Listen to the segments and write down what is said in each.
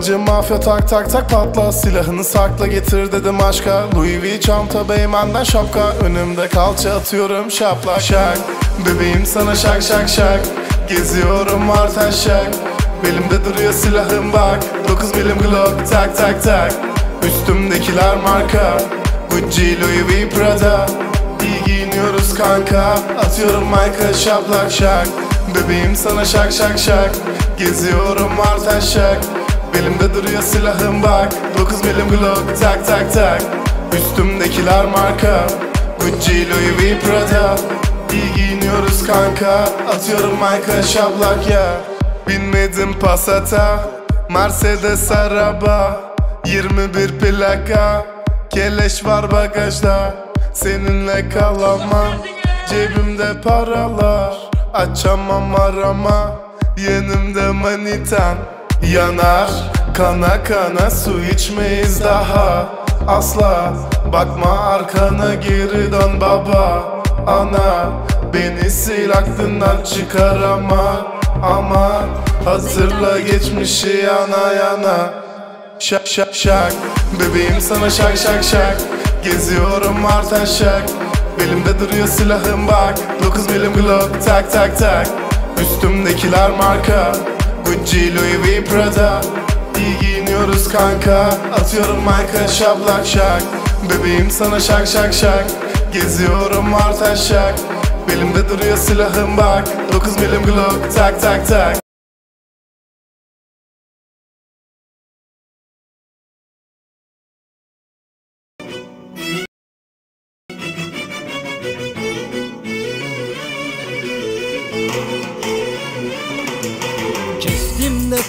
Babacım mafya tak tak tak patla. Silahını sakla getir dedim aşka. Louis V çanta beymenden şapka. Önümde kalça atıyorum şaplak şak. Bebeğim sana şak şak şak. Geziyorum var taşak Belimde duruyor silahım bak. 9 milim Glock tak tak tak. Üstümdekiler marka. Gucci, Louis V, Prada. İyi giyiniyoruz kanka. Atıyorum Michael şaplak şak Bebeğim sana şak şak şak. Geziyorum var taşak Belimde duruyor silahım bak. 9 milim Glock tak tak tak. Üstümdekiler marka. Gucci, Louis V, Prada. İyi giyiniyoruz kanka. Atıyorum Michael şaplak ya. Binmedim Passat'a. Mercedes araba. 21 plaka. Keleş var bagajda. Seninle kalamam. Cebimde paralar. Açamam arama. Yanımda manitan Yanar Kana kana su içmeyiz daha. Asla Bakma arkana geri dön baba. Ana Beni sil aklından çıkarama. Ama Hazırla geçmişi yana yana. Şak şak şak. Bebeğim sana şak şak şak. Geziyorum var taşak Belimde duruyor silahım bak. 9 milim Glock tak tak tak. Üstümdekiler marka Gucci, Louis V, Prada. İyi giyiniyoruz kanka. Atıyorum Michael şaplak şak. Bebeğim sana şak şak şak. Geziyorum var taşak Belimde duruyor silahım bak. 9 milim Glock tak tak tak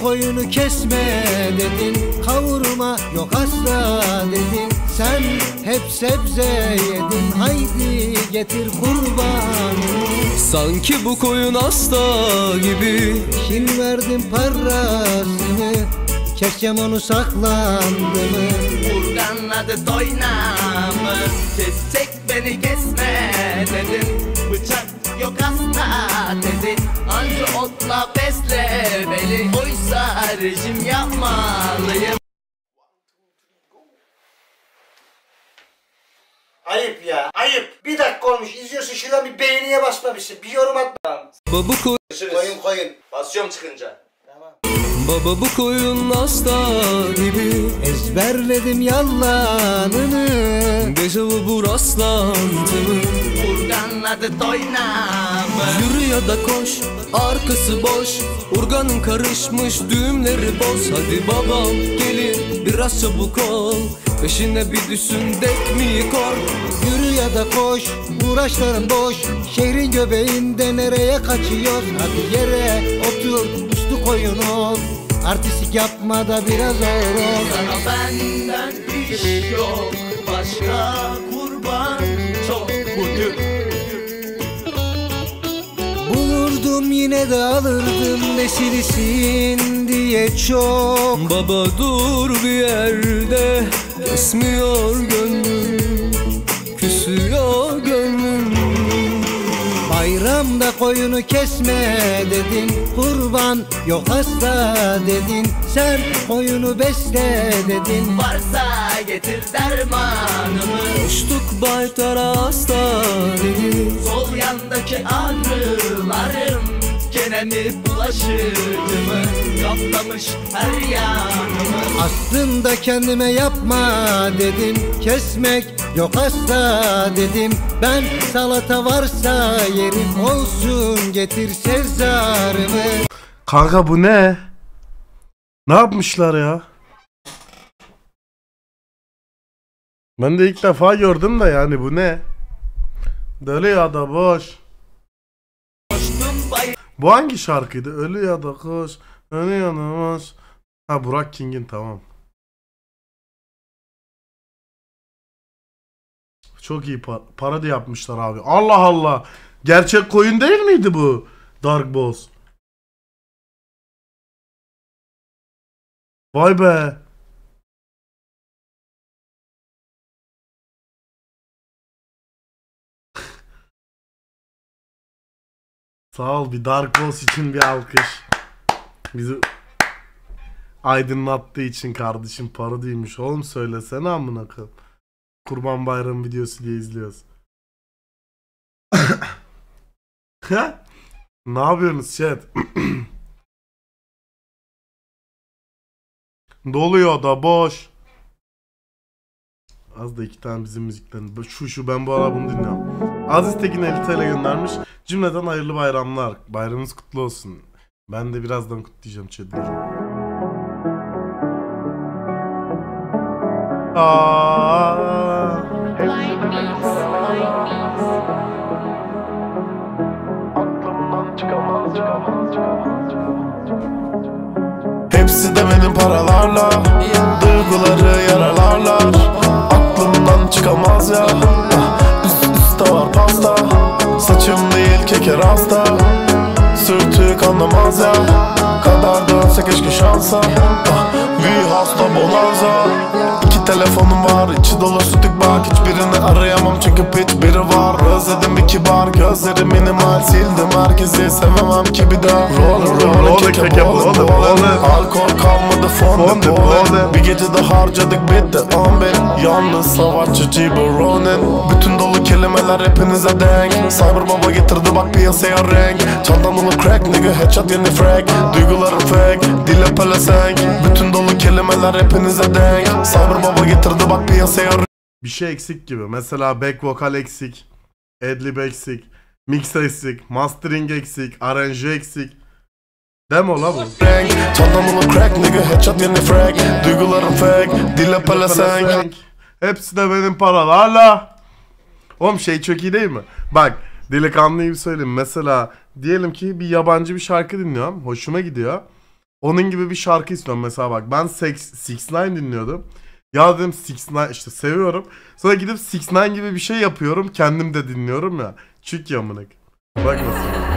koyunu kesme dedin Kavurma yok asla dedin. Sen hep sebze yedin Haydi getir kurbanını Sanki bu koyun hasta gibi. Kim verdin parasını? Keseceğim onu saklandı mı? Kurganladı doynamı Kesecek beni kesme dedin. Bıçak yok hasta dedin Anca otla besle beni Oysa rejim yapmalıyım Ayıp ya. Ayıp. Bir dakika olmuş. İzliyorsun şuradan bir beğeniye basmamışsın. Bir yorum atma. Baba bu koyun Koyun. Basıyorum çıkınca Baba bu koyun hasta gibi. Ezberledim yalanını. Dejavu bu rastlantımı Kurganladı doynamı Yürü ya da koş arkası boş. Urganın karışmış düğümleri boz. Hadi babam gelin biraz çabuk ol. Peşine bir düşsün dek mi kor? Yürü ya da koş Uğraşların boş. Şehrin göbeğinde nereye kaçıyorsun Hadi yere otur Uslu koyun ol Artistik yapma da biraz ağır ol Sana benden iş yok Başka kurban çok. Bugün Bulurdum yine de alırdım Nesilisin diye çok. Baba dur bir yerde Esmiyor gönlüm Küsüyor gönlüm Bayramda koyunu kesme dedin Kurban yok hasta dedin. Sen koyunu besle dedin. Varsa getir dermanımı. Koştuk baytara hasta dedi Sol yandaki ağrılarım Gene mi bulaşıcı mı Kaplamış her yanımı Aslında kendime yapma dedim Kesmek yok hasta dedim Ben salata varsa yerim olsun Getir sezarımı Kanka bu ne? Ne yapmışlar ya? Ben de ilk defa gördüm de yani bu ne? Deli ya da boş. Bu hangi şarkıydı? Ölü ya da koş. Ölü ya da boş. Ha Burak King'in tamam. Çok iyi par parodi yapmışlar abi. Allah Allah. Gerçek koyun değil miydi bu? Dark Boss. Vay be. Sağ ol bir Dark Boss için bir alkış. Bizi aydınlattığı için kardeşim parodiymiş. Oğlum söylesene amına koyayım. Kurban Bayramı videosu diye izliyoruz. ne yapıyorsunuz chat? Doluyor da boş. Az da iki tane bizim müziklerin. Şu şu ben bu ara bunu dinliyorum. Aziz Tekin 50 TL göndermiş. Cümleden hayırlı bayramlar. Bayramınız kutlu olsun. Ben de birazdan kutlayacağım chatleri. Aa. Hepsi de benim paralarla Duyguları çıkamaz ya Üst üste var pasta. Saçım değil keke rasta. Sürtük anlamaz ya Kadar dönse keşke şansa. Ah, Bir hasta bonanza. İki telefonum var içi dolu sütük bak. Hiçbirini arayamam çünkü piç biri var. Özledim bir kibar gözleri minimal. Sildim herkesi sevemem ki bir daha. Roller roller keke bowling bowling Alkol kalmadı fonda bowling Bir gecede harcadık bitti on bin Yalnız savaşçı Cibo Ronin. Bütün dolu kelimeler hepinize denk. Cyber baba getirdi bak piyasaya renk. Çantam dolu crack nigga headshot yeni frag. Duygularım fake dile pelesenk. Bütün dolu kelimeler hepinize denk. Cyber baba getirdi bak piyasaya renk. Bir şey eksik gibi. Mesela back vokal eksik Adlib eksik Mix eksik Mastering eksik Arrange eksik Demo la bu renk Çantam dolu crack nigga headshot yeni frag Duygularım fake dile pelesenk Hepsi de benim paralarla Oğlum şey çok iyi değil mi? Bak delikanlı gibi söyleyeyim. Mesela diyelim ki bir yabancı bir şarkı dinliyorum. Hoşuma gidiyor. Onun gibi bir şarkı istiyorum. Mesela bak ben 6 9 dinliyordum. Ya dedim 6 9 işte seviyorum. Sonra gidip 6 9 gibi bir şey yapıyorum. Kendim de dinliyorum ya. Çık yamınık. Bak mesela.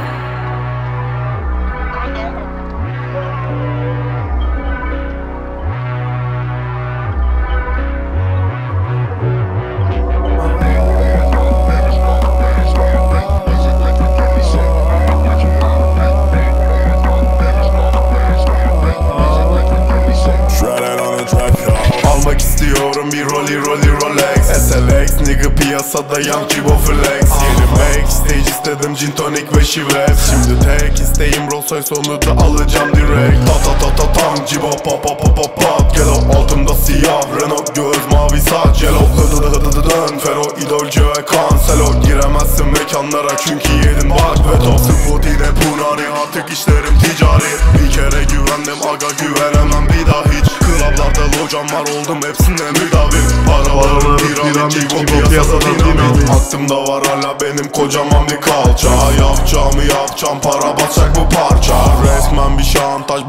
Da alacağım direkt. Ta ta ta ta tam cibo pa pa pa pa pat Gelo altımda siyah Renault göz mavi saç. Yellow dı dı dı dı dön. Fero idolcu ve kanselo Giremezsin mekanlara çünkü yedim bak ve top Sıfır yine punani artık işlerim ticari. Bir kere güvendim aga güvenemem bir daha hiç. Klablarda locam var oldum hepsine müdavim. Paralarım piramit gibi piyasadan dinamit Aklımda var hala benim kocaman bir kalça Yapacağımı yapacağım para basacak bu şantaj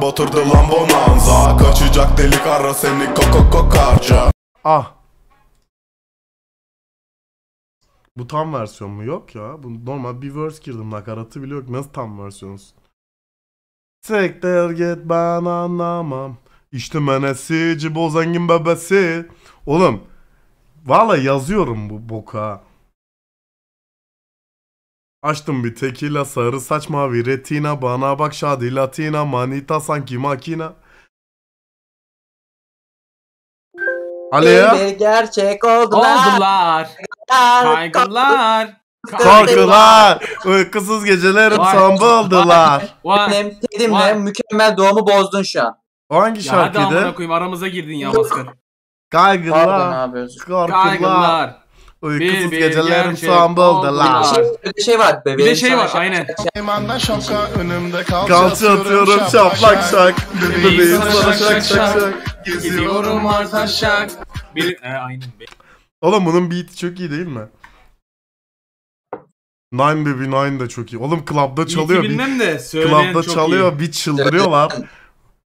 batırdı lan bonanza Kaçacak delik ara seni koko kokarca Ah bu tam versiyon mu? Yok ya. Bu normal bir verse girdim. Nakaratı bile yok. Nasıl tam versiyonuz? Siktir git ben anlamam. İşte menesi, cibo zengin bebesi. Oğlum. Valla yazıyorum bu boka. Açtım bir tekila sarı saç mavi retina bana bak şadi latina manita sanki makina. Ali ya. Bir gerçek oldular. Oldular. Kaygılar. Korkular. Uykusuz gecelerim samba oldular. Benim Tedim'le mükemmel doğumu bozdun şu an. O hangi Ya hadi amına şarkıydı? koyayım aramıza girdin ya maskar. Pardon Kaygılar. abi özür. Korkular. Kaygılar. Uykusuz Bir bir gecelerim gerçek samba Bir oldular. oldular. şey, bir de şey var. Bir Bebeğim de şey sana var aynen. Eymandan şapka önümde kalça atıyorum şaplak şak. Bebeğim sana şak şak şak. Gidiyorum arta şak. Bir... E, aynen. Oğlum bunun beat'i çok iyi değil mi? Nine Baby Nine de çok iyi. Oğlum club'da çalıyor. Bir, bilmem de söyleyen club'da çok çalıyor. iyi. Bir çıldırıyorlar.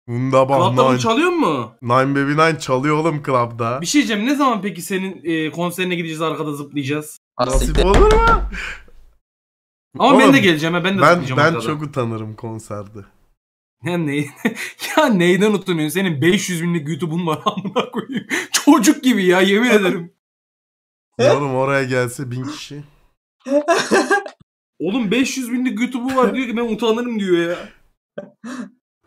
Bunda bak Club'da bunu Nine. çalıyor mu? Nine Baby Nine çalıyor oğlum club'da. Bir şey diyeceğim. Ne zaman peki senin e, konserine gideceğiz arkada zıplayacağız? Nasip Asiktir. olur mu? Ama Oğlum, ben de geleceğim ha. Ben de Ben, zıplayacağım ben arkada. çok utanırım konserde. Ya, ne... ya neyden utanıyorsun? Senin 500 binlik YouTube'un var amına koyayım. Çocuk gibi ya yemin ederim. Oğlum oraya gelse bin kişi. Oğlum 500 binlik YouTube'u var diyor ki ben utanırım diyor ya.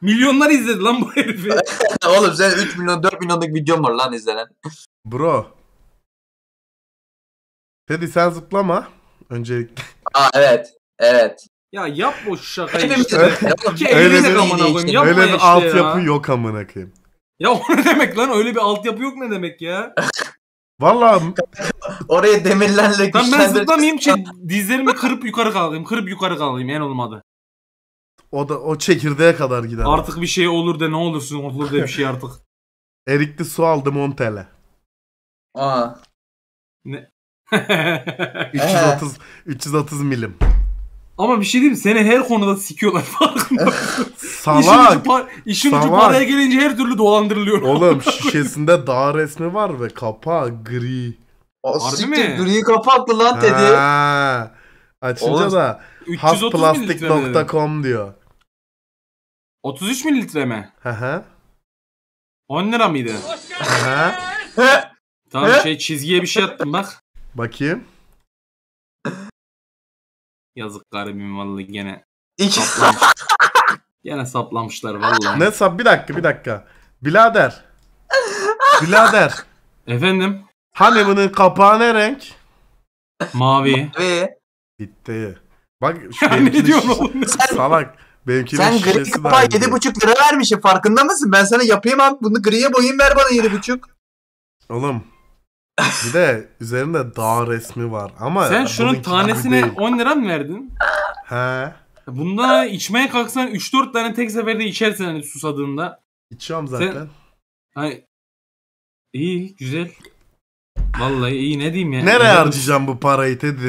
Milyonlar izledi lan bu herifi. Oğlum sen 3 milyon 4 milyonluk videon var lan izlenen. Bro. Teddy sen zıplama. Öncelikle. Aa evet. Evet. ya yapma şu şakayı işte. de- İki Öyle bir- amına koyayım. Yapma Öyle bir işte altyapı ya. yok amına koyayım. Ya o ne demek lan? Öyle bir altyapı yok ne demek ya? Vallahi Oraya demirlerle Lan ben zıplamayayım şey, dizlerimi kırıp yukarı kalkayım. Kırıp yukarı kalkayım en olmadı. O da o çekirdeğe kadar gider. Artık bir şey olur de ne olursun olur de bir şey artık. Erikli su aldım 10 TL. Aa. 330 330 milim. Ama bir şey diyeyim mi? Seni her konuda sikiyorlar farkında. mısın? İşin, ucu, Salak. par- işin ucu Salak. paraya gelince her türlü dolandırılıyor. Oğlum şişesinde dağ resmi var ve kapağı gri. O Harbi siktir mi? griyi kapatlı lan dedi. Ha. Açınca Oğlum, da 330 mililitre mi dedin? hasplastik.com diyor. 33 mililitre mi? Hı hı. 10 lira mıydı? Hı hı. Tamam şey çizgiye bir şey attım bak. Bakayım. Yazık garibim vallahi gene. İki. Saplamış. gene saplamışlar vallahi. Ne sap bir dakika bir dakika. Bilader. Bilader. Efendim? Hani bunun kapağı ne renk? Mavi. Ve Gitti. Bak şu Ya ne diyorsun oğlum? Salak. Benimkinin sen gri şişesi kapağı iyi. 7,5 lira vermişsin farkında mısın? Ben sana yapayım abi bunu griye boyayım ver bana 7,5. Oğlum. Bir de üzerinde dağ resmi var ama Sen şunun bununki gibi tanesine değil. 10 lira mı verdin? He. Bunda içmeye kalksan 3-4 tane tek seferde içersin hani susadığında. İçiyorum zaten. Hani iyi güzel. Vallahi iyi ne diyeyim ya. Nereye Ne- harcayacağım bu parayı Teddy?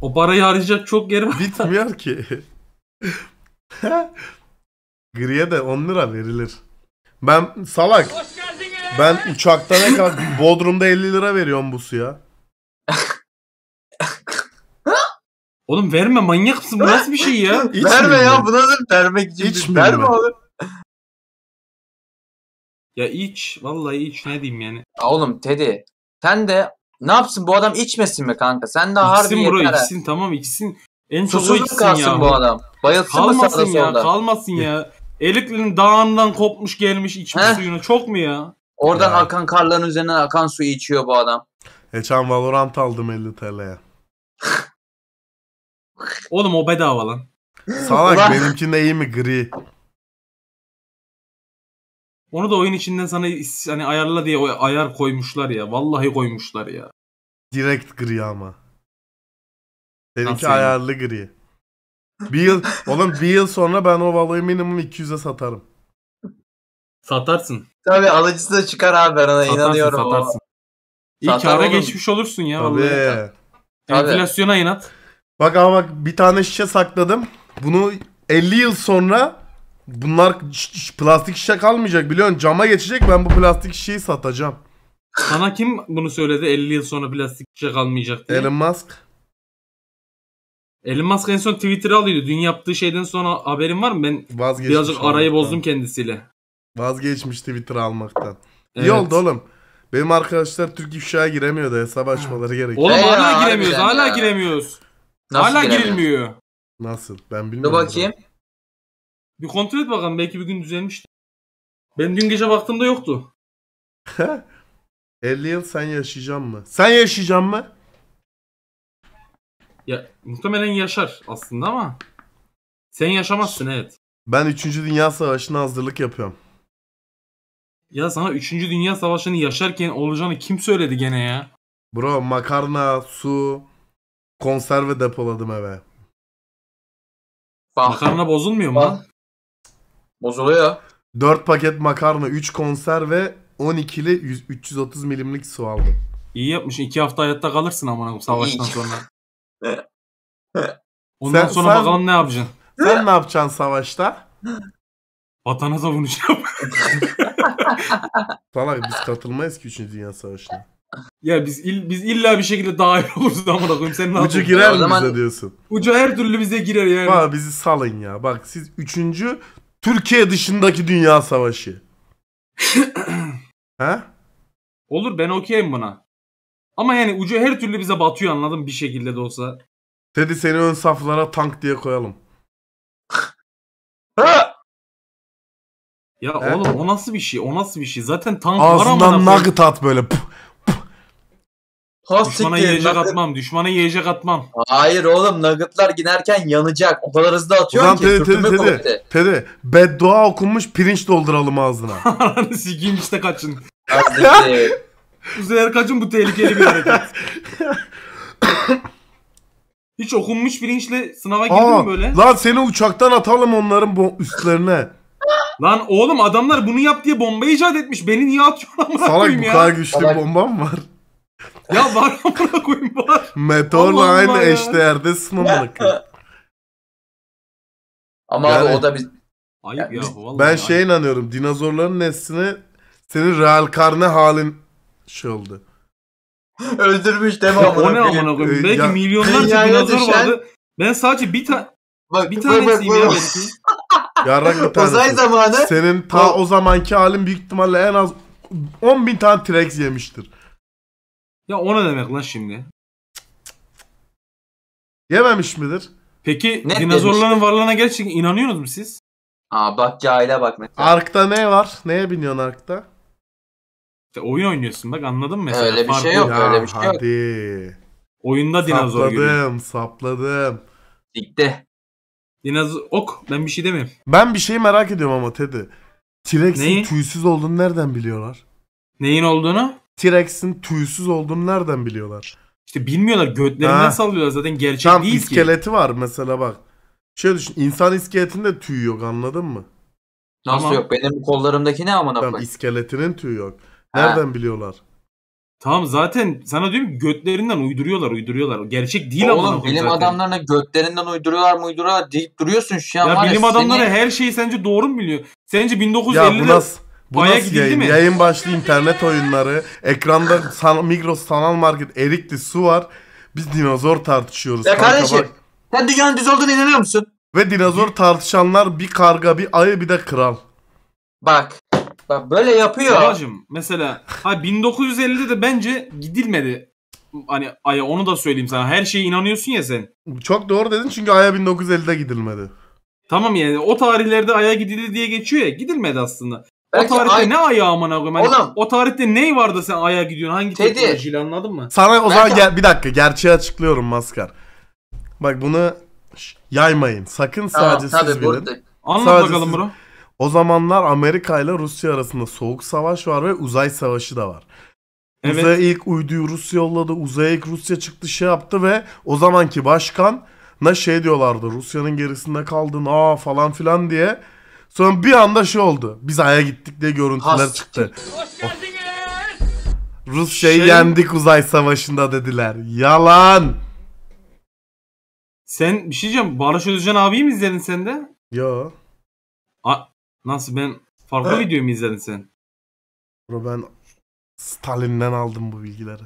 O parayı harcayacak çok yer var. Bitmiyor ki. Griye de 10 lira verilir. Ben salak. Ben uçakta ne kadar Bodrum'da 50 lira veriyorum bu suya. Oğlum verme manyak mısın? Bu nasıl bir şey ya? İçmeyeyim Verme ya bu nasıl vermek için? Verme mi? oğlum. Ya iç. Vallahi iç ne diyeyim yani. Ya Oğlum Teddy sen de ne yapsın bu adam içmesin mi kanka? Sen de harbi İçsin bro yeter. ha. içsin tamam içsin. En çok o Susuzluk içsin kalsın ya. bu adam. Bayılsın mı sağda Kalmasın ya solda? kalmasın ya. Elikli'nin dağından kopmuş gelmiş içmiş Heh. suyunu. Çok mu ya? Oradan Ya. akan karların üzerinden akan suyu içiyor bu adam. Geçen Valorant aldım 50 TL'ye. Oğlum o bedava lan. Salak Ulan. benimkinde iyi mi gri? Onu da oyun içinden sana is- hani ayarla diye o ayar koymuşlar ya. Vallahi koymuşlar ya. Direkt gri ama. Seninki Nasıl yani? ayarlı gri. Bir yıl, oğlum bir yıl sonra ben o Valo'yu minimum 200'e satarım. Satarsın. Tabii alıcısı da çıkar abi ben ona Satarsın inanıyorum. satarsın. İyi Satar kâra oğlum. geçmiş olursun ya. Tabii. vallahi. Tabii. Enflasyona inat. Bak ama bak bir tane şişe sakladım. Bunu 50 yıl sonra bunlar ş- ş- plastik şişe kalmayacak biliyorsun. Cama geçecek ben bu plastik şişeyi satacağım. Sana kim bunu söyledi 50 yıl sonra plastik şişe kalmayacak diye? Elon Musk. Elon Musk en son Twitter'ı alıyordu. Dün yaptığı şeyden sonra haberin var mı? Ben Vazgeçmiş. birazcık arayı olmaktan. bozdum kendisiyle. Vazgeçmiş Twitter almaktan. Evet. İyi oldu oğlum. Benim arkadaşlar Türk ifşaya giremiyordu. Hesap açmaları gerekiyor. Oğlum hala giremiyoruz. harbiden Hala ya. giremiyoruz. Nasıl hala giremiyor? girilmiyor. Nasıl? Ben Dur bilmiyorum. bakayım. Bir kontrol et bakalım. Belki bir gün düzelmiştir. Ben dün gece baktığımda yoktu. 50 yıl sen yaşayacaksın mı? Sen yaşayacaksın mı? Ya muhtemelen yaşar aslında ama sen yaşamazsın evet. Ben 3. Dünya Savaşı'na hazırlık yapıyorum. Ya sana 3. Dünya Savaşı'nı yaşarken olacağını kim söyledi gene ya? Bro makarna, su, konserve depoladım eve. Bak. Makarna bozulmuyor mu Bak. lan? Bozuluyor. 4 paket makarna, 3 konserve, 12'li 100 330 milimlik su aldım. İyi yapmışsın. 2 hafta hayatta kalırsın amına koyayım savaştan sonra. Ondan Sen- sonra sen- bakalım ne yapacaksın? Sen ne yapacaksın savaşta? Vatana savunacağım. Salak biz katılmayız ki 3. Dünya Savaşı'na. ya biz il, biz illa bir şekilde dahil oluruz amına koyayım. Sen ne Ucu girer mi zaman- bize diyorsun? Ucu her türlü bize girer yani. Bak bizi salın ya. Bak siz 3. Türkiye dışındaki Dünya Savaşı. He? Olur ben okeyim buna. Ama yani ucu her türlü bize batıyor anladın mı? bir şekilde de olsa. Teddy seni ön saflara tank diye koyalım. Ya He? oğlum o nasıl bir şey? O nasıl bir şey? Zaten tank var amına Ağzından nugget at böyle. Puh. Düşmana siktir, yiyecek nugget- atmam. Düşmana yiyecek atmam. Hayır oğlum nuggetlar giderken yanacak. O kadar hızlı O atıyor zaman ki. Teddy Teddy sürtünme kuvveti. Teddy. Beddua okunmuş pirinç dolduralım ağzına. Ananı sikeyim işte kaçın. Siktir. Bu sefer kaçın bu tehlikeli bir hareket. Hiç okunmuş pirinçle sınava girdin Aa, mi böyle? lan seni uçaktan atalım onların üstlerine. Lan oğlum adamlar bunu yap diye bomba icat etmiş. Beni niye atıyorsun amına Salak koyayım bu ya? kadar güçlü Salak. bomba mı var? Ya var amına koyayım var. Meteorla Allah aynı Allah ya. eşdeğerdesin amına koyayım. Ama Yani- abi o da biz... Ayıp Ya ya. vallahi Ben şeye inanıyorum. Dinozorların neslini senin real karne halin şey oldu. Öldürmüş amına o ne amına koyayım? Ee, Belki ya- milyonlarca dinozor düşen- vardı. Ben sadece bir tane Bak, bir bak, bak, tanesiyim ya belki. Yarrak bir tanesi. Uzay zamanı. Senin ta O- o zamanki halin büyük ihtimalle en az 10 bin tane T-Rex yemiştir. Ya o ne demek lan şimdi? Yememiş midir? Peki Net dinozorların demişti. varlığına gerçekten inanıyorsunuz mu siz? Aa bak cahile bak mesela. Ark'ta ne var? Neye biniyorsun Ark'ta? İşte oyun oynuyorsun bak anladın mı mesela? Öyle bir şey yok. öyle bir şey yok. hadi. Oyunda dinozor görüyor. Sapladım, sapladım. Dikte. Dinozor ok ben bir şey demiyorum. Ben bir şeyi merak ediyorum ama Teddy. T-Rex'in tüysüz olduğunu nereden biliyorlar? Neyin olduğunu? T-Rex'in tüysüz olduğunu nereden biliyorlar? İşte bilmiyorlar götlerinden Ha. sallıyorlar zaten gerçek Tam değil ki. iskeleti var mesela bak. Şöyle düşün. insan iskeletinde tüy yok anladın mı? Nasıl Tamam. yok? Benim kollarımdaki ne amına Tam koyayım? iskeletinin tüyü yok. Ha. Nereden biliyorlar? Tamam zaten sana diyorum götlerinden uyduruyorlar uyduruyorlar. Gerçek değil amına Oğlum bilim zaten. adamlarına götlerinden uyduruyorlar mı uyduruyorlar deyip duruyorsun şu an Ya var bilim seni- adamları her şeyi sence doğru mu biliyor? Sence Ya 1950'de bu nasıl, bu Ay'a nasıl gidildi yayın? mi? Yayın başlı internet oyunları. Ekranda san, Migros Sanal Market erikli su var. Biz dinozor tartışıyoruz. Ya kanka kardeşim bak. sen dünyanın düz olduğunu inanıyor musun? Ve dinozor tartışanlar bir karga, bir ayı, bir de kral. Bak. Bak böyle yapıyor. Babacım mesela ha 1950'de de bence gidilmedi. Hani aya onu da söyleyeyim sana. Her şeye inanıyorsun ya sen. Çok doğru dedin çünkü Ay'a 1950'de gidilmedi. Tamam yani o tarihlerde aya gidildi diye geçiyor ya. Gidilmedi aslında. Belki o tarihte ay- ne aya amına koyayım? Hani Oğlum. o tarihte ney vardı sen aya gidiyorsun? Hangi Teddy. teknolojiyle anladın mı? Sana o zaman gel, bir dakika gerçeği açıklıyorum Maskar. Bak bunu yaymayın. Sakın Tamam, sadece siz bilin. burada. Anlat Sadece bakalım siz- bro. O zamanlar Amerika ile Rusya arasında soğuk savaş var ve uzay savaşı da var. Evet. Uzaya ilk uyduyu Rusya yolladı. Uzaya ilk Rusya çıktı şey yaptı ve o zamanki başkan na şey diyorlardı. Rusya'nın gerisinde kaldın aa falan filan diye. Sonra bir anda şey oldu. Biz Ay'a gittik diye görüntüler Has- çıktı. Rusya'yı Şey- yendik uzay savaşında dediler. Yalan. Sen bir şey diyeceğim. Barış Özcan abiyi mi izledin sen de? Yo. A Nasıl ben farklı video mu izledin sen? Bro ben Stalin'den aldım bu bilgileri.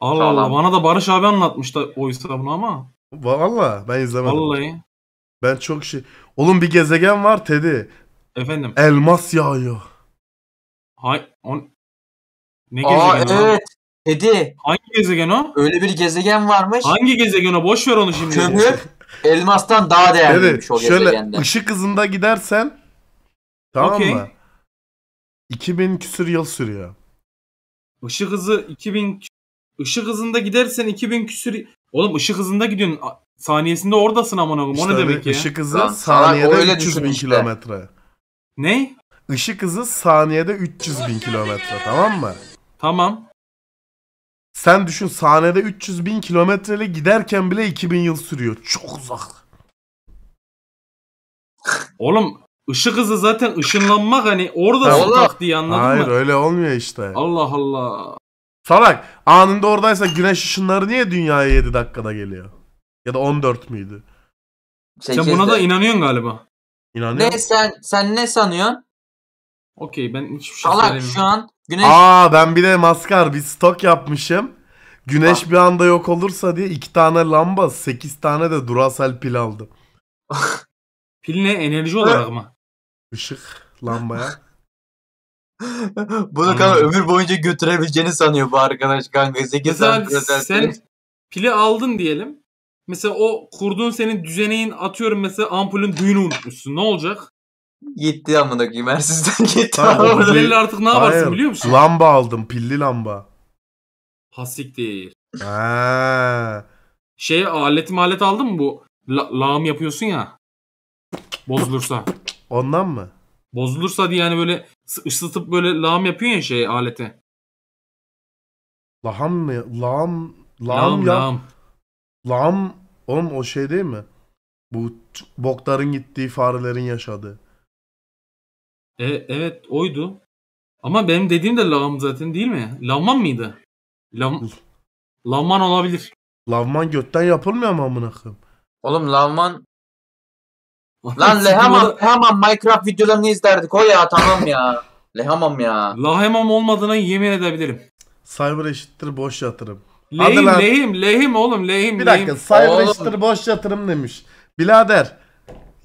Allah Sağlam. Allah bana da Barış abi anlatmıştı oysa bunu ama. Valla ben izlemedim. Vallahi. Ben çok şey... Oğlum bir gezegen var Teddy. Efendim. Elmas yağıyor. Hay on... Ne Aa gezegen o? evet. Dedi. Hangi gezegen o? Öyle bir gezegen varmış. Hangi gezegen o? Boş ver onu şimdi. Kömür elmastan daha değerliymiş o şöyle gezegende. ışık hızında gidersen tamam Okey. mı? 2000 küsür yıl sürüyor. Işık hızı 2000 Işık hızında gidersen 2000 küsür Oğlum ışık hızında gidiyorsun. A- Saniyesinde oradasın amına koyayım. O ne demek ya? ışık hızı Lan salak, saniyede öyle 300 bin işte. kilometre. Ne? Işık hızı saniyede 300 bin kilometre tamam mı? Tamam. Sen düşün saniyede 300 bin kilometreyle giderken bile 2000 yıl sürüyor. Çok uzak. Oğlum ışık hızı zaten ışınlanmak hani orada Tamam. uzak diye anladın Hayır mı? öyle olmuyor işte. Allah Allah. Salak anında oradaysa güneş ışınları niye dünyaya 7 dakikada geliyor? Ya da 14 müydü? Sen buna da inanıyorsun galiba. İnanıyor Ne sen sen ne sanıyorsun? Okey ben hiçbir şey Salak şu an güneş Aa ben bir de maskar bir stok yapmışım. Güneş bir anda yok olursa diye iki tane lamba, 8 tane de Duracell pil aldım. Pil ne? Enerji olarak mı? Işık lambaya. bunu kanka ömür boyunca götürebileceğini sanıyor bu arkadaş kanka. 8 Mesela sen pil. pili aldın diyelim. Mesela o kurduğun senin düzeneğin atıyorum mesela ampulün düğünü unutmuşsun. Ne olacak? Gitti amına koyayım. Ersizden gitti. Tamam. Belli artık ne yaparsın Hayır, biliyor musun? Lamba aldım. Pilli lamba. Hassiktir. Ha. Şey alet malet aldın mı bu? La- lağım yapıyorsun ya. Bozulursa. Ondan mı? Bozulursa diye yani böyle ıs- ısıtıp böyle lağım yapıyorsun ya şey aleti. Laham mı? Lağım. Lağım Lağım ya. lağım. Lağım. Oğlum o şey değil mi? Bu bokların gittiği farelerin yaşadığı. E, evet oydu. Ama benim dediğim de lağım zaten değil mi? Lavman mıydı? Lam Lavman olabilir. Lavman götten yapılmıyor mu amına koyayım? Oğlum Lavman Lan Lehamam, Lehamam Minecraft videolarını izlerdik o ya tamam ya. Lehamam ya. Lahemam olmadığına yemin edebilirim. Cyber eşittir boş yatırım. Lehim, lan. lehim, lehim oğlum, lehim, Bir dakika lehim. cyber Oğlum. eşittir boş yatırım demiş. Bilader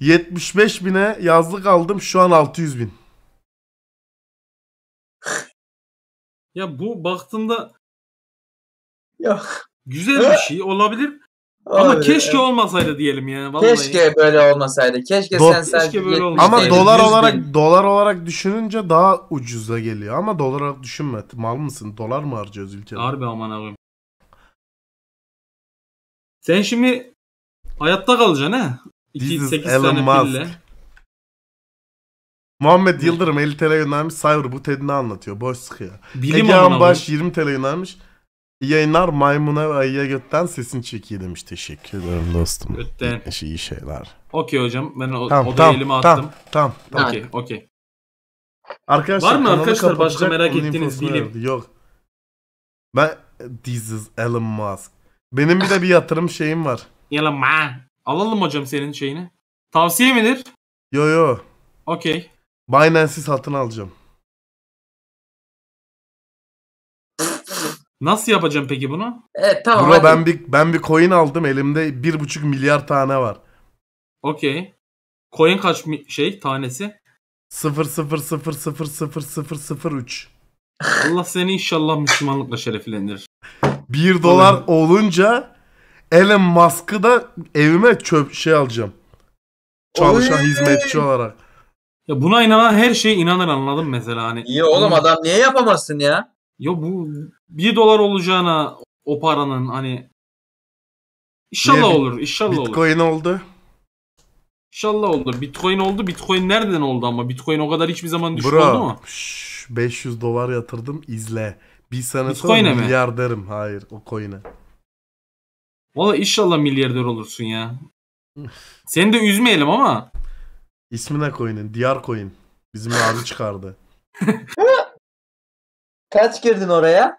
75 bine yazlık aldım şu an 600 bin. Ya bu baktığında Ya. güzel bir şey olabilir. Ama Abi, keşke olmasaydı diyelim ya. Vallahi. Keşke böyle olmasaydı. Keşke Do- sen sen Keşke böyle 70 olmasaydı. Ama Evet, dolar 100 bin. olarak dolar olarak düşününce daha ucuza geliyor. Ama dolar olarak düşünme. Mal mısın? Dolar mı harcıyoruz ülkede? Harbi aman abim. Sen şimdi hayatta kalacaksın ha? This 2 is 8 Elon tane Musk. pille. Muhammed Yıldırım 50 TL göndermiş. Cyber bu TED'ini anlatıyor. Boş sıkıyor. Bilim Egehan Baş koyayım. 20 TL göndermiş. İyi yayınlar maymuna ve ayıya götten sesin çekiyor demiş. Teşekkür ederim dostum. Götten. İyi, iyi şeyler. Okey hocam. Ben o, Tamam odaya tamam, elimi attım. tamam tamam tamam. Okey, okey. Arkadaşlar Var mı arkadaşlar başka merak ettiğiniz bilim? verdi. Yok. Ben this is Elon Musk. Benim bir de bir yatırım şeyim var. Yalan ma. Alalım hocam senin şeyini. Tavsiye midir? Yo yo. Okey. Binance'i satın alacağım. Nasıl yapacağım peki bunu? Evet tamam Bro hadi. ben bir ben bir coin aldım. Elimde 1,5 milyar tane var. Okey. Coin kaç mi- şey tanesi? 0.0000003. Allah seni inşallah Müslümanlıkla şereflendirir. 1 dolar olunca Elon Musk'ı da evime çöp şey alacağım. Çalışan Oy. hizmetçi olarak. Ya buna inanan her şeye inanır anladın mı mesela hani. İyi oğlum adam niye yapamazsın ya? Ya bu 1 dolar olacağına o paranın hani İnşallah Niye olur, inşallah olur. Bitcoin oldu. İnşallah olur. Bitcoin oldu. Bitcoin nereden oldu ama? Bitcoin o kadar hiçbir zaman düşük oldu mu? şş, 500 dolar yatırdım izle. Bir sene sonra Bitcoin'e mi? milyarderim. Hayır o coin'e. Valla inşallah milyarder olursun ya. Seni de üzmeyelim ama. İsmi ne coin'in? Diyar coin. Bizim abi çıkardı. Kaç girdin oraya?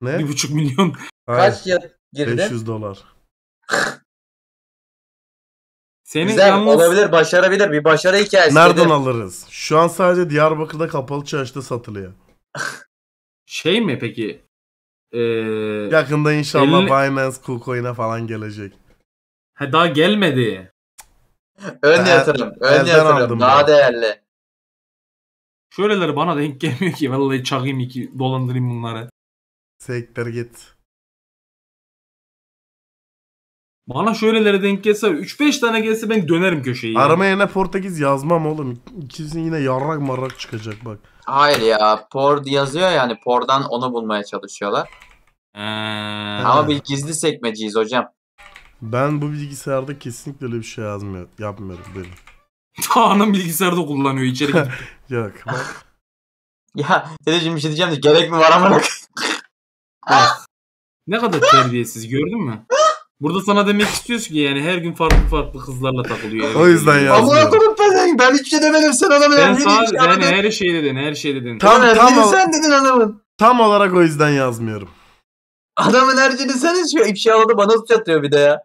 Ne? Bir buçuk milyon. Hayır. Kaç yıl girdin? 500 dolar. Senin Güzel yalnız olabilir başarabilir bir başarı hikayesi. Nereden dedi. alırız? Şu an sadece Diyarbakır'da kapalı çarşıda satılıyor. şey mi peki? Ee, Yakında inşallah Elli- Binance, KuCoin'e falan gelecek. ha, daha gelmedi. Ön El- yatırım. Ön yatırım. Daha ben. değerli. Şöyleleri bana denk gelmiyor ki. Vallahi çakayım iki dolandırayım bunları. Sektir git. Bana şöyleleri denk gelse 3-5 tane gelse ben dönerim köşeyi. Arama yerine Portekiz yazmam oğlum. İkisi yine yarrak marrak çıkacak bak. Hayır ya. Por yazıyor yani. Por'dan onu bulmaya çalışıyorlar. Ee, Ama bir gizli sekmeciyiz hocam. Ben bu bilgisayarda kesinlikle öyle bir şey yazmıyor, yapmıyorum benim. Kaan'ın bilgisayarda kullanıyor içeri. gidip. Yok bak. Ya dedeciğim bir şey diyeceğim de gerek mi var amına ne kadar terbiyesiz gördün mü? Burada sana demek istiyorsun ki yani her gün farklı farklı kızlarla takılıyor. O yüzden ya. Amına koyayım ben, ben hiçbir şey demedim sen adamı Ben Hiçbir şey yani her şey dedin her şey dedin. Tam Tam, tam, sen dedin adamın. tam olarak o yüzden yazmıyorum. Adamın harcını sen içiyor. İpşi aladı bana suç atıyor bir de ya.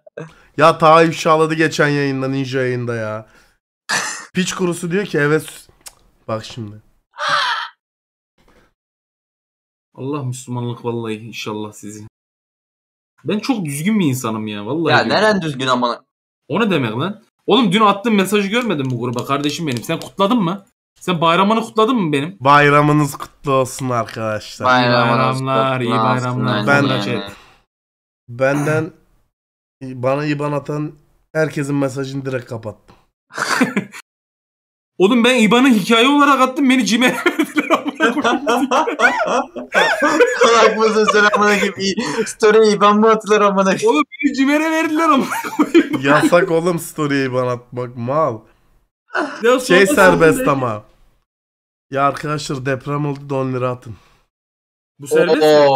Ya ta ifşaladı geçen yayında Ninja yayında ya. Piç kurusu diyor ki evet. Cık, Bak şimdi. Allah Müslümanlık vallahi inşallah sizi. Ben çok düzgün bir insanım ya vallahi. Ya diyorum. neren düzgün amına. O ne demek lan? Oğlum dün attığım mesajı görmedin mi gruba kardeşim benim? Sen kutladın mı? Sen bayramını kutladın mı benim? Bayramınız kutlu olsun arkadaşlar. Bayramınız bayramlar, kutlu iyi olsun bayramlar. Ben-. Benden bana IBAN atan herkesin mesajını direkt kapattım. Oğlum ben IBAN'ı hikaye olarak attım beni CİMER'e verdiler amına koyayım. Salak mısın sen amına gibi. Story ben mi atılır amına koyayım? Oğlum beni CİMER'e verdiler amına koyayım. Yasak oğlum story'yi bana atmak mal. Ya Şey serbest ama. Ya arkadaşlar deprem oldu da 10 lira atın. Bu serbest mi?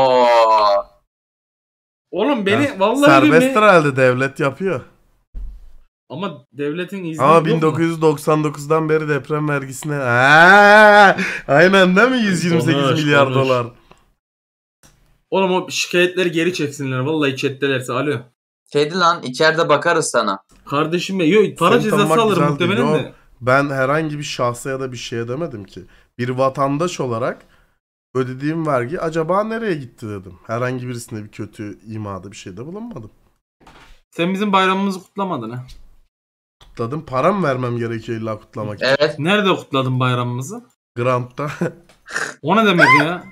Oğlum beni vallahi Serbest billahi- herhalde devlet yapıyor. Ama devletin izni Ama yok mu? 1999'dan beri deprem vergisine Aa, aynen değil mi 128 Konuş, milyar konuş. dolar. Oğlum o şikayetleri geri çeksinler. Vallahi chat'telerse. Alo. Şeydi lan içeride bakarız sana. Kardeşim be. Yo, para Seni cezası tanımak alır muhtemelen Yo, de. Ben herhangi bir şahsa ya da bir şeye demedim ki. Bir vatandaş olarak ödediğim vergi acaba nereye gitti dedim. Herhangi birisine bir kötü imada bir şeyde bulunmadım. Sen bizim bayramımızı kutlamadın ha. Kutladım. Para mı vermem gerekiyor illa kutlamak için? Evet. Nerede kutladın bayramımızı? Grant'ta. O ne demek ya?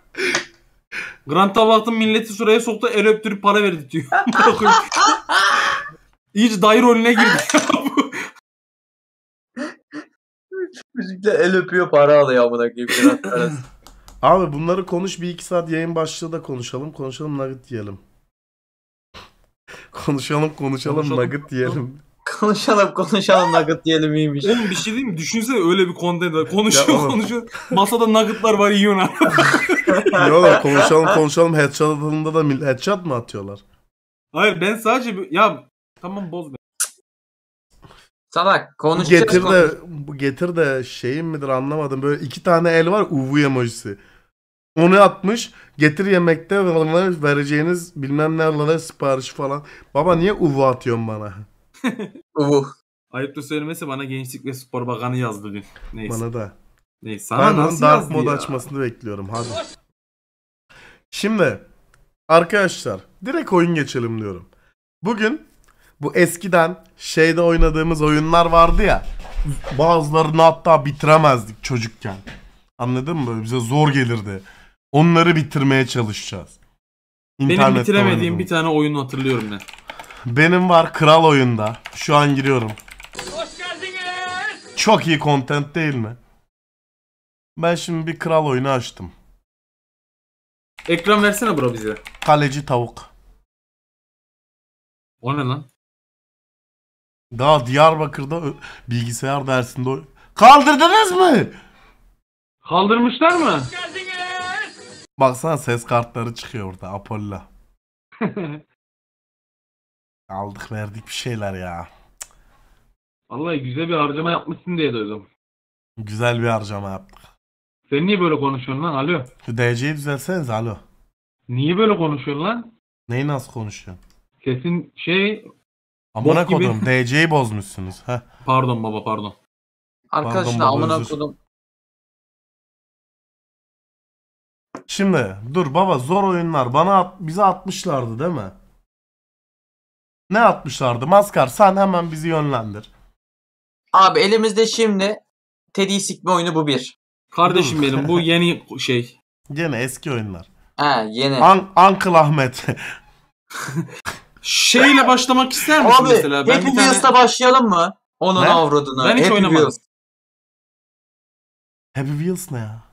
Grant'a baktım milleti sıraya soktu el öptürüp para verdi diyor. İyice dayı rolüne girdi. Müzikle el öpüyor para alıyor amına koyayım. Abi bunları konuş bir iki saat yayın başlığı da konuşalım. Konuşalım nugget yiyelim. konuşalım konuşalım Konuşalım. nugget yiyelim. Konuşalım konuşalım nugget diyelim iyiymiş. Oğlum bir şey diyeyim mi? Düşünsene öyle bir content var. Konuşuyor oğlum. konuşuyor. Masada nuggetlar var yiyorsun ne olur konuşalım konuşalım headshot atılında da mil- headshot mı atıyorlar? Hayır ben sadece bir- ya tamam boz be. Salak konuşacağız. getir konuş- de bu getir de şeyin midir anlamadım. Böyle iki tane el var uvu emojisi. Onu atmış. Getir yemekte vereceğiniz bilmem nerelere sipariş falan. Baba niye uvu atıyorsun bana? Uvu. Ayıptır söylemesi bana Gençlik ve Spor Bakanı yazdı dün. Neyse. Bana da. Neyse. Sana Ben nasıl dark mod ya? açmasını bekliyorum. Hadi. Şimdi arkadaşlar direkt oyun geçelim diyorum. Bugün bu eskiden şeyde oynadığımız oyunlar vardı ya. Bazılarını hatta bitiremezdik çocukken. Anladın mı? Böyle bize zor gelirdi. Onları bitirmeye çalışacağız. Benim İnternette bitiremediğim bir tane oyunu hatırlıyorum ben. Benim var Kral oyunda. Şu an giriyorum. Çok iyi content değil mi? Ben şimdi bir Kral oyunu açtım. Ekran versene bro bize. Kaleci tavuk. O ne lan? Daha Diyarbakır'da bilgisayar dersinde Kaldırdınız mı? Kaldırmışlar mı? Baksana ses kartları çıkıyor orada Apollo. Aldık verdik bir şeyler ya. Vallahi güzel bir harcama yapmışsın diye duydum. Güzel bir harcama yaptık. Sen niye böyle konuşuyorsun lan? Alo. Şu DC'yi düzelseniz alo. Niye böyle konuşuyorsun lan? Neyi nasıl konuşuyorsun? Sesin şey... Amına Bok gibi. kodum DC'yi bozmuşsunuz. Heh. Pardon baba pardon. Arkadaşına baba, amına özür. kodum. Şimdi dur baba zor oyunlar bana at, bize atmışlardı değil mi? Ne atmışlardı? Maskar sen hemen bizi yönlendir. Abi elimizde şimdi Teddy sikme oyunu bu bir. Kardeşim benim bu yeni şey. Gene eski oyunlar. He yeni. An Uncle Ahmet. Şeyle başlamak ister misin Abi mesela? Ben Happy bir tane... Wheels'ta başlayalım mı? Onun Ne? avradına. Ben hiç Happy oynamadım. Wheels. Happy Wheels ne ya?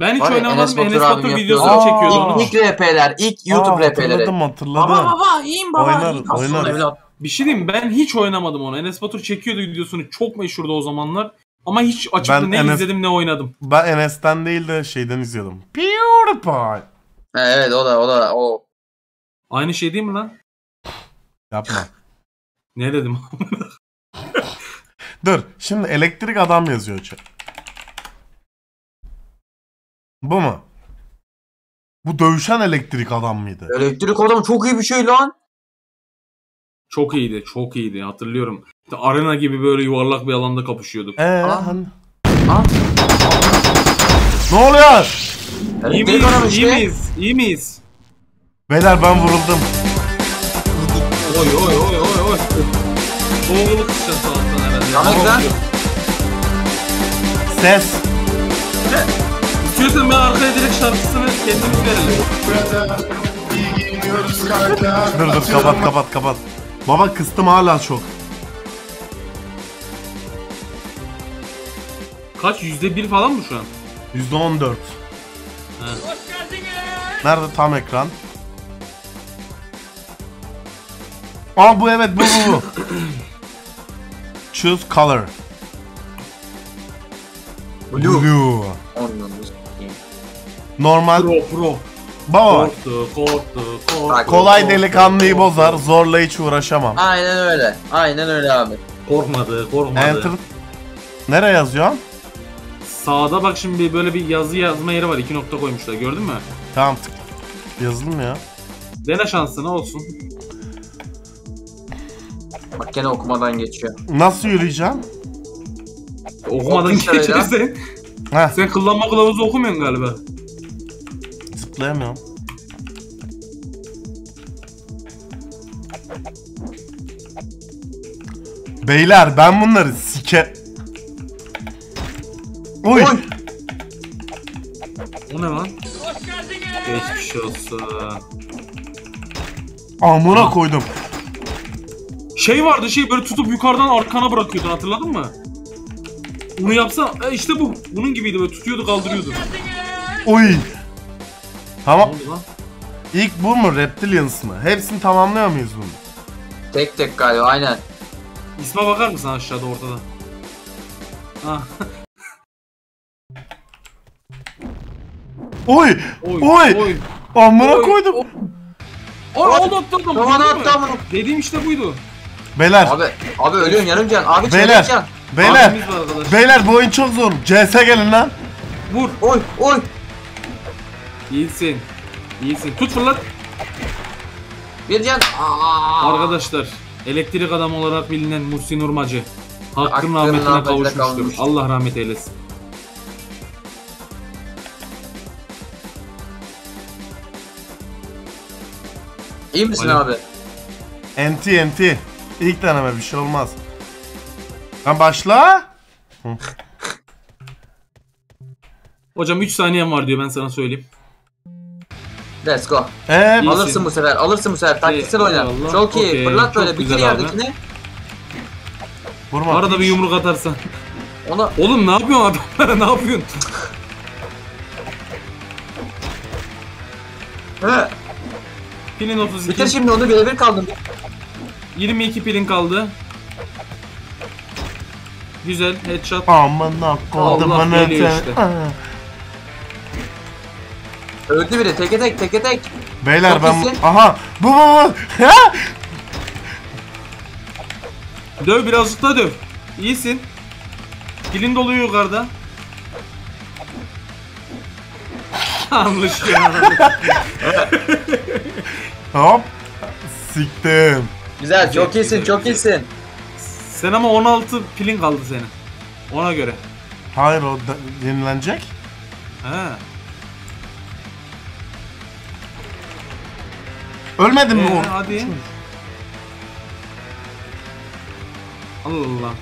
Ben hiç Var ya, oynamadım. Enes Enes Batur videosunu çekiyordu onu. İlk, ilk RP'ler, ilk YouTube Aa, RP'leri. Hatırladım hatırladım. Baba baba iyiyim baba. Oynarız, iyiyim. Evlat. Bir şey diyeyim mi? ben hiç oynamadım onu. Enes Batur çekiyordu videosunu. Çok meşhurdu o zamanlar. Ama hiç açıp da Ben ne Enes- izledim ne oynadım. Ben Enes'ten değil de şeyden izliyordum. PewDiePie. He, evet o da o da o. Aynı şey değil mi lan? Yapma. Ne dedim? Dur şimdi elektrik adam yazıyor chat. Bu mu? Bu dövüşen elektrik adam mıydı? Elektrik adam çok iyi bir şey lan. çok iyiydi. Çok iyiydi. Hatırlıyorum. İşte arena gibi böyle yuvarlak bir alanda kapışıyorduk. Ee, Aa. hani... Ne oluyor? İyi elektrik miyiz? İyi işte. miyiz? İyi miyiz? Beyler ben vuruldum. Oy oy oy oy oy. Boğuluk sıçrası alttan herhalde. Ahmet lan. Ses. İstiyorsan ben arkaya direkt şarkısını kendimiz verelim. Dur dur kapat kapat kapat. Baba kıstım hala çok. Kaç? Yüzde bir falan mı şu an? %14. Nerede tam ekran? Aa bu evet bu bu bu. Choose color. Blue. Ondan da- Normal. Pro pro. Baba Korktu korktu korktu. Bak, kolay delikanlıyı bozar. Zorla hiç uğraşamam. Aynen öyle. Aynen öyle abi. Korkmadı korkmadı. Enter. Nereye yazıyorsun? Sağda bak şimdi böyle bir yazı yazma yeri var. iki nokta koymuşlar gördün mü? Tamam tık. Yazılım ya. Dene şansını olsun. Bak gene okumadan geçiyor. Nasıl yürüyeceğim? Okumadan Oku şöyle. geçersen. Heh Sen kullanma kılavuzu okumuyorsun galiba. Zıplayamıyorum. Beyler ben bunları sike... Oy. Oy. O ne lan? Geçmiş olsun. Amına koydum. Şey vardı şey böyle tutup yukarıdan arkana bırakıyordun hatırladın mı? Bunu yapsana. E işte bu. Bunun gibiydi böyle tutuyordu kaldırıyordu. Oy. Ne Tamam. oldu lan? İlk bu mu? Reptilians mı? Hepsini tamamlıyor muyuz bunu? Tek tek galiba aynen. İsme bakar mısın aşağıda ortada? Ha. Oy. Oy. Oy. Oy. Amına Oy. koydum. Oy. oldu atladım. Tamam Gördün mü? attı amına. Dediğim işte buydu. Beyler. Abi abi ölüyorsun yarım can. Abi Beyler. Beyler. Beyler bu oyun çok zor. CS gelin lan. Vur. Oy oy. İyisin. İyisin. Tut fırlat. Bir can. Aa. Arkadaşlar elektrik adam olarak bilinen Muhsin Urmacı hakkın Hakkın rahmetine rahmetine kavuşmuştur. kavuşmuş. Allah rahmet eylesin. İyi misin Alo. abi? NT NT. İlk deneme bir şey olmaz. Lan başla. Hocam 3 saniyen var diyor ben sana söyleyeyim. Let's go. İyi. Alırsın bu sefer. Alırsın bu sefer. Taktiksel oyna. eyvallah. Çok iyi. Okey, Fırlat böyle. Bitir yerdekini. vurma. Arada bir yumruk atarsan. Ona Oğlum ne yapıyorsun adamlara ne yapıyorsun? He. Pilin 32. Bitir şimdi onu birebir kaldım. 22 pilin kaldı. Güzel headshot. Amına koydum Allah bana geliyor sen- işte. Öldü biri. Teke tek teke tek. Beyler Çok ben iyisin. aha bu bu bu. Döv birazcık da döv. İyisin. Pilin doluyor yukarıda. Ya. Hop. Siktim. Güzel. Çok iyisin. Çok iyisin. Sen ama 16 pilin kaldı senin. Ona göre. Hayır o da- yenilenecek. He. Ölmedin mi Ee, o? hadi. Allah.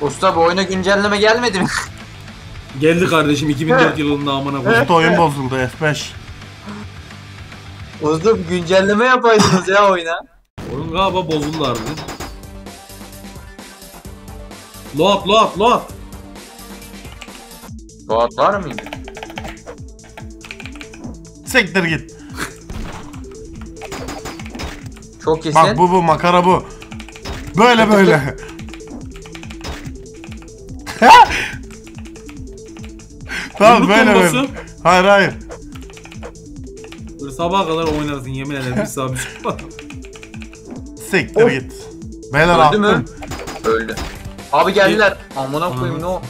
Usta bu oyuna güncelleme gelmedi mi? Geldi kardeşim 2004 yılında amına koyayım. Usta oyun bozuldu F5. Usta bir güncelleme yapaydınız ya oyuna. Oyun galiba bozuldu harbi. Load load load. Doğat var mıydı? Siktir git. Çok iyisin. Bak bu bu makara bu. Böyle böyle. tamam Yumruk böyle böyle. Hayır hayır. Böyle sabaha kadar oynarsın yemin ederim bir saat. Siktir git. Beyler Öldü attım. mü? Öldü. Abi geldiler. Amına koyayım ne o?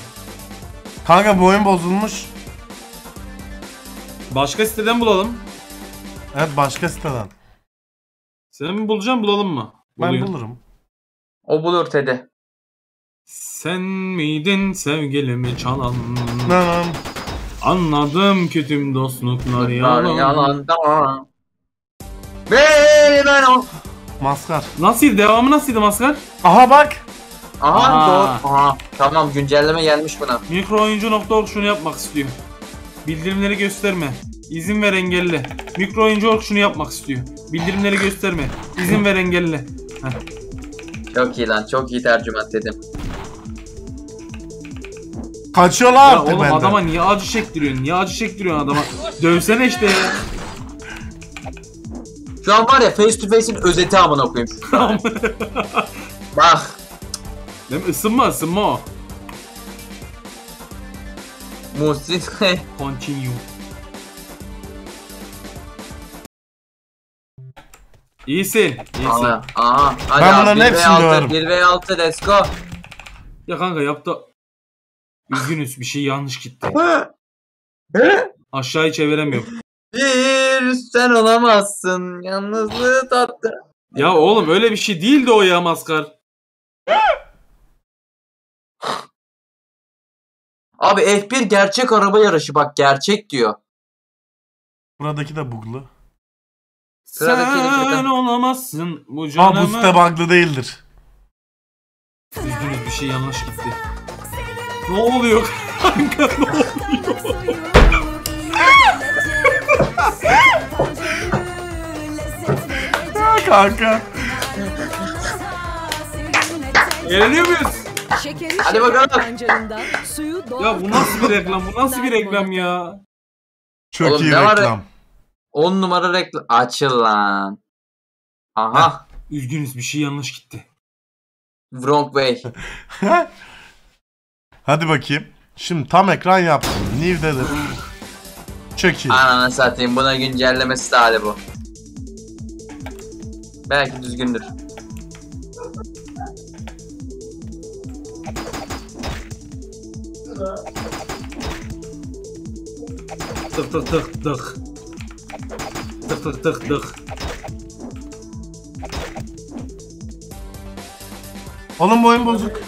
Kanka bu oyun bozulmuş. Başka siteden bulalım. Evet başka siteden. Sen mi bulacaksın bulalım mı? Ben bulurum. O bulur Ted'i. Sen miydin sevgilimi çalan? Nan. Anladım kötüm dostluklar Yalan yalan. yalan. Beni ben o. Maskar. Nasıl devamı nasıldı maskar? Aha bak. Aha Aa. doğru. Aha. Tamam güncelleme gelmiş buna. MikroOyuncu.org şunu yapmak istiyor. Bildirimleri gösterme. İzin ver engelle. MikroOyuncu.org şunu yapmak istiyor. Bildirimleri gösterme. İzin ver engelle. Heh. Çok iyi lan çok iyi tercüman dedim. Kaçıyorlar Ya artık oğlum benden. adama niye acı çektiriyorsun? Niye acı çektiriyorsun adama? Dövsene işte ya. Şu an var ya face to face'in özeti amına koyayım. Bak. Değil mi? Isınma ısınma o. Muhsin. Continue. İyisin. iyisin. Aha. Aha. Hadi Ben bunların 1 hepsini ve 6, döverim. 1 ve 6 let's go. Ya kanka yaptı. Üzgünüz bir şey yanlış gitti. Aşağıyı çeviremiyorum. Bir sen olamazsın. Yalnızlığı tattı. Ya oğlum öyle bir şey değildi o ya maskar. Abi F1 gerçek araba yarışı bak gerçek diyor. Buradaki de buglu. Sıradaki Sen olamazsın bu Ha bu canımı. site buglı değildir. Üzgünüz bir şey yanlış gitti. Ne oluyor kanka ne oluyor? Kanka. Eğleniyor muyuz? Şekeri Hadi bakalım. Ya bu nasıl bir reklam? Bu nasıl bir reklam ya? Çok Oğlum iyi ne var reklam. 10 numara reklam. Açıl lan. Aha. Üzgünüz bir şey yanlış gitti. Wrong way. Hadi bakayım. Şimdi tam ekran yaptım. New dedim. Çok iyi. Ananı satayım buna güncellemesi de hali bu. Belki düzgündür. Tık tık tık tık. Tık tık tık tık. Oğlum bu oyun bozuk.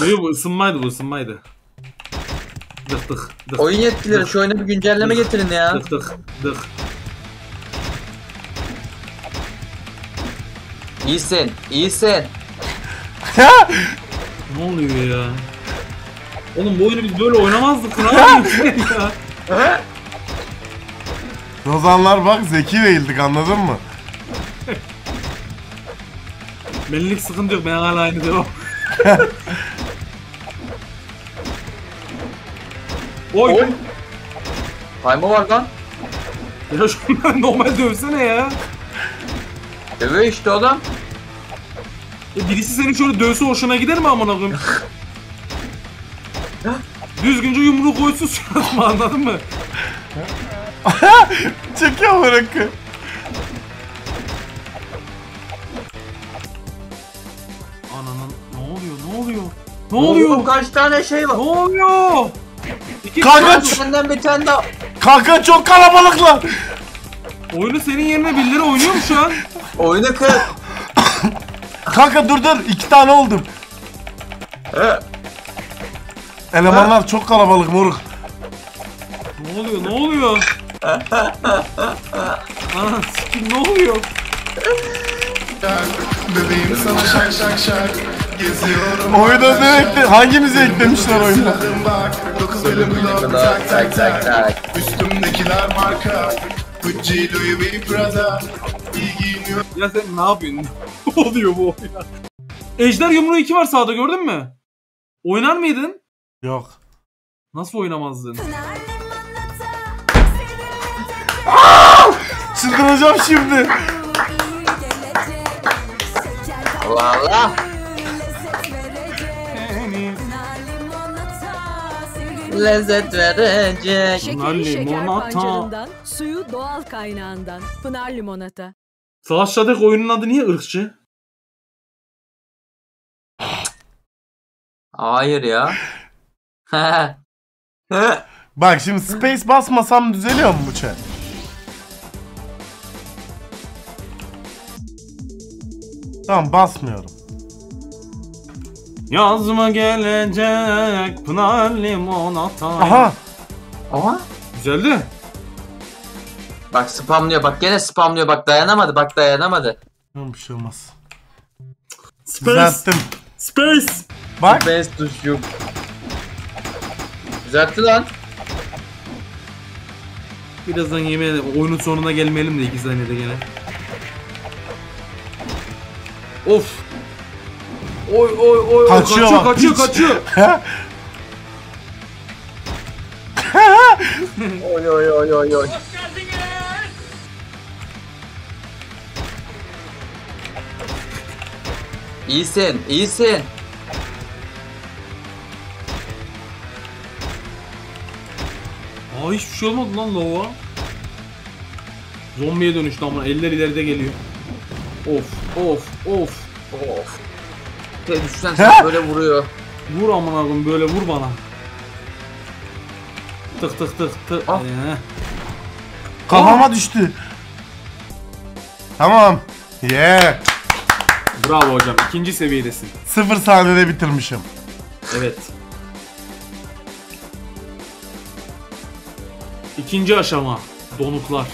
Yok bu ısınmaydı bu ısınmaydı. Tık tık tık. Oyun yetkilileri şu oyuna bir güncelleme getirin ya. Tık tık tık. İyisin, iyisin. Ne oluyor ya? Oğlum bu oyunu biz böyle oynamazdık. Yapıyorsun ya? O zamanlar bak zeki değildik anladın mı? Benlik sıkıntı yok. Ben hala aynı devam. Oy. Oy. Kayma var lan. Ya şunları normal dövsene ya. Dövüyor işte oğlum. E birisi seni şöyle dövse hoşuna gider mi amına koyayım? Düzgünce yumruğu koysun suratıma anladın mı? Çekiyor bırakı. Ananın ne oluyor ne oluyor? Ne Oğlum oluyor? kaç tane şey var. Ne oluyor? İki Kanka ç- senden bir tane daha. Kanka çok kalabalıklar. oyunu senin yerine birileri oynuyor mu şu an? Oyunu kır. Kanka dur dur iki tane oldum. Elemanlar çok kalabalık moruk. Ne oluyor ne oluyor? Ana sikim ne oluyor? Bebeğim sana şak şak şak Geziyorum Oyunda ne ekle hangimizi eklemişler oyuna? Dokuz blok tak tak tak tak. Üstümdekiler marka Gucci, Louis V, Prada İyi giyiniyor Ya sen ne yapıyorsun? ne oluyor bu oyuna? Ejder yumruğu 2 var sağda gördün mü? Oynar mıydın? Yok. Nasıl oynamazdın? Çıldıracağım şimdi. Allah Allah. Lezzet verecek. Pınar Şekeri şeker limonata. pancarından, suyu doğal kaynağından. Pınar limonata. Savaş Şadek oyunun adı niye ırkçı? Hayır ya. Bak şimdi space basmasam düzeliyor mu bu chat? Tamam basmıyorum. Yaz mı gelecek Pınar limonata. Aha. Ama Güzeldi. bak spamlıyor bak gene spamlıyor bak dayanamadı bak dayanamadı. Tamam bir şey olmaz. Space. Düzelttim. Space. Bak Best tuşu. Düzeltti lan. Birazdan ederim oyunun sonuna gelmeyelim de 2 saniyede gene. Of. Oy oy oy. Kaçıyor kaçıyor bak, kaçıyor piç. kaçıyor. Oy oy oy oy oy. İyisin, iyisin. Aa hiçbir şey olmadı lan lava. Zombiye dönüştü ama eller ileride geliyor. Of of of. Of. Şey düşünsen sen böyle vuruyor. Vur amına koyayım böyle vur bana. Tık tık tık tık. Ah. Ee, Kafama düştü. Tamam. Yeah. Bravo hocam ikinci seviyedesin. Sıfır saniyede bitirmişim. Evet. İkinci aşama. Donuklar.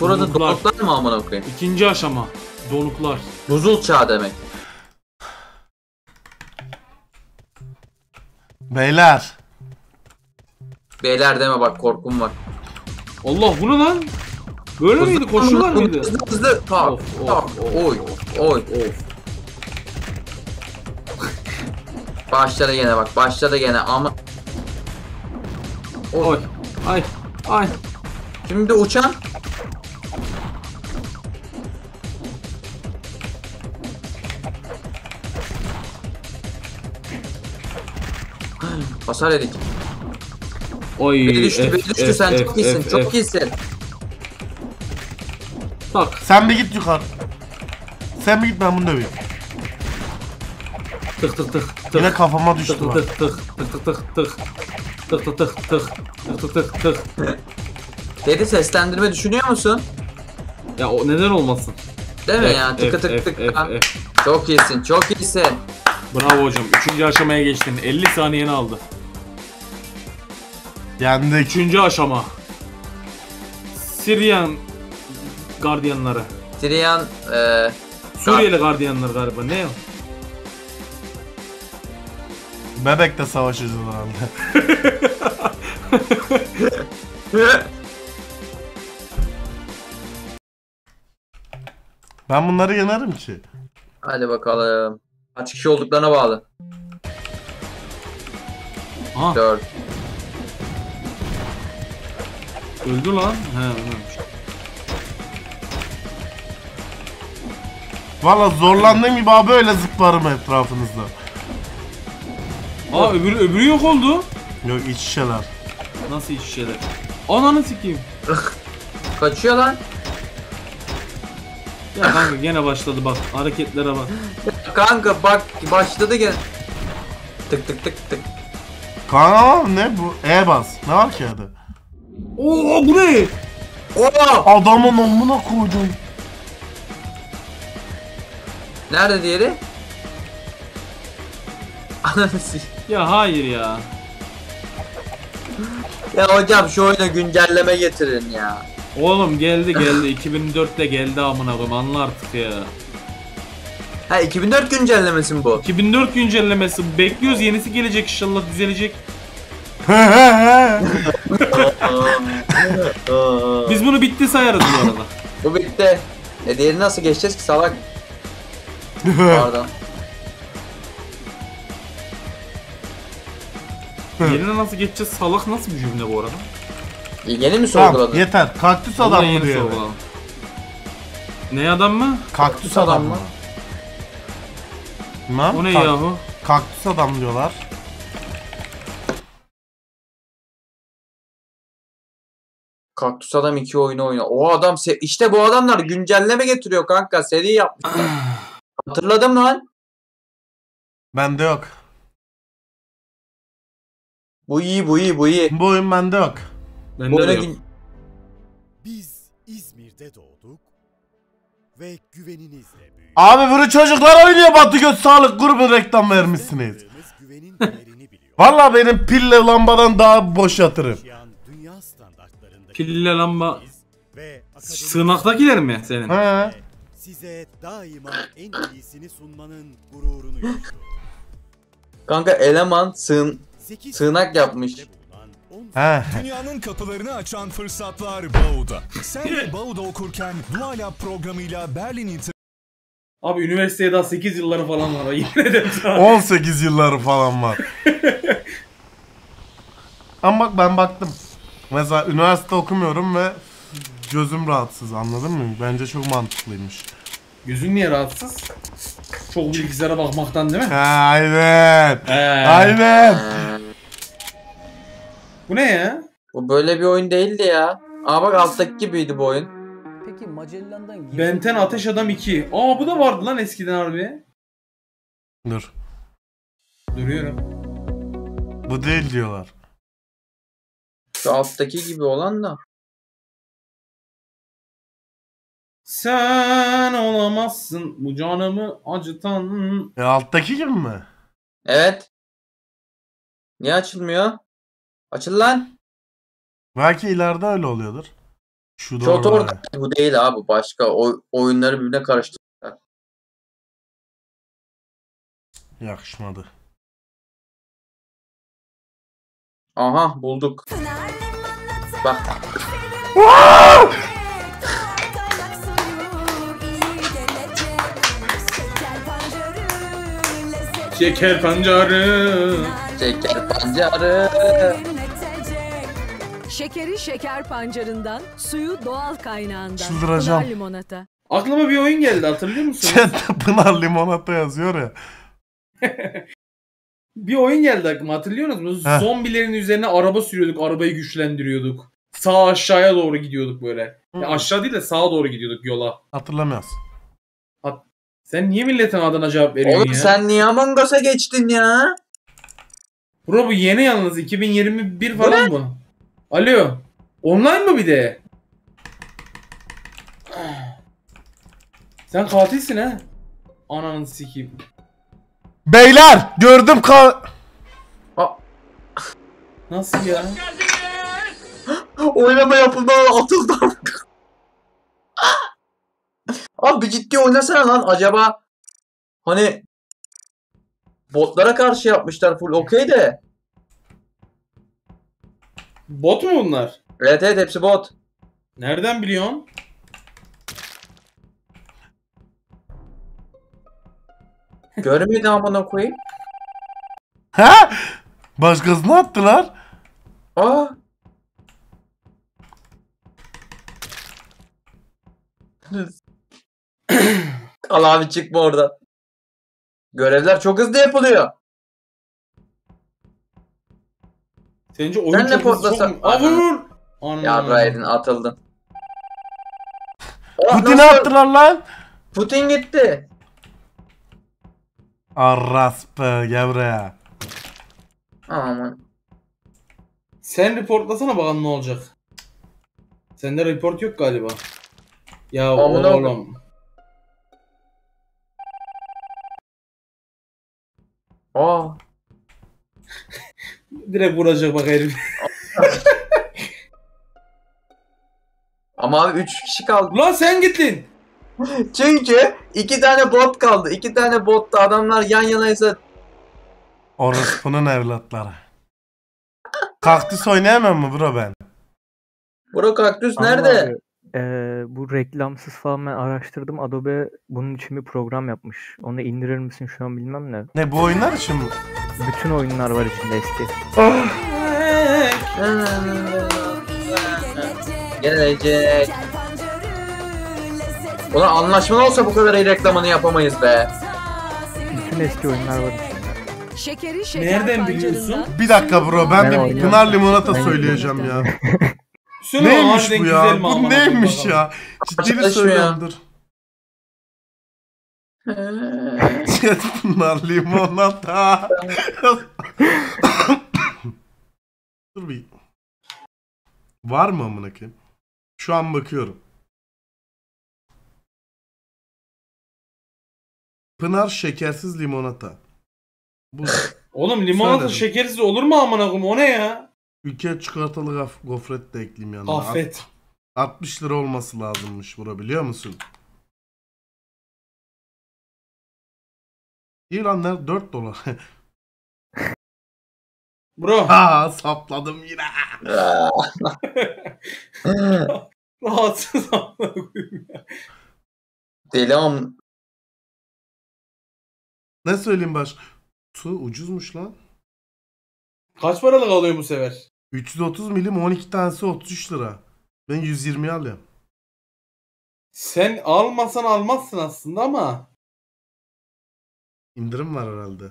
Burada Donuklar. donuklar mı amına koyayım? İkinci aşama. Donuklar. Buzul çağ demek. Beyler. Beyler deme bak korkum var. Allah bu ne lan? Böyle miydi? Koşuyorlar mıydı? Hızlı hızlı. Tak Of, of, tak. of, Oy oy of. Başladı gene bak başladı gene ama Oy. Ay. Ay. şimdi uçan Hasar yedik. Oy. Biri düştü, F, biri düştü. F, Sen F, çok iyisin, F, çok F. iyisin. Tak. Sen bir git yukarı. Sen bir git ben bunu döveyim. Tık tık tık. tık. Yine kafama düştü tık bak. tık tık tık tık tık tık. Tık tık tık tık. Tık tık tık tık. Dedi seslendirme düşünüyor musun? Ya o neden olmasın? Değil mi F, ya? F, Tıkı F, tık tık. F, ha. F. Çok iyisin, çok iyisin. Bravo hocam. Üçüncü aşamaya geçtin. 50 saniyeni aldı. Yendik. Üçüncü aşama. Siryan gardiyanları. Triyan e, Suriyeli gardiyanlar galiba. Ne o? Bebekte savaşacağız herhalde. Ben bunları yenerim ki. Hadi bakalım. Kaç kişi olduklarına bağlı. Ha 4. öldü lan. He ölmemiş. Valla zorlandığım gibi abi böyle zıplarım etrafınızda. Aa öbürü, öbürü yok oldu. Yok iç şişeler. Nasıl iş şeyler? Ananı sikeyim. Kaçıyor lan. Ya kanka gene başladı bak. Hareketlere bak. Kanka bak başladı gene. Tık tık tık tık. Kaan ne bu? E bas. Ne var ki adı? Oo bu ne? Oo! Adamın omuna koydum. Nerede diğeri? Ananı Ya hayır ya. Ya hocam şu oyuna güncelleme getirin ya. Oğlum geldi geldi 2004'te geldi amına koyayım anla artık ya. Ha 2004 güncellemesi mi bu? 2004 güncellemesi bekliyoruz yenisi gelecek inşallah düzelecek. Biz bunu bitti sayarız bu arada. Bu bitti. E diğeri nasıl geçeceğiz ki salak? Pardon. Yerine nasıl geçeceğiz salak nasıl bir cümle bu arada? Yeni mi tamam sorguladın? yeter. Kaktüs adam mı diyor? sorgulayalım. Ne adam mı? Kaktüs adam mı? Lan, O ne kak- yahu? Kaktüs adam diyorlar. Kaktüs adam iki oyunu oynuyor. O adam se- işte bu adamlar güncelleme getiriyor kanka. Seri yapmışlar. Hatırladım lan. Bende yok. Bu iyi bu iyi bu iyi. Bu oyun bende yok. Bende de yok. Biz İzmir'de doğduk ve güveninizle büyüdük. Abi bunu çocuklar oynuyor Batı Göz Sağlık Grubu reklam vermişsiniz. Aldığımız güvenin değerini biliyor. Valla benim pille lambadan daha boş yatırım. Yaşayan dünya standartlarındaki Pille lamba ve akademik sığınaktakiler mi senin? He. size daima en iyisini sunmanın gururunu. Kanka eleman sığın Sığınak yapmış. He. Dünyanın kapılarını açan fırsatlar Bau'da. Sen de Bau'da okurken Dualab programıyla Berlin Abi üniversiteye daha 8 yılları falan var. Ederim sana. 18 yılları falan var. Ama bak ben baktım. Mesela üniversite okumuyorum ve gözüm rahatsız anladın mı? Bence çok mantıklıymış. Gözün niye rahatsız? Çok bilgisayara bakmaktan değil mi? Ha, aynen. Ee. Aynen. Bu ne ya? Bu böyle bir oyun değildi ya. Aa bak alttaki gibiydi bu oyun. Peki Magellan'dan Benten Ateş Adam 2. Aa bu da vardı lan eskiden harbi. Dur. Duruyorum. Bu değil diyorlar. Şu alttaki gibi olan da. Sen olamazsın bu canımı acıtan. E alttaki gibi mi? Evet. Niye açılmıyor? Açıl lan. Belki ileride öyle oluyordur. Şu oto orada. Bu değil abi bu başka. O, oyunları birbirine karıştırdılar. Yakışmadı. Aha bulduk. Bak. Şeker pancarı. Şeker pancarı. Şekeri şeker pancarından, suyu doğal kaynağından. Çıldıracağım. Pınar limonata. Aklıma bir oyun geldi hatırlıyor musun? Chatte Pınar limonata yazıyor ya. bir oyun geldi aklıma hatırlıyor musunuz? Heh. Zombilerin üzerine araba sürüyorduk, arabayı güçlendiriyorduk. Sağ aşağıya doğru gidiyorduk böyle. Ya aşağı değil de sağa doğru gidiyorduk yola. Hatırlamıyoruz. Sen niye milletin adına cevap veriyorsun Oğlum ya? sen niye Among Us'a geçtin ya? Bro bu yeni yalnız 2021 falan mı? Alo. Online mı bir de? Sen katilsin ha. Ananı sikeyim. Beyler gördüm ka... Nasıl ya? Oynama yapıldı atıldı. Abi bir ciddi oynasana lan acaba hani botlara karşı yapmışlar full okey de. Bot mu bunlar? Evet evet hepsi bot. Nereden biliyorsun? Görmedi amına koyayım. Ha? Başkasına attılar. Aa. Al abi çıkma oradan. Görevler çok hızlı yapılıyor. Sence oyun Sen de çok hızlı portlasan- çok mu? Aa vur! Anam. Ya Raiden atıldın. Aa, Putin'e nasıl- attılar lan. Putin gitti. Arraspe gel buraya. Aman. Sen reportlasana bakalım ne olacak. Sende report yok galiba. Ya Amına oğlum. Aa. Direkt vuracak bak herif. Ama abi 3 kişi kaldı. Lan sen gittin. Çünkü iki tane bot kaldı. İki tane botta adamlar yan yanaysa Orospu'nun evlatları. Kaktüs oynayamam mı bro ben? Bro kaktüs nerede? Eee, bu reklamsız falan ben araştırdım. Adobe bunun için bir program yapmış. Onu indirir misin şu an bilmem ne. Ne bu oyunlar için mi? Bütün oyunlar var içinde eski. Gelecek. Ulan anlaşmalı olsa bu kadar iyi reklamını yapamayız be. Bütün eski oyunlar var içinde. Şekeri şeker Nereden biliyorsun? Bir dakika bro ben Ben bir oynuyorum. Pınar limonata Ben söyleyeceğim ya. Söyle neymiş bu güzel ya? Bu neymiş ya? Ciddi söylüyorum dur. Pınar limonata. dur bir. Var mı amına koyayım? Şu an bakıyorum. Pınar şekersiz limonata. Bu Oğlum limonata Söyledim. şekersiz olur mu amına koyayım? O ne ya? Ülke çikolatalı gaf- gofret de ekleyeyim yanına. Affet. 60 lira olması lazımmış bura biliyor musun? Ne? 4 dolar. Bro. ha sapladım yine. Rahatsız amına koyayım ya. Deli am... Ne söyleyeyim baş? Su ucuzmuş lan. Kaç paralık alıyor bu sefer? 330 milim 12 tanesi 33 lira. Ben 120 alıyorum. Sen almasan almazsın aslında ama. İndirim var herhalde.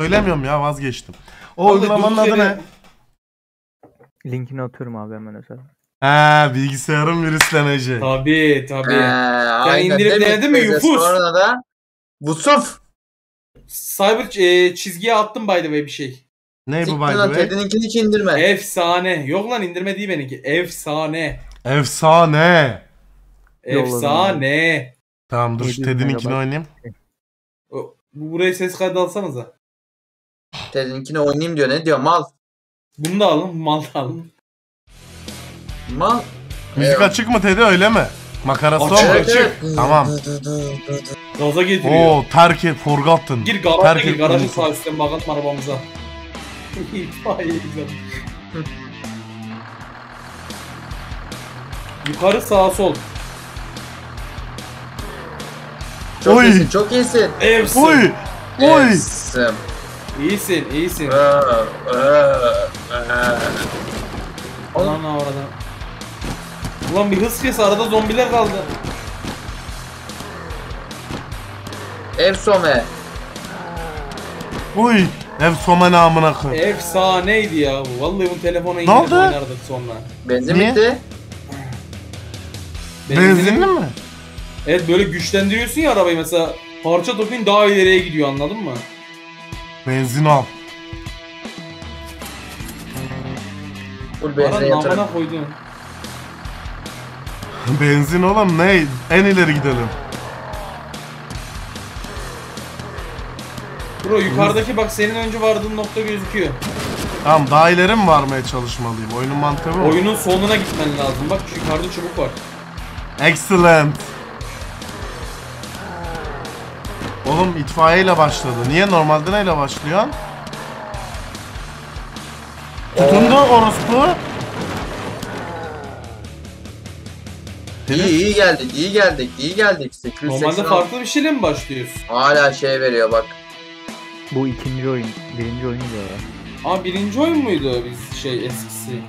Söylemiyorum ya vazgeçtim. O Vallahi uygulamanın adı ne? Linkini atıyorum abi hemen özel. He bilgisayarın virüslenecek. Tabii tabii. Ee, Sen aynen. indirip Ne denedin mi? Yufus? Sonra da Vusuf. Cyber e, çizgiye attım by the way bir şey. Ne bu by the way? Teddy'ninkini indirme. Efsane. Yok lan indirme değil benimki. Efsane. Efsane. Efsane. Tamam dur şu 700 Teddy'ninkini oynayayım. Buraya ses kaydı alsanıza. Teddy'ninkini oynayayım diyor. Ne diyor mal? Bunu da alın. Mal da alın. Mal. Müzik Evet. açık mı Teddy öyle mi? Makarası Açık, o mu? açık. Tamam. Gaza getiriyor. Oo terk et forgotten. Gir garaja gir. Garajın sağ üstten bakalım arabamıza. İtfaiye. Yukarı sağa sol. Çok Oy. iyisin. Çok iyisin. Evsin. Oy. Oy. Evsin. İyisin, iyisin. Aa, aa, aa. Ulan orada. Ulan bir hız kes arada zombiler kaldı. Efsome. Oy. Ev soma namına koy. Efsaneydi ya bu. Vallahi bu telefona indirip oldu? oynardık sonra. Benzin Niye? bitti. Benzinli mi? Evet böyle güçlendiriyorsun ya arabayı mesela. Parça topun daha ileriye gidiyor anladın mı? Benzin al. Full benzin Paranın yatırım. koydum. Benzin oğlum ne? En ileri gidelim. Bro yukarıdaki bak senin önce vardığın nokta gözüküyor. Tamam daha ileri mi varmaya çalışmalıyım? Oyunun mantığı bu. Oyunun sonuna gitmen lazım. Bak şu yukarıda çubuk var. Excellent. Oğlum itfaiyeyle başladı. Niye normalde neyle başlıyor? Tutundu orospu. İyi iyi geldik. iyi geldik. iyi geldik. 886. Normalde farklı bir şeyle mi başlıyorsun? Hala şey veriyor bak. Bu ikinci oyun. Birinci oyunu diyorlar. Aa birinci oyun muydu biz şey eskisi?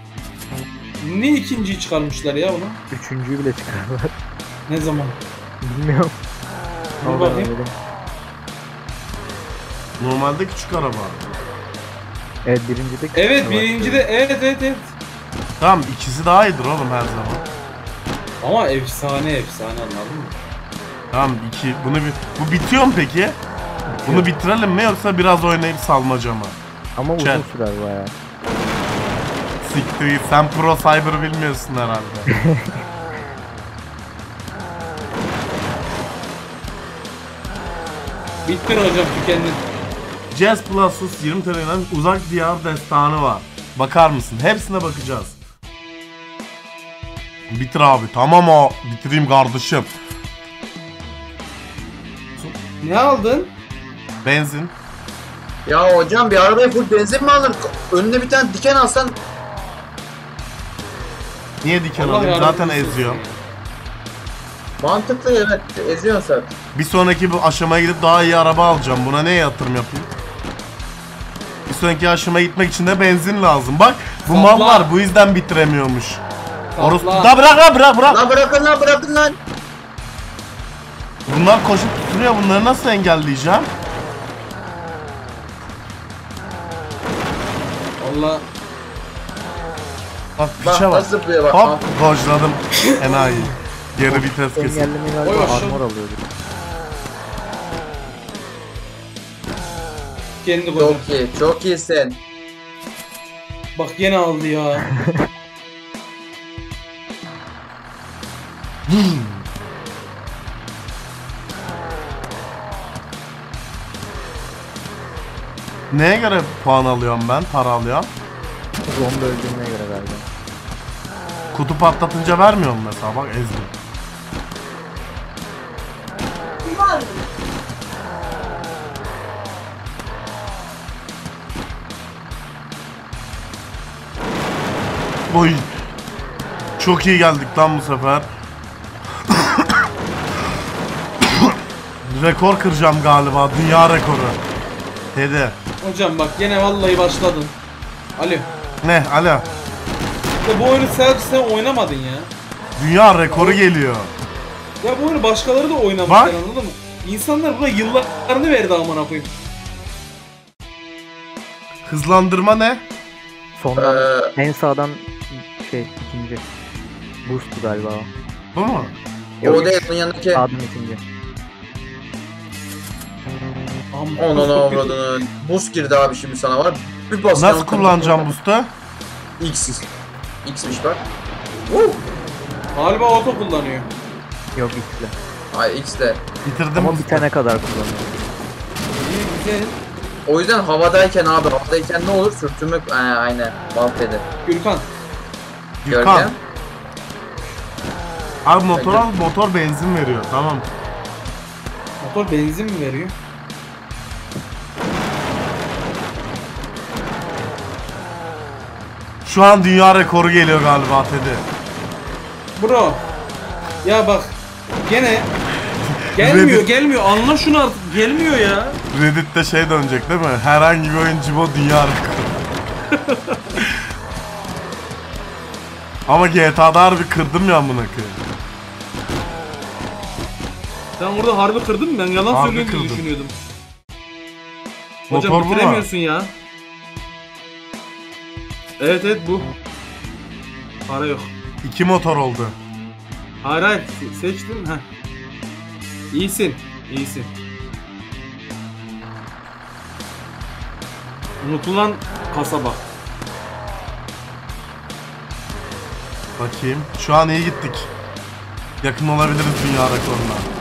Ne ikinciyi çıkarmışlar ya bunu? Üçüncüyü bile çıkardılar. Ne zaman? Bilmiyorum. Dur bakayım. Normalde küçük araba. Evet birincide Evet birinci de evet evet evet. Tamam ikisi daha iyidir oğlum her zaman. Ama efsane efsane anladın mı? Tamam iki. Bunu bir, bu bitiyor mu peki? Bunu bitirelim mi yoksa biraz oynayıp salmaca mı? Ama uzun Çel. sürer bayağı. Siktir. Sen Pro Cyber bilmiyorsun herhalde. Bittir hocam tükendin. Jazz Plus'us 20 TL'den uzak diyar destanı var. Bakar mısın? Hepsine bakacağız. Bitir abi. Tamam o. Bitireyim kardeşim. Ne aldın? Benzin. Ya hocam bir arabaya full benzin mi alır? Önüne bir tane diken alsan Niye diken Allah alayım? yardımcısı Zaten olsun eziyorum. mantıklı evet eziyorsun sen. Bir sonraki bu aşamaya gidip daha iyi araba alacağım. Buna ne yatırım yapayım? Bir sonraki aşamaya gitmek için de benzin lazım. Bak bu Sapla. mallar bu yüzden bitiremiyormuş. Orospu. Sapla. Da bırak lan bırak bırak. Lan bırakın lan bırakın lan. Bunlar koşup tutuyor. Bunları nasıl engelleyeceğim? Allah Bak Bak piçe bak. nasıl zıplıyor bak. Hop dojladım. Enayi. Geri vites kesin. Engellemeyi galiba Oy, armor alıyordu. kendi koydum. Çok iyi çok iyisin. Bak yine aldı ya. Neye göre puan alıyorum ben? Para alıyorum. Zombi öldüğüne göre galiba. Kutu patlatınca vermiyor mu mesela? Bak ezdim. Oy. Çok iyi geldik lan bu sefer. Rekor kıracağım galiba. Dünya rekoru. Dede. Hocam bak yine vallahi başladın. Ali. Ne alo. Ya bu oyunu sadece sen oynamadın ya. Dünya rekoru geliyor. Ya bu oyunu başkaları da Bak. oynamışlar anladın mı? İnsanlar buna yıllarını verdi amına koyayım. Hızlandırma ne? Sondan Ee, en sağdan şey ikinci. Boost galiba o. Bu mu? O değil bunun yanındaki. Sağdan ikinci. Onun avradını. Boost girdi abi şimdi sana var. Bir bas. Nasıl kullanacağım boost'u? X. X'miş bak. Galiba auto kullanıyor. Yok X'le. Ay X de. Bitirdim. Ama bitene kadar kullanıyor. İyi güzel. O yüzden havadayken abi havadayken ne olur? Sürtünme ee, aynen. Mahveder. Gürkan. Gürkan. Görkem. Abi motor al motor benzin veriyor tamam. Motor benzin mi veriyor? Şu an dünya rekoru geliyor galiba Teddy. Bro. Ya bak. Gene. Gelmiyor Reddit- gelmiyor. Anla şunu artık. Gelmiyor ya. Reddit'te şey dönecek değil mi? Herhangi bir oyuncu bu dünya rekoru. Ama GTA'da harbi kırdım ya amına koyayım. Sen orada harbi kırdın mı? Ben yalan Harbi söylüyorum diye düşünüyordum. Hocam Motor bitiremiyorsun ya. Evet evet bu. Para yok. İki motor oldu. Hayır hayır se- seçtin ha. İyisin. iyisin. Unutulan kasaba. Bakayım. Şu an iyi gittik. Yakın olabiliriz dünya rekoruna.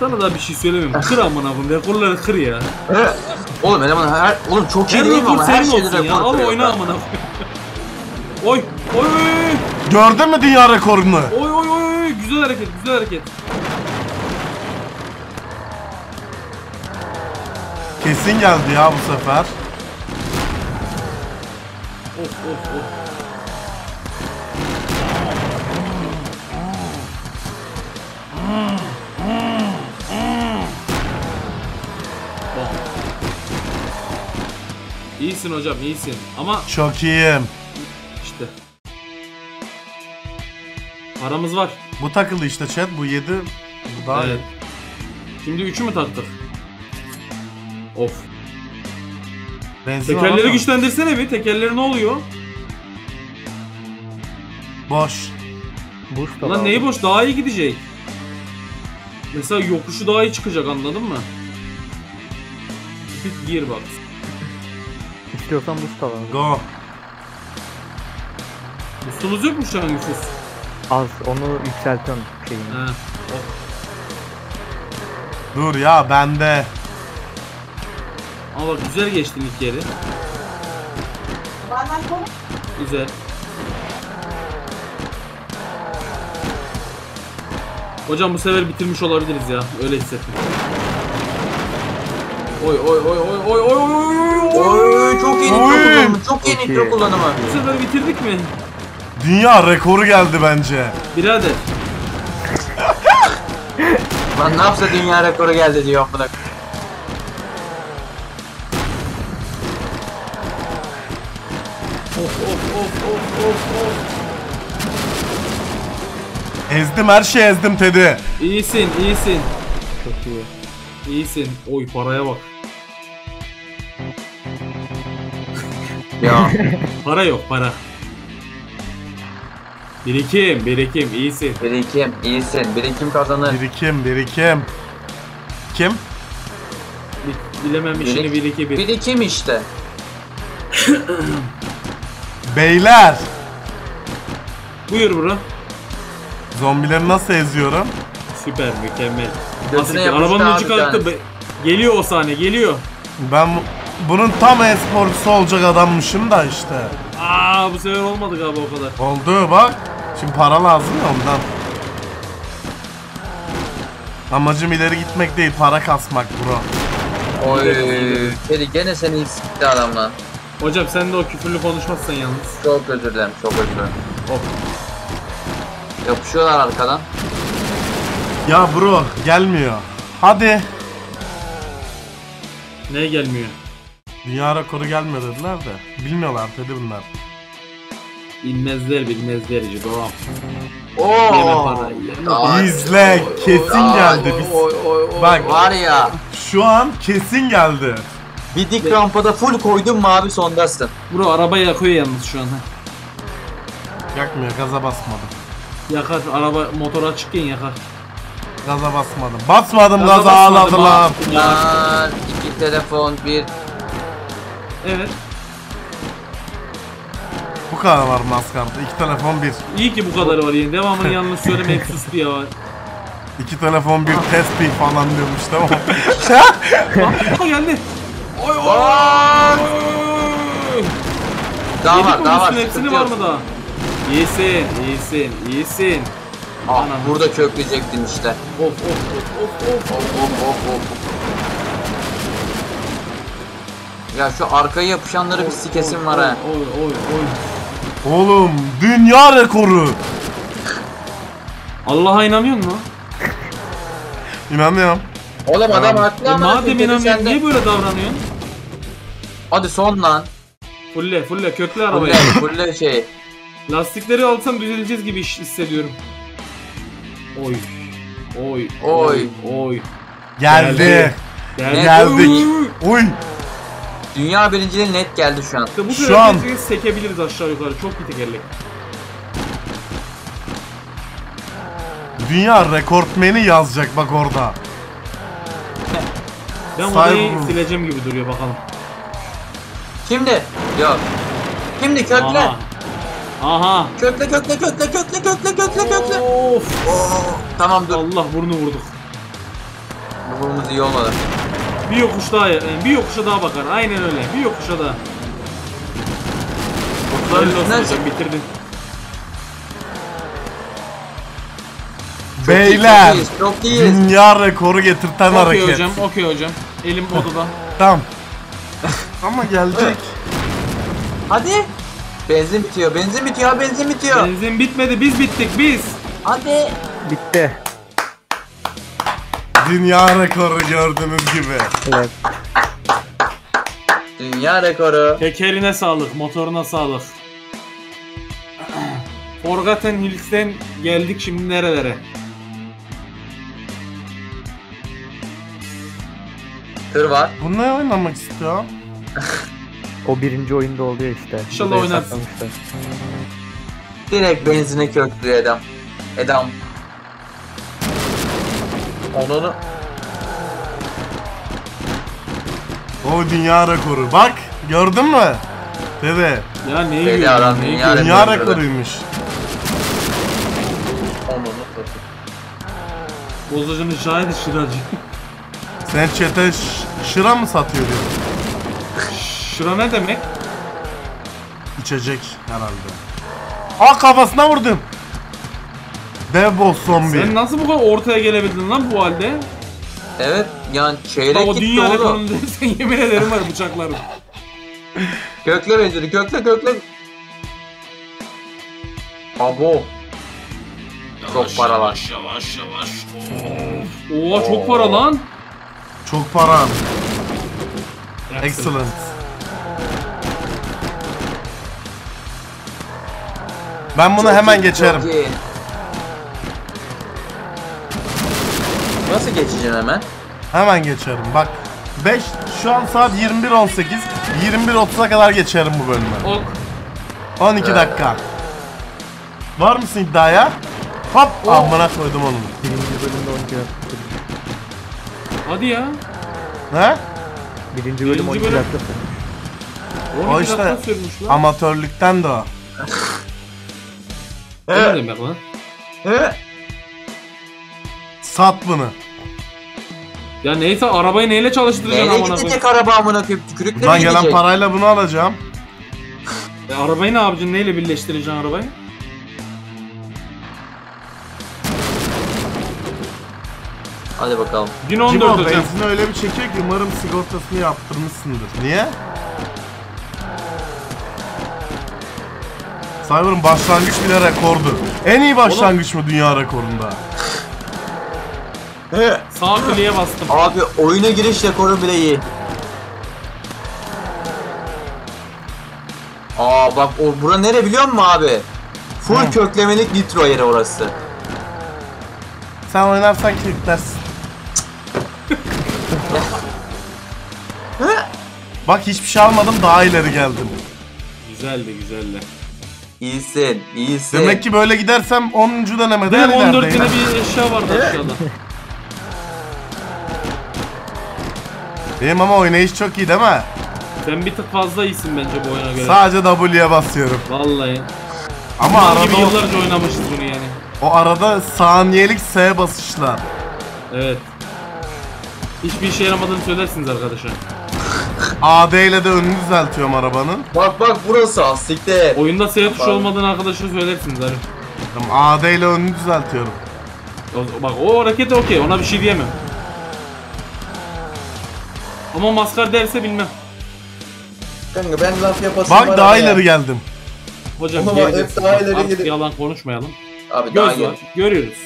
Sana da bir şey söylemeyeyim. Kır amına koyayım. Rekorları kır ya. Oğlum eleman her oğlum çok iyi değil ama her şeyde ya. rekor Al oyna amına koyayım. Oy. Oy oy oy. Gördün mü dünya rekorunu? Oy oy oy oy. Güzel hareket. Güzel hareket. Kesin geldi ya bu sefer. Of of of. İyisin hocam iyisin ama Çok iyiyim. işte paramız var. Bu takılı işte chat bu 7. Bu daha Evet. Şimdi 3'ü mü taktık? Of. Benzin var Tekerleri ama güçlendirsene bir. Tekerleri ne oluyor? Boş. Boost al Lan neyi boş daha iyi gidecek. Mesela yokuşu daha iyi çıkacak anladın mı? Speed gearbox. İstiyorsan al abi. Go. Boostumuz yok mu şu an nüfus? Az onu yükseltiyorum şeyini. He. Of. Dur ya bende. Ama bak güzel geçtin ilk yeri. Güzel. Hocam bu sefer bitirmiş olabiliriz ya. Öyle hissettim. Oy oy oy oy oy oy oy oy oy çok iyi nitro kullanımı çok iyi nitro kullanımı. Bu sefer bitirdik mi? Dünya rekoru geldi bence. Birader. Lan ne yapsa dünya rekoru geldi diyor amına. Ezdim her şeyi ezdim Teddy. İyisin iyisin. Çok iyi. İyisin. Oy paraya bak. Ya Para yok para. Birikim birikim iyisin. birikim iyisin. Birikim kazanır. Birikim birikim. Kim? Bi- Bilemem işini Birik- bir iki bir. Birikim işte. Beyler. Buyur bro. Zombileri nasıl eziyorum? Süper mükemmel. Yapıştı Arabanın abi ucu kalktı. sen. Be- Geliyor o sahne geliyor. Ben bunun tam e-sporcusu olacak adammışım da işte. Aa bu sefer olmadı galiba o kadar. Oldu bak. Şimdi para lazım ya ondan. Amacım ileri gitmek değil para kasmak bro. Oy. Kedi gene seni sikti adam lan. Hocam sen de o küfürlü konuşmazsan yalnız. Çok özür dilerim. Çok özür dilerim. Hop. Yapışıyorlar arkadan. Ya bro gelmiyor. Hadi. Ne gelmiyor? Dünya rekoru gelmiyor dediler de. Bilmiyorlar dedi bunlar. Bilmezler bilmezler. Oo. Yeme. Yeme parayı. İzle kesin geldi. Biz... Bak Var ya. şu an kesin geldi. Bir dik rampada full koydun mu abi sondasın. Bro araba yakıyor yalnız şu an. ha. Yakmıyor gaza basmadım. Yakar araba motor açıkken yakar. Gaza basmadım. Basmadım Gaza gaza basmadım, ağladı lan. bastım ya. İki telefon bir. Evet. Bu kadar var maskarda. İki telefon bir. İyi ki bu kadar var yani. Devamını yanlış söyleme hep sustu ya. İki telefon bir tespih falan diyormuş tamam. Aa geldi. Oy oy. Daha Yedik var mi daha var. hepsini sıkıntı var yok. mı daha? İyisin, iyisin, iyisin. Ah, Anam. burada kökleyecektin işte. Of of of of of. Of of of of. Ya şu arkaya yapışanları bir sikesim var ha. Oy oy oy. Oğlum dünya rekoru. Allah'a inanıyor musun? İnanıyorum. Oğlum adam haklı E ama. madem sende. niye böyle davranıyorsun? Hadi son lan. Fulle fulle köklü arabayı. Fulle fulle şey. Lastikleri alsam düzeleceğiz gibi iş- hissediyorum. Oy. Oy. Oy. Oy. Geldi. Geldi. Geldik. Oy. Uy. Dünya birinciliği net geldi şu an. İşte bu Şu an- an... sekebiliriz aşağı yukarı. Çok bir tekerlek. Dünya rekortmeni yazacak bak orada. Ben Cyber- orayı sileceğim gibi duruyor bakalım. Şimdi. Yok. Şimdi kökle. Aha. Aha. Kökle kökle kökle kökle kökle kökle kökle. Of. Tamam dur. Allah burnu vurduk. Burumuz iyi olmadı. Bir yokuş daha ya- bir yokuşa daha bakar. Aynen öyle. Bir yokuşa daha. Hayırlı olsun hocam bitirdin. Çok Beyler. Çok iyiyiz. Çok iyiyiz. Dünya rekoru getirten Okey hareket. hocam, okey hocam. Elim odada. Tamam. Ama gelecek. Hadi. Benzin bitiyor. Benzin bitiyor. Benzin bitiyor. Benzin bitmedi, biz bittik biz. Hadi. Bitti. Dünya rekoru gördüğünüz gibi. Evet. Dünya rekoru. Tekerine sağlık, motoruna sağlık. Forgotten Hills'ten geldik şimdi nerelere? Tır var. Bu ne oynamak istiyor? O birinci oyunda oluyor işte. İnşallah oynarsın. Direkt benzine köklüyor Edam. Edam. Onu O dünya rekoru. Bak gördün mü? Dede. Ya neyi Deli görüyorsun? adam, neyi dünya? Dünya rekoru. rekoruymuş. Bozacının şahidi şıracı. Sen çete şıra mı satıyor diyor. Şıra ne demek? İçecek herhalde. Aa kafasına vurdum. Dev boss zombi. Sen nasıl bu kadar ortaya gelebildin lan bu halde? Evet yani çeyrek Bak o gitti dünya rekorunu dersen yemin ederim var bıçaklarım. Kökle benzini kökle kökle. Abo. Çok para var. Yavaş yavaş. Oha çok para lan. Çok para. Excellent. Ben bunu Çok hemen iyi, geçerim. çok iyi. Nasıl geçeceksin hemen? Hemen geçerim. Bak 5 şu an saat 21.18. 21.30'a kadar geçerim bu bölümü. Ok. 12 dakika. Var mısın iddiaya? Hop amına koydum onu. Birinci bölümde onca. Hadi ya. He? Birinci bölüm Birinci 12 bölüm. dakika sürmüş. 12 O işte dakika amatörlükten de o. O ne demek lan? Sat bunu. Ya neyse arabayı neyle çalıştıracaksın Neyle amına koyayım? gidecek araba amına koyup tükürükle Ben mi gelen gidecek? parayla bunu alacağım. E, arabayı ne yapacaksın? Neyle birleştireceksin arabayı? Hadi bakalım. Gün 14 Cibo hocam. benzini öyle bir çekiyor ki umarım sigortasını yaptırmışsındır. Niye? Cyber'ın başlangıç bile rekordu. En iyi başlangıç mı dünya rekorunda? Sağ kliye bastım. Abi oyuna giriş rekoru bile iyi. Aa bak o bura nere biliyor musun abi? Full Hı. köklemelik nitro yeri orası. Sen oynarsan kilitlersin. Bak hiçbir şey almadım daha ileri geldim. Güzeldi güzeldi. İyisin, iyisin. Demek ki böyle gidersem 10. denemede Benim her 14 tane bir eşya vardı aşağıda. Benim ama oynayış çok iyi değil mi? Sen bir tık fazla iyisin bence bu oyuna göre. Sadece W'ye basıyorum. Vallahi. Ama Bunlar arada gibi yıllarca oynamışız bunu yani. o arada saniyelik S basışlar. Evet. Hiçbir işe yaramadığını söylersiniz arkadaşa. AD ile de önünü düzeltiyorum arabanın. Bak bak burası siktir. Oyunda S tuşu olmadığını arkadaşa söylersiniz abi. Tamam AD ile önünü düzeltiyorum. O- bak o hareket okey ona bir şey diyemem. Ama maskar derse bilmem. Kanka ben laf yapasım Bak daha ileri geldim. Hocam Ama geridesin. hep daha Bak, ileri Artık gidip- yalan konuşmayalım. Abi daha Göz var. gel. Görüyoruz.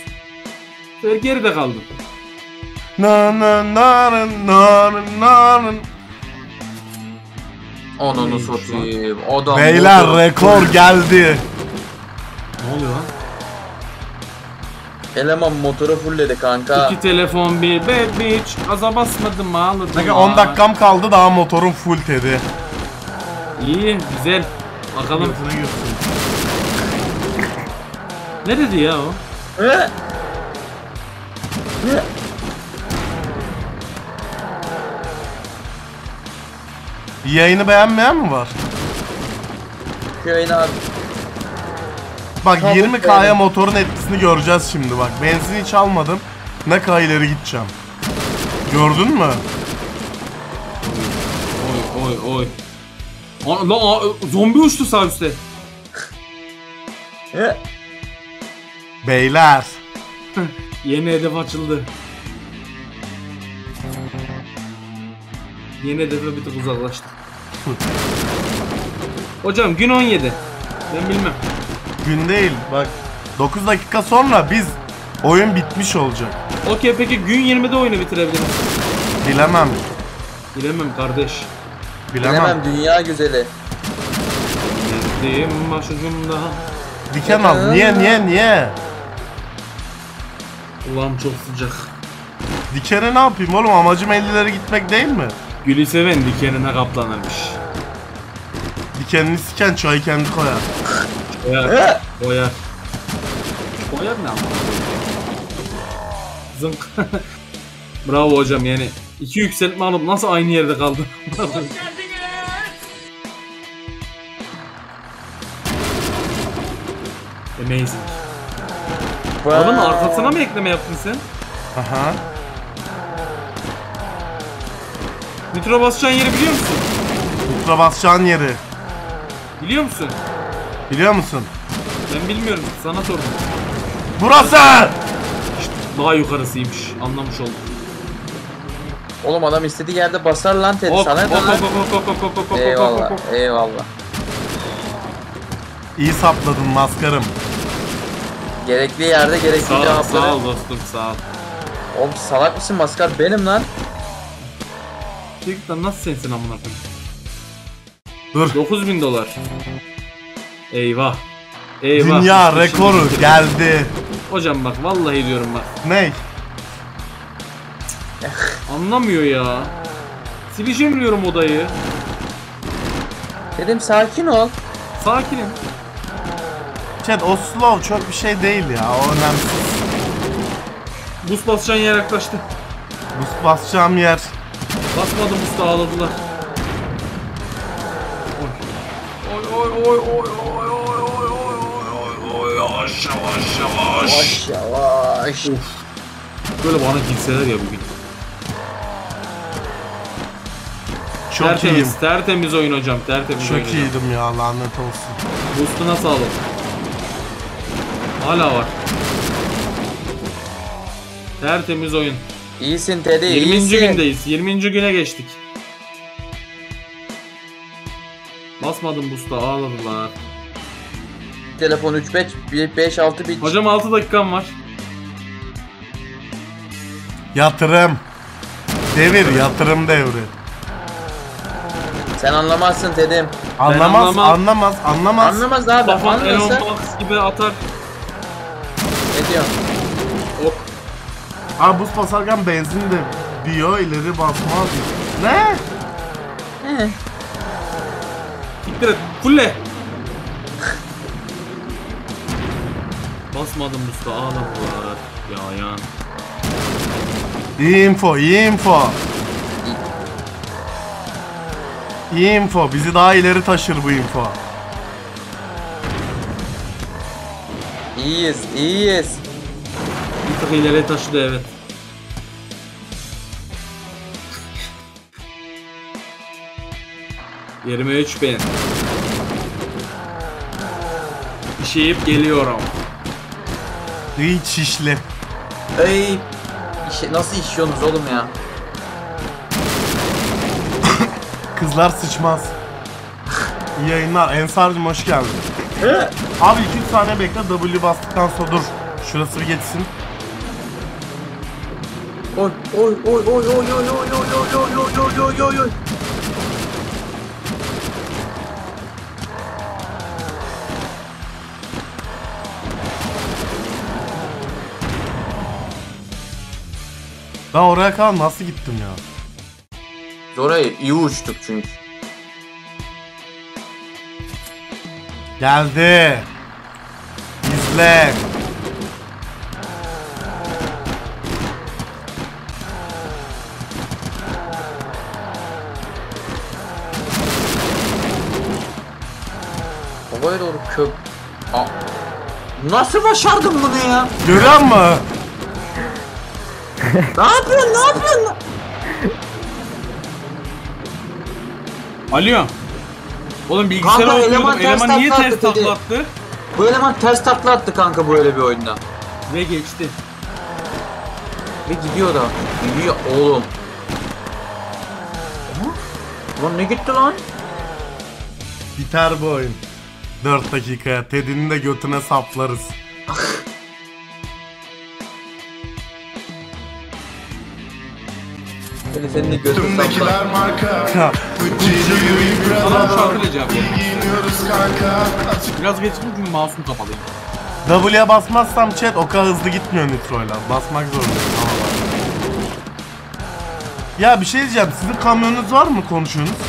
Sen geride kaldın. Na na na na na na na. Onunu Neymiş lan? satayım. Adam Beyler rekor geldi. Ne oluyor lan? Eleman motoru fullledi kanka. İki telefon bir bad bitch. Gaza basmadım ağladım. Kanka ha. 10 dakikam kaldı daha motorum full dedi. İyi güzel. Bakalım. Ne dedi ya o? Yayını beğenmeyen mi var? Köyün abi. Bak Tamam, 20K'ya beğendim. motorun etkisini göreceğiz şimdi bak. Benzin hiç almadım. Ne kadar ileri gideceğim. Gördün mü? Oy oy oy. Aa, lan aa, zombi uçtu sağ üstte. Hı? Beyler. Yeni hedef açıldı. Yeni hedefe bir tık uzaklaştık. Hocam gün 17. Ben bilmem. Gün değil bak. 9 dakika sonra biz oyun bitmiş olacak. Okey peki gün 20'de oyunu bitirebilir misin? Bilemem. Bilemem kardeş. Bilemem. Bilemem dünya güzeli. Sevdiğim başucumda. Diken al. Niye niye niye? Ulan çok sıcak. Dikene ne yapayım oğlum? Amacım 50'lere gitmek değil mi? Gülü seven dikenine kaplanırmış. Dikenini siken çayı kendi koyar. Koyar. Hı? Koyar. Koyar ne ama? Zınk. Bravo hocam yani. iki yükseltme alıp nasıl aynı yerde kaldın? Amazing. Arabanın arkasına mı ekleme yaptın sen? Aha. Nitro basacağın yeri biliyor musun? Ultra basacağın yeri. Biliyor musun? Biliyor musun? Ben bilmiyorum. Sana sordum. Burası! Daha yukarısıymış. Anlamış oldum. Oğlum adam istediği yerde basar lan Teddy. Ok, Sana ok, ok, ok, ok, ok, ok, ok, ok, ok, Eyvallah, ok. eyvallah. İyi sapladın maskarım. Gerekli yerde gerekli Sağ ol, cevapları. sağ ol dostum sağ ol. Oğlum salak mısın maskar? Benim lan. Gerçekten nasıl sensin amına koyayım? Dur. 9000 dolar. Eyvah. Eyvah. Dünya rekoru Şimdi- geldi. Hocam bak vallahi diyorum bak. Ney? Anlamıyor ya. Sileceğim diyorum odayı. Dedim sakin ol. Sakinim. Chat o slow çok bir şey değil ya. O önemsiz. Buz basacağın yer yaklaştı. Bus basacağım yer. Basmadım usta ağladılar. Oy. Oy oy oy oy oy yavaş yavaş yavaş. Yavaş yavaş. Böyle bana gitseler ya bugün. Çok tertemiz, iyiyim. tertemiz oyun hocam, tertemiz Çok oyun hocam. iyiydim ya lanet olsun. Boost'una sağlık. Hala var. Tertemiz oyun. İyisin Teddy, 20. iyisin. gündeyiz. 20. güne geçtik. Basmadım boost'a ağladılar. Telefon 3 5 5 6 bit. Hocam 6 dakikam var. Yatırım. Devir yatırım devri. Sen anlamazsın Teddy'm. Anlamaz, anlamam. anlamaz, anlamaz. Anlamaz abi. Kafan Elon Anlasa Musk gibi atar. ne diyor? Abi buz basarken benzin de diyor ileri basmaz. Ne? Siktir et. Fulle. Basmadım usta ağladılar. Ya yan. İyi info, iyi info. İyi info. Bizi daha ileri taşır bu info. İyiyiz, iyiyiz. Bir tık ileri taşıdı evet. Yirmi üç bin. İşeyip geliyorum. İyi şişli. Ey, işe, nasıl işiyorsunuz oğlum ya? Kızlar sıçmaz. İyi yayınlar. Ensar'cım hoş geldin. Abi 2 saniye bekle W bastıktan sonra dur. Şurası bir geçsin. Oy oy oy oy oy oy oy oy oy oy oy oy oy oy. Ben oraya kadar nasıl gittim ya? Oraya iyi uçtuk çünkü. Geldi. İzle. Havaya doğru köp... Aa. Nasıl başardın bunu ya? Görüyor musun? Ne yapıyorsun? Ne yapıyorsun? Alo. Oğlum bilgisayara Kanka, eleman ters Eleman niye ters dedi. takla attı? Bu eleman ters takla attı kanka böyle bir oyunda. Ve geçti. Ve gidiyor da. Gidiyor oğlum. Lan ne gitti lan? Biter bu oyun. 4 dakikaya. Teddy'nin de götüne saplarız. Senin de gözün saplar. marka veriyor. Giyiniyoruz kanka Biraz geçtim çünkü mouse'um kapalıyım. W'ye basmazsam chat o kadar hızlı gitmiyor nitroyla. Basmak zorundayım. Tamam. Ya bir şey diyeceğim. Sizin kamyonunuz var mı konuşuyorsunuz?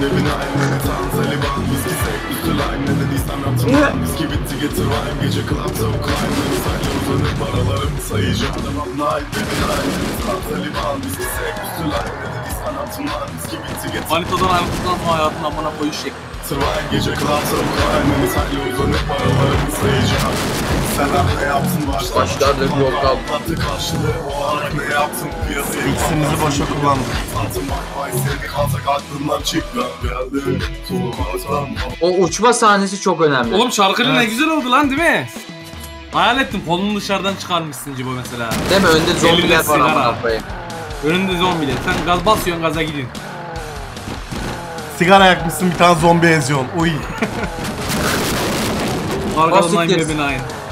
Ne bina ne tam Taliban. Viski sek üstü lime Ne dediysem yaptım. Lan Viski bitti getir rhyme Gece club tavuk lime Sadece uzanıp paralarım sayacağım. Devam night bina ne tam Taliban. Viski sek üstü lime Ne dediysem yaptım. Lan Viski bitti getir Manitadan ayrıldıktan sonra hayatın amına koyuş şekli. Rhyme Gece club tavuk lime Sadece uzanıp paralarım sayacağım Sen ne yaptın başta Başlarda yol kaldı. Karşılığı olarak ne yaptın Piyasayı İkisinizi boşa kullandım. Seni kalsak aklımdan çıktı Geldim O uçma sahnesi çok önemli. Oğlum şarkıyla ne Evet. güzel oldu lan değil mi? Hayal ettim kolunu dışarıdan çıkarmışsın Cibo mesela. Değil mi? Önde zombiler var koyayım. Önünde zombiler. Sen gaz basıyorsun gaza gidiyorsun. Sigara yakmışsın bir tane zombi eziyorsun. Uy. Arkadan Basit nine kes.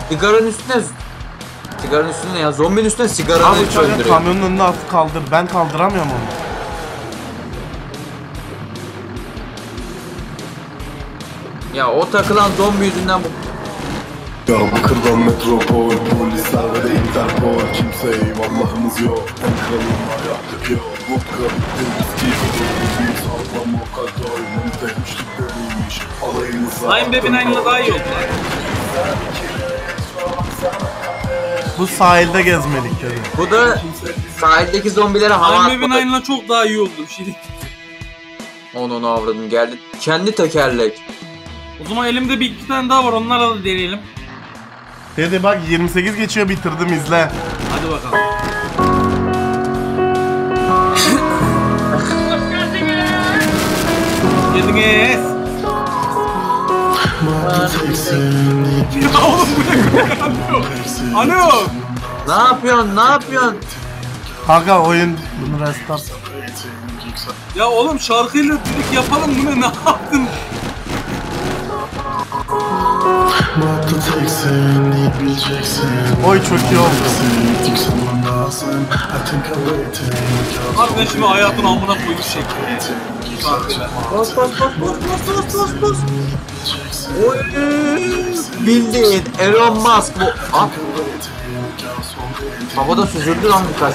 Sigaranın üstüne Sigaranın üstüne ya zombinin üstüne sigaranı Abi çocuk söndürüyor. kamyonun önüne atıp kaldır. Ben kaldıramıyorum onu. Ya o takılan zombi yüzünden bu Diyarbakır'dan metropol Polisler ve de interpol Kimse eyvallahımız yok Ben kralım yaptık yok Bu kralitin riski Bizim sağlam o kadar Manita müşrikleriymiş Alayınıza Nine baby nine'la daha iyi oldu lan. Bu sahilde gezmelik dedi. bu da sahildeki zombilere hava Nine baby atmadı. nine'la çok daha iyi oldu bir şey değil. Onu onu avradım geldi. Kendi tekerlek. O zaman elimde bir iki tane daha var onlarla da deneyelim. Dedi bak 28 geçiyor bitirdim izle. Hadi bakalım. Geldiniz. Ya oğlum bu ne? Alo. Ne yapıyorsun? Ne yapıyorsun? Kanka oyun bunu restart. Ya oğlum şarkıyla dedik yapalım bunu ne yaptın? Oy çok iyi oldu. Harbiden şimdi hayatın amına koymuş şekli. Bas bas bas bas bas bas bas. Oy. Bildiğin Elon Musk bu. At. Havada süzüldü lan birkaç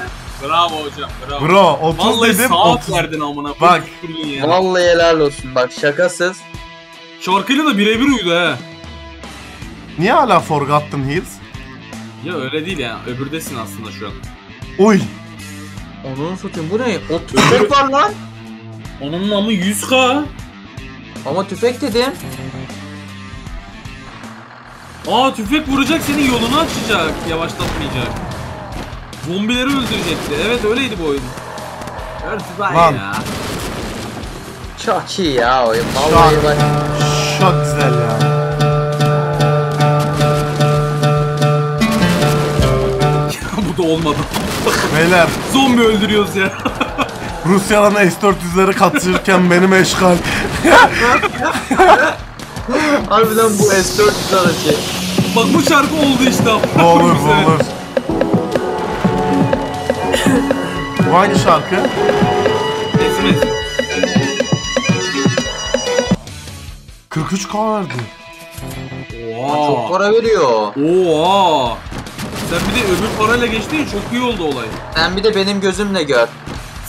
Bravo hocam bravo. Bro 30 Vallahi dedim saat 30. verdin amına Bak. koyayım ya. Vallahi helal olsun bak şakasız. Şarkıyla da birebir uydu he. Niye hala Forgotten Hills? Ya öyle değil ya. Öbürdesin aslında şu an. Oy. Onun satayım bu ne? O tüfek var lan. Onun namı 100k. Ama tüfek dedim. Aa tüfek vuracak senin yolunu açacak. Yavaşlatmayacak. Zombileri öldürecekti. Evet öyleydi bu oyun. Örtü Lan. ya. Çok iyi ya oyun. Vallahi bak. çok güzel ya. bu da olmadı. Beyler Zombi öldürüyoruz ya. Rusya'nın S-400'leri kaçırırken benim eşgal. Harbiden bu S400 aracı. Bak bu şarkı oldu işte. Olur bu olur. Bu hangi şarkı? Esmet. 43k verdi. Oha. Çok para veriyor. Oha. Sen bir de öbür parayla geçtiğin çok iyi oldu olay. Sen bir de benim gözümle gör.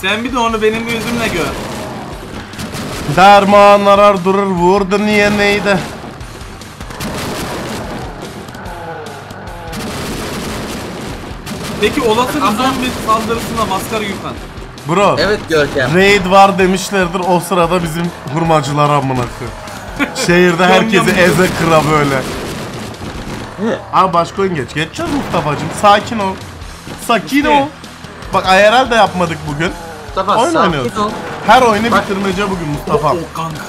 Sen bir de onu benim gözümle gör. Derman arar durur vurdu niye neydi? Peki olası bir zombi saldırısında maskara Gökhan. Bro. Evet Görkem. Raid var demişlerdir o sırada bizim hurmacılar amına koyayım. Şehirde herkesi eze kıra böyle. Abi başka oyun geç. Geçeceğiz Mustafa'cım. Sakin ol. Sakin ol. Bak IRL de yapmadık bugün. Mustafa Oyun sakin oynuyoruz. ol. Her oyunu Bak- bitirmece bugün Mustafa. O kanka.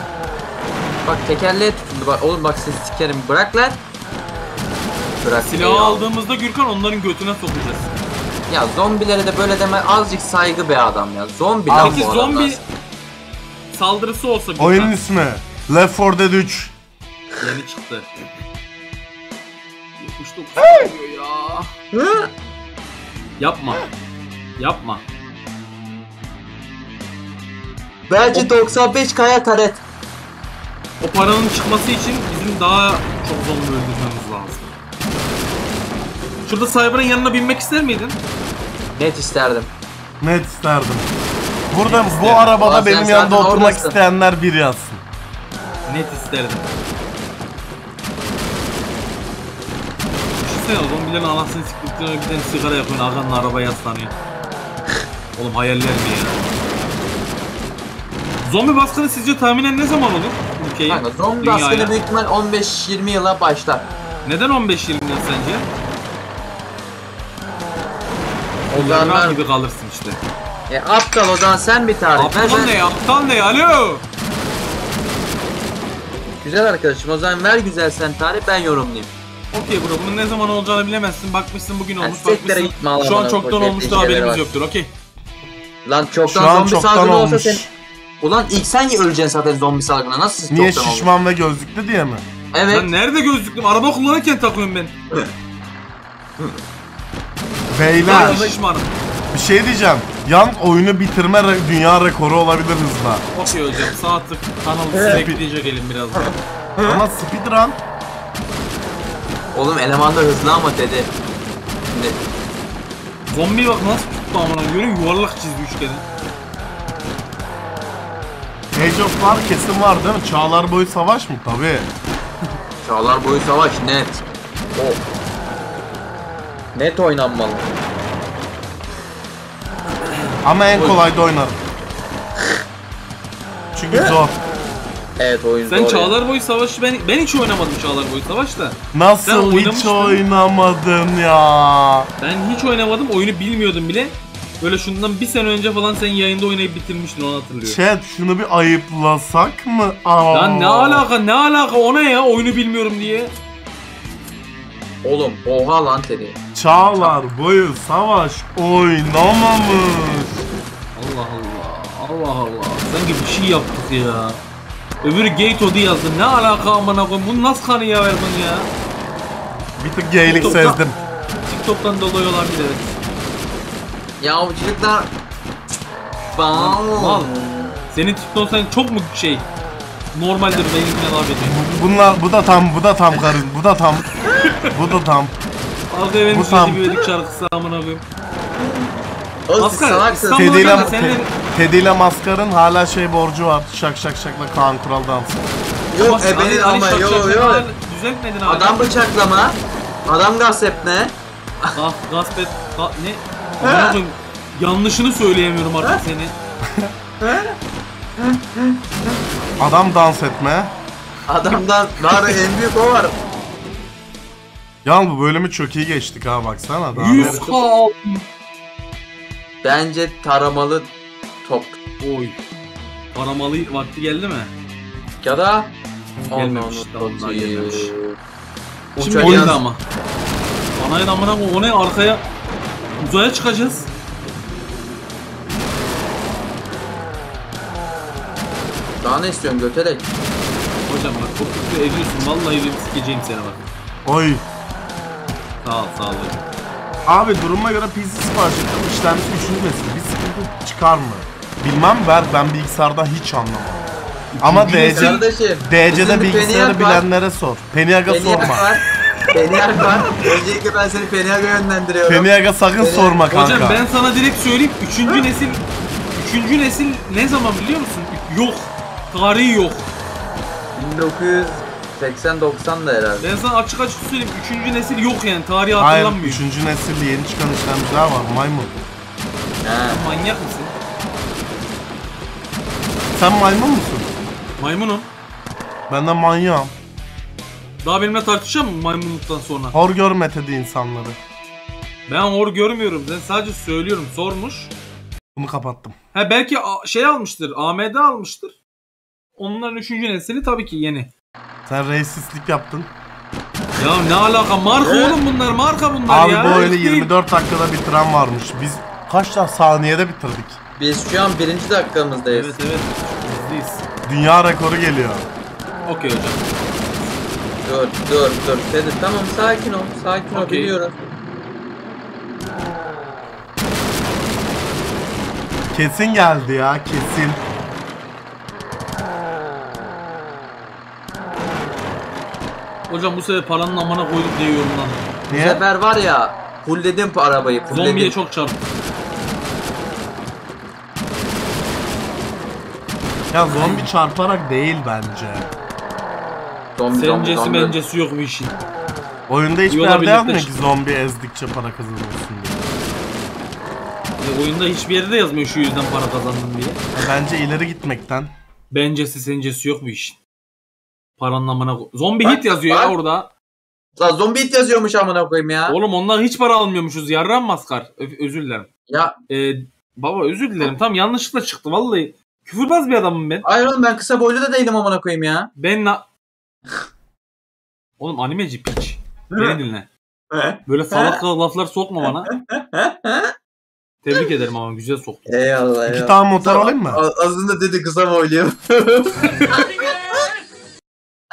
Bak tekerleğe tutundu bak. Oğlum bak sizi sikerim. Bırak lan. Bırak. Silahı aldığımızda Gürkan onların götüne sokacağız. Ya zombilere de böyle deme azıcık saygı be adam ya. Zombi lan Peki bu zombi adamlar. saldırısı olsa Gürkan. Oyunun ismi Left 4 Dead 3. Yeni çıktı. 79 oluyor ya. Yapma. Yapma. Bence 95 kaya taret. O paranın çıkması için bizim daha çok zombi öldürmemiz lazım. Şurada Cyber'ın yanına binmek ister miydin? Net isterdim. Net isterdim. Burada bu isterim. arabada sen benim yanında zaten oturmak oradasın. isteyenler bir yazsın. Net isterdim. Düşünsene zombilerin anasını siktiklerine bir tane sigara yapıyorsun arkanla arabaya yaslanıyor. Oğlum hayaller mi ya? Zombi baskını sizce tahminen ne zaman olur? Ülkeye, Kanka zombi dünyaya? baskını büyük ihtimal 15-20 yıla başlar. Neden 15-20 yıl sence? O Yarrak zamanlar gibi kalırsın işte. e, aptal o zaman sen bir tarih ver. Aptal Ben- ne ya? Aptal ne? Alo! Güzel arkadaşım o zaman ver güzel sen tarih ben yorumlayayım. Okey bro bunun ne zaman olacağını bilemezsin. Bakmışsın bugün olmuş. siktir bakmışsın. Şu an çoktan şeyler haberimiz var. yoktur. Okey. Lan çoktan Şu an zombi çoktan salgını olsa olmuş. sen... Ulan ilk sen öleceksin zaten zombi salgına nasıl Niye çoktan olur? şişman ve gözlüklü diye mi? Evet. Ben nerede gözlüklüm? Araba kullanırken takıyorum ben. Beyler bir şey diyeceğim. Yan oyunu bitirme re- dünya rekoru olabilir hızla. Okey hocam sağ tık kanalı silekleyecek elim birazdan. Ama speedrun Oğlum eleman da hızlı ama dedi. Şimdi Zombi bak nasıl tuttu amına göre yuvarlak çizdi üçgeni. Age of var kesin var değil mi? Çağlar boyu savaş mı? Tabii. çağlar boyu savaş net. O. Net oynanmalı. Ama en kolay da oynarım. Çünkü zor. Evet oyun Sen zor Çağlar Boyu Savaşı ben ben hiç oynamadım Çağlar Boyu Savaş da. Sen Nasıl hiç oynamadın ya? Ben hiç oynamadım, oyunu bilmiyordum bile. Böyle şundan bir sene önce falan sen yayında oynayıp bitirmiştin onu hatırlıyorum. Chat şunu bir ayıplasak mı? Aa. Lan ne alaka ne alaka o ne ya oyunu bilmiyorum diye. Oğlum oha lan Teddy. Çağlar boyu savaş oynamamış. Allah Allah. Allah Allah. Sanki bir şey yaptık ya. Öbürü gate odi yazdı. Ne alaka amına koyayım? Bunu nasıl kanıya verdin ya? Bir tık geylik TikTok'ta- sezdim. TikTok'tan dolayı olabilir evet. Ya bu çocuklar... Bam. Mal. Senin TikTok sen çok mu şey? Normaldir benimkine daha beter. Bunlar bu da tam bu da tam karın bu da tam bu da tam. Aldı benim Bu tam. sözü güvedik şarkısı amına koyayım. Oğlum siz Asgar, salaksınız. İstanbul'a Teddy ile, gel de seninle- Teddy ile Maskar'ın hala şey borcu var. Şak şak şakla Kaan Kural dansı. Yok Ali- ebenin Ali ama Şak yok Şak'ın yok. hali- Düzeltmedin abi. Adam bıçaklama. Adam gasp ne? Gaf, gasp et. Ga, ne? Amına koyayım. Yanlışını söyleyemiyorum artık seni. Adam dans etme. Adamdan var en büyük o var. Yalnız bu bölümü çok iyi geçtik ha baksana. Daha 100 beri- k aldım. Bence taramalı top. Oy. Aramalı vakti geldi mi? Ya da Gelmemiş, Onu daha gelmemiş. Şimdi Uçak geldi ama. Anayın amına koyayım, o ne arkaya uzaya çıkacağız. Daha ne istiyorsun götelek? Hocam bak çok kötü ediyorsun. Vallahi bir sikeceğim seni bak. Oy. Sağ ol sağ ol. Abi duruma göre PC sipariş ettim. İşlemci 3. nesil. Bir sıkıntı çıkar mı? Bilmem ver ben bilgisayarda hiç anlamam. Ama DC, kardeşim. DC'de Bizim bilgisayarı var. bilenlere sor. Peniag'a Peniak sorma. var. Peniak var. Öncelikle ben seni Peniak'a yönlendiriyorum. Peniag'a sakın Peniak- sorma kanka. Hocam ben sana direkt söyleyeyim. Üçüncü nesil Üçüncü nesil ne zaman biliyor musun? Yok. Tarihi yok. 1980-90 da herhalde. Ben sana açık açık söyleyeyim. Üçüncü nesil yok yani. Tarihi Hayır, hatırlanmıyor. 3. nesil yeni çıkan işlemciler var. Maymun. He. Manyak mısın? Sen maymun musun? Maymunum. Ben de manyağım. Daha benimle tartışacak mısın maymunluktan sonra? Hor görme dedi insanları. Ben hor görmüyorum. Ben sadece söylüyorum. Sormuş. Bunu kapattım. Ha belki a- şey almıştır. AMD almıştır. Onların üçüncü nesli tabii ki yeni. Sen reisistlik yaptın. Ya ne alaka? Marka oğlum bunlar. Marka bunlar Abi ya. bu oyunu Herif değil. 24 dakikada bitiren varmış. Biz kaç da saniyede bitirdik. Biz şu an birinci dakikamızdayız. Evet evet. Bizdeyiz. Dünya rekoru geliyor. Okey hocam. Dur dur dur. Dedi tamam sakin ol. Sakin ol Okey. biliyorum. Kesin geldi ya kesin. Hocam bu sefer paranın amına koyduk diye yorumlandı. Bu Niye? sefer var ya fullledim arabayı fullledim. Zombiye çok çarptı. Ya zombi çarparak değil bence. Zombi, zombi, Sencesi zombi. mencesi yok bu işin. Oyunda hiçbir Yola yerde birlikte yazmıyor ki zombi ezdikçe para kazanıyorsun diye. E, oyunda hiçbir yerde yazmıyor şu yüzden para kazandım diye. Ya Bence ileri gitmekten. Bencesi sencesi yok bu işin. Paranın amına ko- Zombi Bak, hit yazıyor ya bak. orada. Lan zombi it yazıyormuş amına koyayım ya. Oğlum ondan hiç para almıyormuşuz. Yarram maskar. Ö- özür dilerim. Ya Ee, baba özür dilerim. Tam yanlışlıkla çıktı vallahi. Küfürbaz bir adamım ben. hayır oğlum ben kısa boylu da değilim amına koyayım ya. Ben na... Oğlum animeci piç. Beni dinle. Böyle salak laflar sokma bana. Tebrik ederim ama güzel soktun. Eyvallah İki tane motor alayım mı? A- Ağzında dedi kısa boyluyum.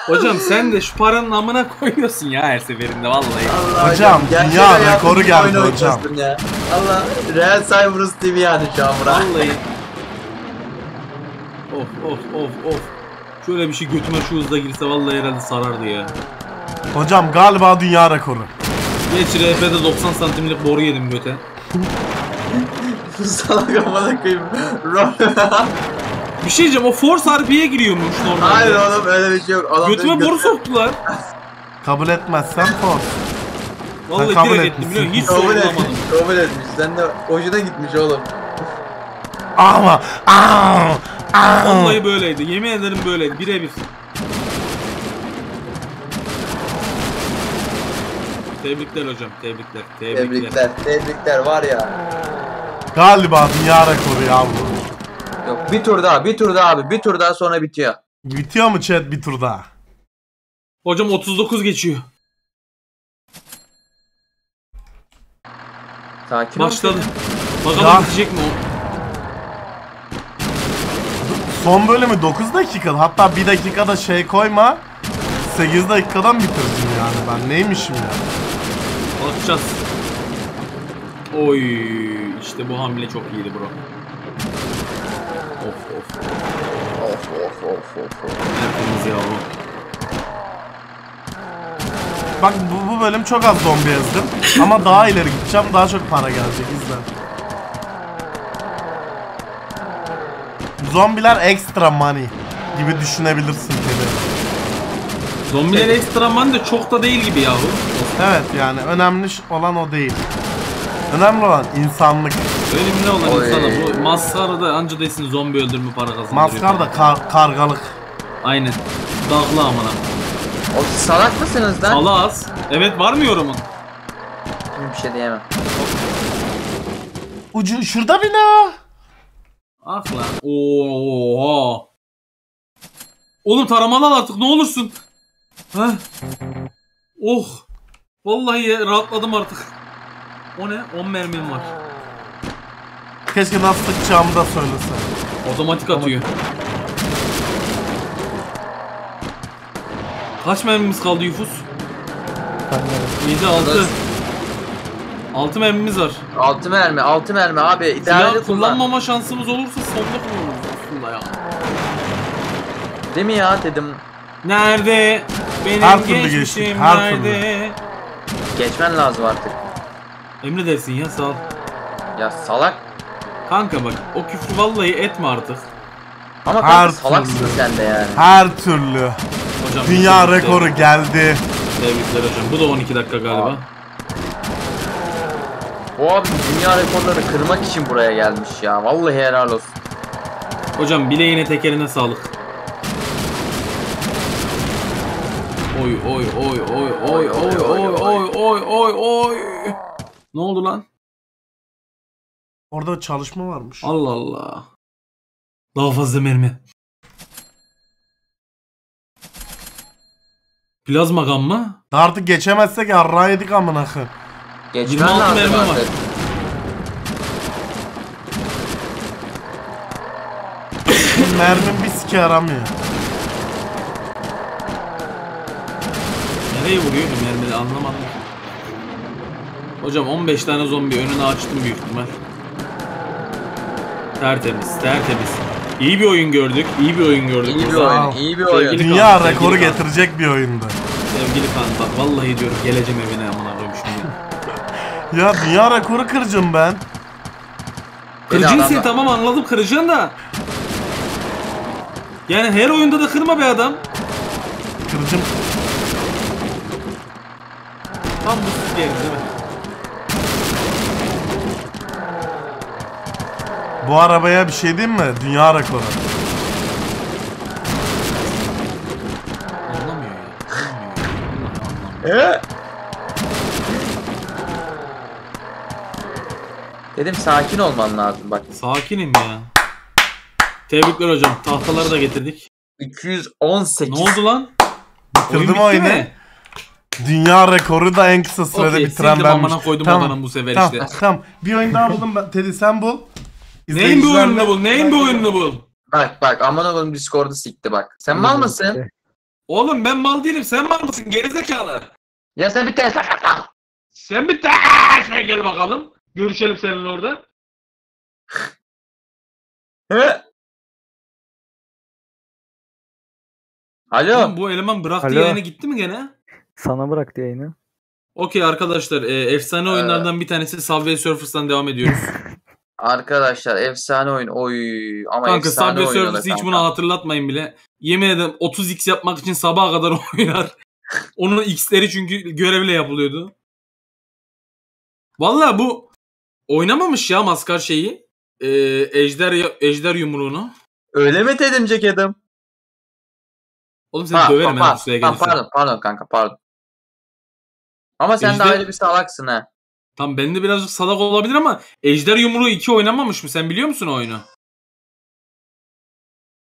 Hocam sen de şu paranın amına koyuyorsun ya her seferinde vallahi. Allah Hocam, dünya rekoru geldi hocam. Ya. Allah Real Cyberus TV yani şu an bura. Vallahi. Of of of of. Şöyle bir şey götüme şu hızla girse vallahi herhalde sarardı ya. Hocam galiba dünya rekoru. Geç RP'de 90 santimlik boru yedim göte. Salak amına koyayım. Bir şey diyeceğim o Force RP'ye giriyormuş normalde. Hayır oğlum öyle bir şey yok. Adam Götüme boru soktular. Kabul etmezsen force. Vallahi kabul direkt etmişsin. ettim biliyor musun? Hiç Kabul sorgulamadım. etmiş, kabul etmiş. Sen de hoşuna gitmiş oğlum. Ama aa, Vallahi böyleydi. Yemin ederim böyleydi. Birebir. Tebrikler hocam. Tebrikler. Tebrikler. Tebrikler. Tebrikler var ya. Galiba dünya rekoru ya bu. Yok bir tur daha bir tur daha abi. Bir tur daha sonra bitiyor. Bitiyor mu chat bir tur daha? Hocam 39 geçiyor. Sakin. Başladı. Bakalım Ya. bitecek mi o? Son bölümü 9 dakika. Hatta 1 dakikada şey koyma. 8 dakikadan bitirdim yani ben neymişim ya. Bakacağız. Oy işte bu hamle çok iyiydi bro. Of of. Of of of of. of. Tertemiz ya o. Bak bu, bu bölüm çok az zombi ezdim. Ama daha ileri gideceğim daha çok para gelecek izle. Zombiler extra money gibi düşünebilirsin tabi. Zombiler ekstra man de çok da değil gibi yahu. Evet yani önemli olan o değil. Önemli olan insanlık. Önemli olan Oy. insana bu maskara da anca desin zombi öldürme para kazandırıyor. Maskar da kar- kargalık. Aynen. Dağlı amına. O salak mısınız lan? Salaz. Evet var mı yorumun? Bir şey diyemem. Ucu şurada bina. Ah lan. Oo. Oğlum taramalı al artık ne olursun. Heh. Oh. Vallahi ya, rahatladım artık. O ne? 10 mermim var. Keşke nasıl sıkacağımı da söylese. Otomatik atıyor. Kaç mermimiz kaldı Yufus? 7 6. 6 mermimiz var. 6 mermi 6 mermi abi. Silah İdareli kullan. kullanmama şansımız olursa sonda kullanırız aslında ya. Değil mi ya dedim. Nerede? Benim Her türlü geçmişim geçtik, her nerede? Geçmen lazım artık. Emredersin ya sağ ol. Ya salak. Kanka bak o küfrü vallahi etme artık. Ama Her kanka salaksın türlü. sen de yani. Her türlü. Hocam Dünya tebrikler. rekoru geldi. Tebrikler hocam. Bu da 12 dakika galiba. Bu abi dünya rekorları kırmak için buraya gelmiş ya. Vallahi helal olsun. Hocam bileğine tekerine sağlık. Oy oy oy oy oy oy oy oy oy oy oy. Ne oldu lan? Orada çalışma varmış. Allah Allah. Daha fazla mermi. Plazma gam mı? Artık geçemezsek yarrağı yedik amına koyayım. Geçmen 26 lazım mermi var. artık. Mermim bir sike yaramıyor. Nereye vuruyor ki mermide anlamadım. Hocam 15 tane zombi önünü açtım büyük ihtimal. Tertemiz, tertemiz. İyi bir oyun gördük, iyi bir oyun gördük. İyi bir oyun, iyi bir oyun. Sevgili Dünya kan, sevgili rekoru kan. getirecek bir oyundu. Sevgili kan bak vallahi diyorum geleceğim evine amına koyayım şimdi. Ya dünya rekoru kıracağım ben. Kıracaksın seni tamam anladım kıracaksın da. Yani her oyunda da kırma be adam. Kıracağım. Tam bu siz değil mi? Bu arabaya bir şey diyeyim mi? Dünya rekoru. Anlamıyor ya. Anlamıyor. Ee? Dedim sakin olman lazım bak. Sakinim ya. Tebrikler hocam. Tahtaları da getirdik. 218. Ne oldu lan? Bitirdim bitti oyunu. mi? Dünya rekoru da en kısa sürede Okey, bitiren sildim benmiş. amına koydum odanın bu sefer tamam, işte. Tamam. Bir oyun daha buldum ben. Teddy sen bul. Neyin bir İzleyicilerle- oyununu bul? Neyin bir oyununu bul? Bak bak aman oğlum Discord'u sikti bak. Sen mal mısın? Oğlum ben mal değilim. Sen mal mısın? Gerizekalı. Ya sen bir tane Sen bir tane gel bakalım. Görüşelim seninle orada. He? Alo. Oğlum bu eleman bıraktı Alo. yayına gitti mi gene? Sana bıraktı yayını. Okey arkadaşlar. e, efsane oyunlardan bir tanesi Subway Surfers'tan devam ediyoruz. Arkadaşlar efsane oyun. Oy ama Kanka efsane Subway oynuyorlar Surfers'ı hiç kanka. buna hatırlatmayın bile. Yemin ederim 30x yapmak için sabaha kadar oynar. Onun x'leri çünkü görevle yapılıyordu. Valla bu oynamamış ya maskar şeyi. Ee, ejder ejder yumruğunu. Öyle mi dedim ceketim? Oğlum seni döverim ben Rusya'ya tamam, gelirsen. pardon pardon kanka pardon. Ama sen de Ejder- ayrı bir salaksın ha. Tam ben de birazcık salak olabilir ama Ejder Yumruğu 2 oynamamış mı? Sen biliyor musun o oyunu?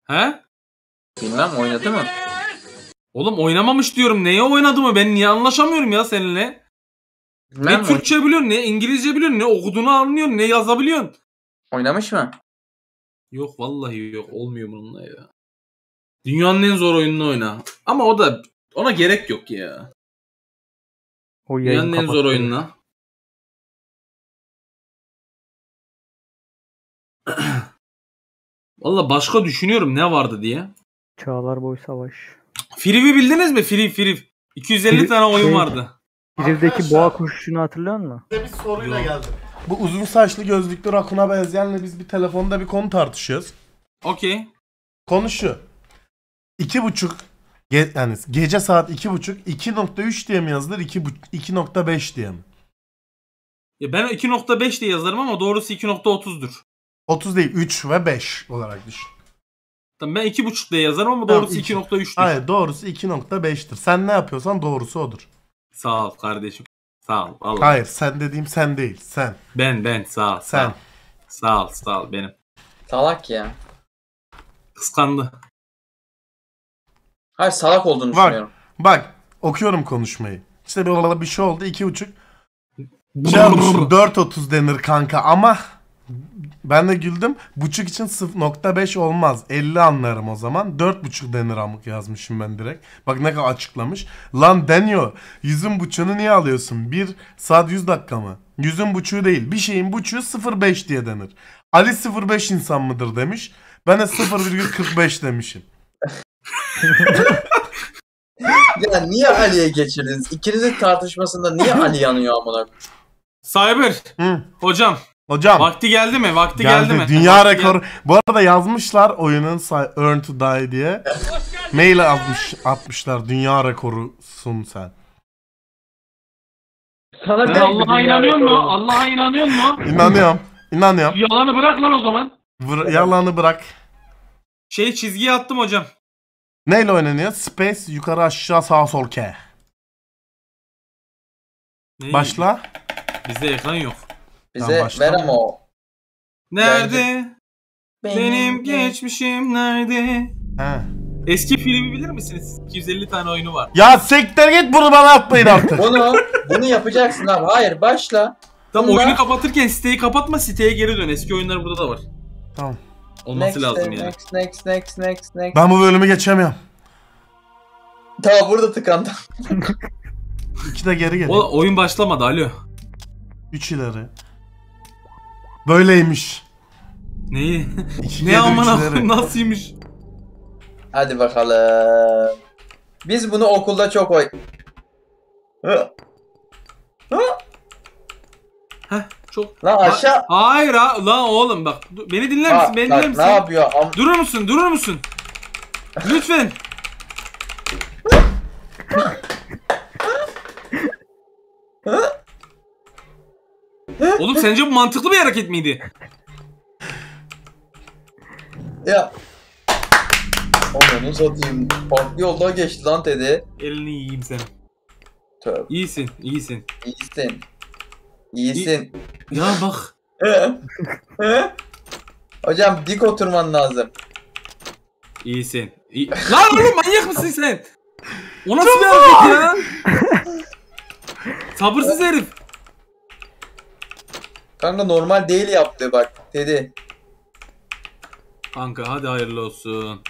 He? Bilmem oynadı mı? Oğlum oynamamış diyorum. Neye oynadı mı? Ben niye anlaşamıyorum ya seninle? Bilmem ne Türkçe biliyorsun, ne İngilizce biliyorsun, ne okuduğunu anlıyorsun, ne yazabiliyorsun. Oynamış mı? Yok vallahi yok. Olmuyor bununla ya. Dünyanın en zor oyununu oyna. Ama o da ona gerek yok ya. O Dünyanın en zor oyununa. Valla başka düşünüyorum ne vardı diye. Çağlar Boy Savaş. Friv'i bildiniz mi? Friv, Friv. 250 Friv- tane oyun şey- vardı. Biriv'deki boğa koşuşunu hatırlıyor musun? Size bir soruyla geldim. Bu uzun saçlı gözlüklü Rakun'a benzeyenle biz bir telefonda bir konu tartışıyoruz. Okey. Konu şu. İki buçuk ge- yani gece saat iki buçuk 2.3 diye mi yazılır 2 2.5 diye mi? Ya ben 2.5 diye yazarım ama doğrusu 2.30'dur. 30 değil 3 ve 5 olarak düşün. Tamam ben 2.5 diye yazarım ama Tamam, doğrusu iki. 2.3'tür. Hayır doğrusu 2.5'tir. Sen ne yapıyorsan doğrusu odur. Sağ ol kardeşim. Sağ ol. Vallahi. Hayır sen dediğim sen değil sen. Ben ben sağ ol. Sen. Sağ ol. Sağ ol sağ ol benim. Salak ya. Kıskandı. Hayır salak olduğunu Bak düşünüyorum. bak okuyorum konuşmayı. İşte bir, bir şey oldu iki buçuk. Şey yapmışım, 4.30 denir kanka ama ben de güldüm. Buçuk için 0.5 olmaz. 50 anlarım o zaman. 4.5 denir amık yazmışım ben direkt. Bak ne kadar açıklamış. Lan deniyor. Yüzün buçuğunu niye alıyorsun? 1 saat 100 dakika mı? Yüzün buçuğu değil. Bir şeyin buçuğu 0.5 diye denir. Ali 0.5 insan mıdır demiş. Ben de 0,45 demişim. Ya niye Ali'ye geçirdiniz? İkinizin tartışmasında niye Ali yanıyor amına? Cyber. Hocam. Hocam. Vakti geldi mi? Vakti Geldi. geldi, mi? Dünya Vakti rekoru. geldi. Bu arada yazmışlar oyunun say- Earn to Die diye. Mail atmış, atmışlar. Dünya rekorusun sen. Sana Sen Allah'a inanıyor musun? Allah'a inanıyor musun? İnanıyorum. İnanıyorum. Yalanı bırak lan o zaman. Vır- yalanı bırak. Şey çizgiye attım hocam. Neyle oynanıyor? Space yukarı aşağı sağ sol K. Ne? Başla. Bizde ekran yok. Bize Tamam, başla. ver ama o. Nerede? Benim Benim geçmişim nerede? He. Eski filmi bilir misiniz? 250 tane oyunu var. Ya siktir git bunu bana atmayın artık. Bunu bunu yapacaksın abi. Hayır başla. Tam Bunda- oyunu kapatırken siteyi kapatma siteye geri dön. Eski oyunlar burada da var. Tamam. Olması Next, lazım yani. Next next next next next. Ben bu bölümü geçemiyorum. Tamam burada tıkandı. İki de geri gel. O, oyun başlamadı alo. Üç ileri. Böyleymiş. Neyi? İki ne koyayım, nasılmış? Hadi bakalım. Biz bunu okulda çok oy... Hı. Hı. Heh çok. Lan aşağı. Ha- hayır ha lan oğlum bak beni dinler misin? Beni dinler misin? ne yapıyor? Am- Durur musun? Durur musun? Lütfen. Oğlum sence bu mantıklı bir hareket miydi? Ya. Onu satayım. Farklı yoldan geçti lan dedi. Elini yiyeyim sen. Tövbe. İyisin, iyisin. İyisin. İyisin. Ya bak. Hocam dik oturman lazım. İyisin. İyi. Lan oğlum manyak mısın sen? O nasıl bir hareket ya? Sabırsız herif. Kanka normal değil yaptı bak dedi. Kanka hadi hayırlı olsun.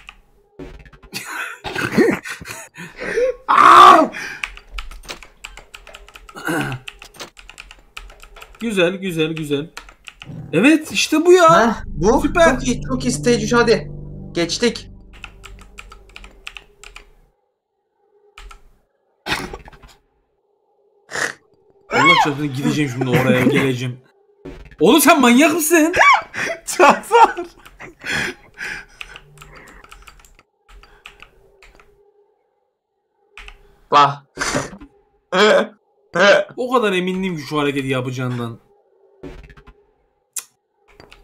güzel güzel güzel. Evet işte bu ya. Ha, bu Süper. çok iyi çok iyi stage hadi. Geçtik. Allah çarpsın gideceğim şimdi oraya geleceğim. Oğlum sen manyak mısın? Zor. Bak. O kadar emindim ki şu hareketi yapacağından.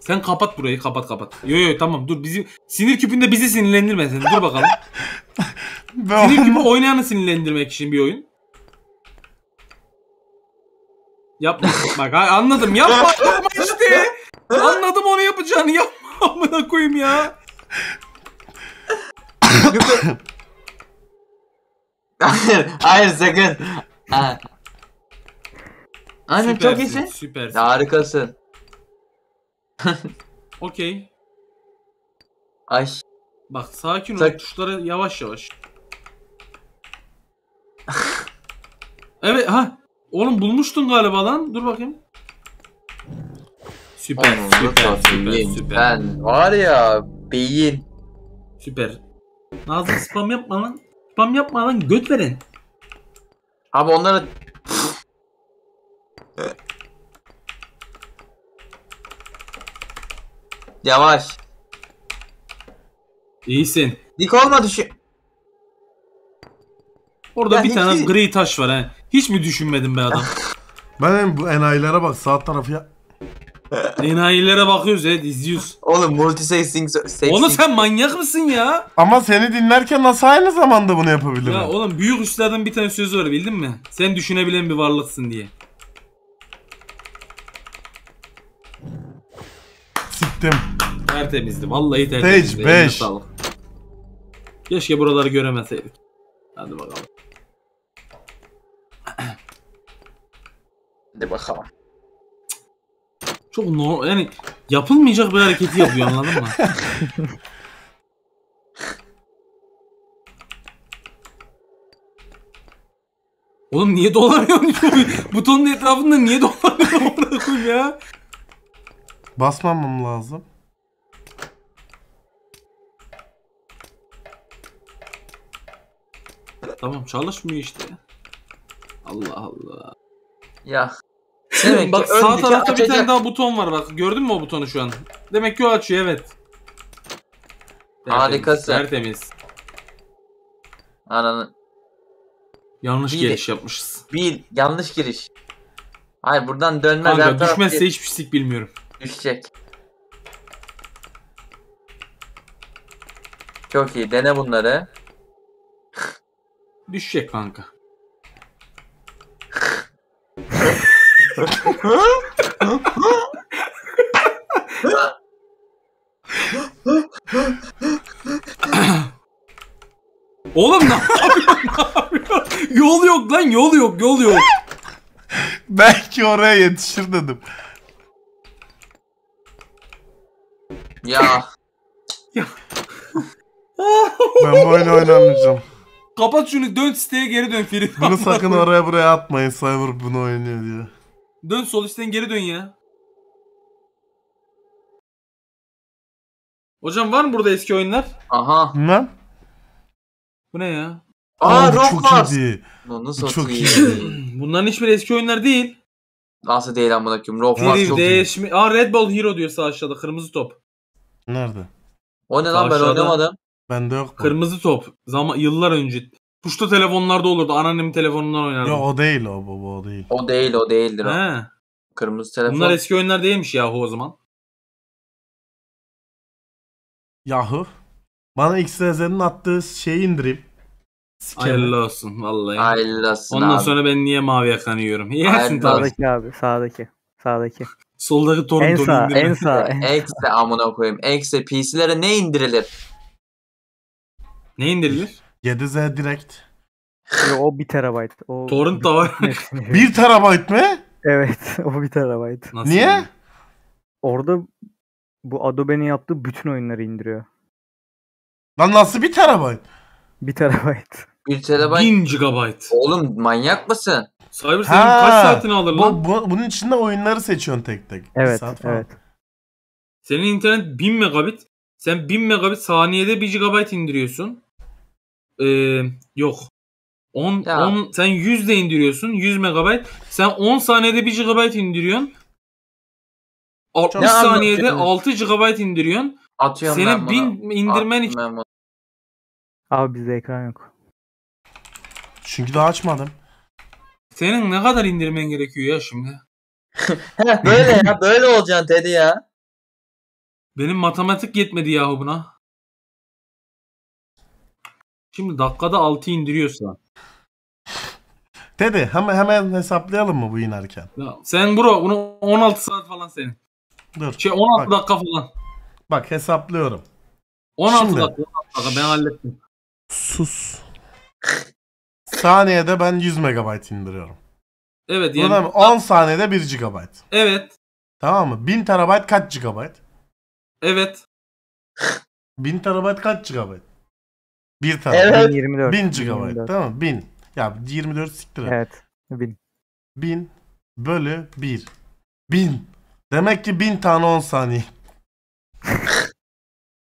Sen kapat burayı kapat kapat. Yo yo tamam dur bizi sinir küpünde bizi sinirlendirme sen dur bakalım. Sinir küpü oynayanı sinirlendirmek için bir oyun. Yapma bak anladım yapma yapma işte. Anladım onu yapacağını yapma amına koyayım ya. hayır, hayır sakın. Ha. Aynen çok Süpersin, iyisin. süpersin. Harikasın. Okey. Ay. Bak sakin ol Sak- tuşlara yavaş yavaş. evet ha. Oğlum bulmuştun galiba lan. Dur bakayım. Süper, Onun süper, süper, süper. Ben var ya beyin. Süper. Nazlı spam yapma lan. Spam yapma lan göt veren. Abi onları Yavaş. İyisin. Dik olmadı şu. Orada Ya bir tane gri taş var ha. Hiç mi düşünmedin be adam? Ben bu enayilere bak sağ tarafı ya. Enayilere bakıyoruz evet izliyoruz. Oğlum multisexing sexing. Oğlum sen manyak mısın ya? Ama seni dinlerken nasıl aynı zamanda bunu yapabilirim? Ya oğlum büyük üstadın bir tane sözü var bildin mi? Sen düşünebilen bir varlıksın diye. Siktim. Tertemizdi. Vallahi tertemizdi. Stage Eline beş. sağlık. Keşke buraları göremeseydik. Hadi bakalım. Hadi bakalım. Çok no yani yapılmayacak bir hareketi yapıyor anladın mı? Oğlum niye dolanıyorsun? Butonun etrafında niye dolanıyorsun koyayım ya? Basmamam lazım. Tamam çalışmıyor işte. Allah Allah. Ya. Demek bak sağ tarafta bir tane açacak. daha buton var bak. Gördün mü o butonu şu an? Demek ki o açıyor evet. Tertemiz, Harikasın. Tertemiz. Ananı. Yanlış Bir- giriş yapmışız. Bir yanlış giriş. Hayır buradan dönmez. Kanka taraf düşmezse bir- hiçbir sik bilmiyorum. Düşecek. Çok iyi. Dene bunları. Düşecek kanka. Oğlum ne yapıyorsun? Ne yapıyorsun? Yol yok lan yol yok yol yok. Belki oraya yetişir dedim. Ya. Ben bu oyunu oynamayacağım. Kapat şunu dön siteye geri dön Ferit. Bunu sakın oraya buraya atmayın. Cyber bunu oynuyor diye. Dön sol üstten geri dön ya. Hocam var mı burada eski oyunlar? Aha. Bilmem. Bu ne ya? Aa bu Rock çok Wars. iyiydi. Onu Bu çok iyi. Bunların hiçbiri eski oyunlar değil. Nasıl değil amına koyayım? Rock Wars Biri çok iyi. değişmi... Aa Red Bull Hero diyor sağ aşağıda kırmızı top. Nerede? O ne lan ben Aşağıda. oynamadım. Bende yok bu. Kırmızı top. Zaman yıllar önce. Tuşlu telefonlarda olurdu. Anneannemin telefonundan oynardım. Yok o değil o bu, bu o değil. O değil o değildir o. He. Kırmızı telefon. Bunlar eski oyunlar değilmiş yahu o zaman. Yahu. Bana XYZ'nin attığı şeyi indireyim. Sikeme. Hayırlı olsun vallahi. Hayırlı olsun Ondan abi. sonra ben niye mavi yakan yiyorum? Yersin tabii. Sağdaki abi sağdaki. Sağdaki. Soldaki En Toronto'yu sağ indirme. en sağ. en- Exe amına koyayım. Exe PC'lere ne indirilir? Ne indirilir? 7Z direkt. Yo, o 1 terabayt. O Torrent da var. hepsini- 1 terabayt mı? evet o 1 terabayt. Nasıl Niye? yani? Orada bu Adobe'nin yaptığı bütün oyunları indiriyor. Lan nasıl 1 terabayt? 1 terabayt. 1 terabayt. 1000 GB. Oğlum manyak mısın? Cyber senin kaç saatini alır bu, lan? bu- bunun içinde oyunları seçiyorsun tek tek. Evet saat falan. evet. Senin internet 1000 megabit. Sen 1000 megabit saniyede 1 GB indiriyorsun. Ee, yok. 10, Ya. 10 sen 100 de indiriyorsun 100 megabayt. Sen 10 saniyede 1 GB indiriyorsun. 60 Ne saniyede anlatıyorsun? 6 GB indiriyorsun. Atıyorum Senin bunu. 1000 indirmen için. Abi bizde ekran yok. Çünkü daha açmadım. senin ne kadar indirmen gerekiyor ya şimdi? Heh, böyle ya böyle olacaksın Teddy ya. Benim matematik yetmedi yahu buna. Şimdi dakikada 6 indiriyorsa. Dedi hemen hemen hesaplayalım mı bu inerken? Ya sen bro bunu 16 saat falan senin. Dur. Şey 16 Bak. dakika falan. Bak hesaplıyorum. 16 Şimdi. dakika, 16 dakika ben hallettim. Sus. Saniyede ben 100 megabayt indiriyorum. Evet yani. Buradan 10 saniyede 1 GB. Evet. Tamam mı? 1000 terabayt kaç GB? Evet. 1000 terabayt kaç GB? 1 terabayt. Evet. 1024. 1000 GB. 1024. Tamam mı? 1000. Ya 24 siktir et. Evet. Bin. 1000 bölü 1. 1000. Demek ki 1000 tane 10 saniye.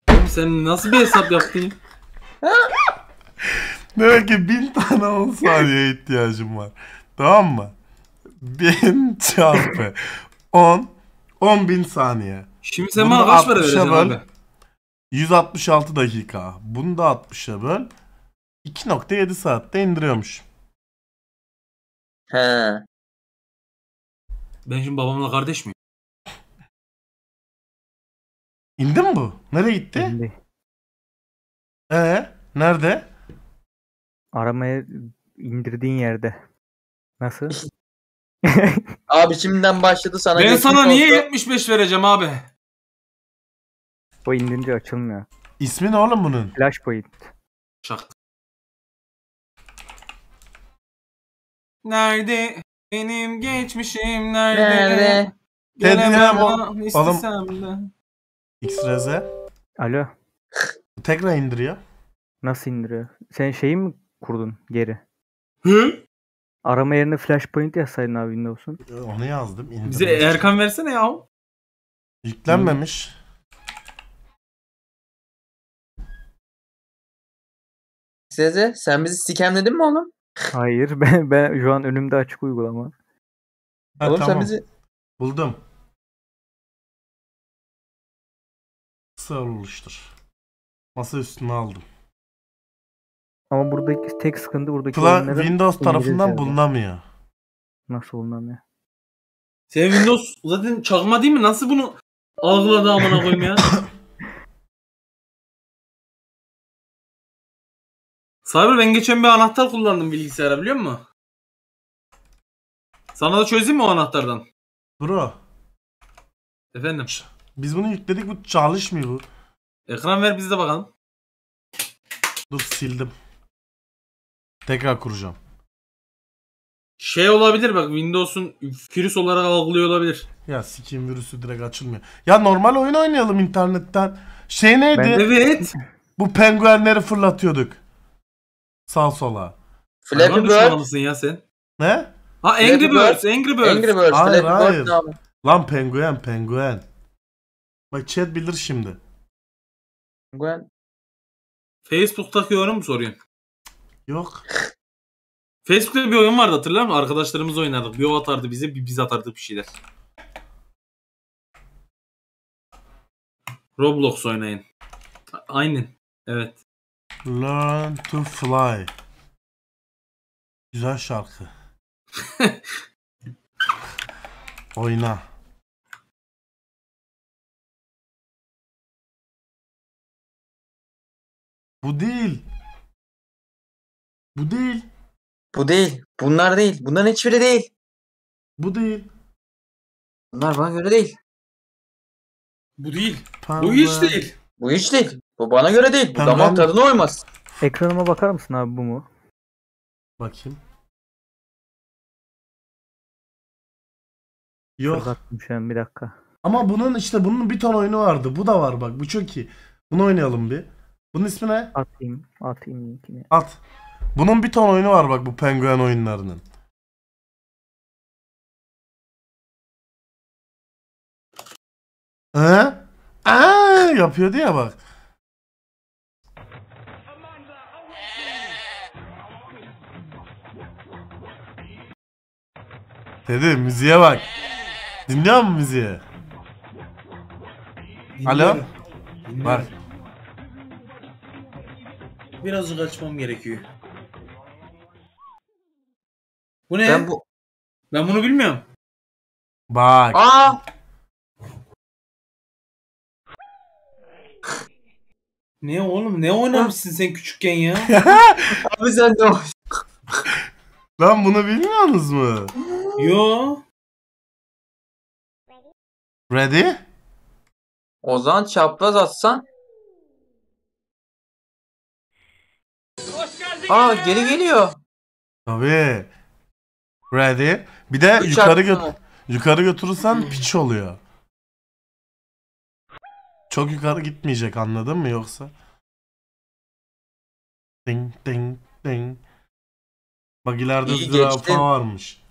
Oğlum sen nasıl bir hesap yaptın? Demek ki 1000 tane 10 saniye ihtiyacım var. Tamam mı? 1000 çarpı 10 10.000 saniye. Şimdi sen Bunu bana da kaç para 60'a vereceksin böl. abi? 166 dakika. Bunu da 60'a böl. 2.7 saatte indiriyormuş. He. Ben şimdi babamla kardeş miyim? İndi mi bu? Nereye gitti? İndi. Ee, nerede? Aramaya indirdiğin yerde. Nasıl? Abi şimdiden başladı sana. Ben geçmiş sana niye olsun. 75 vereceğim abi? O indirince açılmıyor. İsmi ne oğlum bunun? Flashpoint. Şak. Nerede benim geçmişim nerede? Nerede? Gelemem Dediğim o- ama istesem de. X-Reze. Alo. Tekrar indiriyor. Nasıl indiriyor? Sen şeyi mi kurdun geri? Hı? Arama yerine flashpoint yazsaydın abi Windows'un. Onu yazdım. indirmiş. Bize Erkan versene ya. Yüklenmemiş. Seze sen bizi sikemledin mi oğlum? Hayır ben, ben şu an önümde açık uygulama. Ha, oğlum sen tamam. bizi... Buldum. Kısa oluştur. Masa üstüne aldım. Ama buradaki tek sıkıntı buradaki Kla- oyunların Windows tarafından bulunamıyor. Nasıl bulunamıyor? Senin Windows zaten çakma değil mi? Nasıl bunu algıladı amına koyayım ya? Cyber ben geçen bir anahtar kullandım bilgisayara biliyor musun? Sana da çözeyim mi o anahtardan? Bro. Efendim. Biz bunu yükledik bu çalışmıyor bu. Ekran ver biz de bakalım. Dur sildim. Tekrar kuracağım. Şey olabilir bak Windows'un virüs olarak algılıyor olabilir. Ya sikeyim virüsü direkt açılmıyor. Ya normal oyun oynayalım internetten. Şey neydi? Ben- Evet. Bu penguenleri fırlatıyorduk. Sağ sola. Flappy Bird. ya sen. Ne? Ha Angry Birds, Angry Birds. Angry Birds. Hayır, Flappy hayır. Bird abi? Lan penguen penguen. Bak chat bilir şimdi. Gwen. Facebook'taki oyunu mu soruyorsun? Yok. Facebook'ta bir oyun vardı hatırlar mısın? Arkadaşlarımız oynardık. Bir o atardı bize, bir biz atardık bir şeyler. Roblox oynayın. A- Aynen. Evet. Learn to fly. Güzel şarkı. Oyna. Bu değil. Bu değil. Bu değil. Bunlar değil. Bunların hiçbiri değil. Bu değil. Bunlar bana göre değil. Bu değil. Pardon. Bu hiç değil. Bu hiç değil. Bu bana göre değil. Bu Tamam. damak tadına uymaz. Ekranıma bakar mısın abi bu mu? Bakayım. Yok. Fırlattım şu an bir dakika. Ama bunun işte bunun bir ton oyunu vardı. Bu da var bak. Bu çok iyi. Bunu oynayalım bir. Bunun ismi ne? Atayım. Atayım linkini. At. Bunun bir ton oyunu var bak bu penguen oyunlarının. He? Aa, yapıyordu ya bak. Dedi müziğe bak. Dinliyor musun müziği? Alo? Bak. Birazcık açmam gerekiyor. Bu ne? Ben Ben, bu... bunu bilmiyorum. Bak. Aa! Ne oğlum ne oynamışsın sen küçükken ya? Abi sen de Lan bunu bilmiyorsunuz mu? Yo. Ready? O zaman çapraz atsan. Aa geri geliyor. Tabii. Ready? Bir de Üç yukarı hakkı göt mı? yukarı götürürsen piç oluyor. Çok yukarı gitmeyecek anladın mı yoksa? Ding ding ding. Bak ileride İyi zürafa geçtin. varmış.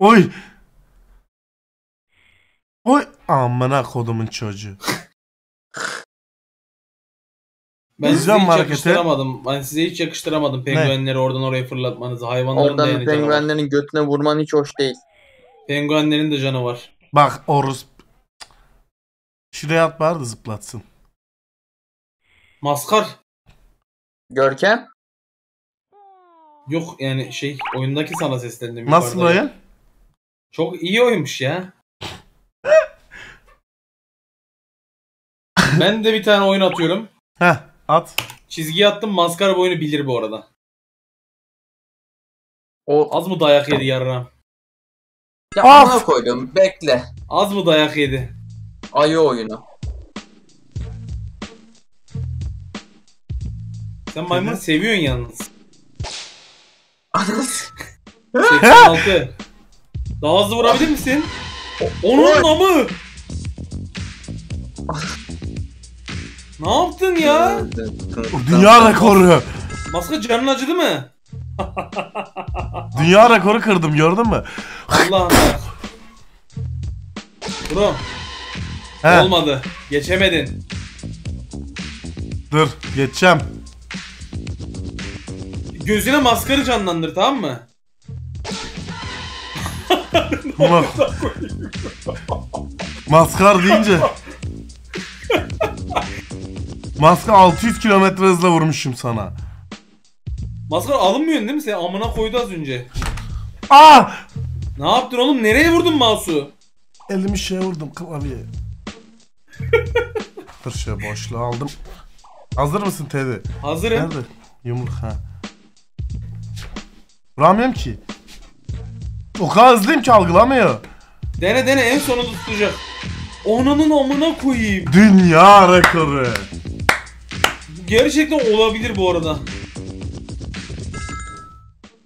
Oy! Oy! Amına kodumun çocuğu. Ben size hiç hareketi. yakıştıramadım. Ben size hiç yakıştıramadım penguenleri oradan oraya fırlatmanızı. Hayvanların da Oradan yani canı var. penguenlerin götüne vurman hiç hoş değil. Penguenlerin de canı var. Bak Orus. Şuraya at bari de zıplatsın. Maskar. Görkem. Yok yani şey oyundaki sana seslendim. Nasıl yukarıda. oyun? Çok iyi oyunmuş ya. ben de bir tane oyun atıyorum. Heh at. Çizgiye attım maskara bu oyunu bilir bu arada. O Az mı dayak yedi yarram? ya Of! amına koydum. Bekle. Az mı dayak yedi? Ayı oyunu. Sen maymunu seviyorsun yalnız. 86. Daha hızlı vurabilir misin? Onun namı. ne yaptın ya? Dünya rekoru. Maska canın acıdı mı? Dünya rekoru kırdım gördün mü? Allah'ım ya. Bro He, olmadı. Geçemedin. dur geçeceğim. Gözüne maskarı canlandır tamam mı? Ulan. Maskar deyince. Maskar 600 kilometre hızla vurmuşum sana. Maskar alınmıyorsun değil mi sen? Amına koydu az önce. Aa! Ne yaptın oğlum? Nereye vurdun mouse'u? Elimi şeye vurdum klavyeye. Dur şöyle boşluğu aldım. Hazır mısın Teddy? Hazırım. Nerede? Yumruk ha. Vuramıyorum ki. O kadar hızlıyım ki algılamıyor. Dene dene en sonunda tutacak. Onanın amına koyayım. Dünya rekoru. Gerçekten olabilir bu arada.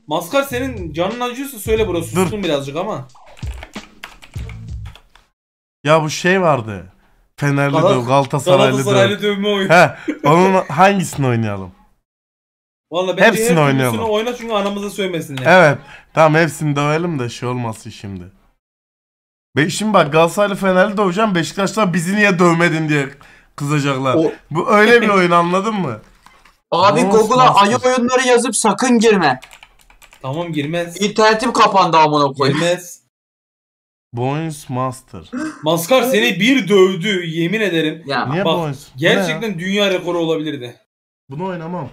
Maskar senin canın acıyorsa söyle bro sustun birazcık ama. Ya bu şey vardı. Fenerli Gal- döv, Galatasaraylı Galatasaraylı döv. dövme oyunu. He, onun hangisini oynayalım? Valla bence Hepsini oynayalım. türlüsünü oyna çünkü anamıza sövmesinler. Evet. Tamam hepsini dövelim de şey olmasın şimdi. Be şimdi bak Galatasaraylı Fenerli döveceğim. Beşiktaşlar bizi niye dövmedin diye kızacaklar. O- Bu öyle bir oyun anladın mı? Abi Google'a ayı oyunları yazıp sakın girme. Tamam girmez. İnternetim kapandı amına koyayım. Girmez. Bones Master. Maskar seni bir dövdü yemin ederim. Ya Niye Bak, Bones? Gerçekten dünya rekoru olabilirdi. Bunu oynamam.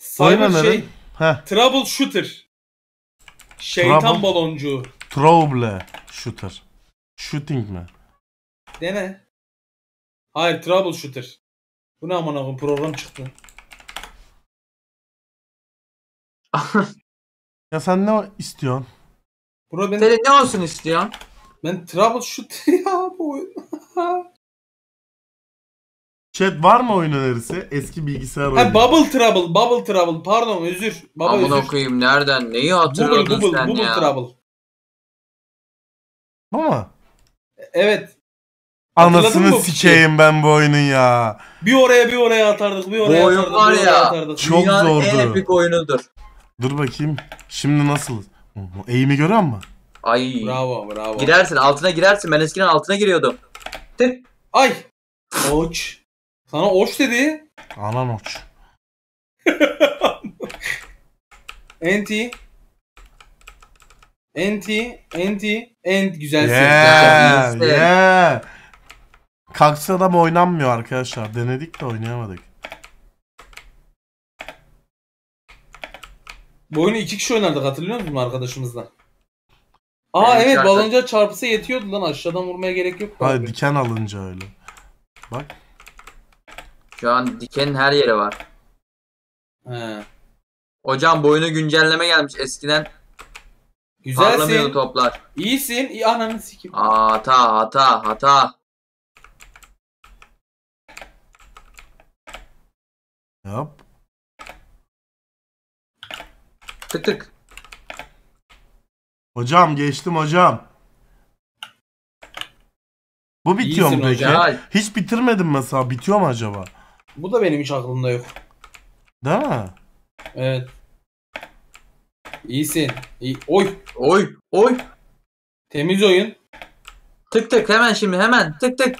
Cyber Oynanırım. şey Heh. Troubleshooter. Şeytan Trouble- baloncuğu. Trouble Shooter. Shooting mi? Dene. Hayır Troubleshooter. Bu ne amına koyayım program çıktı. Ya sen ne istiyorsun? Bro ben, Senin ne olsun istiyorsun? ben Troubleshooter ya bu oyun. Chat var mı oyun önerisi? Eski bilgisayar oyunu. ha Bubble Trouble, Bubble Trouble. Pardon özür. Baba Amına özür. koyayım nereden? Neyi Bubble, hatırladın Bubble, sen Bubble ya? Trouble. Ama Evet. Hatırladın anasını mı fişi? sikeyim ben bu oyunun ya. Bir oraya bir oraya atardık, bir Bu oraya oyun atardık, var bir oraya ya. atardık. Çok Dünyanın en zordu. epik oyunudur. Dur bakayım. Şimdi nasıl? Eğimi görüyor musun? Ay. Bravo, bravo. Girersin altına girersin. Ben eskiden altına giriyordum. Ay. Oç. Sana oç dedi. Anan oç. Enti. Enti. Enti. Ent güzelsin. Yeah, Güzelsin. yeah. Kalksa adam oynanmıyor arkadaşlar. Denedik de oynayamadık. Bu oyunu iki kişi oynardık hatırlıyor musun arkadaşımızla? Aa Benim evet şarkı- balonca çarpısa yetiyordu lan aşağıdan vurmaya gerek yok. Hayır diken alınca öyle. Bak. Şu an dikenin her yeri var. He. Hocam boyunu güncelleme gelmiş. Eskiden Güzelsin. parlamıyordu toplar. İyisin. İyi ananı sikim. Aa, hata hata hata. Yap. Tık tık. Hocam geçtim hocam. Bu bitiyor İyisin mu peki? hocam. Hiç bitirmedim mesela. Bitiyor mu acaba? Bu da benim hiç aklımda yok. Değil mi? Evet. İyisin. İyi. Oy. Oy. Oy. Temiz oyun. Tık tık hemen şimdi hemen tık tık.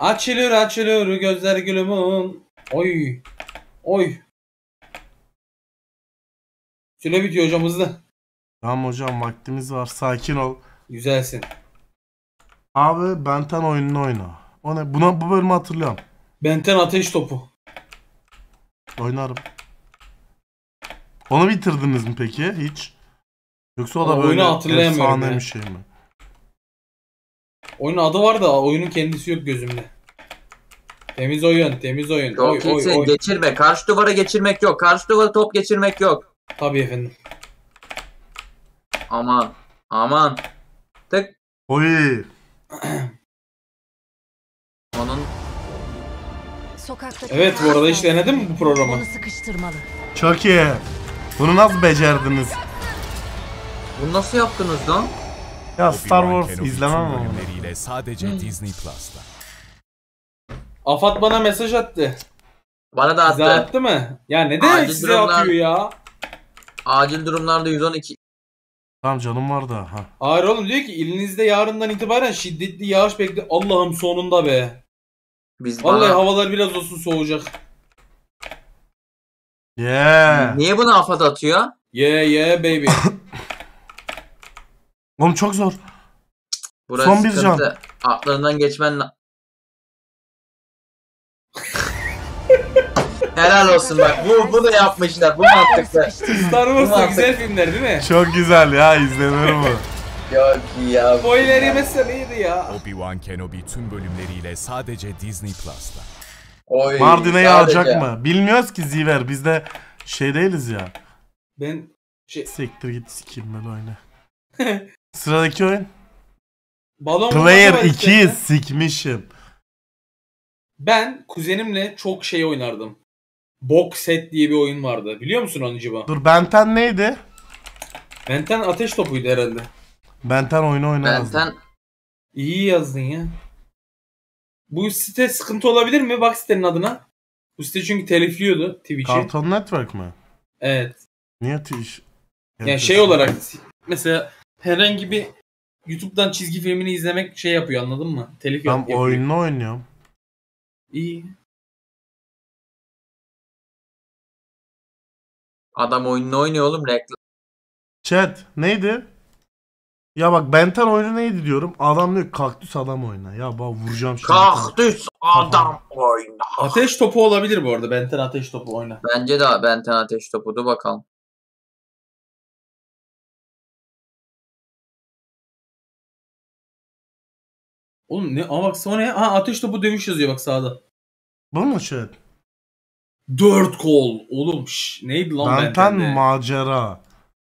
Açılır açılır gözler gülümün. Oy. Oy. Süre bitiyor hocam hızlı. Tamam hocam vaktimiz var. Sakin ol. Güzelsin. Abi Benten oyununu oyna. O ne? Buna bu bölümü hatırlıyorum. Benten ateş topu. Oynarım. Onu bitirdiniz mi peki hiç? Yoksa o da oyunu böyle hatırlayamıyorum efsane ya. bir şey mi? Oyunun adı var da oyunun kendisi yok gözümde. Temiz oyun, temiz oyun. Oy, oy, iyisin. oy. Geçirme. Karşı duvara geçirmek yok. Karşı duvara top geçirmek yok. Tabii efendim. Aman. Aman. Tık. Oy. Onun Sokakta Evet bu arada hiç denedin mi bu programı? Onu sıkıştırmalı. Çok iyi. Bunu nasıl becerdiniz? Bunu nasıl yaptınız lan? Ya Star Wars izlemem ama. bölümleriyle sadece Disney Plus'ta. Afat bana mesaj attı. Bana da Size attı. attı mı? Ya neden Acil size durumlar- atıyor ya? Acil durumlarda 112. Tamam canım var da. Ha. Hayır oğlum diyor ki ilinizde yarından itibaren şiddetli yağış bekle. Allah'ım sonunda be. Biz Vallahi bana... havalar biraz olsun soğuyacak. Yeah. Niye bunu afat atıyor? Yeah yeah baby. Oğlum çok zor. Burası Son bir sıkıntı. Aklından geçmen la- Helal olsun bak. Bu, bu da yapmışlar. Bu mantıklı. Star Wars da güzel filmler değil mi? Çok güzel ya izlenir bu. İyi ya. Spoiler yemezsen iyiydi ya. Obi-Wan Kenobi tüm bölümleriyle sadece Disney Plus'ta. Oy, Mardin'e yağacak mı? Bilmiyoruz ki Ziver. Biz de şey değiliz ya. Ben şey Siktir git sikeyim ben oyunu. Sıradaki oyun. balon Player vurması var 2 istersen. sikmişim. Ben kuzenimle çok şey oynardım. Box Set diye bir oyun vardı. Biliyor musun onu Ciba? Dur Benten neydi? Benten ateş topuydu herhalde. Benten oyunu oynamazdım. Benten İyi yazdın ya. Bu site sıkıntı olabilir mi? Bak sitenin adına. Bu site çünkü telifliyordu Twitch'i. Cartoon Network mi? Evet. Niye Twitch? Yani şey olarak mesela herhangi bir YouTube'dan çizgi filmini izlemek şey yapıyor anladın mı? Telif Ben yap- yapıyor. oyununu oynuyorum. İyi. adam oyununu oynuyor oğlum reklam. Chat neydi? Ya bak Benten oyunu neydi diyorum. Adam diyor kaktüs adam oyna. Ya bak vuracağım şimdi. Kaktüs adam oyna. Ateş topu olabilir bu arada. Benten ateş topu oyna. Bence de Benten ateş topu. Dur bakalım. Oğlum ne? Aa bak sonra ne? Ha ateş topu dövüş yazıyor bak sağda. Bu mu chat? Dört kol. Oğlum şş, neydi lan Benten Benten'de? macera.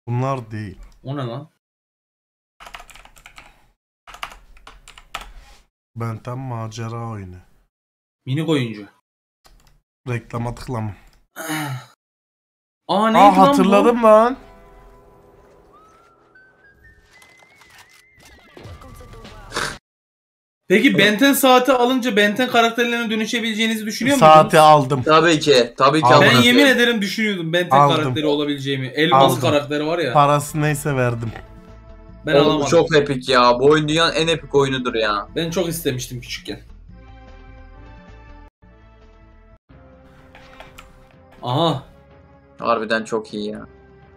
Bunlar değil. O ne lan? Benten macera oyunu. Minik oyuncu. Reklama tıklama. Aa neydi Aa lan bu? hatırladım lan. Peki Benten saati alınca Benten karakterlerine dönüşebileceğinizi düşünüyor musunuz? Saati aldım. Tabii ki. Tabii ki. Aldım. Ben yemin ederim düşünüyordum Benten Aldım. karakteri olabileceğimi. Elmas Aldım. karakteri var ya. Parası neyse verdim. Ben Oğlum alamadım. çok epik ya. Bu oyun dünyanın en epik oyunudur ya. Ben çok istemiştim küçükken. Aha. Harbiden çok iyi ya.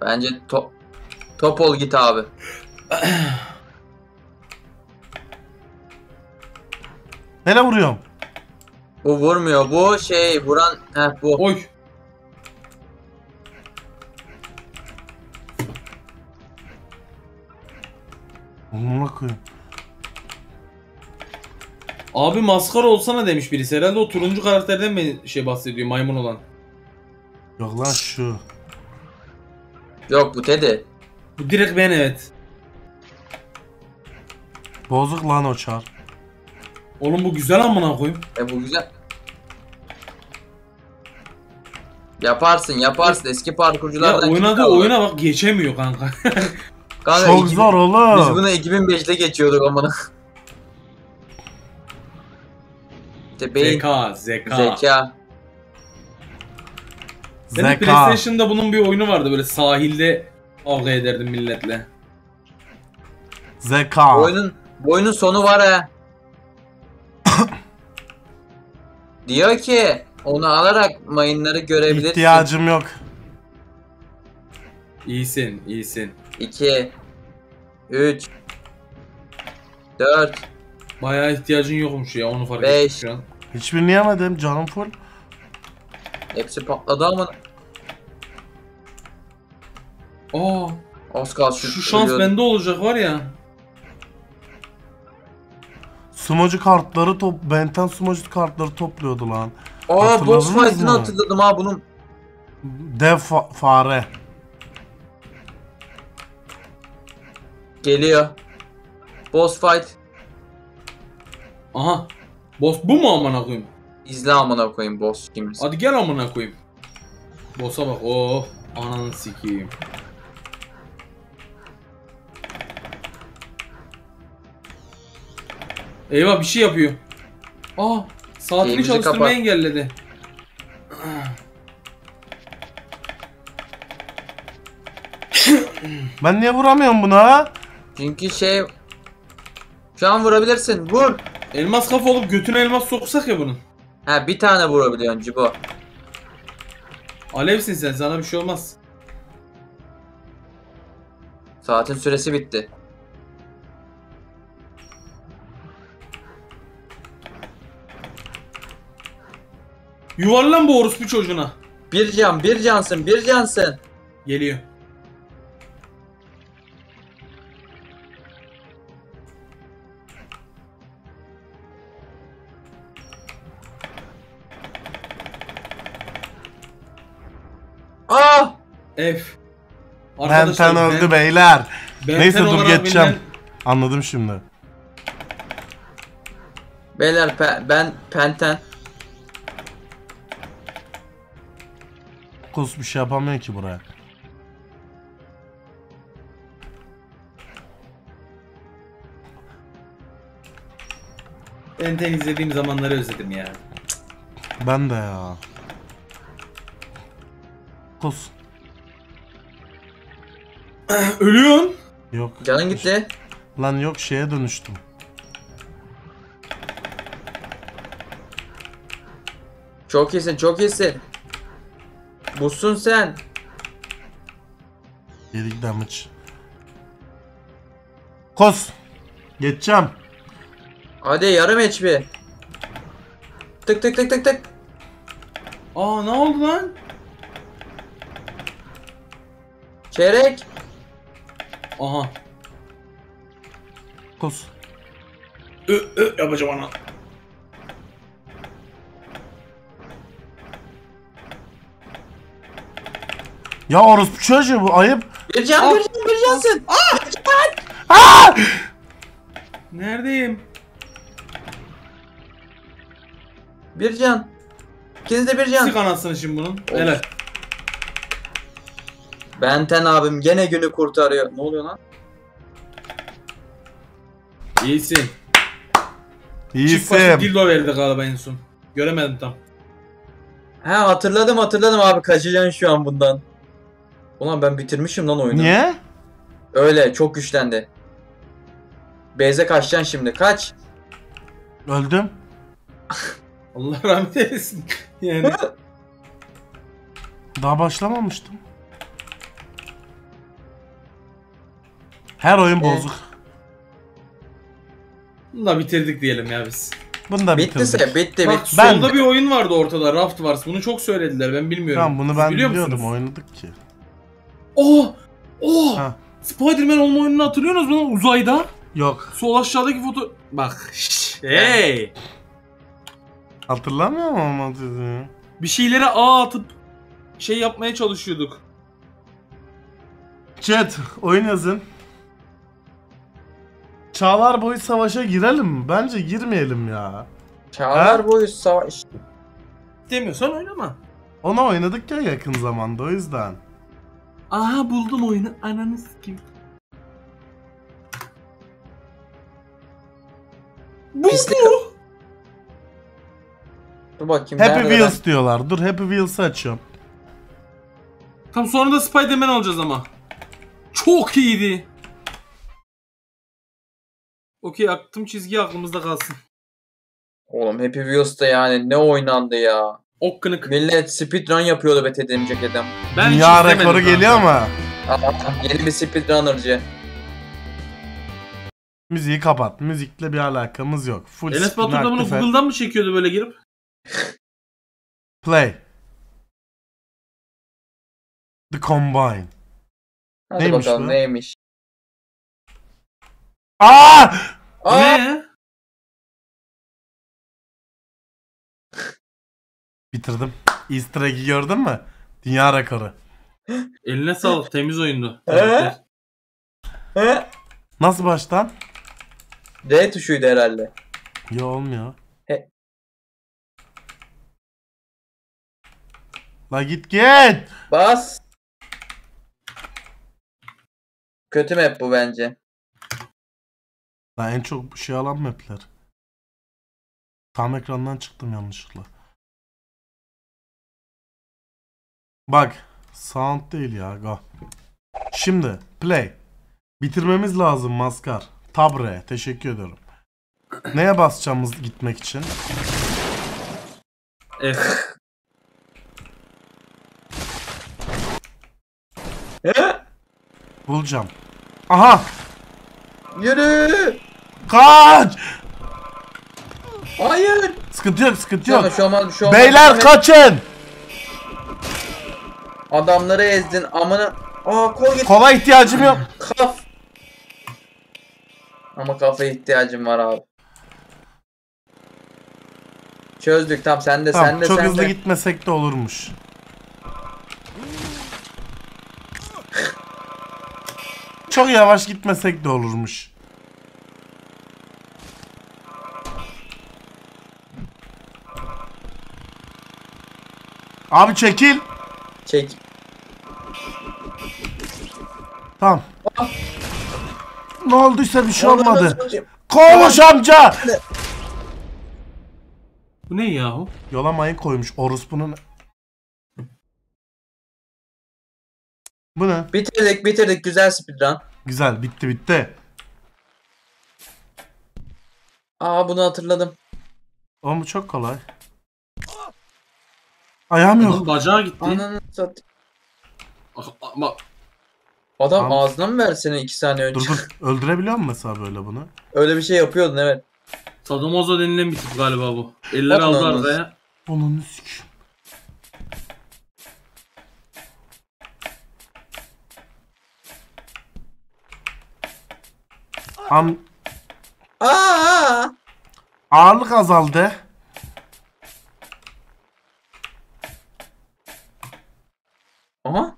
Bence top top ol git abi. Nereye vuruyorum? Bu vurmuyor. Bu şey vuran heh bu. Oy. Amına koyayım. Abi maskara olsana demiş birisi. Herhalde o turuncu karakterden mi şey bahsediyor maymun olan. Yok lan şu. Yok bu Teddy. Bu direkt ben evet. Bozuk lan o çar. Oğlum bu güzel amına koyayım. E bu güzel. Yaparsın yaparsın eski Ya parkurculardan. oynadığı oyuna bak geçemiyor kanka. Kanka, Çok 2000 zor oğlum. Biz bunu 2005'te geçiyorduk amına. İşte beyin, zeka, zeka. zeka. Benim Zeka. PlayStation'da bunun bir oyunu vardı böyle sahilde kavga ederdim milletle. Zeka. Oyunun, bu oyunun sonu var ha. Diyor ki onu alarak mayınları görebilirsin. İhtiyacım yok. İyisin, iyisin. 2 3 4 Bayağı ihtiyacın yokmuş ya onu fark Beş. ettim şu an. Hiçbirini yemedim canım full. Hepsi patladı ama Aa, az kalsın. şu şans ölüyordum. bende olacak var ya. Sumocu kartları top Benten sumocu kartları topluyordu lan. Aa boss Hatırladınız fight'ını mı? hatırladım ha bunun. Dev fa- fare. Geliyor. Boss fight. Aha. Boss bu mu amına koyayım? İzle amına koyayım boss kimse. Hadi gel amına koyayım. Boss'a bak. Oh, ananı sikeyim. Eyvah bir şey yapıyor. Aa, saatini Şeyimizi çalıştırmayı kapat. engelledi. Ben niye vuramıyorum buna? Çünkü şey şu an vurabilirsin. Vur. Elmas kafa olup götüne elmas soksak ya bunun. Ha bir tane vurabiliyorsun Cibo. Alevsin sen sana bir şey olmaz. Saatin süresi bitti. Yuvarlan bu orospu çocuğuna. Bir can, bir cansın, bir cansın. Geliyor. F. Benten ben- öldü beyler. Benten Neyse dur olarak geçeceğim. bilinen- Anladım şimdi. Beyler pe- ben Penten. Kus bir şey yapamıyor ki buraya. Benten izlediğim zamanları özledim ya. Ben de ya. Kus. Ölüyorsun. Yok. Canın gitti. Lan yok şeye dönüştüm. Çok iyisin, çok iyisin. Busun sen. Yedik damage. Kos. Geçeceğim. Hadi yarım HP. Tık tık tık tık tık. Aa ne oldu lan? Çeyrek. Aha. Kos. Ö ö yapacağım ana. Ya orospu çocuğu bu ayıp. Bir can, bir can, bir cansın. Neredeyim? Bir can. İkiniz de bir can. Sik anasını şimdi bunun. Helal. Benten abim gene günü kurtarıyor. Ne oluyor lan? İyisin. Çift başlı İyisin. dildo verdi galiba en son. Göremedim tam. Ha hatırladım hatırladım abi kaçacaksın şu an bundan. Ulan ben bitirmişim lan oyunu. Niye? Öyle çok güçlendi. Beyze kaçacaksın şimdi kaç. Öldüm. Allah rahmet eylesin. Yani. Daha başlamamıştım. Her oyun Ee, bozuk. Bunu da bitirdik diyelim ya biz. Bunu da bitirdik. Bittiyse bitti Bak bitti. Ben solda de- bir oyun vardı ortada Raft Wars. Bunu çok söylediler ben bilmiyorum. Tamam bunu Siz ben biliyor biliyordum musunuz? oynadık ki. Oh! Oh! Ha. Spider-Man olma oyununu hatırlıyorsunuz mu lan uzayda? Yok. Sol aşağıdaki foto... Bak. şşş, Hey. Hatırlamıyor musun ama dedi. Bir şeylere ağ atıp şey yapmaya çalışıyorduk. Chat oyun yazın. Çağlar boyu savaşa girelim mi? Bence girmeyelim ya. Çağlar boyu savaş. Demiyorsan oynama. Ona oynadık ya yakın zamanda o yüzden. Aha buldum oyunu. Ananı sikeyim. Bu bu. Dur bakayım. Happy nerede Wheels diyorlar. Dur Happy Wheels'ı açıyorum. Tam sonra da Spider-Man alacağız ama. Çok iyiydi. Okey aklım çizgi aklımızda kalsın. Oğlum Happy Wheels'ta yani ne oynandı ya. Ok kınık. Millet speedrun yapıyordu be. Ben hiç Dünya rekoru geliyor ama. Aa, Yeni bir speedrunner'cı. Müziği kapat. Müzikle bir alakamız yok. Full Enes Batur da bunu aktif et. Google'dan mı çekiyordu böyle girip? Play. The Combine. Hadi Neymiş bakalım bu? neymiş. Aa! Aa! Ne? Bitirdim. Easter egg'i gördün mü? Dünya rekoru. Eline sağlık temiz oyundu. He? He? Nasıl baştan? D tuşuydu herhalde. Yo olmuyor. He. La git git. Bas. Kötü map bu bence. La en çok şey alan mapler. Tam ekrandan çıktım yanlışlıkla. Bak. Sound değil ya. Go. Şimdi play. Bitirmemiz lazım maskar. Tabre. Teşekkür ediyorum. Neye basacağımız gitmek için? F. Bulacağım. Aha! Yürü. Kaç! Hayır. Sıkıntı yok, sıkıntı yok. bir şey olmaz, bir şey olmaz. Beyler Ahmet, kaçın! Adamları ezdin amına. Aa kol git. Kola ihtiyacım yok. Kaf. Ama kafaya ihtiyacım var abi. Çözdük tam sende Tamam, sende çok sende. hızlı gitmesek de olurmuş. çok yavaş gitmesek de olurmuş. Abi çekil. Çek. Tamam. Ne olduysa bir şey olmadı. Koğmuş amca. Bu ne yahu? Yola mayın koymuş orospunun. Bu ne? Bitirdik bitirdik güzel speedrun. Güzel bitti bitti. Aa bunu hatırladım. Oğlum bu çok kolay. Ayağım yok. Bacağı gitti. Ananı sat. Ah, Ama Adam Abi- ağzına mı versene 2 saniye önce? Dur dur. Öldürebiliyor musun mesela böyle bunu? Öyle bir şey yapıyordun evet. Sadomaso denilen bir tip galiba bu. Eller Bakın aldı olmaz. arkaya. Onun sik. Am Aa! ağırlık azaldı. Aha.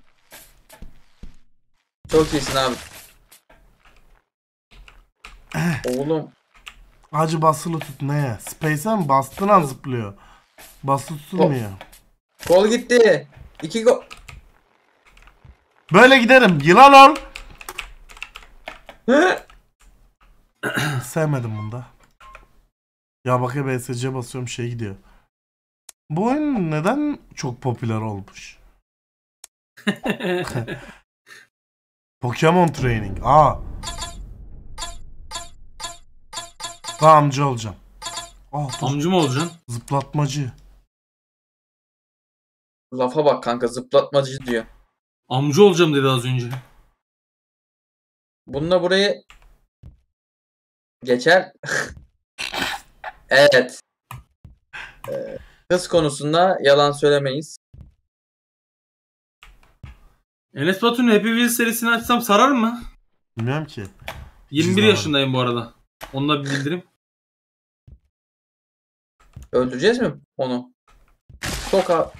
Çok iyisin abi. Oğlum. Acı basılı tut neye? Space'e mi bastığın an zıplıyor. Basılı tutulmuyor. Kol gitti. İki gol. Böyle giderim. Yılan ol. Sevmedim bunda. Ya bak ya BSC basıyorum şey gidiyor. Bu oyun neden çok popüler olmuş? Pokemon Training. Aa. Tamam amca olacağım. Aa, dur. Amcı mı olacaksın? Zıplatmacı. Lafa bak kanka zıplatmacı diyor. Amcı olacağım dedi az önce. Bununla burayı geçer. evet. Ee, Kız konusunda yalan söylemeyiz. Enes Batur'un Happy Wheels serisini açsam sarar mı? Bilmiyorum ki. 21 Cüzdan. yaşındayım bu arada. Onu da bir bildirim. Öldüreceğiz mi onu? Soka.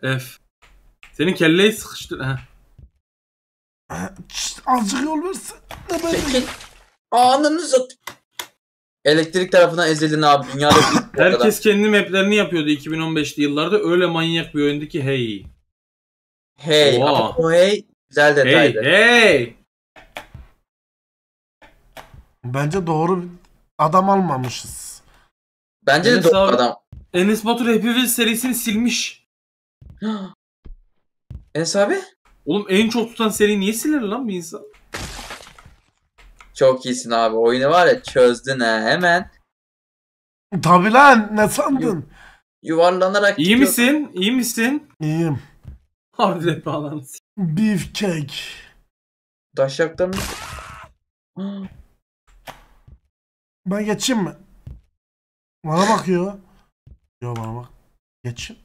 F. Senin kelleyi sıkıştır. Heh. Şşt, azıcık yol versin. Ne ben- Çekil. Ananı sat. Elektrik tarafından ezildin abi. Dünyada ilk. Herkes kendi maplerini yapıyordu 2015'li yıllarda. Öyle manyak bir oyundu ki hey. Hey. Oha. Ama o hey güzel Hey detaydı. hey. Bence doğru bir adam almamışız. Bence de Enes doğru abi- adam. Enes Batur Happy Wheels serisini silmiş. Enes abi? Oğlum en çok tutan seri niye siler lan bir insan? Çok iyisin abi. Oyunu var ya çözdün ha hemen. Tabi lan ne sandın? Yuvarlanarak İyi gidiyor. misin? İyi misin? İyiyim. Harbiden bağlandı. Beefcake. Taşakta mı? Ben geçeyim mi? Bana bakıyor. Yo bana bak. Geçeyim.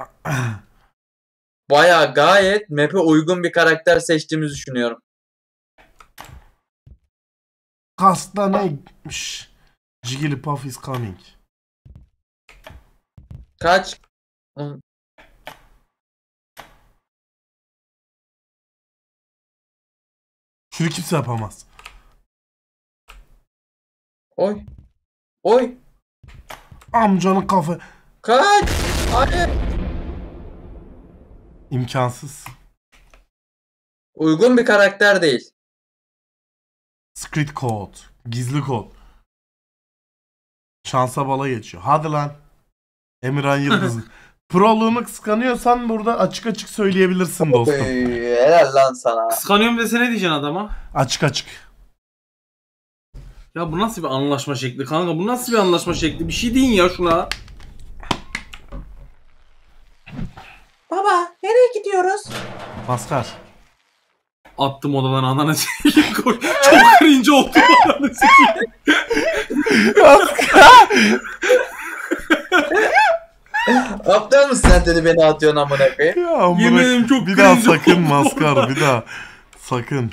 Baya gayet map'e uygun bir karakter seçtiğimizi düşünüyorum. Kasta neymiş? Jigglypuff is coming. Kaç? Şunu kimse yapamaz. Oy. Oy. Amcanın kafa. Kaç. Hayır. İmkansız. Uygun bir karakter değil. Secret code. Gizli kod. Şansa bala geçiyor. Hadi lan. Emirhan Yıldız. Proluğumu kıskanıyorsan burada açık açık söyleyebilirsin dostum. Oy, helal lan sana. Kıskanıyorum desene diyeceksin adama. Açık açık. Ya bu nasıl bir anlaşma şekli kanka? Bu nasıl bir anlaşma şekli? Bir şey deyin ya şuna. Baba nereye gidiyoruz? Maskar. Attım odadan ananı sikeyim. Koy- Çok cringe oldu ananı sikeyim. Aptal mısın sen dedi beni atıyorsun amına koyayım. Ya amına- Yemin ederim çok bir daha cringe sakın oldu. maskar bir daha. Sakın.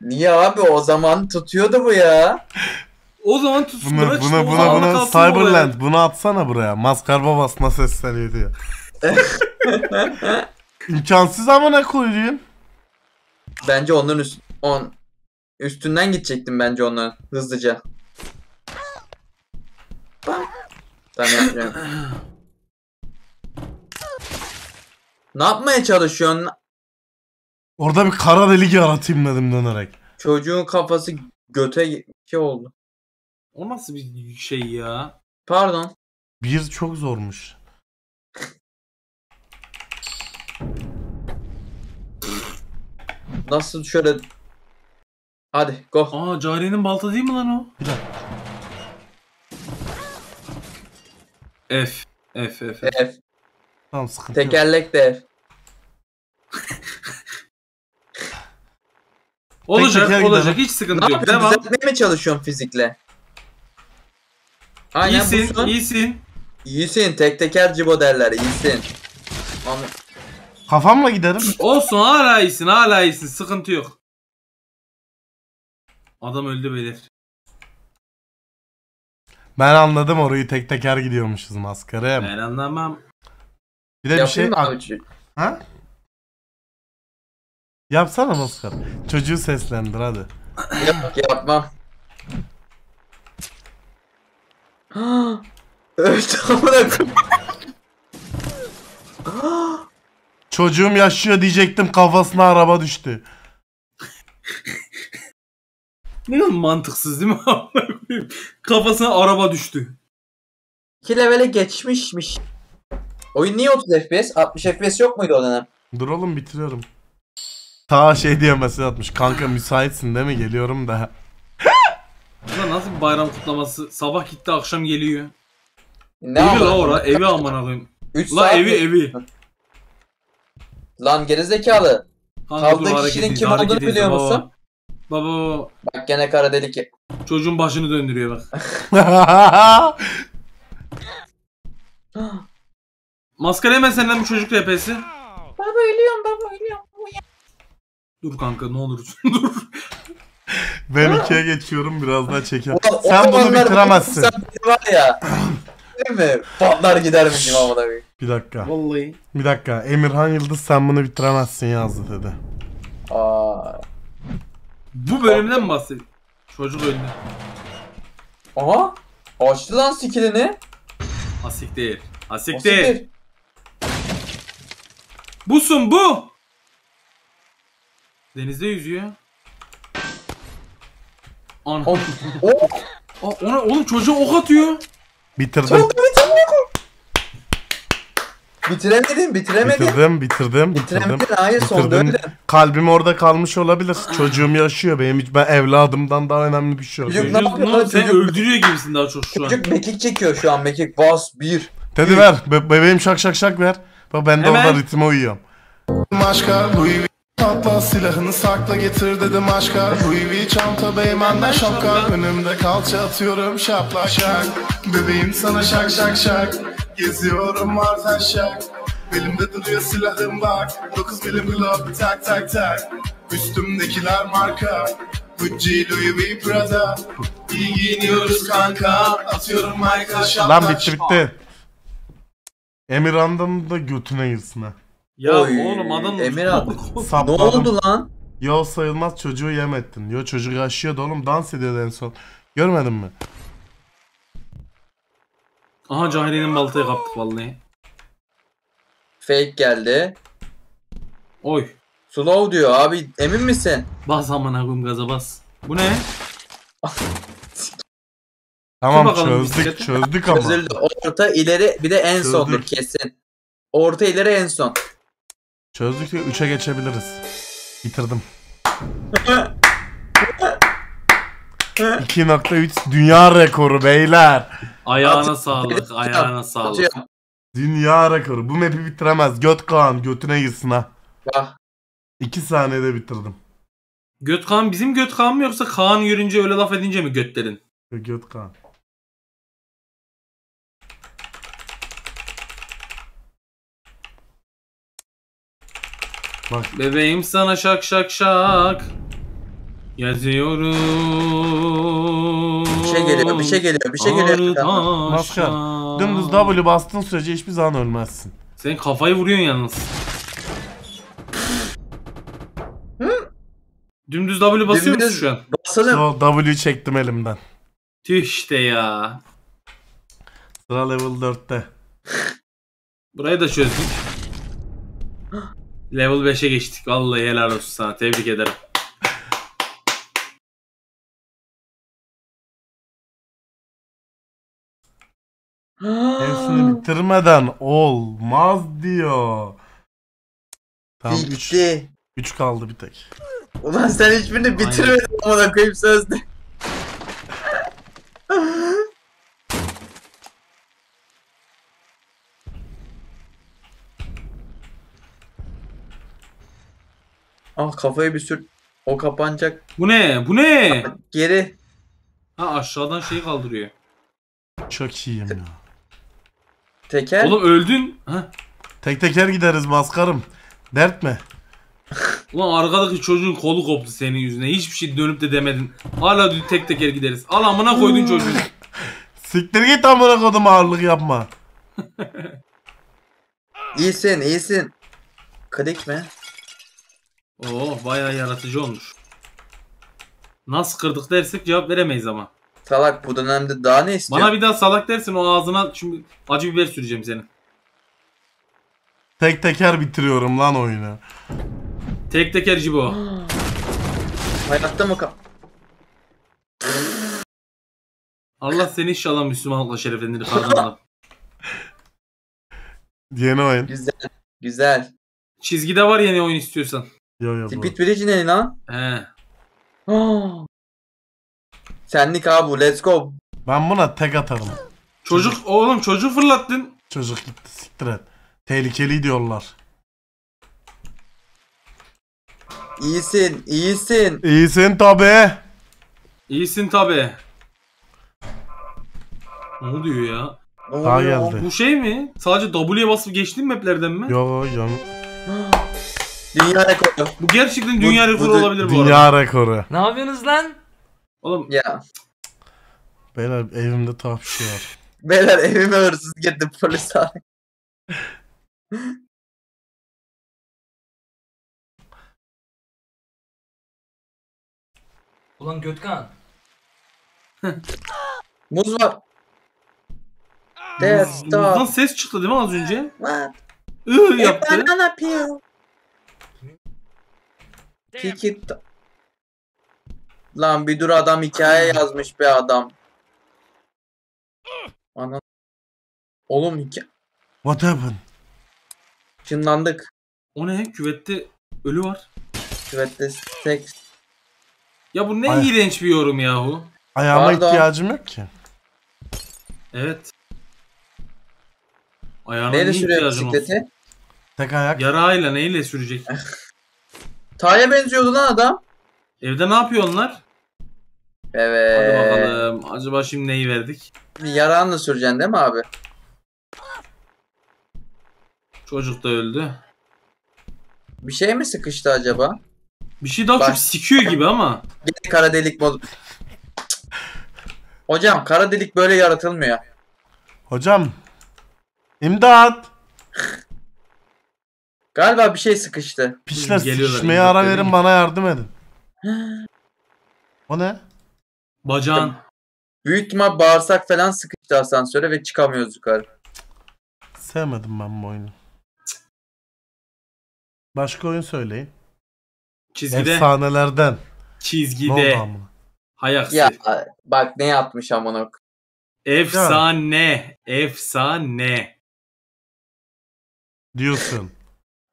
Niye abi o zaman tutuyordu bu ya. O zaman tutsun Buna bırak işte buna o buna buna kalsın. Cyberland bunu atsana buraya. Maskar babasına sesleniyor diyor. İmkansız amına koyayım. Bence onların üst, on, üstünden gidecektim bence onların hızlıca. Bak. Tamam yapmıyorum. ne yapmaya çalışıyorsun? Orada bir kara delik yaratayım dedim dönerek. Çocuğun kafası göte iki oldu. O nasıl bir şey ya? Pardon. Bir çok zormuş. Nasıl şöyle... Hadi go. Aa Cariye'nin balta değil mi lan o? Bir dakika. F. F F F. F. Tamam sıkıntı yok. Tekerlek de F. Olacak teker olacak gidelim. hiç sıkıntı Ne yok. yapıyorsun? Devam. Düzeltmeye mi çalışıyorsun fizikle? Aynen İyisin busun. iyisin. İyisin. Tek teker cibo derler. İyisin. Ama Kafamla giderim. Olsun hala iyisin hala iyisin sıkıntı yok. Adam öldü beyler. Ben anladım orayı tek teker gidiyormuşuz maskarım. Ben anlamam. Bir de bir şey... yapayım mı abi? Ha? Yapsana maskar. Çocuğu seslendir hadi. Yap, yapmam. Öldü amına. Çocuğum yaşıyor diyecektim kafasına araba düştü. Ne kadar mantıksız değil mi? Kafasına araba düştü. 2 levele geçmişmiş. Oyun niye 30 FPS? 60 FPS yok muydu o dönem? Dur oğlum bitiriyorum. Ta şey diye mesaj atmış. Kanka müsaitsin değil mi? Geliyorum da. Ulan nasıl bir bayram kutlaması? Sabah gitti akşam geliyor. Ne evi la ora evi amına koyayım. 3 La saat evi mi? evi. Lan gerizekalı. Kanka dur, Kaldığı hareket kişinin kim hareket olduğunu izle, biliyor baba. musun? Baba baba. Bak gene kara delik. Çocuğun başını döndürüyor bak. Maskara hemen senden bir çocuk RP'si. Baba ölüyorum baba ölüyorum. Dur kanka ne olursun dur. Ben ikiye geçiyorum biraz daha çeker. Ulan o Sen bunu zamanlar bitiremezsin. Sen var ya. Değil mi? Patlar gidermişim amına koyayım. Bir dakika. Vallahi. Bir dakika. Emirhan Yıldız sen bunu bitiremezsin yazdı dedi. Aa. Bu bölümden mi bahsediyor? Çocuk öldü. Aha. Açtı lan skillini. Asiktir. Asiktir. Asiktir. Busun bu. Denizde yüzüyor. Ana. Oh. Aa, ona oğlum çocuğa ok atıyor. Bitirdim. Bitiremedin, bitiremedin. Bitirdim, bitirdim, Bitiremedin, bitirdim. hayır, sonda öldün. Kalbim orada kalmış olabilir. Çocuğum yaşıyor. Benim hiç ben evladımdan daha önemli bir şey yok. Çocuk ne yapıyor sen öldürüyor gibisin daha çok şu an. çocuk mekik çekiyor şu an mekik. Bas bir. Dedi ver. Be- bebeğim şak şak şak ver. Bak ben de Hemen. orada ritme uyuyorum. Aşka Louis V Patla silahını sakla getir dedim aşka. Louis çanta beymenden şapka. Önümde kalça atıyorum şaplak şak Bebeğim sana şak şak şak. Geziyorum var şak Elimde duruyor silahım bak. 9 milim glock tak tak tak. Üstümdekiler marka. Gucci, Louis V, Prada. İyi giyiniyoruz kanka. Atıyorum Michael şaplak Lan bitti bitti. Emirhan'dan da götüne girsin ha. Ya Oy, oğlum adam Emir abi. Ne Sapladım. oldu lan? Yo sayılmaz çocuğu yem ettin. Yo çocuk yaşıyordu oğlum dans ediyordu en son. Görmedin mi? Aha Cahili'nin baltayı kaptık vallahi. Fake geldi. Oy. Slow diyor abi emin misin? Bas amına koyayım gaza bas. Bu ne? Tamam bakalım çözdük bisiklete. çözdük ama. Çözüldü. Orta ileri bir de en Çözdük. sondur kesin. Orta ileri en son. Çözdük ve 3'e geçebiliriz. Bitirdim. 2.3 dünya rekoru beyler. Ayağına sağlık, ayağına sağlık. Dünya rekoru. Bu map'i bitiremez. Göt Kaan götüne girsin ha. Bak. 2 saniyede bitirdim. Göt Kaan bizim Göt Kaan mı yoksa Kaan görünce öyle laf edince mi götlerin? Göt Kaan. Bak Bebeğim sana şak şak şak. Yazıyorum. Bir şey geliyor, bir şey geliyor, bir şey geliyor. Maskar. Dümdüz W bastığın sürece hiçbir zaman ölmezsin. Sen kafayı vuruyorsun yalnız. Dümdüz W basıyor musun şu an? Basalım. O W çektim elimden. Tüh işte ya. Sıra level 4'te. Burayı da çözdük. Level 5'e geçtik. Vallahi helal olsun sana. Tebrik ederim. Hepsini bitirmeden olmaz diyor. Tamam 3 Bitti. 3 kaldı bir tek. Ulan sen hiçbirini bitirmedin amına koyayım sözde. Ah kafayı bir sür. O kapanacak. Bu ne? Bu ne? Geri. Ha aşağıdan şeyi kaldırıyor. Çok iyiyim ya. Teker. Oğlum öldün. Ha? Tek teker gideriz maskarım. Dert mi? Ulan arkadaki çocuğun kolu koptu senin yüzüne. Hiçbir şey dönüp de demedin. Hala tek teker gideriz. Al amına koydun çocuğu. Siktir git amına kodum ağırlık yapma. İyisin iyisin. Klik mi? Oo bayağı yaratıcı olmuş. Nasıl kırdık dersek cevap veremeyiz ama. Salak bu dönemde daha ne istiyorsun? Bana bir daha salak dersin o ağzına şimdi acı biber süreceğim senin. Tek teker bitiriyorum lan oyunu. Tek tekerci bu. Hayatta mı kal? Allah seni inşallah Müslümanlıkla şereflendirir kazanalım. Yeni oyun. Güzel. Güzel. Çizgide var yeni oyun istiyorsan. Yo yo. Tipit Bridge ne lan? He. Senlik abi bu let's go. Ben buna tek atarım. Çocuk oğlum çocuğu fırlattın. Çocuk gitti siktir et. Tehlikeli diyorlar. İyisin iyisin. İyisin tabi. İyisin tabi. Ne oluyor ya? Ne Daha oluyor? geldi. Bu şey mi? Sadece W'ye basıp geçtin mi maplerden mi? Yo yo. Dünya rekoru. Bu gerçekten dünya Bu- rekoru bu- olabilir bu arada. Dünya rekoru. Ne yapıyorsunuz lan? Oğlum Ya. Beyler evimde tuhaf bir şey var. Beyler evime hırsız girdi polis abi. Ulan Götkan. Muz var. Muzdan ses çıktı değil mi az önce? What? Iı yaptı. Banana peel. Piki Lan bir dur adam hikaye yazmış be adam. Ana. Oğlum hikaye. What happened? Çınlandık. O ne? Küvette ölü var. Küvette seks. Ya bu ne Ay. iğrenç bir yorum yahu. Ayağıma Pardon. ihtiyacım yok ki. Evet. Ayağına Neyle niye sürüyor ihtiyacın olsun? bisikleti? Tek ayak. Yarağıyla neyle sürecek? Taya benziyordu lan adam. Evde ne yapıyor onlar? Hadi Evet. bakalım. Acaba şimdi neyi verdik? Yarağınla süreceksin değil mi abi? Çocuk da öldü. Bir şey mi sıkıştı acaba? Bir şey daha Bak. çok sikiyor gibi ama. Gene kara delik mod. Hocam kara delik böyle yaratılmıyor. Hocam. İmdat. Galiba bir şey sıkıştı. Piçler Geliyorlar, sıkışmaya ara verin bana yardım edin. O ne? Bacağın. Büyük ihtimal bağırsak falan sıkıştı asansöre ve çıkamıyoruz yukarı. Sevmedim ben bu oyunu. Başka oyun söyleyin. Çizgide. Efsanelerden. Ne oldu Çizgide. amına? Hayaksi. Ya bak ne yapmış amına. koyayım. Efsane. Efsane. Diyorsun.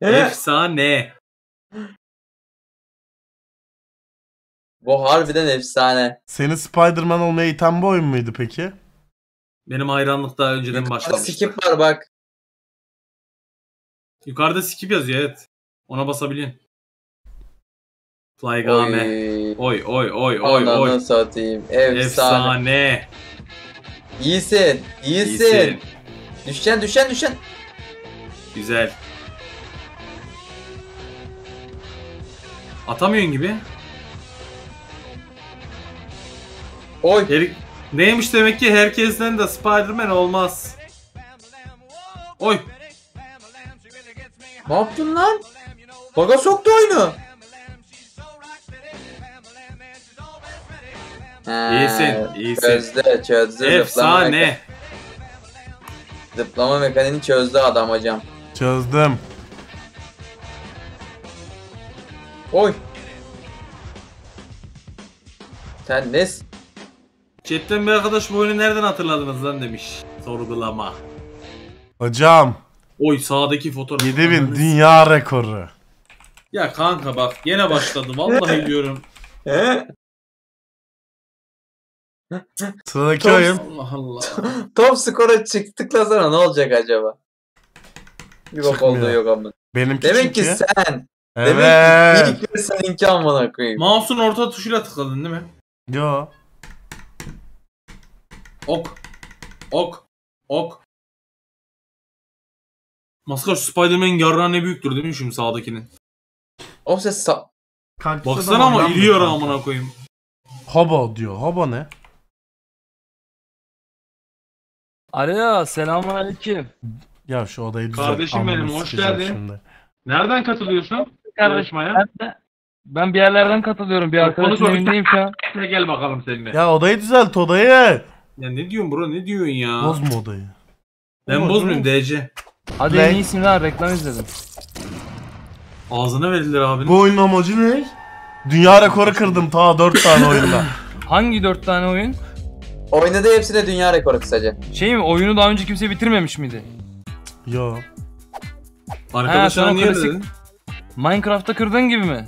Efsane. Bu harbiden efsane. Seni Spider-Man olmaya iten bu oyun muydu peki? Benim hayranlık daha önceden Yukarıda başlamıştı. skip var bak. Yukarıda skip yazıyor evet. Ona basabiliyorsun. Flaygame. Oy. Oy oy oy oy Ananı oy. satayım. Efsane. Efsane. İyisin. İyisin. İyisin. Düşeceksin düşeceksin düşeceksin. Güzel. Atamıyorsun gibi. Oy. Her- Neymiş demek ki herkesten de Spider-Man olmaz. Oy. Ne yaptın lan? Baga soktu oyunu. Ha, İyisin, iyisin. Çözdü, çözdü. Zıplama, meka- Efsane. zıplama mekaniğini çözdü adam hocam. Çözdüm. Oy. Sen ne? s- Chatten bir arkadaş bu oyunu nereden hatırladınız lan demiş. Sorgulama. Hocam. Oy sağdaki fotoğraf. 7000 dünya rekoru. Ya kanka bak gene başladı vallahi diyorum. Sıradaki Top- oyun. Allah Allah. Top skora çık tıklasana ne olacak acaba? Bir bak Çıkmıyor. olduğu yok ama. Benimki Demek ki çünkü. sen. Evet. Demek ki ilk seninki amına koyayım. Mouse'un orta tuşuyla tıkladın değil mi? Yo. Ok. Ok. Ok. Maskar şu Spider-Man yarrağı ne büyüktür değil mi şimdi sağdakinin? O ses sa- Kaktüse Baksana ama horlanmıyor iriyor kanka. amına koyayım. Hobo diyor. Hobo ne? Alo selamun aleyküm. Ya şu odayı düzelt. Kardeşim amına benim, hoş sikeceğim geldin. şimdi. Nereden katılıyorsun? Yarışmaya. Ben, de- ben bir yerlerden katılıyorum. Bir arkadaşın evindeyim şu an. Gel bakalım seninle. Ya. Ya odayı düzelt odayı. ne diyorsun bro ne diyorsun ya? Bozma odayı. ben Bozma, bozmuyorum DC. Hadi en iyisini lan reklam izledim. Ağzına verirler abinin. Bu oyunun amacı ne? Dünya rekoru kırdım ta 4 tane oyunda. Hangi dört tane oyun? oynadığı hepsine dünya rekoru kısaca. Şey mi oyunu daha önce kimse bitirmemiş miydi? Yo. Arkadaşlar niye klasik- dedin? Minecraft'ta kırdığın gibi mi?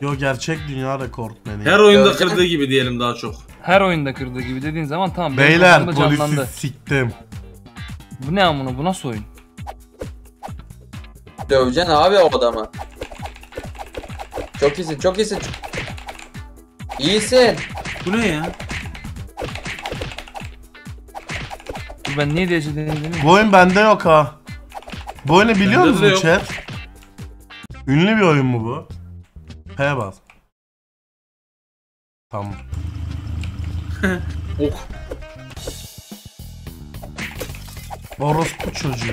Yo gerçek dünya rekortmeni. Her oyunda mü? kırdığı gibi diyelim daha çok. Her oyunda kırdığı gibi dediğin zaman tamam. Beyler kafamda canlandı. polisi siktim. Bu ne amına bu nasıl oyun? Döveceksin abi o adamı. Çok iyisin, çok iyisin. İyisin. Bu ne ya? Ben niye DC deneyim Bu oyun bende yok ha. Bu oyunu biliyor musun yok. chat? Ünlü bir oyun mu bu? P bas. Tamam. Ok. Orospu çocuğu.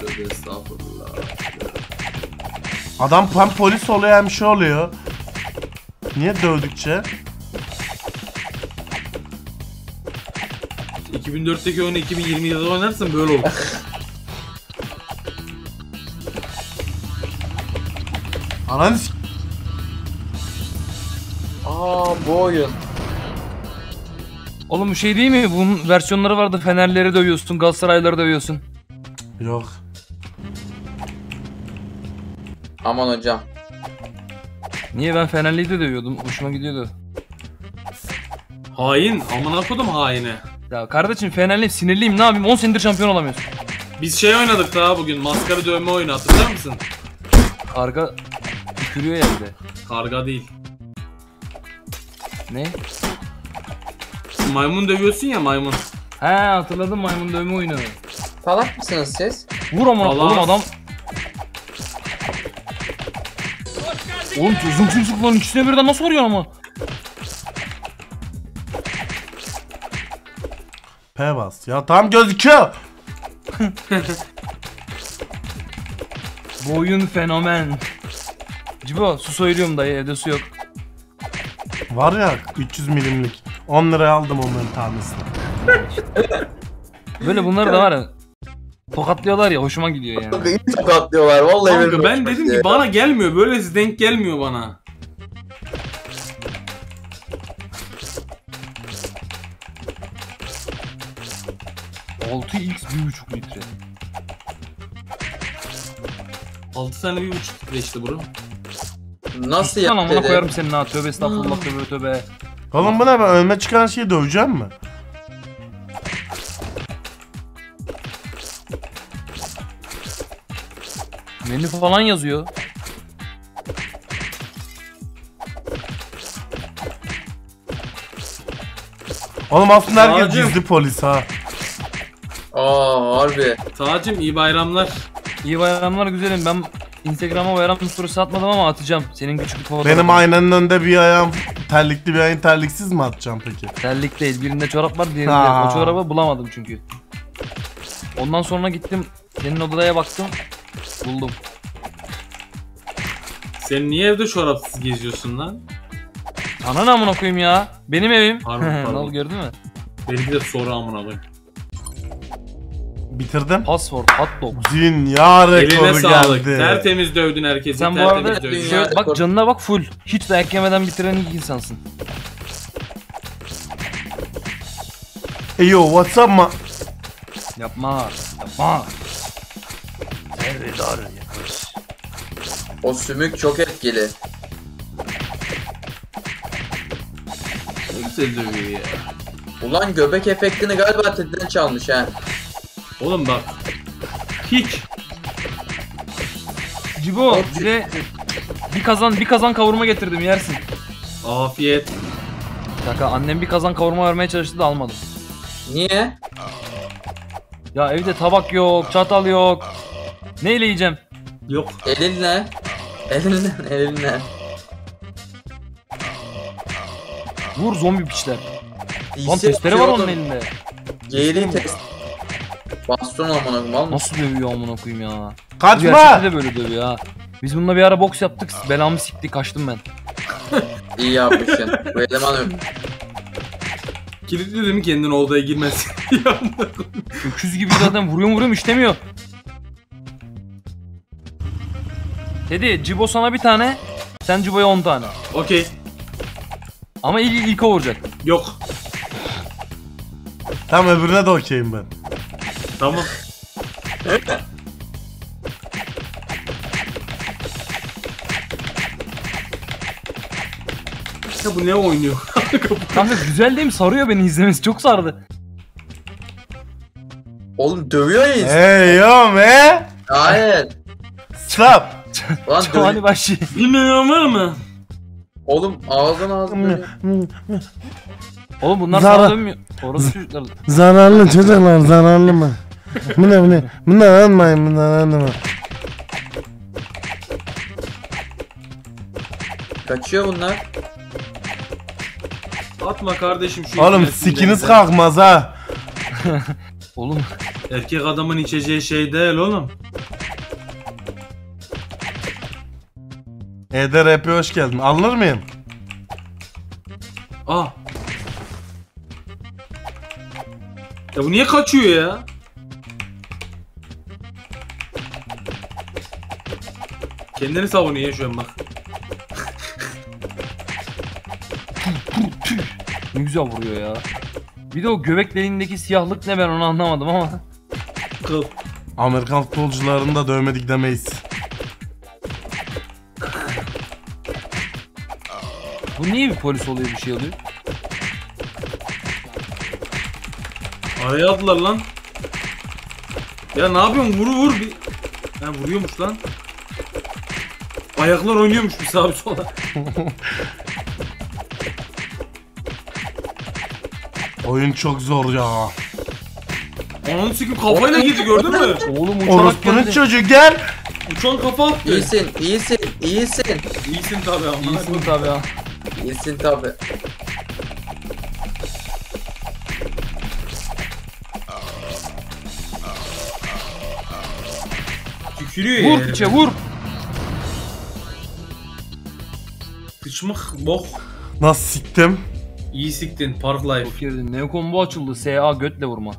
Tövbe estağfurullah. Adam hem polis oluyor hem şey oluyor. Niye dövdükçe? 2004'teki oyunu 2020'de oynarsan böyle olur. Ananı s- Aa bu oyun. Oğlum bu şey değil mi? Bunun versiyonları vardı. Fenerleri dövüyorsun, Galatasarayları dövüyorsun. Yok. Aman hocam. Niye ben Fenerli'yi de dövüyordum. Hoşuma gidiyordu. Hain. Amına kodum haini. Ya kardeşim Fenerliyim, sinirliyim. Ne yapayım? 10 senedir şampiyon olamıyorsun. Biz şey oynadık daha bugün. Maskara dövme oyunu hatırlar mısın? Karga tükürüyor ya bir de. Karga değil. Ne? Maymun dövüyorsun ya maymun. He hatırladım maymun dövme oyunu. Salak mısınız siz? Vur amına Allah. oğlum adam. Oğlum zım zım zım lan ikisine birden nasıl vuruyor ama? P bas. Ya tam gözüküyor. Bu oyun fenomen. Cibo su söylüyorum dayı evde su yok. Var ya 300 milimlik. 10 liraya aldım onların tanesini. Böyle bunları da var ya. Tokatlıyorlar ya hoşuma gidiyor yani. İyi tokatlıyorlar vallahi. Kanka benim ben hoşuma dedim gidiyor. ki bana gelmiyor. Böylesi denk gelmiyor bana. Altı x 1.5 litre. 6 tane bir buçuk litre işte bro. Nasıl Lan amına yaptı? koyarım senin ha tövbe estağfurullah tövbe tövbe. Oğlum bu ne ben önüme çıkan şeyi döveceğim mi? Menü falan yazıyor. Oğlum aslında herkes Sağcım. gizli polis ha. Aa harbi. Tacım iyi bayramlar. İyi bayramlar güzelim ben Instagram'a bayram storysi atmadım ama atacağım. Senin küçük bir fotoğrafın. Benim aynanın önünde bir ayağım terlikli bir ayağım terliksiz mi atacağım peki? Terlik değil. Birinde çorap var, diğerinde Ha. yok. O çorabı bulamadım çünkü. Ondan sonra gittim. Senin odaya baktım. Buldum. Sen niye evde çorapsız geziyorsun lan? Sana ne amına koyayım ya? Benim evim. Pardon, pardon. oldu gördün mü? Benimki de soru amına koyayım. Bitirdim. Password hot dog. Dünya Eline rekoru sağlık. geldi. Tertemiz dövdün herkesi. Sen bu tertemiz arada dövdün. şöyle, bak canına bak full. Hiç dayak yemeden bitiren ilk insansın. Hey yo what's up ma? Yapma. Yapma. O sümük çok etkili. Güzel dövüyor ya. Ulan göbek efektini galiba Ted'den çalmış ha. Oğlum bak. Hiç. Cibo bir de bir kazan bir kazan kavurma getirdim yersin. Afiyet. Şaka annem bir kazan kavurma vermeye çalıştı da almadım. Niye? Ya evde tabak yok, çatal yok. Neyle yiyeceğim? Yok. Elinle. Elinle. Elinle. Vur zombi piçler. Lan testere var onun elinde. Geri test. Baston amına koyayım? Nasıl dövüyor amına koyayım ya? Kaçma! Bu gerçekte de böyle dövüyor ha. Biz bununla bir ara boks yaptık. Belamı sikti kaçtım ben. İyi yapmışsın. Bu eleman öp. Kilitli mi kendini odaya girmesin? Öküz gibi zaten vuruyorum vuruyorum işlemiyor. Dedi Cibo sana bir tane. Sen Cibo'ya 10 tane. Okey. Ama ilk ilk o vuracak. Yok. Tamam öbürüne de okeyim ben. Tamam. ya bu ne oynuyor? Kanka güzel değil mi? Sarıyor beni izlemesi. Çok sardı. Oğlum dövüyor ya insan. Hey yo me. Hayır. Stop. Lan Çavani dövüyor. başı. Bilmiyorum var mı? Oğlum ağzın ağzın. Oğlum bunlar Zara. sana dönmüyor. Orası çocuklar. Zararlı çocuklar zararlı mı? Bu ne bu ne? Bundan anmayın. Kaçıyor bunlar. Atma kardeşim şu Oğlum iğnesini sikiniz de. kalkmaz ha. Oğlum Erkek adamın içeceği şey değil oğlum. Eder RP hoş geldin. Alınır mıyım? Ah. Ya bu niye kaçıyor ya? Kendini savunuyor şu an bak. ne güzel vuruyor ya. Bir de o göbek deliğindeki siyahlık ne ben onu anlamadım ama. Kıl. Amerikan futbolcularını da dövmedik demeyiz. Bu niye bir polis oluyor bir şey oluyor? Araya aldılar lan. Ya ne yapıyorsun? Vur vur bir. Ha vuruyormuş lan. Ayaklar oynuyormuş bir sağa bir sola. Oyun çok zor ya. Ananı sikim kafayla girdi gördün mü? Oğlum uçarak Orospunun geldi. çocuğu gel. Uçan kafa attı. İyisin, iyisin, iyisin. İyisin tabi ama. İyisin tabi ha. İyisin tabi. Tükürüyor ya. Vur herif. piçe vur. Sıçmık bok. Nasıl siktim? İyi siktin Park Life. Çok girdin. Ne combo açıldı. SA götle vurma.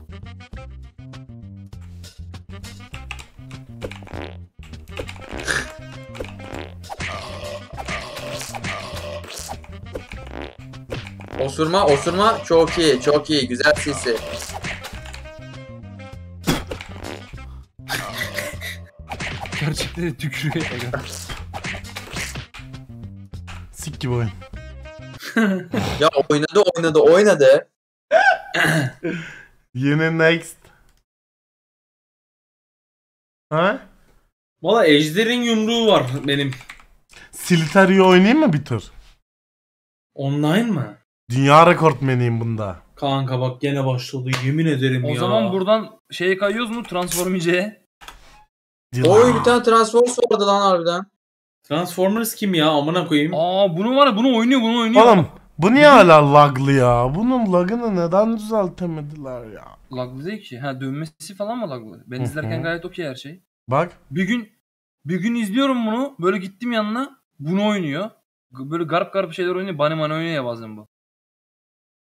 Osurma, osurma çok iyi, çok iyi. Güzel sisi. Gerçekten de tükürüyor. Gibi oyun. Ya oynadı, oynadı, oynadı. Yeni next. Ha? Valla Ejder'in yumruğu var benim. Silitario oynayayım mı bir tur? Online mı? Dünya rekortmeniyim bunda. Kanka bak gene başladı yemin ederim O ya. zaman buradan şeye kayıyoruz mu? Transformice'ye. Oy bir tane Transformers vardı lan harbiden. Transformers kim ya amına koyayım. Aa bunu var ya bunu oynuyor bunu oynuyor. Oğlum bu niye hala laglı ya? Bunun lagını neden düzeltemediler ya? Laglı değil ki. Ha dönmesi falan mı laglı? Ben izlerken gayet okey her şey. Bak. Bir gün bir gün izliyorum bunu. Böyle gittim yanına. Bunu oynuyor. Böyle garip garip şeyler oynuyor. Bani mani oynuyor ya bazen bu.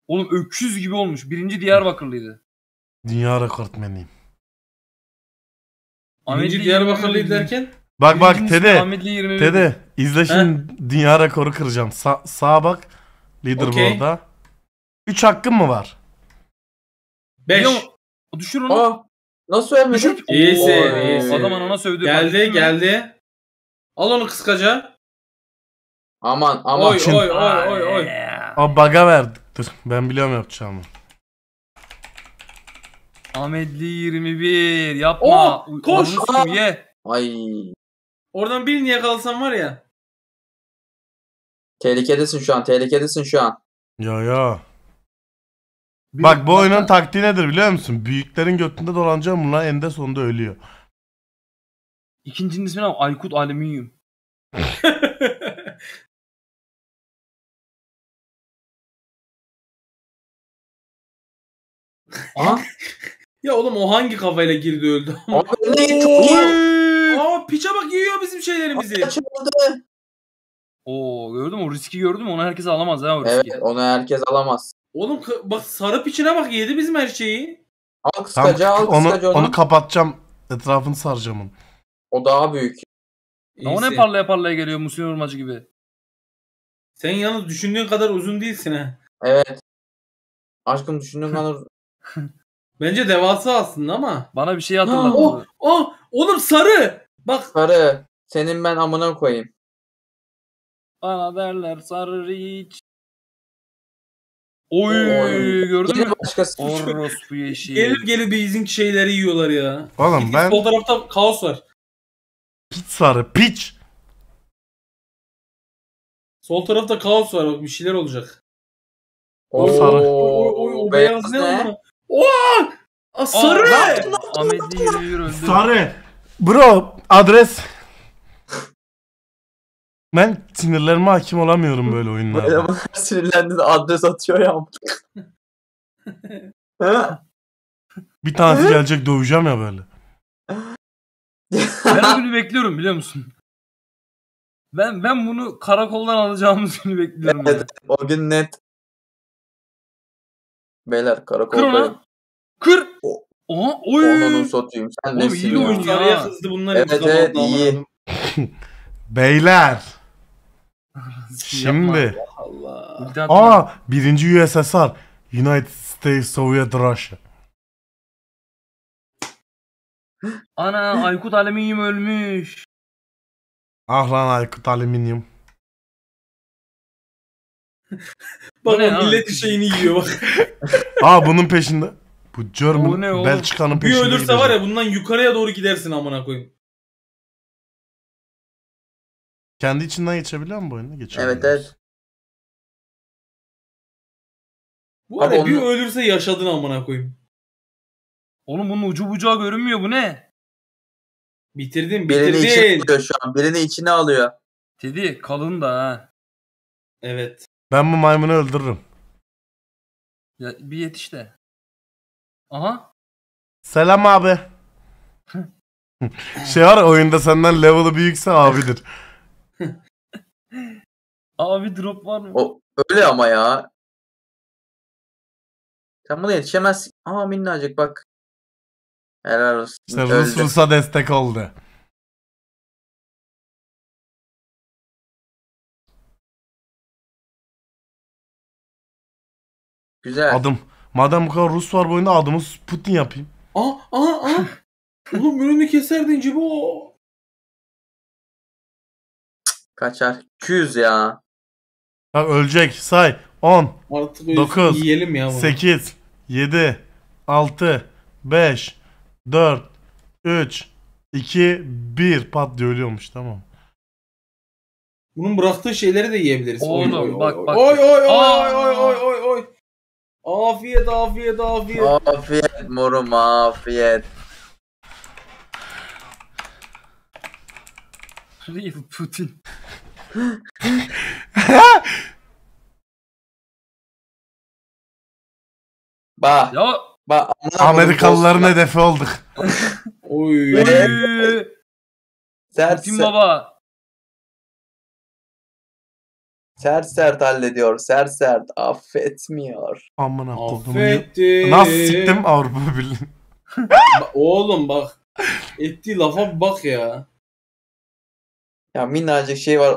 Oğlum öküz gibi olmuş. Birinci Diyarbakırlıydı. Dünya rekortmeniyim. Birinci Diyarbakırlıydı derken? Bak bak Tede. Ahmetli 21. Tede. izle şimdi dünya rekoru kıracağım. Sa sağa bak. Leaderboard'a. 3 hakkım mı var? 5. Düşür onu. Aa, nasıl ölmedin? Düşür. İyisin, iyisin. Adam anana sövdü. Geldi mi? geldi. Al onu kıskaca. Aman aman. Oy oy oy oy oy. O bug'a verdik. Dur ben biliyorum yapacağımı. Ahmetli 21 yapma. Oh, koş. ye. Ay. Oradan birini yakalsam var ya. Tehlikedesin şu an, tehlikedesin şu an. Yo yo. Bak bu oyunun taktiği nedir biliyor musun? Büyüklerin götünde dolanacağım bunlar eninde sonunda ölüyor. İkincinin ismi ne? Aykut Alüminyum. Aha. Ya oğlum o hangi kafayla girdi öldü ama. Abi ne. Aa piça bak yiyor bizim şeylerimizi. Açıldı. Oo gördün mü? O riski gördün mü? Onu herkes alamaz ha o riski. Evet onu herkes alamaz. Oğlum bak sarı piçine bak yedi bizim her şeyi. Al Tamam, kıskaca al onu, kıskaca onu. onu kapatacağım. Etrafını saracağım onu. O daha büyük. Ya O ne parlaya parlaya geliyor Musin Urmacı gibi. Sen yalnız düşündüğün kadar uzun değilsin ha. Evet. Aşkım düşündüğüm kadar Bence devasa aslında ama. Bana bir şey Ha, hatırlattı. oh, oh, oğlum sarı. Bak sarı. Senin ben amına koyayım. Bana derler sarı riç. Oy, Oy. gördün mü? başkası. Orospu yeşil. gelir gelir bizim şeyleri yiyorlar ya. Oğlum ben Sol tarafta kaos var. piç sarı piç. Sol tarafta kaos var bak bir şeyler olacak. O sarı. Oy oy oy o beyaz ne? ne? Oha! Aa, sarı! Aa, Ahmetli 21 öldü. Sarı. Bro adres. Ben sinirlerime hakim olamıyorum böyle oyunlarda. eleman sinirlendi de adres atıyor ya. Ha? Bir tanesi gelecek döveceğim ya böyle. Ben o günü bekliyorum biliyor musun? Ben ben bunu karakoldan alacağımız günü bekliyorum. evet, o gün net. Beyler Kır karakoldayım. onu. Kır. O- Oha. Oy. Onunu satayım. Sen Oğlum nesin iyi ya? oyun Sarıya ya. kızdı bunlar Evet evet iyi. Beyler. Şimdi. Allah. Aa birinci USSR. United States Soviet Russia. Ana Aykut Aleminyum ölmüş. Ah lan Aykut Alüminyum. Bak ne millet şeyini yiyor bak. Aa bunun peşinde. Bu O ne German oğlum? Belçika'nın Bir peşinde. ölürse var gidecek. ya bundan yukarıya doğru gidersin amına koyayım. Kendi içinden geçebiliyor mu bu oyunu? Geçebiliyor. Evet evet. Bu var Abi ya bir onu- ölürse yaşadın amına koyayım. Oğlum bunun ucu bucağı görünmüyor bu ne? Bitirdin Birini içine bitirdin. alıyor şu an. Birini içine alıyor. Teddy kalın da ha. Evet. Ben bu maymunu öldürürüm. Ya, bir yetiş de. Aha. Selam abi. şey var ya, oyunda senden level'ı büyükse abidir. Abi drop var mı? O öyle ama ya. Sen buna yetişemezsin. Aa minnacık bak. Helal olsun. İşte Rus Öldü. Rus'a destek oldu. Güzel. Adım. Madem bu kadar Rus var bu oyunda adımı Putin yapayım. Aa aa aa. Oğlum önünü keserdin cibo. o. Kaçar. 200 ya. Bak ölecek. Say. 10, Artık ölsün, 9, yiyelim ya bunu. 8, 7, 6, 5, 4, 3, 2, 1 pat diye ölüyormuş tamam. Bunun bıraktığı şeyleri de yiyebiliriz. Oğlum, Oy, oy, bak, oy, bak. Oy oy oy oy oy oy oy. Afiyet afiyet afiyet. Afiyet morum afiyet. Real Putin. Bak. Ya. Koydum Amerikalıların hedefi olduk. Oy. Oy. Sert, Putin baba. Sert sert hallediyor. Sert sert. Affetmiyor. Amına koydum. Affetti. Nasıl siktim Avrupa Birliği? Oğlum bak. Ettiği lafa bak ya. Ya minnacık şey var.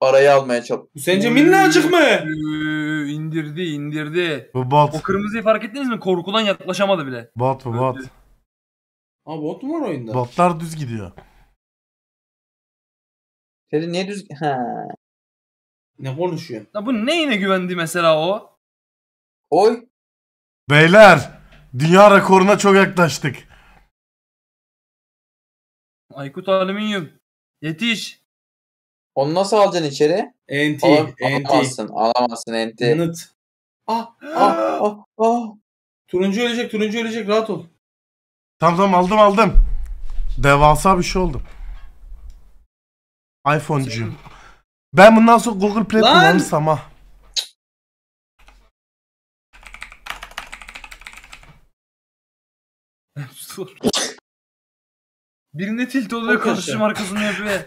Arayı almaya çalış. Bu sence minnacık mı? Oy, indirdi indirdi. Bu bot. O kırmızıyı fark ettiniz mi? Korkudan yaklaşamadı bile. Bot bu bot. Ha bot mu var oyunda? Botlar düz gidiyor. Senin niye düz... Ha. Ne konuşuyorsun? Ya bu neyine güvendi mesela o? Oy. Beyler. Dünya rekoruna çok yaklaştık. Aykut Alüminyum. Yetiş. Onu nasıl alacaksın içeri? Enti. Alam- Enti. alamazsın. Alamazsın enti. Nıt. Ah. Ah, ah, ah. Turuncu ölecek turuncu ölecek rahat ol. Tamam tamam aldım aldım. Devasa bir şey oldu. iPhone'cuyum. Ben bundan sonra Google Play Lan! kullanırsam ha. Dur. Birinde tilt oluyor konuşum arkasını yapıyor.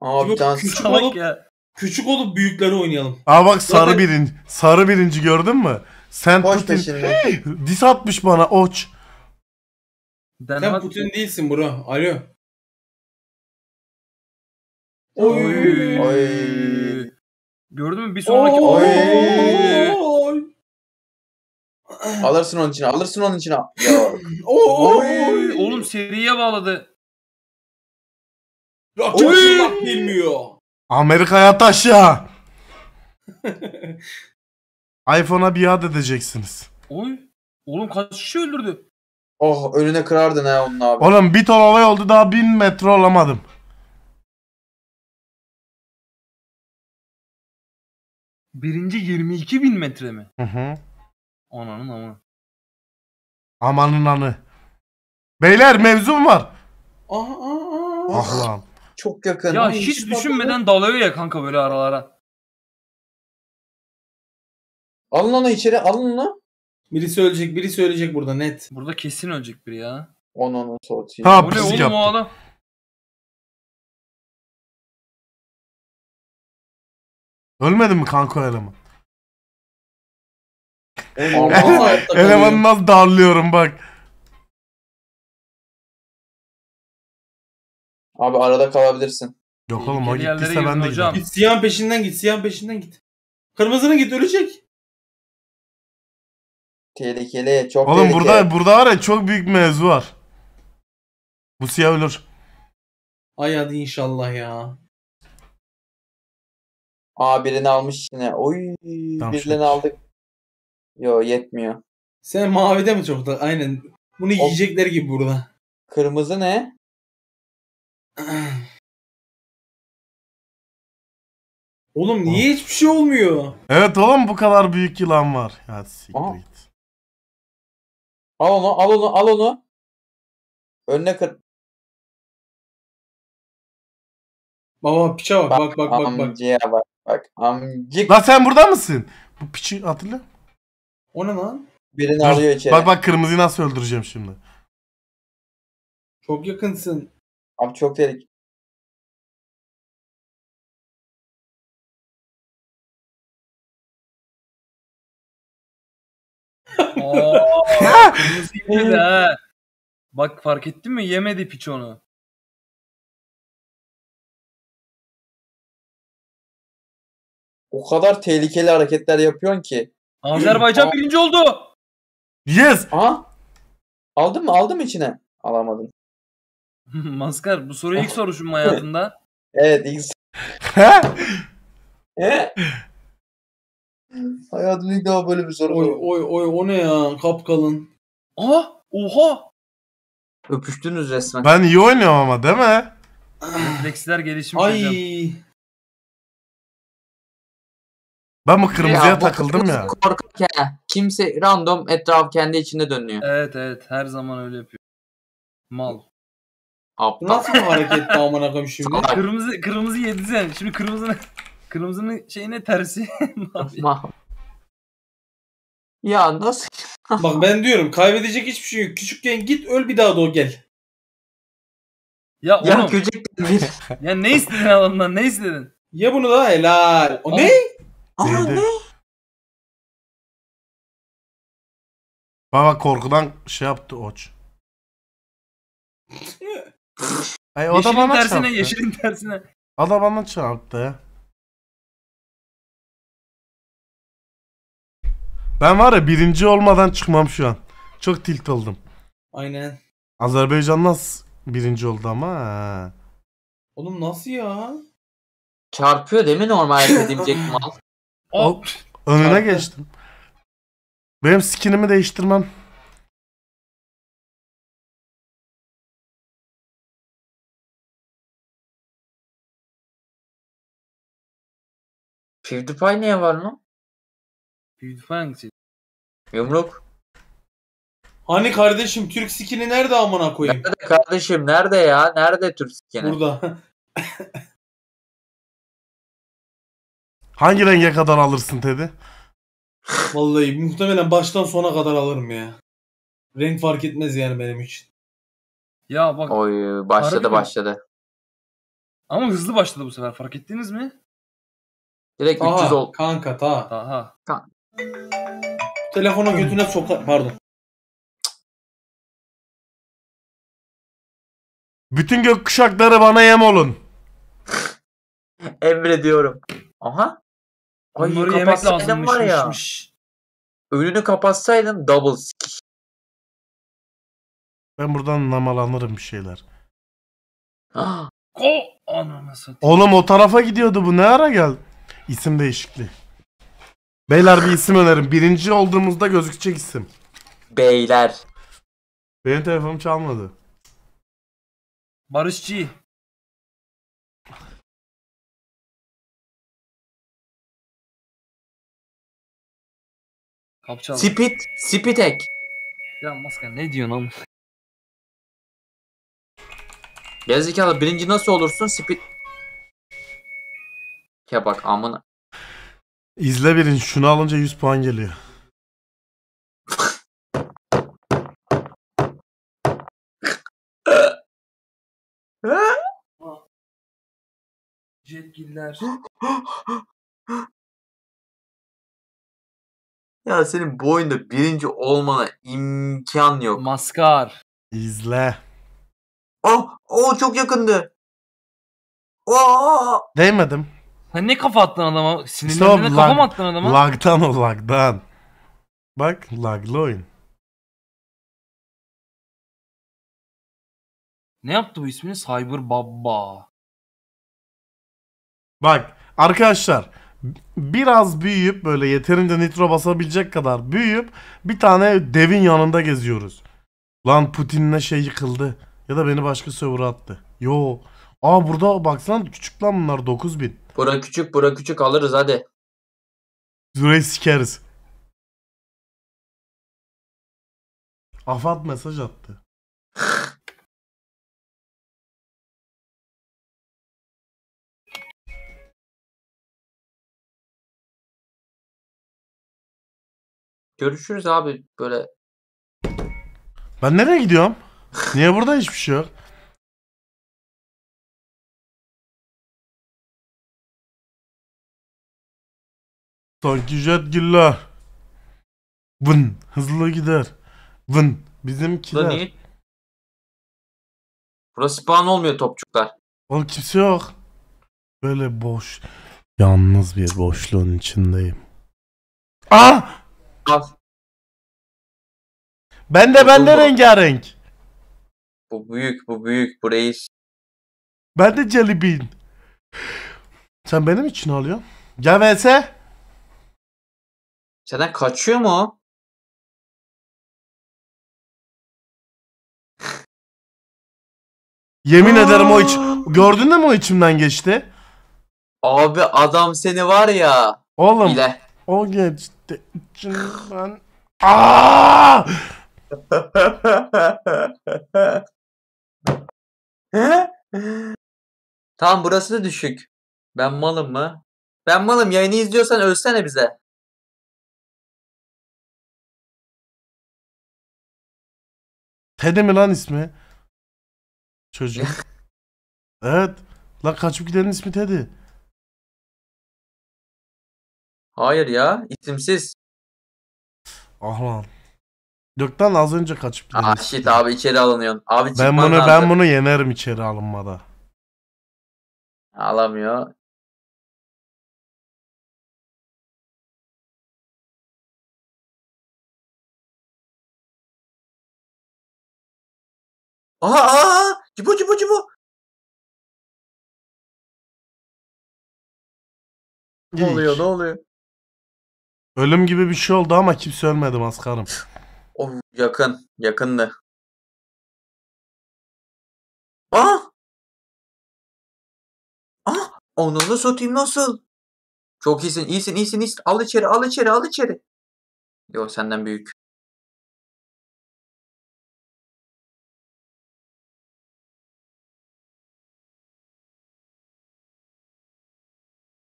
Aa bir Yok, tane küçük Salak olup ya. küçük olup büyükleri oynayalım. Aa bak sarı Zaten- birinci. Sarı birinci gördün mü? Sen Koş Putin. peşinden. Dis atmış bana oç. Sen Denmez. Putin değilsin bro. Alo. Oy. Oy. Gördün mü bir sonraki Oy. Oy. Oy. Alırsın onun için. Alırsın onun için. Ya. Oy. Oğlum seriye bağladı. Rakip Oy. bulmak bilmiyor. Amerika'ya taşa. iPhone'a biat edeceksiniz. Oy. Oğlum kaç kişi öldürdü? Oh önüne kırardın ha onun abi. Oğlum bir ton olay oldu daha bin metre olamadım. Birinci 22 bin metre mi? Hı hı. Ananın ama. Amanın anı. Beyler mevzum var. Aha, aha. Ah lan. Çok yakın. Ya Ay, hiç şu düşünmeden dalıyor ya kanka böyle aralara. Alın onu içeri alın onu. Birisi ölecek, birisi ölecek burada net. Burada kesin ölecek biri ya. Onu onu soğutayım. Ha Bu ne oğlum o yaptı. adam? Ölmedin mi kanka o eleman? Elemanı nasıl darlıyorum bak. Abi arada kalabilirsin. Yok oğlum o yerlere gittiyse ben girdin de hocam. giderim. Git siyahın peşinden git, siyahın peşinden git. Kırmızının git ölecek. Tehlikeli. Çok Oğlum tehlikeli. burada burada var ya çok büyük mevzu var. Bu siyah ölür. Ay hadi inşallah ya. Aa birini almış yine. Oy Tamam, birilerini şu- aldık. Yo yetmiyor. Sen mavide mi çok da? Aynen. Bunu yiyecekler gibi burada. Kırmızı ne? Oğlum niye hiçbir şey olmuyor? Evet oğlum bu kadar büyük yılan var. Ya siktir Aa. git. Al onu al onu al onu. Önüne kır. Baba piça bak bak bak bak bak. Amcaya bak. Bak amcık. Lan sen burada mısın? Bu piçi hatırla. O ne lan? Birini Dur, alıyor içeri. Bak bak kırmızıyı nasıl öldüreceğim şimdi. Çok yakınsın. Abi çok tehlikeli. Aa, kırmızı ha. Bak fark ettin mi? Yemedi piç onu. O kadar tehlikeli hareketler yapıyorsun ki. Azerbaycan Aa. birinci oldu. Yes. Aha. Aldın mı? Aldın mı içine? Alamadın. Maskar bu soruyu ilk soruşum hayatında? Evet ilk. He? Hayatımda ilk defa böyle bir soru Oy sordum. oy oy o ne ya? Kapkalın. Aa, oha. Öpüştünüz resmen. Ben iyi oynuyorum ama değil mi? Refleksler gelişmiş Ay. hocam. Ben bu kırmızıya Ya bu takıldım kırmızı ya. Korkak ya. Kimse random etraf kendi içinde dönüyor. Evet evet her zaman öyle yapıyor. Mal. Bu Aptal. nasıl bir hareket amına koyayım şimdi? Kırmızı kırmızı yedi sen. Şimdi kırmızının kırmızının şeyine tersi. Ne yapayım? Ma- ya nasıl? Bak ben diyorum kaybedecek hiçbir şey yok. Küçükken git öl bir daha doğ gel. ya Ya oğlum. küçük bir. Ya ne istedin adamdan ne istedin? Ye bunu da helal. O ne? Aa ne? Baba korkudan şey yaptı oç. Ay, o da yeşilin bana tersine çarptı. yeşilin tersine. O da bana çarptı. Ben var ya birinci olmadan çıkmam şu an. Çok tilt oldum. Aynen. Azerbaycan nasıl birinci oldu ama ha. Oğlum nasıl ya? Çarpıyor değil mi normal dediğim Jack mal? Önüne Çarptı. geçtim. Benim skinimi değiştirmem. PewDiePie niye var lan? PewDiePie? Yumruk. Hani kardeşim Türk skini nerede amına koyayım? Nerede kardeşim? Nerede ya? Nerede Türk skini? Burada. Hangi renge kadar alırsın Teddy? Vallahi muhtemelen baştan sona kadar alırım ya. Renk fark etmez yani benim için. Ya bak Oy başladı Harbi mi? başladı. ama hızlı başladı bu sefer fark ettiniz mi? Direkt 300 Taha ol. kanka ta. Daha. Telefonu götüne sokar. Pardon. Bütün gökkuşakları bana yem olun. Emrediyorum. Aha. Ay Bunları yemek lazımmış. var ya. mış. Önünü kapatsaydın double sikiş. Ben buradan namalanırım bir şeyler. Ah. Oğlum o tarafa gidiyordu bu ne ara geldi? İsim değişikliği. Beyler bir isim önerin. Birinci olduğumuzda gözükecek isim. Beyler. Benim telefonum çalmadı. Barışçı. Kapçal. Spit. Spitek. Ya maska ne diyorsun oğlum? Gerizekalı birinci nasıl olursun? Speed... Ya bak amına. İzle birin şunu alınca 100 puan geliyor. Jetgiller. Ya senin bu oyunda birinci olmana imkan yok. Maskar. İzle. Oh, oh çok yakındı. Oh. Değmedim. Sen ne kafa attın adama? Sinirlendiğinde kafa mı attın adama? lagdan o lagdan. Bak laglı oyun. Ne yaptı bu ismini? Cyber Baba. Bak arkadaşlar biraz büyüyüp böyle yeterince nitro basabilecek kadar büyüyüp bir tane devin yanında geziyoruz. Lan Putin'le şey yıkıldı. Ya da beni başka server'a attı. Yo. Aa burada baksana küçük lan bunlar 9000. Bura küçük bura küçük alırız hadi. Zürey sikeriz. Afat mesaj attı. Görüşürüz abi böyle. Ben nereye gidiyorum? Niye burada hiçbir şey yok? Sanki jetgiller. Vın. Hızlı gider. Vın. Bizimkiler. Burada niye? Burası spawn olmuyor topçuklar. Oğlum kimse yok. Böyle boş. Yalnız bir boşluğun içindeyim. Ah! Al. Ben de ben de rengarenk. Bu büyük bu büyük bu reis. Ben de jelly bean. Sen benim için alıyorsun. Gel vs. Senden kaçıyor mu o? Yemin ederim o iç. Gördün de mi o içimden geçti? Abi adam seni var ya. Oğlum. Bile. O geçti içimden. Aa! tamam burası da düşük. Ben malım mı? Ben malım yayını izliyorsan ölsene bize. Teddy mi lan ismi? Çocuk. evet. Lan kaçıp gidenin ismi Teddy. Hayır ya isimsiz. Ah lan. Lan az önce kaçıp gidenin Ah ismi. shit abi içeri alınıyorsun. Abi Ben çıkman bunu lazım. ben bunu yenerim içeri alınmada. Alamıyor. Aha aha! Cibo cibo cibo! Ne oluyor ne oluyor? Ölüm gibi bir şey oldu ama kimse ölmedi maskarım. Of yakın. Yakındı. Ah! Ah! Onu da satayım nasıl? Çok iyisin, iyisin, iyisin, iyisin. Al içeri, al içeri, al içeri. Yok senden büyük.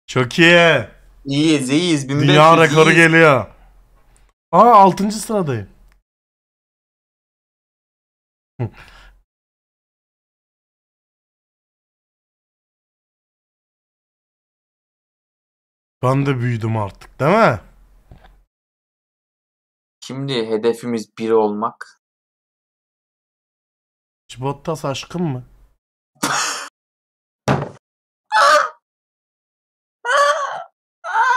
Çok iyi. İyiyiz, iyiyiz. 1500 Dünya rekoru iyiyiz. geliyor. Aa 6. sıradayım. Ben de büyüdüm artık değil mi? Şimdi hedefimiz biri olmak. Çibottas aşkın mı?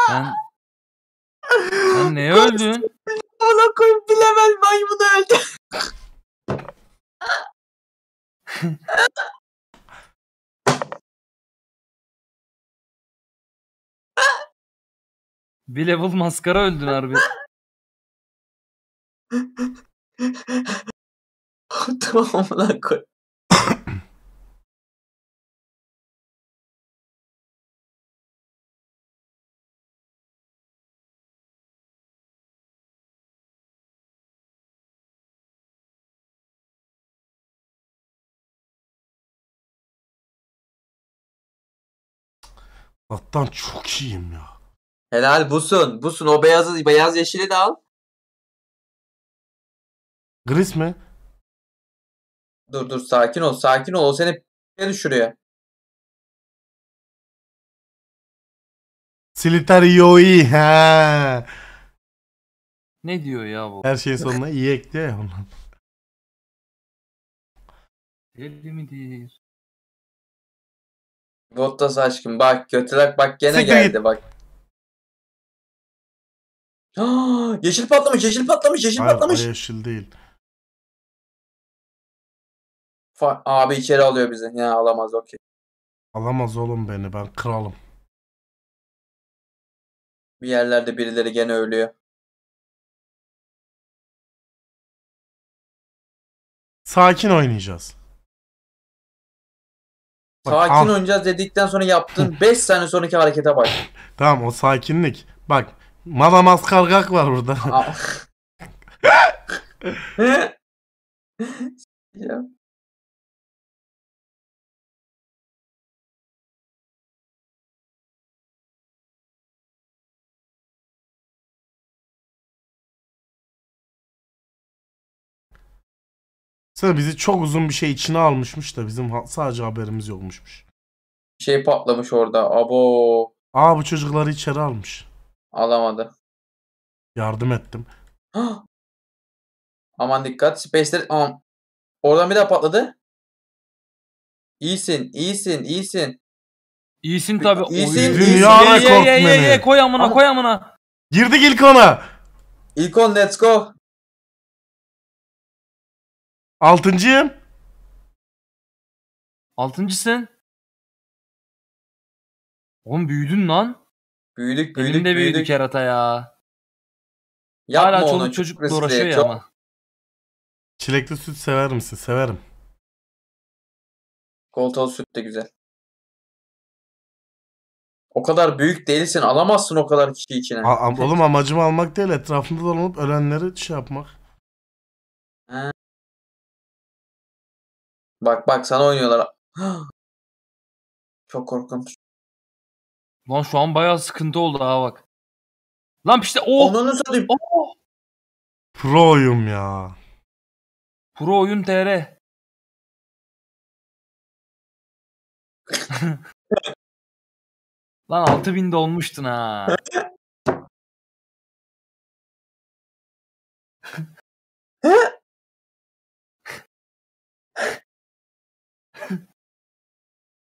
Sen... Sen neye öldün? Ona koyayım bilemez maymunu öldü. Bir level maskara öldün harbi. tamam lan koy. Alttan çok iyiyim ya. Helal busun. Busun o beyazı beyaz yeşili de al. Gris mi? Dur dur sakin ol sakin ol. O seni p***ye düşürüyor. Siliterioi. He. Ne diyor ya bu? Her şeyin sonuna iyi ekliyor ya ondan. Deli midir? Bottas aşkım bak kötülük bak gene Siktir geldi git. bak. Aa, yeşil patlamış yeşil patlamış yeşil Hayır, patlamış. o yeşil değil. Fa- abi içeri alıyor bizi. Ya alamaz okey. Alamaz oğlum beni ben kralım. Bir yerlerde birileri gene ölüyor. Sakin oynayacağız. Bak, Sakin ah. oynayacağız dedikten sonra yaptığın 5 saniye sonraki harekete bak. Tamam o sakinlik. Bak Madamas kargak var burada. Ya. Sonra bizi çok uzun bir şey içine almışmış da bizim ha- sadece haberimiz yokmuşmuş. Şey patlamış orada. Abo. Aa bu çocukları içeri almış. Alamadı. Yardım ettim. Aman dikkat. Space'ler... Aman. Oradan bir daha patladı. İyisin, iyisin, iyisin. İyisin tabi. İyisin, Oy. iyisin. Dünya Ye, ye, ye, ye, rekortmeni. ye, Koy amına koy amına. Girdik ilk ona. İlk on let's go. Altıncıyım. Altıncısın. Oğlum büyüdün lan. Büyüdük, Benim büyüdük, de büyüdü büyüdük. kerata ya. Yapma Hala onu, çoluk çok çocuk riskli, uğraşıyor ya çok- ama. Çilekli süt sever misin? Severim. Koltuğu süt de güzel. O kadar büyük değilsin. Alamazsın o kadar kişi içine. A- oğlum amacım almak değil etrafında dolanıp ölenleri şey yapmak. Ha. Bak bak sana oynuyorlar. Çok korkunç. Lan şu an bayağı sıkıntı oldu ha bak. Lan işte o. Onunu satayım. o. Pro'yum ya. Pro oyun TR. Lan 6000'de olmuştun ha.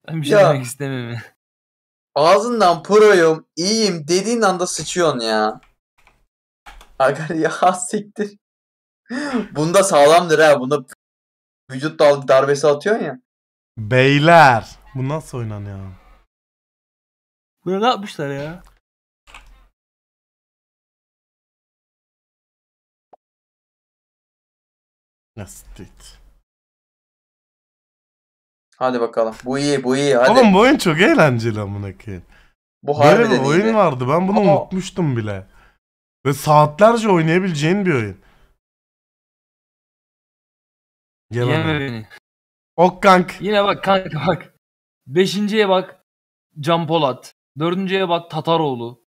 ben bir şey Ya. demek istemiyorum. Ağzından proyum, iyiyim dediğin anda sıçıyorsun ya. Aga ya siktir. Bunda sağlamdır ha. Bunda vücut dal darbesi atıyorsun ya. Beyler. Bu nasıl oynanıyor? Bunu ne yapmışlar ya? Nastit. Hadi bakalım. Bu iyi, bu iyi. Hadi. Oğlum bu oyun çok eğlenceli amına koyayım. bu Böyle harbiden bir oyun iyiydi. vardı. Ben bunu Ama- unutmuştum bile. Ve saatlerce oynayabileceğin bir oyun. Gel Yeme bana. beni. Ok kank. Yine bak kanka bak. Beşinciye bak. Can Polat. Dördüncüye bak Tataroğlu.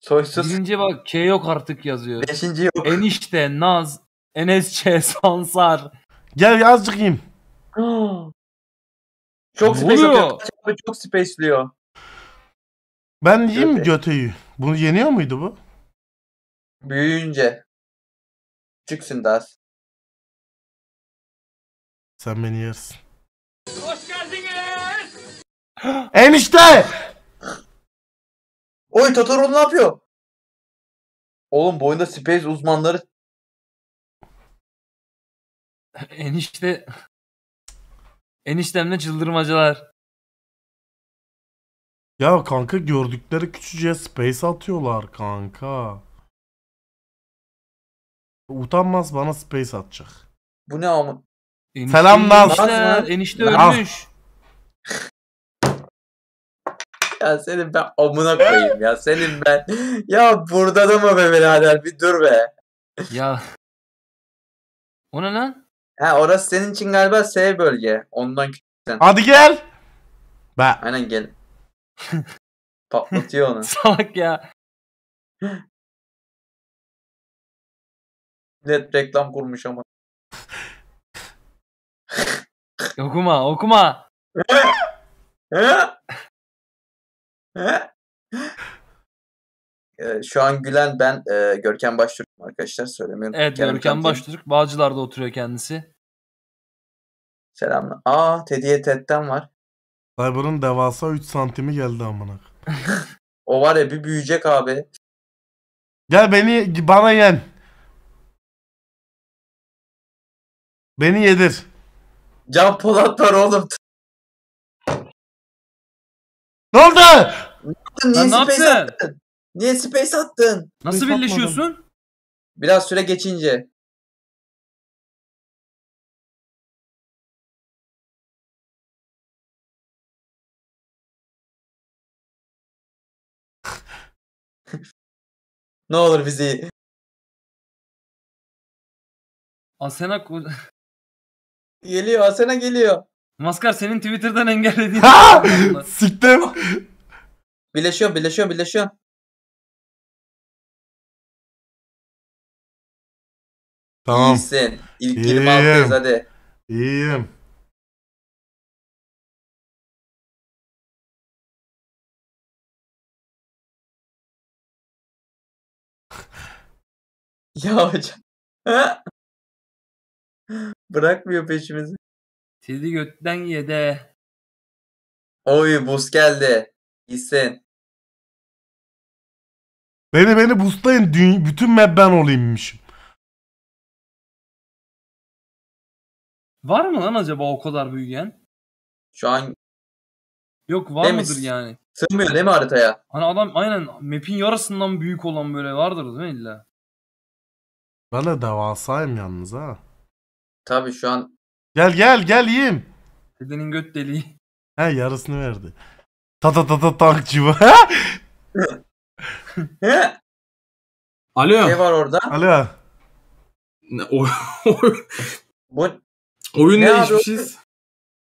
Soysuz. Birinciye bak K yok artık yazıyor. Beşinci yok. Enişte, Naz, Enesçe, Sansar. Gel azıcık yiyeyim. Çok Ne space oluyor? atıyor. Kaç abi çok spaceliyor. Ben yiyeyim mi Göte. göteyi? Bunu yeniyor muydu bu? Büyüyünce. Küçüksün daha. Sen beni yersin. Enişte! Oy Totoro ne yapıyor? Oğlum bu oyunda space uzmanları Enişte. Eniştemle çıldırmacalar. Ya kanka gördükleri küçücüğe space atıyorlar kanka. Utanmaz bana space atacak. bu ne ama? Enişte Selam mı? Enişte Naz. ölmüş. Ya senin ben amına koyayım ya senin ben. Ya burada da mı be birader bir dur be. Ya. O ne lan? Ha orası senin için galiba S bölge. Ondan küçüksen. Hadi gel. Be. Aynen gel. Patlatıyor onu. Salak ya. Net reklam kurmuş ama. Okuma okuma. Ee, Şu an gülen ben e, Görkem Baştürk'üm arkadaşlar söylemiyorum. Evet Kendimi Görkem tanıtayım. Baştürk Bağcılar'da oturuyor kendisi. Selamlar. Aa Teddy'ye Ted'den var. Cyber'ın devasa 3 santimi geldi amına. O var ya bir büyüyecek abi. Gel beni bana yen. Beni yedir. Can Polat var oğlum. Ne oldu? Ne space yaptın? Niye space attın? Nasıl Space birleşiyorsun? Biraz süre geçince. ne olur bizi. Asena Geliyor Asena geliyor. Maskar senin Twitter'dan engellediğin. Siktim. Birleşiyor birleşiyor birleşiyor. Tamam. İyisin. İlk İyiyim. 26'dayız hadi. İyiyim. Ya hocam. Bırakmıyor peşimizi. Tedi götten yede. Oy buz geldi. İyisin. Beni beni boostlayın. Dü- bütün map ben olayımmışım. Var mı lan acaba o kadar büyüyen? Şu an Yok var Temiz. mıdır yani? sığmıyor değil mi haritaya? Hani adam aynen map'in yarısından büyük olan böyle vardır değil mi illa? De devasayım yalnız ha. Tabii şu an Gel gel gel yiyeyim. Tedenin göt deliği. He yarısını verdi. Ta ta ta ta tankçı bu. Alo. ne var orada? Alo. Ne- o- Bu Oyun Ne değişmişiz.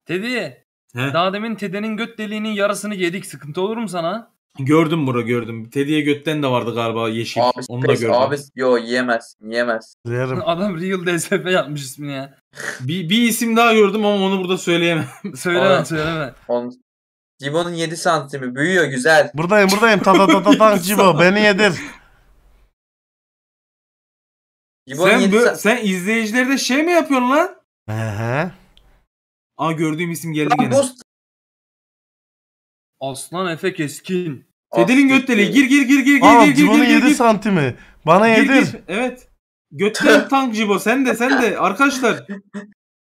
Tedi. He. Daha demin Tede'nin göt deliğinin yarısını yedik. Sıkıntı olur mu sana? Gördüm bura gördüm. Teddy'ye götten de vardı galiba yeşil. Abi Onu da gördüm. abi yo yiyemez. Yiyemez. Yerim. Adam Real DSP yapmış ismini ya. Bir, bir isim daha gördüm ama onu burada söyleyemem. Söyleme Aa. söyleme. On... Cibo'nun 7 santimi büyüyor güzel. Buradayım buradayım. Ta ta ta ta tankçı bu. Beni yedir. Cibo'nun sen, 7 bö- sa- sen izleyicilerde şey mi yapıyorsun lan? He he. Aa gördüğüm isim geldi Lan gene. Aslan Efe Keskin. Teddy'nin göt deliği. Gir gir gir gir gir Aa gir gir Cibo'nun gir 7 gir. santimi. Bana Gir, yedir. gir. Evet. Götten tank Cibo. Sen de sen de arkadaşlar.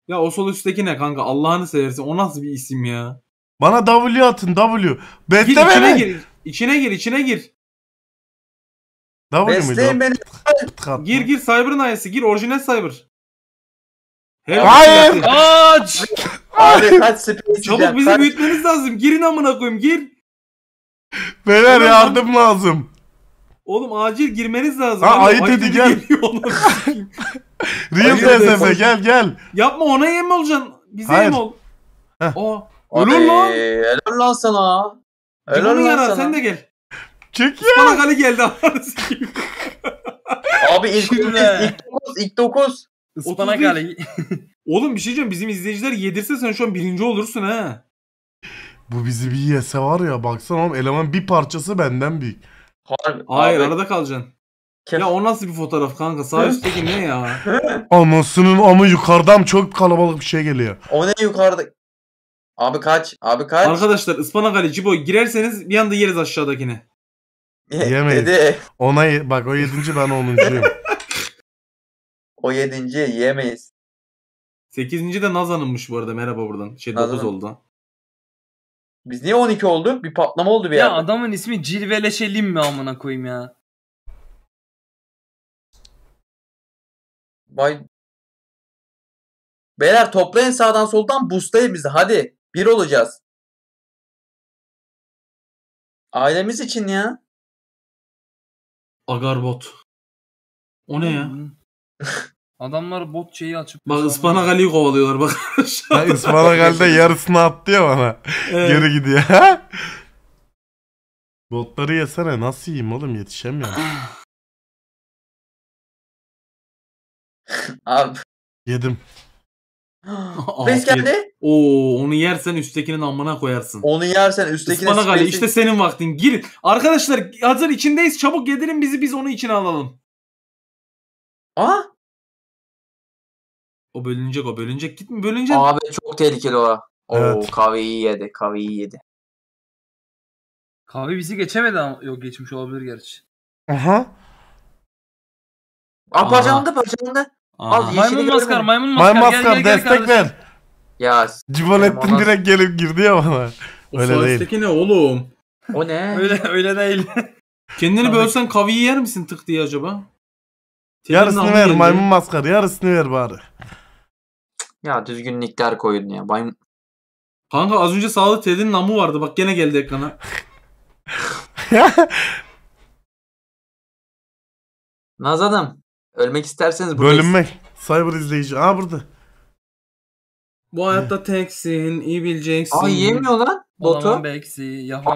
Ya o sol üstteki ne kanka? Allah'ını seversen. O nasıl bir isim ya? Bana W atın W. Gir içine beni. gir. İçine gir içine gir. W muydu? Besleyin beni. Gir gir Cyber'ın ayısı. Gir orijinal Cyber. Her Hayır. şey- Aç! Abi kaç space Çabuk bizi kaç- büyütmeniz lazım. Girin amına koyayım gir. Beyler Tamam lan. yardım lazım. Oğlum acil girmeniz lazım. Ha, Abi, ayı dedi, gel. Real DSF gel gel. Yapma ona yem olacaksın. Bize Hayır. yem ol. Heh. O. Ölür lan. Helal lan sana. Helal lan sana. sen de gel. Çık ya. Bana kale geldi. Abi ilk Şurada. 9 ilk 9 ilk 9. Ispanak 31. hali. Oğlum bir şey diyeceğim. Bizim izleyiciler yedirse sen şu an birinci olursun ha. Bu bizi bir yese var ya baksana oğlum eleman bir parçası benden büyük. Harbi. Hayır abi, arada kalacaksın. Kef- Ya o nasıl bir fotoğraf kanka? Sağ üstteki ne ya? Anasının amı yukarıdan çok kalabalık bir şey geliyor. O ne yukarıda? Abi kaç? Abi kaç? Arkadaşlar ıspanak Ali Cibo girerseniz bir anda yeriz aşağıdakini. Yemeyiz. Ona bak o yedinci ben onuncuyum. O yedinci yiyemeyiz. 8. de Naz Hanım'mış bu arada. Merhaba buradan. Şey Naz 9 Hanım. oldu. Biz niye 12 olduk? Bir patlama oldu bir Ya yerde. adamın ismi Cilveleşelim mi amına koyayım ya? Vay. Beyler toplayın sağdan soldan boostlayın bizi. Hadi. Bir olacağız. Ailemiz için ya. Agarbot. O ne ya? Adamlar bot şeyi açıp Bak ıspanak Ali'yi kovalıyorlar bak. Ha, ıspanak halde yarısını attı ya bana. Evet. Geri gidiyor. Botları yesene nasıl yiyeyim oğlum yetişemiyorum. Abi. Yedim. Reis geldi. Oo onu yersen üsttekinin amına koyarsın. Onu yersen üsttekine Ispanak Ali space'i- işte senin vaktin. Gir. Arkadaşlar hazır içindeyiz. Çabuk yedirin bizi biz onu içine alalım. Aa. O bölünecek o bölünecek. Gitme bölünecek. Abi çok tehlikeli o. Oo Evet. kahveyi yedi. Kahveyi yedi. Kahve bizi geçemedi ama. Yok geçmiş olabilir gerçi. Aha. Aa parçalandı parçalandı. Al Maymun maskar maymun maskar. Maymun gel, maskar gel, gel destek kardeşim. ver. Ya Cibolettin Benim direkt gelip girdi ya bana. O Öyle değil. ne oğlum? O ne? Öyle öyle değil. Kendini bölsen kaviyi yer misin tık diye acaba? Yarısını ver geldi. maymun maskar yarısını ver bari. Ya düzgün nickler koyun ya. Maymun. Kanka az önce sağda Ted'in namı vardı. Bak gene geldi ekrana. Naz Hanım. Ölmek isterseniz buradayız. Bölünmek. Cyber izleyici. Aa burada. Bu hayatta teksin, iyi bileceksin. Aa yiyemiyor lan botu. Beksi,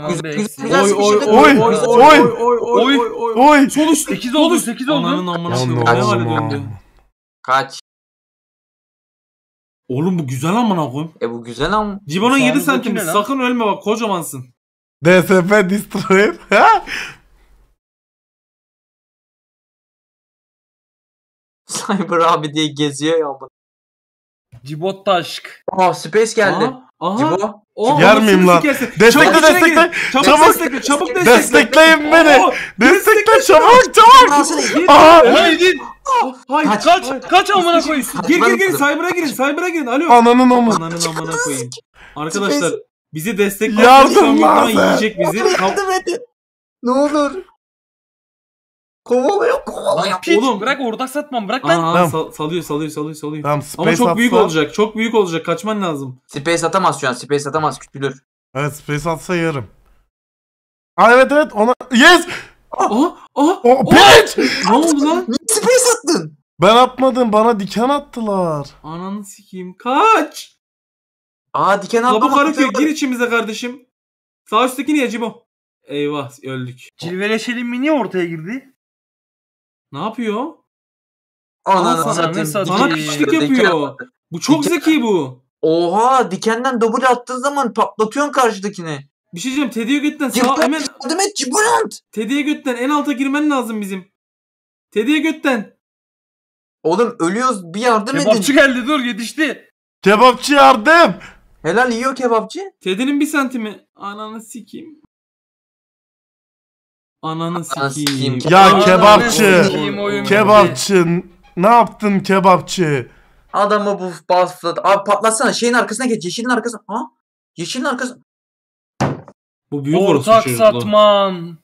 güzel- beksi. Oy oy oy Oy, oy oy, oy oy oy. Sol üst. 8 sol oldu üst. 8 oldu. Ananın amına koyayım. ne hale döndü? Kaç. Oğlum bu güzel amına koyayım. E bu güzel ama. Cibo'nun 7 Sağınızdaki santim. Sakın ölme bak kocamansın. DSP Destroyer. Ha? Cyber abi diye geziyor ya. bu. Cibot taşk. Aa Space geldi. Aha. Aha. Cibo. Oh, Yer miyim lan? Destekle, Çabuk destekle. Çabuk, Çabuk. destekle. Çabuk destekle. Destekleyin beni. Oo, Destekle çabuk çabuk. Aa. Hayır değil. Hayır. Kaç. Kaç. Kaç kaç amına koyayım. Gir gir gir. Cyber'a girin. Cyber'a girin. Alo. Ananın amı. Ananın amına koyayım. Arkadaşlar bizi destekleyin. Yardım lazım. yiyecek bizi. Yardım edin. Ne olur. Kovalıyor kovalıyor. Piç Oğlum. bırak ortak satmam bırak lan. Aha, Tamam. sal- salıyor salıyor salıyor salıyor. Tamam Ama Space çok büyük atsa- olacak. Çok büyük olacak. Kaçman lazım. Space atamaz şu an. Space atamaz küçülür. Evet Space atsa yarım. Aa evet evet ona. Yes. Aha aha. O piç. Ne oldu lan? Space attın? Ben atmadım bana diken attılar. Ananı sikeyim. Kaç. Aa diken Tabu atlamak. Karaköy gir içimize kardeşim. Sağ üstteki niye Cibo? Eyvah öldük. Cilveleşelim mi niye ortaya girdi? Ne yapıyor? Ananı sana- satayım. sana Sana diken yapıyor. Bu çok Diken- zeki bu. Oha dikenden double attığın zaman patlatıyorsun karşıdakini. Bir şey diyeceğim. Teddy'ye götten sağ hemen yardım et Cibulant. Teddy'ye götten en alta girmen lazım bizim. Teddy'ye götten. Oğlum ölüyoruz bir yardım Kebapçı edin. geldi dur yetişti. Kebapçı yardım. Helal yiyor kebapçı. Teddy'nin bir santimi. Ananı sikeyim. Ananı sikeyim. Ya Ananı kebapçı. sikeyim, oyun bitti. Kebapçı. Ne yaptın kebapçı? Adamı bu buffladı. Abi patlatsana şeyin arkasına geç. Yeşilin arkasına. Ha? Yeşilin arkasına. Bu büyük orospu Ortak çocuklar. satmam.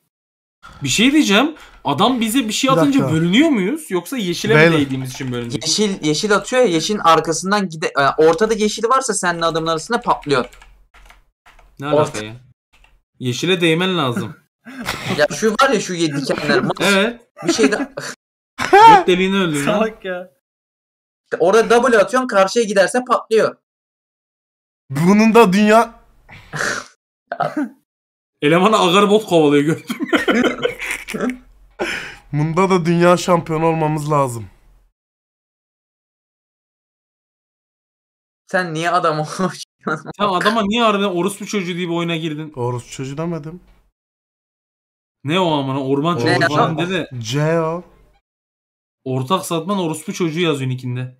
Bir şey diyeceğim. Adam bize bir şey Bir atınca dakika. bölünüyor muyuz? Yoksa yeşile mi Beyler. değdiğimiz için bölünüyor? Yeşil yeşil atıyor ya yeşilin arkasından gide e, ortada yeşili varsa senin adamın arasında patlıyor. Ne alaka ya? Yeşile değmen lazım. Ya şu var ya şu yedi dikenler. evet. Bir şey de Göt deliğini öldür lan. Salak ya. orada double atıyorsun karşıya giderse patlıyor. Bunun da dünya Elemanı agarbot kovalıyor gördüm. bunda da dünya şampiyonu olmamız lazım. Sen niye adam olmuş? Sen adama niye harbiden orospu çocuğu diye bir oyuna girdin? Orospu çocuğu demedim. Ne o amına orman Ne çocuğu falan dedi. C o. Ortak satman orospu çocuğu yazıyor nickinde.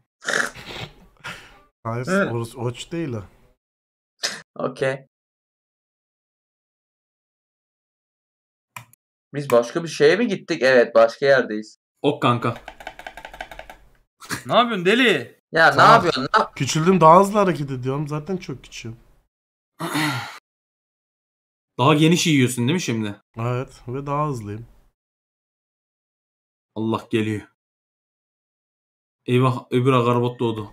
Hayır Evet. orospu oç değil o. Okey. Biz başka bir şeye mi gittik? Evet başka yerdeyiz. Ok kanka. Ne yapıyorsun deli? Ya ne Tamam. yapıyorsun? Ne yap- Küçüldüm daha hızlı hareket ediyorum. Zaten çok küçüğüm. Daha geniş yiyorsun değil mi şimdi? Evet ve daha hızlıyım. Allah geliyor. Eyvah öbür agarbot doğdu.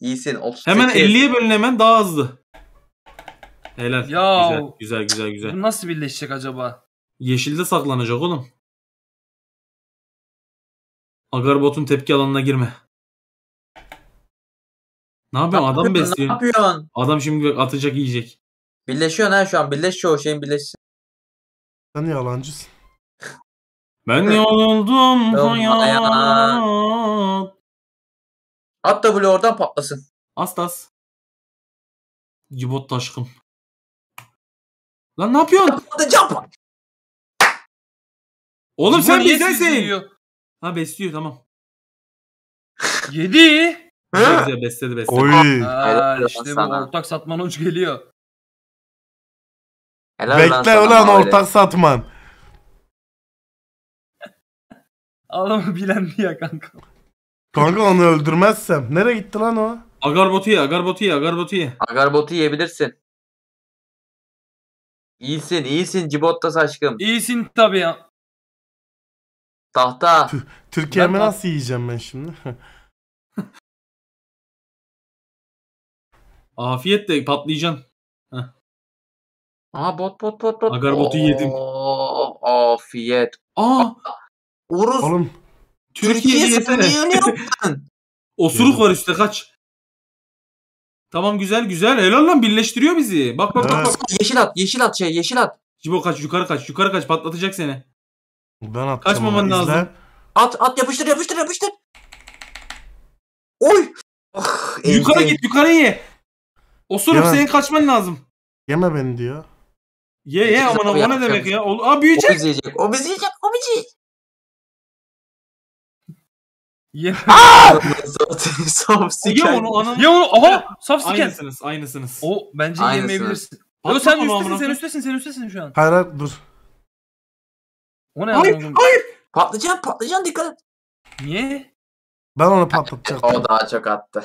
İyisin. 38. Hemen 50'ye bölün hemen daha hızlı. Helal. Ya. Güzel güzel güzel güzel. Bu nasıl birleşecek acaba? Yeşilde saklanacak oğlum. Agarbot'un tepki alanına girme. Ne yapıyorsun? Adam Ne besliyorsun. yapıyorsun? Adam şimdi bak atacak yiyecek. Birleşiyor ha şu an. Birleş çoğu şeyin birleşsin. Sen yalancısın. Ben yoruldum Hayat. hayat. At W oradan patlasın. Astas. Cibot taşkım. Lan ne yapıyorsun? Atacağım. Oğlum sen bizdensin. Ha besliyor tamam. Yedi. Güzel güzel besledi besledi. Oy. Aa, Helal işte bu sana. ortak satman uç geliyor. Helal lan Bekle sana ulan Mavi. ortak satman. Adamı bilendi ya kanka. Kanka onu öldürmezsem. Nereye gitti lan o? Agarbotu ye, agarbotu ye, agarbotu ye. Agarbotu yiyebilirsin. İyisin, iyisin Cibottas aşkım. İyisin tabii ya. Tahta. Türkiye'mi Ben- nasıl yiyeceğim ben şimdi? Afiyetle patlayacaksın. Aha bot bot bot bot. Agarbotu yedim. Oo, Afiyet. Aa, Uruz. Oğlum Türkiye'de Türkiye yesene. niye öyle yaptın? Osuruk var üstte kaç. Tamam güzel güzel. Helal lan birleştiriyor bizi. Bak bak bak. Evet. bak. yeşil at, yeşil at şey, yeşil at. Cibo kaç yukarı kaç yukarı kaç patlatacak seni. ben atacağım. Kaçmaman onu, izle. lazım. At at yapıştır yapıştır yapıştır. Oy. Ah, Yukarı git yukarı ye. Osuruk Yemem. senin kaçman lazım. Yeme beni diyor. Ye ye aman o ne demek ya. Ol- Aa O büyüyecek. bizi yiyecek, o bizi yiyecek, o bizi yiyecek. Ye, onu ananı. Ye onu. Aha. Saf siken. Aynısınız aynısınız. O bence Aynısı. yemeyebilirsin. Yo sen üsttesin sen üsttesin sen üsttesin şu an. Hayır hayır dur. O ne Hayır hayır. Patlıcan, patlıcan dikkat et. Niye? Ben onu patlatacaktım. O daha çok attı.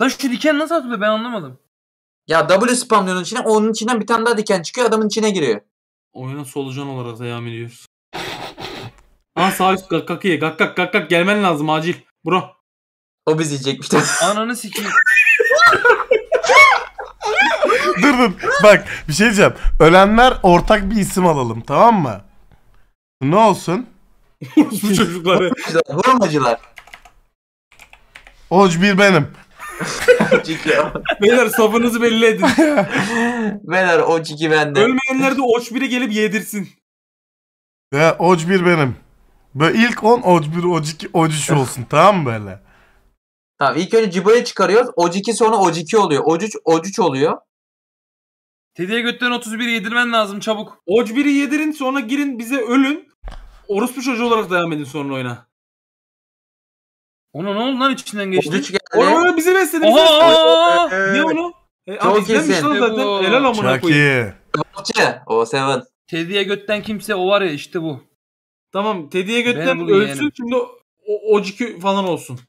Lan şu diken nasıl atılıyor ben anlamadım. Ya W spamlıyorsun içine, onun içinden bir tane daha diken çıkıyor, adamın içine giriyor. Oyuna solucan olarak devam ediyoruz. Aa sağ üst gak gak ye. Gak gak gak gak gelmen lazım acil. Bro. O bizi yiyecekmiş de. Ananı sikeyim. dur dur. Bak bir şey diyeceğim. Ölenler ortak bir isim alalım tamam mı? Ne olsun? Bu çocukları. Vurmacılar. Oç bir benim. Çünkü Beyler safınızı belli edin. Beyler o çiki bende. Ölmeyenler de oç biri gelip yedirsin. Ya oç bir benim. Böyle ilk 10 oç 1, oç 2, oç 3 olsun tamam mı böyle? Tamam ilk önce Cibo'yu çıkarıyoruz. Oc 2 sonra Oc 2 oluyor. Oc 3, Oc 3 oluyor. Tediye götten 31 yedirmen lazım çabuk. Oç biri yedirin sonra girin bize ölün. Orospu çocuğu olarak devam edin sonra oyuna. Ona ne oldu lan içinden geçti? 3 geldi. Bizi besledi. bizi Oha! besledi. Ne onu? E, Çok iyisin. lan zaten. Helal amına Çok koyayım. iyi. Okçı. O 7. Tediye götten kimse o var ya işte bu. Tamam Teddy'ye götten ölsün yeğenim. şimdi o, o, Oc 2 falan olsun.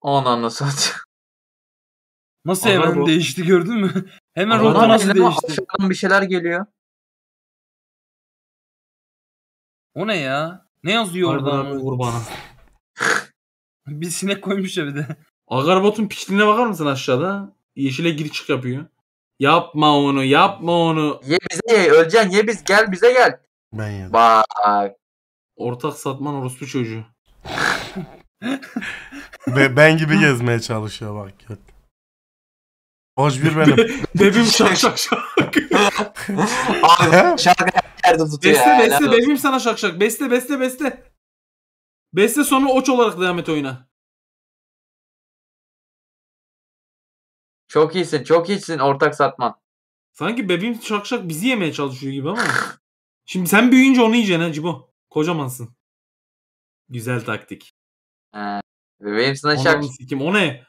Ondan nasıl atıyor? Nasıl Aha, hemen bu- değişti gördün mü? hemen rota nasıl değişti? Aşağıdan bir şeyler geliyor. O ne ya? Ne yazıyor Pardon orada? abi vur bana. Bir sinek koymuş ya bir de. Agarbot'un piçliğine bakar mısın aşağıda? Yeşile gir çık yapıyor. Yapma onu yapma onu. Ye bize ye. Öleceksin ye biz. Gel bize gel. Ben yedim. Bak. Ortak satman orospu çocuğu. Be- ben gibi gezmeye çalışıyor bak. Oç bir benim. Bebim şak şak şak. Abi şarkı yerde tutuyor Besle ya. besle helal olsun. sana şak şak. Besle besle besle. Besle sonra oç olarak devam et oyuna. Çok iyisin. Çok iyisin ortak satman. Sanki bebim şak şak bizi yemeye çalışıyor gibi ama. Şimdi sen büyüyünce onu yiyeceksin ha Cibo. Kocamansın. Güzel taktik. Ee, bebeğim sana şak. Ananı sikim o ne?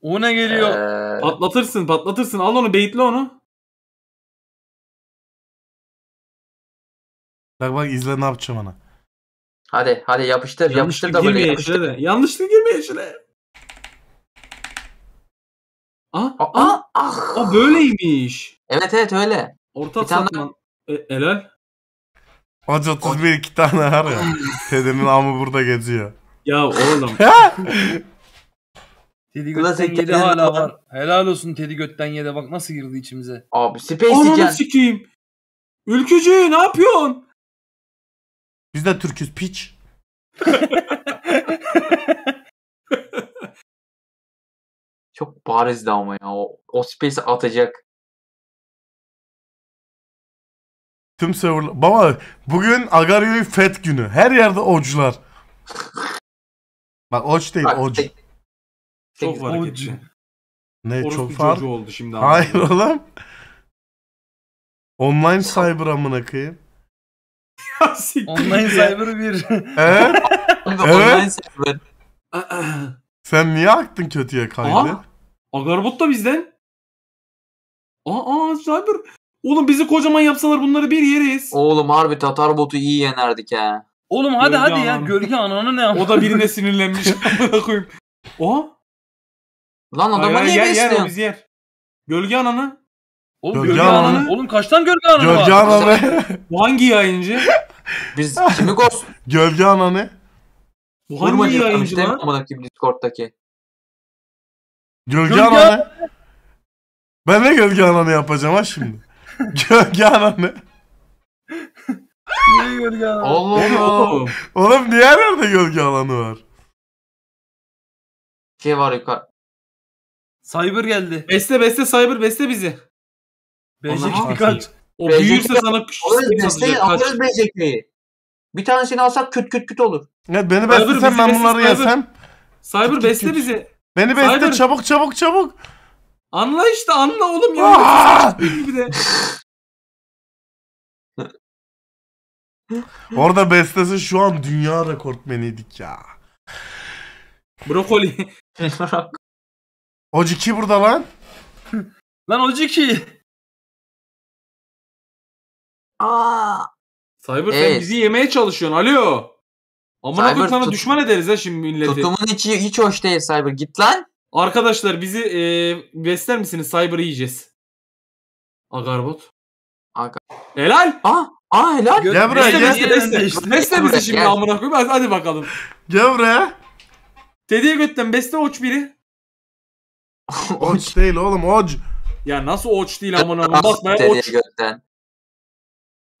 O ne geliyor? Ee, Patlatırsın patlatırsın. Al onu beyitle onu. Bak bak izle ne yapacağım ona. hadi hadi yapıştır. Yapıştır Yanlışlıkla girme W. yeşile Yapıştır. de. Yanlışlıkla girme yeşile. Aa, aa, Aa, ah. aa böyleymiş. Evet evet öyle. Ortak Bir tane satman. E, helal. Oç 31 iki tane var ya. Teddy'nin amı burada geziyor. Ya oğlum. Tedi Ulan götten sen yedi hala var. Helal olsun Tedi götten yedi bak nasıl girdi içimize. Abi Space Ananı sikeyim. Ülkücü ne yapıyorsun? Biz de Türküz piç. Çok barizdi ama ya. O, o space'i atacak. Tüm serverlar. Baba bugün Agario'yu fet günü. Her yerde oçlar. Bak oç değil Bak, oç. tek- Çok hareketli. Ne Orospu çok çocuğu oldu şimdi. Hayır oğlum. Online cyber amına koyayım. Online Cyber 1. Evet. Online server. Sen niye aktın kötüye kaydı? Agarbot da bizden. Aa, aa Cyber. Oğlum bizi kocaman yapsalar bunları bir yeriz. Oğlum harbi Tatar botu iyi yenerdik ha. Oğlum hadi Gölge hadi ya. ananı. Gölge ananı ne O da birine sinirlenmiş. Koyayım. O? Lan adamı Hayır, niye yer, yer besliyorsun? bizi yer. Gölge ananı. Oğlum Gölge gölge, ananı. ananı. Oğlum kaç tane gölge ananı Gölge var? ananı. Bu hangi yayıncı? Biz kimi ghost? Gölge ananı. Bu hangi Vurmacı yayıncı mi lan? amına koyayım Discord'daki? Gölge, Gölge ananı. Ben de gölge ananı yapacağım ha şimdi. gölge ananı. Niye gölge ananı? Allah Allah. Oğlum. Oğlum niye her yerde gölge alanı var? Şey var yukarı. Cyber geldi. Beste beste cyber beste bizi. Aha. kaç. O Bence- büyürse sana Alırız. Kaç. alırız BJK'yi. Bir tanesini alsak küt küt küt olur. Evet beni Cyber beslesen bizi ben besle, bunları Cyber. yesem. Cyber beste bizi. Beni besle Cyber. çabuk çabuk çabuk. Anla işte anla oğlum ya. Aa! bir de. Orada bestesi şu an dünya rekortmeniydik ya. Brokoli. Oc 2 burada lan. Lan o ki. Aa. Cyber sen Evet. bizi yemeye çalışıyorsun. Alo. Amına Cyber koyayım sana tut- düşman ederiz ha şimdi milleti. Tutumun içi hiç hoş değil Cyber. Git lan. Arkadaşlar bizi e, besler misiniz? Cyber'ı yiyeceğiz. Agarbot. Aga. Helal. Aa. Aa helal. Gö- Gel buraya, Besle gel. besle besle. Besle Gel bizi şimdi gel. amına koyayım. Hadi, hadi bakalım. Gel buraya. Dediye götten beste oç biri. Oç değil oğlum oc. Ya nasıl oç değil amına koyayım. Ah, Basmaya oç. götten.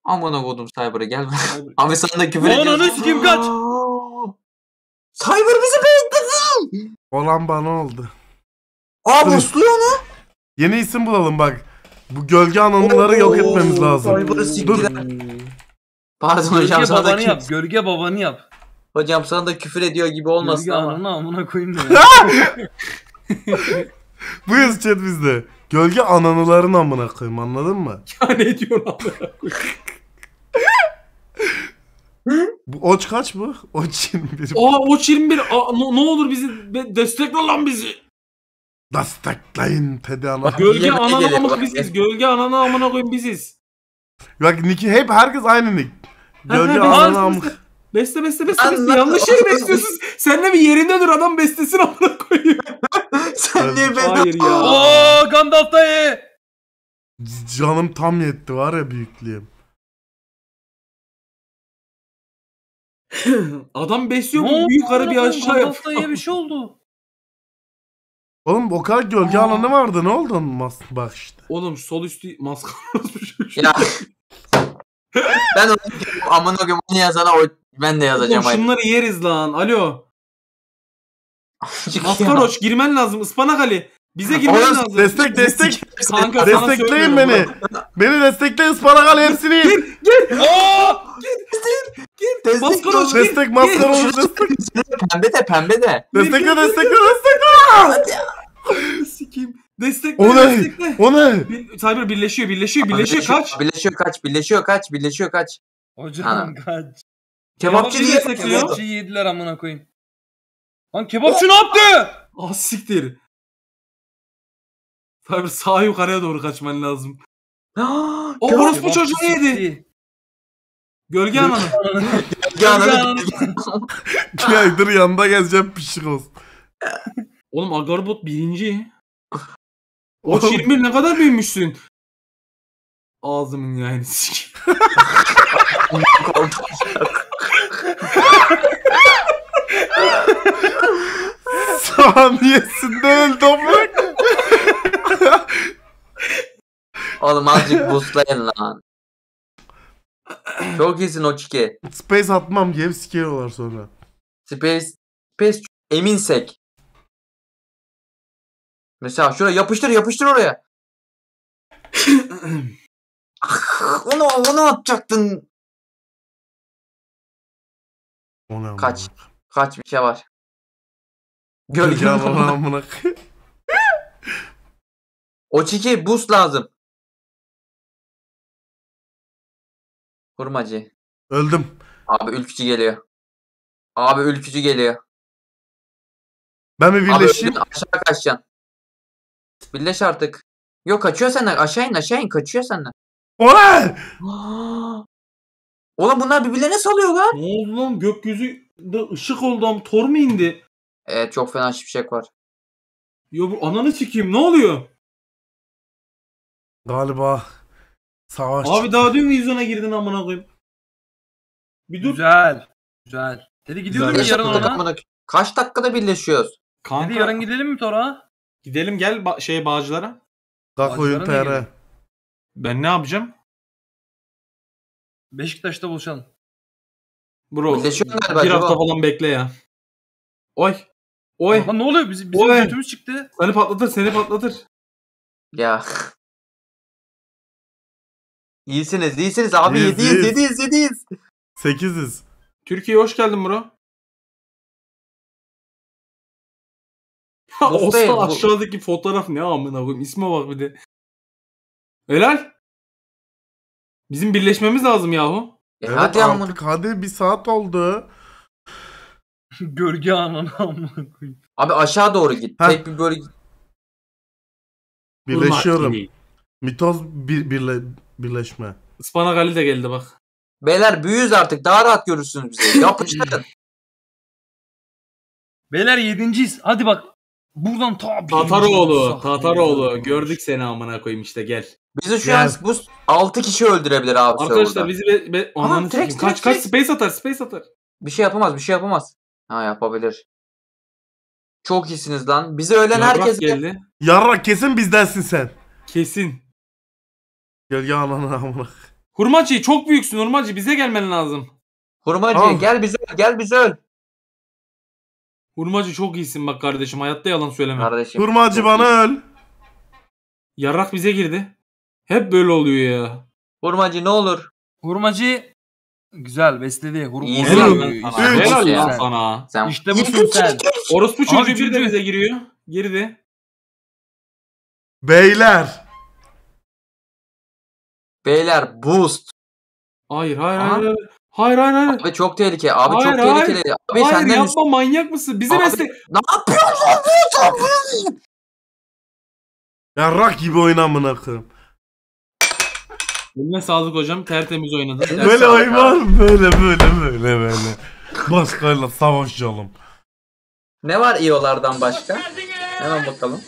Amına kodum Cyber'a gel. Abi sana da küfür Lan ediyorsun. onu sikeyim kaç. Cyber bizi bekledi. Olan bana oldu. Aa busluyor onu. Yeni isim bulalım bak. Bu gölge ananıları yok etmemiz lazım. Cyber'ı Dur. siktiler. Pardon hocam Gölge sana da babanı küfür. yap. Gölge babanı yap. Hocam sana da küfür ediyor gibi olmasın Gölge ama. ananı amına koyayım da. Bu yaz chat bizde. Gölge ananıların amına koyayım anladın mı? Ya ne diyorsun amına koyayım. Bu oç kaç bu? Oç 21. Aa oç 21. Aa, ne, ne olur bizi be- destekle lan bizi. Destekleyin pedi ana. Gölge Yemeğe ananı amına bak. biziz. Gölge ananı amına koyayım biziz. Bak Nick'i hep herkes aynı Nick. Gölge Ha, ananı amına. besle. Beste beste beste beste. Yanlış yeri besliyorsun. Sen de bir yerinde dur adam bestesin amına koyayım. Sen niye beni Hayır ya. Oo Gandalf dayı. Canım tam yetti var ya büyüklüğüm. Adam besliyor Ne bu büyük karı bir aşağı dayıya yapıyor. bir şey oldu. Oğlum o kadar gölge Aa. alanı vardı ne oldu onun mas bak işte. Oğlum sol üstü maskara Ya. ben onu amına koyayım onu yazana o ben de yazacağım. Oğlum şunları yeriz lan. Alo. Maskaroç girmen lazım. Ispanak Ali. Bize girmen Oğlum, lazım. destek destek. Kanka sana Destekleyin söylüyorum. beni. Beni destekleyin ıspanak al hepsini. yiyin. Oo! Destek Maskaroç gir. Destek maskara olur destek. Pembe de pembe de. Destekle destekle destekle. Sikeyim. Destekle O ne? destekle. O ne? Bir- Cyber birleşiyor birleşiyor birleşiyor kaç. Birleşiyor kaç. Birleşiyor kaç. Birleşiyor kaç. Hocam kaç. Kebapçı Kebapçı diye destekliyor. Kebapçıyı yediler amına koyayım. Lan kebapçı ne yaptı? Ah siktir. Cyber sağ yukarıya doğru kaçman lazım. O orospu çocuğu yedi. Gölge ananı. Gölge ananı- ananı- Ya dur yanında gezeceğim pişik olsun. Oğlum Agarbot birinci. O. 21 ne kadar büyümüşsün. Ağzımın yani sikeyim. Saniyesinde öldü amına. Oğlum azıcık boostlayın lan. Çok iyisin o çike. Space atmam diye sikiyorlar sonra. Space, Space eminsek. Mesela şuraya yapıştır yapıştır oraya. Ah, onu onu atacaktın. Kaç. Kaç bir şey var. Gölge amına amına. O çiki boost lazım. Hurmacı. Öldüm. Abi ülkücü geliyor. Abi ülkücü geliyor. Ben mi Abi birleşeyim? öldün, aşağı kaçacaksın. Birleş artık. Yok kaçıyor senden. Aşağı in aşağı in. Kaçıyor senden. O ne? Oğlum bunlar birbirlerine salıyorlar. Ne oldu lan? Gökyüzünde ışık oldu ama Thor mu indi? Evet çok fena şimşek var. Ya bu ananı sikeyim. Ne oluyor? Galiba savaş. Abi daha dün vizyona girdin amına koyayım. Bir dur. Güzel. Güzel. Dedi gidiyorum Birleş yarın ona? amına- Kaç dakikada birleşiyoruz? Kanka. Dedi yarın gidelim mi Tora? Gidelim gel ba- şey bağcılara. Dak oyun Başlarına TR. Ben ne yapacağım? Beşiktaş'ta buluşalım. Bro Birleşiyor galiba bir hafta acaba. falan bekle ya. Oy. Oy. Ama ne oluyor? Bizim, bizim Oy. götümüz çıktı. Seni patlatır seni patlatır. Ya. İyisiniz, iyisiniz abi. İyiyiz, Yediyiz, iyiyiz. yediyiz, yediyiz. 8'iz. Türkiye'ye hoş geldin bro. Bu- aşağıdaki fotoğraf ne amına koyayım. İsme bak bir de. Helal. Bizim birleşmemiz lazım yahu. E Evet hadi amına. artık hadi bir saat oldu. Gölge ananı amına koyayım. Abi aşağı doğru git. Heh. Tek bir böyle Birleşiyorum. Mitoz bir, birle, birleşme. Ispanak Ali de geldi bak. Beyler büyüyüz artık. Daha rahat görürsünüz bizi. Yapıştırın. Beyler yedinciyiz. Hadi bak. Buradan ta Tataroğlu. Tataroğlu. Gördük seni amına koyayım işte gel. Bizi şu Gel. an bu 6 kişi öldürebilir abi Arkadaşlar bizi be, be, Aman, ananı sikeyim. Kaç Trex, kaç Trex. space atar space atar. Bir şey yapamaz, bir şey yapamaz. Ha yapabilir. Çok iyisiniz lan. Bizi ölen Yarrak herkes geldi. Yarrak kesin bizdensin sen. Kesin. Gölge ananı amına. Hurmacı çok büyüksün Hurmacı bize gelmen lazım. Hurmacı Al. gel bize öl, gel bize öl. Hurmacı çok iyisin bak kardeşim hayatta yalan söyleme. Kardeşim. Hurmacı bana iyi. öl. Yarrak bize girdi. Hep böyle oluyor ya. Hurmacı ne olur. Hurmacı güzel besledi. Hur İyi Helal lan Hurmacı- sana. üç. Helal lan Sen- sana. Sen İşte busun sen. Orospu çocuğu bir de üçüncü. bize giriyor. Girdi. Beyler. Beyler boost. Hayır hayır Aha. hayır. hayır. Hayır hayır. Abi çok tehlike. Abi Hayır, çok hayır. tehlikeli. Abi hayır senden yapma manyak mısın? Bize Abi- meslek. Ne yapıyorsun? Yarrak gibi oyun amına koyayım. Eline sağlık hocam. Tertemiz oynadın. Böyle mı? Böyle böyle böyle böyle. Başkayla savaşalım. Ne var iyolardan başka? Hemen bakalım.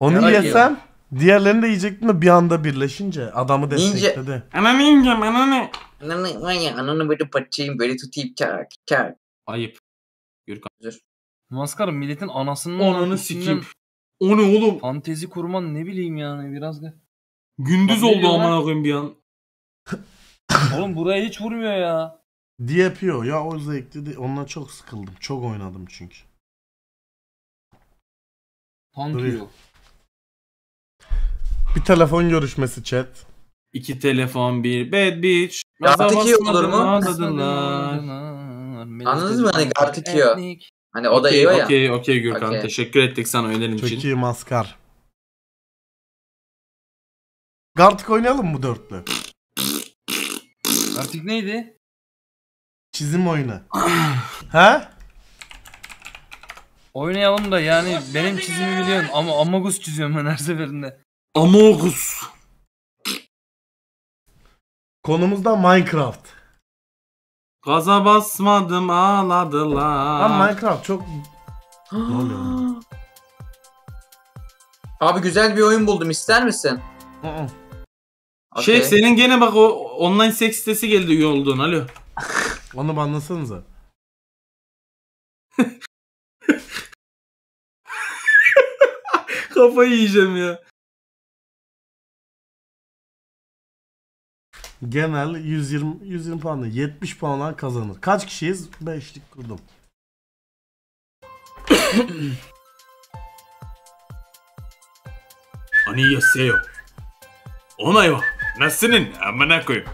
Onu yesem diğerlerini de yiyecektim de bir anda birleşince adamı destekledi. Ananı yiyeceğim ananı. Ananı var ya ananı böyle paçayım böyle tutayım kak kak. Ayıp. Gürkan. Maskara milletin anasının Ananı sikeyim. O ne oğlum? Fantezi kurman ne bileyim yani biraz da. Gündüz oldu amına koyayım bir an. Oğlum buraya hiç vurmuyor ya. DPO ya o zevkli de ondan çok sıkıldım. Çok oynadım çünkü. Tank Duruyor. Bir telefon görüşmesi chat. İki telefon bir bad bitch. Gartic iyi olur mu? Anladınız mı hani Gartic yiyor? Hani o da yiyor ya. okey okey Gürkan. Okey. Teşekkür ettik sana önerin Çok için. iyi maskar. Gartic oynayalım mı dörtlü? Artık neydi? Çizim oyunu. He? Oynayalım da yani benim çizimi biliyorsun ama Amagus çiziyorum ben her seferinde. Amogus. Konumuz da Minecraft. Gaza basmadım ağladılar. Lan Minecraft çok... ne oluyor? lan? Abi güzel bir oyun buldum ister misin? Hı hı. Şey Okey. senin gene bak o online seks sitesi geldi üye olduğun alo. Onu banlasanıza. Kafayı yiyeceğim ya. Genel 120 120 puanla 70 puanla kazanır. Kaç kişiyiz? 5'lik kurdum. Annyeonghaseyo. Onay var. Nasılsın? Amına koyayım.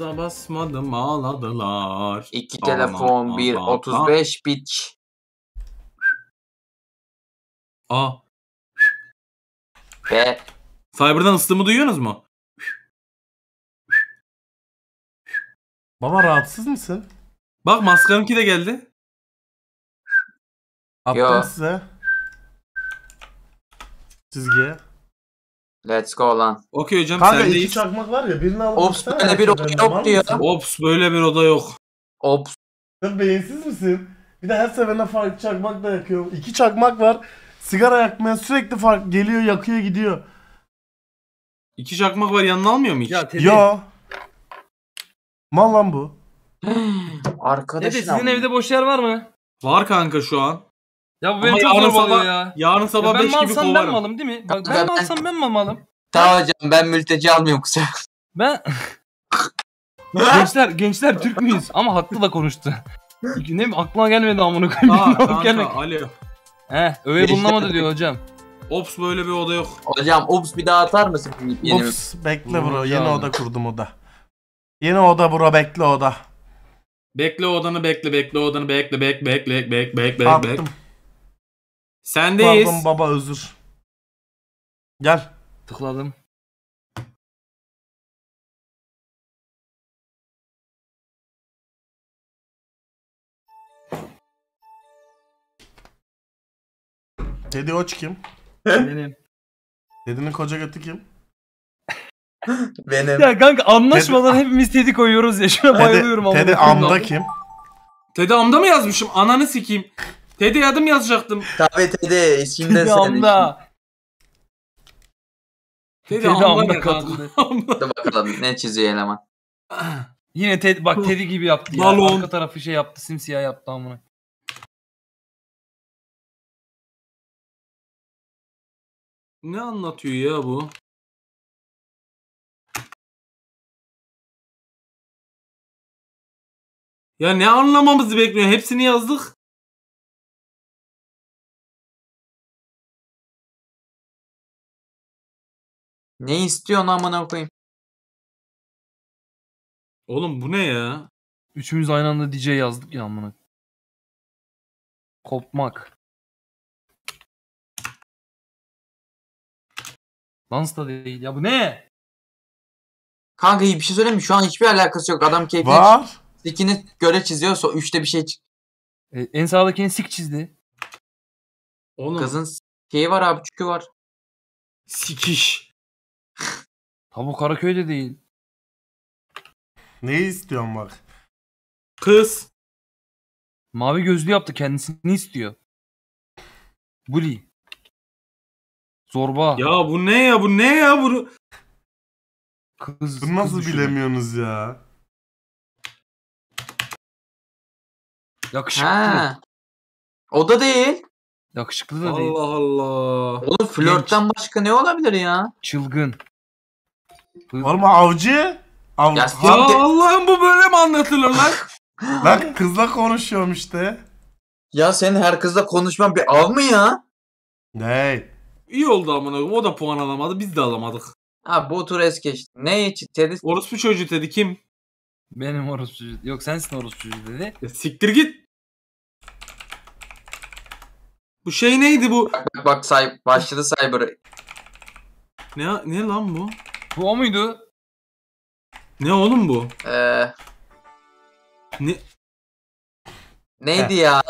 Gaza basmadım ağladılar. İki Aman, telefon, bir aman, 35 biç. Aa. Ve Cyber'dan ıslımı duyuyorsunuz mu? Baba rahatsız mısın? Bak maskarınki de geldi. Attım Yo. size. Çizgiye. let's go lan. Okey hocam Kanka iki sendeyiz. çakmak var ya birini alıp Ops gitsene böyle bir her oda seferinde, yok diyor. Ops böyle bir oda yok. Ops. Sen beyinsiz misin? Bir de her seferinde farklı çakmak da yakıyor. İki çakmak var. Sigara yakmaya sürekli fark geliyor yakıyor gidiyor. İki çakmak var yanına almıyor mu hiç? Ya Teddy. Yo. Mal lan bu. Arkadaşın Teddy sizin evde boş yer var mı? Var kanka şu an. Ya bu Ama beni çok yarın zorbalıyor sabah, ya. yarın Ya sabah ben 5 mi gibi alsam ben kovarım. mi alım değil mi? Bak ben mi ben- alsam ben mi alım? Tamam hocam ben mülteci almıyorum kusura. Ben... gençler gençler Türk müyüz? Ama haklı da konuştu. ne bileyim, aklıma gelmedi amına koyayım. Aa kanka gelmedi. alo. He öyle bulunamadı diyor hocam. Ops böyle bir oda yok. Hocam ops bir daha atar mısın? Yeni Ops bekle bro. Vuracağım. Yeni oda kurdum oda. Yeni oda bro bekle oda. Bekle odanı bekle bekle odanı bekle bek bek bek bek bek bek bek. Attım. Sendeyiz. Pardon baba özür. Gel. Tıkladım. Teddy Oç kim? Benim. Teddy'nin koca götü kim? Benim. Ya kanka anlaşmadan hepimiz Teddy koyuyoruz ya. Şuna bayılıyorum Teddy koyayım. amda kim? Teddy amda mı yazmışım? Ananı sikeyim. Teddy adım yazacaktım. Tabii Teddy isimden Teddy sen. amda. Teddy, Teddy amda amda ne kanka? katıldı. Hadi bakalım ne çiziyor eleman. Yine Teddy bak Teddy gibi yaptı ya. Balon. Arka tarafı şey yaptı simsiyah yaptı amına. Ne anlatıyor ya bu? Ya ne anlamamızı bekliyor? Hepsini yazdık. Ne istiyorsun amına koyayım? Oğlum bu ne ya? Üçümüz aynı anda DJ yazdık ya amına. Kopmak. Dans da değil. Ya bu ne? Kanka iyi bir şey söyleyeyim mi? Şu an hiçbir alakası yok. Adam keyfine Var. Dikini göre çiziyorsa üçte bir şey çık. E, en sağdakini sik çizdi. Oğlum Kızın şeyi var abi çükü var. sikiş. Ha bu Karaköy'de değil. Neyi istiyorsun bak. Kız. Mavi gözlü yaptı kendisini istiyor. Bully. Zorba. Ya bu ne ya? Bu ne ya? Bunu Kız. Bunu nasıl kız bilemiyorsunuz ya? Yakışıklı. Ha. O da değil. Yakışıklı da değil. Allah Allah. Oğlum flörtten başka ne olabilir ya? Çılgın. Oğlum avcı. Av Ya Ya siktir. Allah'ım bu böyle mi anlatılır lan? Bak kızla konuşuyorum işte. Ya senin her kızla konuşman bir av mı ya? Ney? İyi oldu amına koyayım. O da puan alamadı. Biz de alamadık. Ha bu tur es geçti. Ne için? Teddy Orospu çocuğu dedi kim? Benim orospu çocuğu. Yok sensin orospu çocuğu dedi. Ya siktir git. Bu şey neydi bu? bak bak say başladı Cyber. Ne ne lan bu? Bu o muydu? Ne oğlum bu? Ee, Ne neydi ya?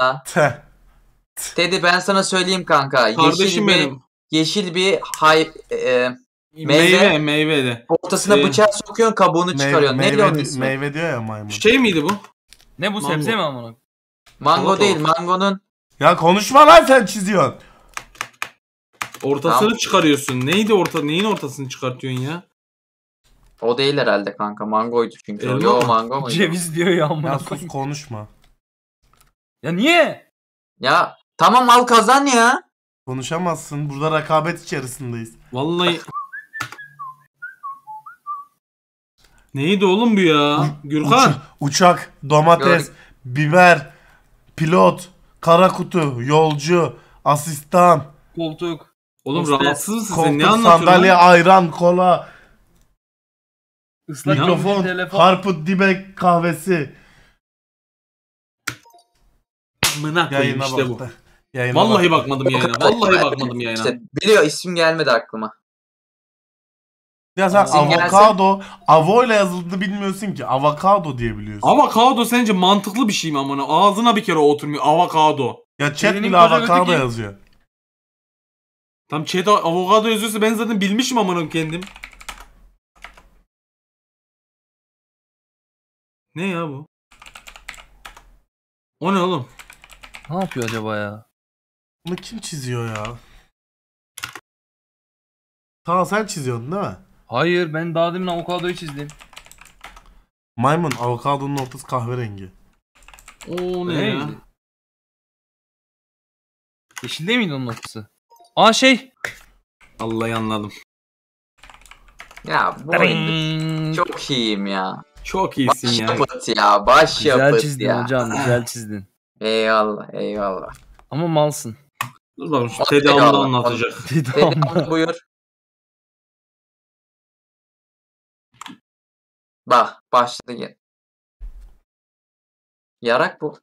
Teddy ben sana söyleyeyim kanka. yeşil kardeşim bir, benim. Yeşil bir hay e, Meyve Meyve. meyve de. ortasına Ee, bıçağı sokuyorsun kabuğunu çıkarıyorsun. Meyve, ne diyor meyve, ismi? meyve diyor ya maymun. Şey miydi bu? Ne bu Mango. sebze mi amına? Mango değil mangonun. Ya konuşma lan sen çiziyorsun. Ortasını Tamam. çıkarıyorsun. Neydi orta? Neyin ortasını çıkartıyorsun ya? O değil herhalde kanka mangoydu çünkü. Elma Yo mango muydu? Ceviz diyor ya amına Ya sus konuşma. Ya niye? Ya tamam al kazan ya. Konuşamazsın. Burada rekabet içerisindeyiz. Vallahi Neydi oğlum bu ya? Gürkan. Uç- uçak, domates, Gördük. biber, pilot, kara kutu, yolcu, asistan, Koltuk. Oğlum Hostes, rahatsız mısın sen? Ne Koltuk, anlatıyorsun? sandalye, lan? ayran, kola, Islak mikrofon, harput, dibek kahvesi. Amına koyayım işte bu. Yayına Vallahi baktı. bakmadım yayına. Vallahi bakmadım yayına. İşte biliyor isim gelmedi aklıma. Ya sen İsim gelse- avokado, avo ile yazıldığını bilmiyorsun ki. Avokado diye biliyorsun. Avokado sence mantıklı bir şey mi amına? Ağzına bir kere oturmuyor. Avokado. Ya chat bile avokado öteki- yazıyor. Tam chat avokado yazıyorsa ben zaten bilmişim amına kendim. Ne ya bu? O ne oğlum? Ne yapıyor acaba ya? Bunu kim çiziyor ya? Tamam sen çiziyorsun değil mi? Hayır ben daha demin avokadoyu çizdim. Maymun avokadonun ortası kahverengi. O ne ya? Yeşil değil miydi onun ortası? Aa şey. Vallahi anladım. Ya bu oyunda çok iyiyim ya. Çok iyisin ya. Başyapıt ya. Başyapıt Güzel çizdin ya. hocam güzel çizdin. Eyvallah eyvallah. Ama malsın. Dur bakalım şu Eyvallah. tedavını anlatacak. Dedim buyur. Bak başladı gel. Yarak bu.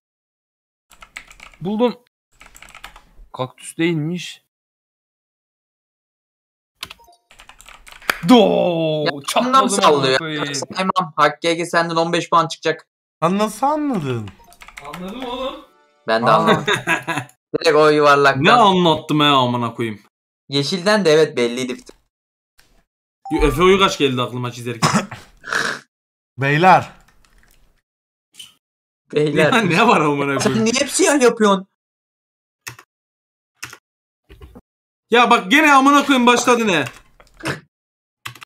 Buldum. Kaktüs değilmiş. Do, çatladım sallıyor. Saymam. Hakkı'ya senden 15 puan çıkacak. Lan nasıl anladın? Anladım oğlum. Ben de Aa. Direkt o yuvarlaktan. Ne anlattım ya amına koyayım. Yeşilden de evet belliydi. Efe Uygaç geldi aklıma çizerken. Beyler. Beyler. ya ne var amına Sen koyayım? niye hep siyah yapıyorsun? Ya bak gene amına koyayım başladı ne?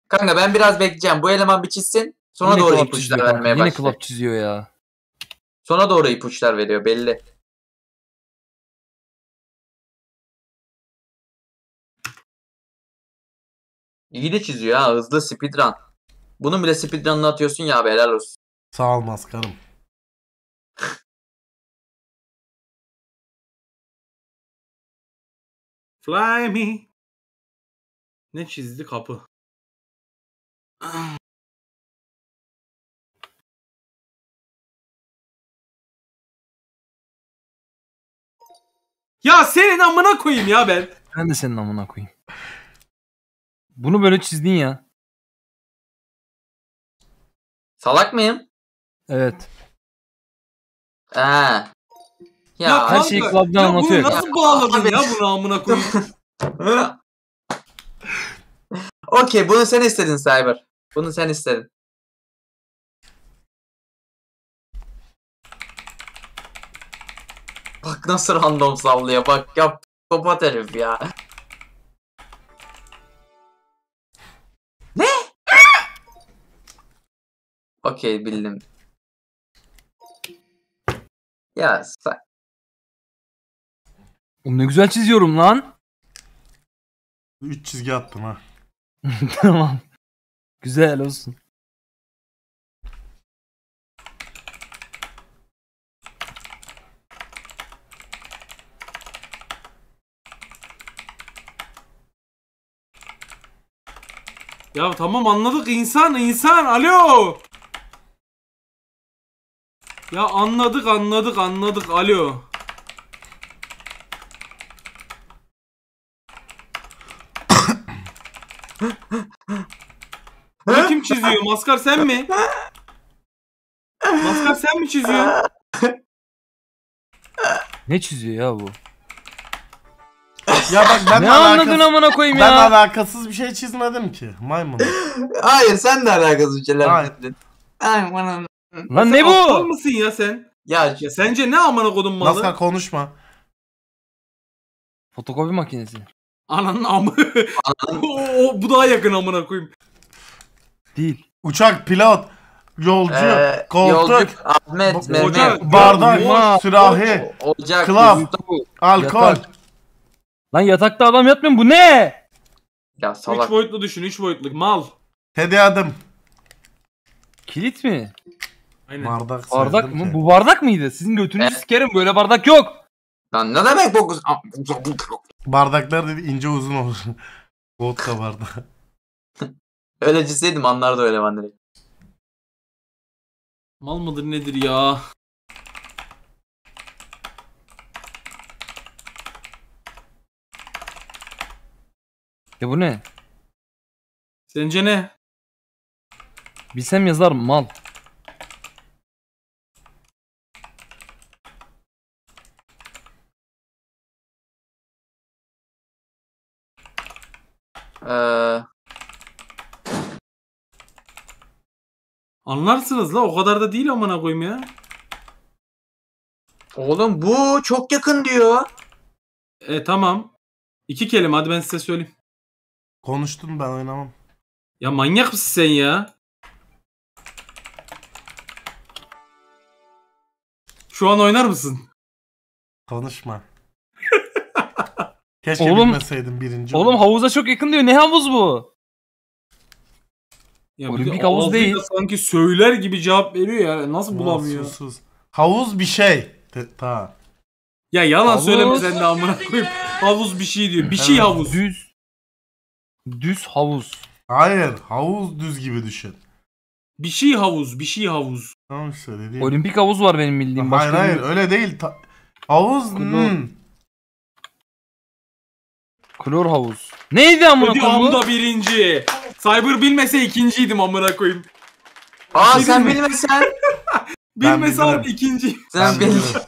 Kanka ben biraz bekleyeceğim. Bu eleman bir çizsin. Sonra Yine doğru ipuçlar vermeye Yine başlıyor. club çiziyor ya. Sonra doğru ipuçlar veriyor belli. İyi de çiziyor ha hızlı speedrun. Bunun bile speedrun'ını atıyorsun ya abi helal olsun. Sağ ol maskarım. Fly me. Ne çizdi kapı? Ya senin amına koyayım ya ben. Ben de senin amına koyayım. Bunu böyle çizdin ya. Salak mıyım? Evet. Ha. Ya, Ya, her şeyi kanka, club'dan ya anlatıyor. Bunu nasıl bağladın ya bunu amına koyayım? Okey bunu sen istedin Cyber. Bunu sen istedin. Bak nasıl random sallıyor bak ya psikopat herif ya. Okey bildim. Ya sen... Oğlum ne güzel çiziyorum lan. 3 çizgi attım ha. tamam. Güzel olsun. Ya tamam anladık insan insan alo. Ya anladık anladık anladık alo. Bunu kim çiziyor? Maskar sen mi? Maskar sen mi çiziyorsun? Ne çiziyor ya bu? Ya bak ben Ne anladın amına koyayım Ben ya? alakasız bir şey çizmedim ki. Maymun. Hayır sen de alakasız bir şeyler Hayır. çizdin. Ay bana. Lan ne Aptal bu? mısın ya sen? Ya Ya sence ne amına kodum malı? Maskar konuşma. Fotokopi makinesi. Ananın amı. o, o- bu daha yakın amına koyayım. Değil. Uçak, pilot, yolcu, Ee, koltuk, yolcu, Ahmet, Mehmet, Ocak, bardak, Ocak, sürahi, ocak, buz- alkol. Yatak. Lan yatakta adam yatmıyor mu? Bu ne? Ya Üç salak. boyutlu düşün, üç boyutlu. Mal. Hediye adım. Kilit mi? Aynen. Bardak Bardak mı? ki. Bu bardak mıydı? Sizin götünüzü sikerim böyle bardak yok. Lan ne demek bu kız? Bardaklar dedi ince uzun olur. Vodka bardağı. Öyle çizseydim anlardı öyle ben direkt. Mal mıdır nedir ya? Ya bu ne? Sence ne? Bilsem yazar mal. Ee, Anlarsınız la o kadar da değil amına koyayım ya. oğlum bu çok yakın diyor. E tamam. İki kelime hadi ben size söyleyeyim. Konuştun ben oynamam. Ya manyak mısın sen ya? Şu an oynar mısın? Konuşma. Keşke Oğlum- bilmeseydim birinci. Oğlum havuza çok yakın diyor. Ne havuz bu? Ya bir Olimpik de havuz değil. Sanki söyler gibi cevap veriyor ya. Nasıl bulamıyor? sus, sus. Havuz bir şey. Te- ta. Ya yalan Havuz. söyleme sen de amına koyayım. Havuz bir şey diyor. Bir şey Evet. havuz. Düz. Düz havuz. Hayır. Havuz düz gibi düşün. Bir şey havuz. Bir şey havuz. Tamam işte dediğim. Olimpik havuz var benim bildiğim. hayır Başka hayır bir- öyle değil. Ta- havuz. Hmm. Klor havuz. Neydi amına Hadi koyayım bu? amda birinci. Cyber bilmese ikinciydim amına koyayım. Aa şey sen mi? bilmesen. Bilmese bilirim. abi ikinci. Sen Ben bil. bilirim.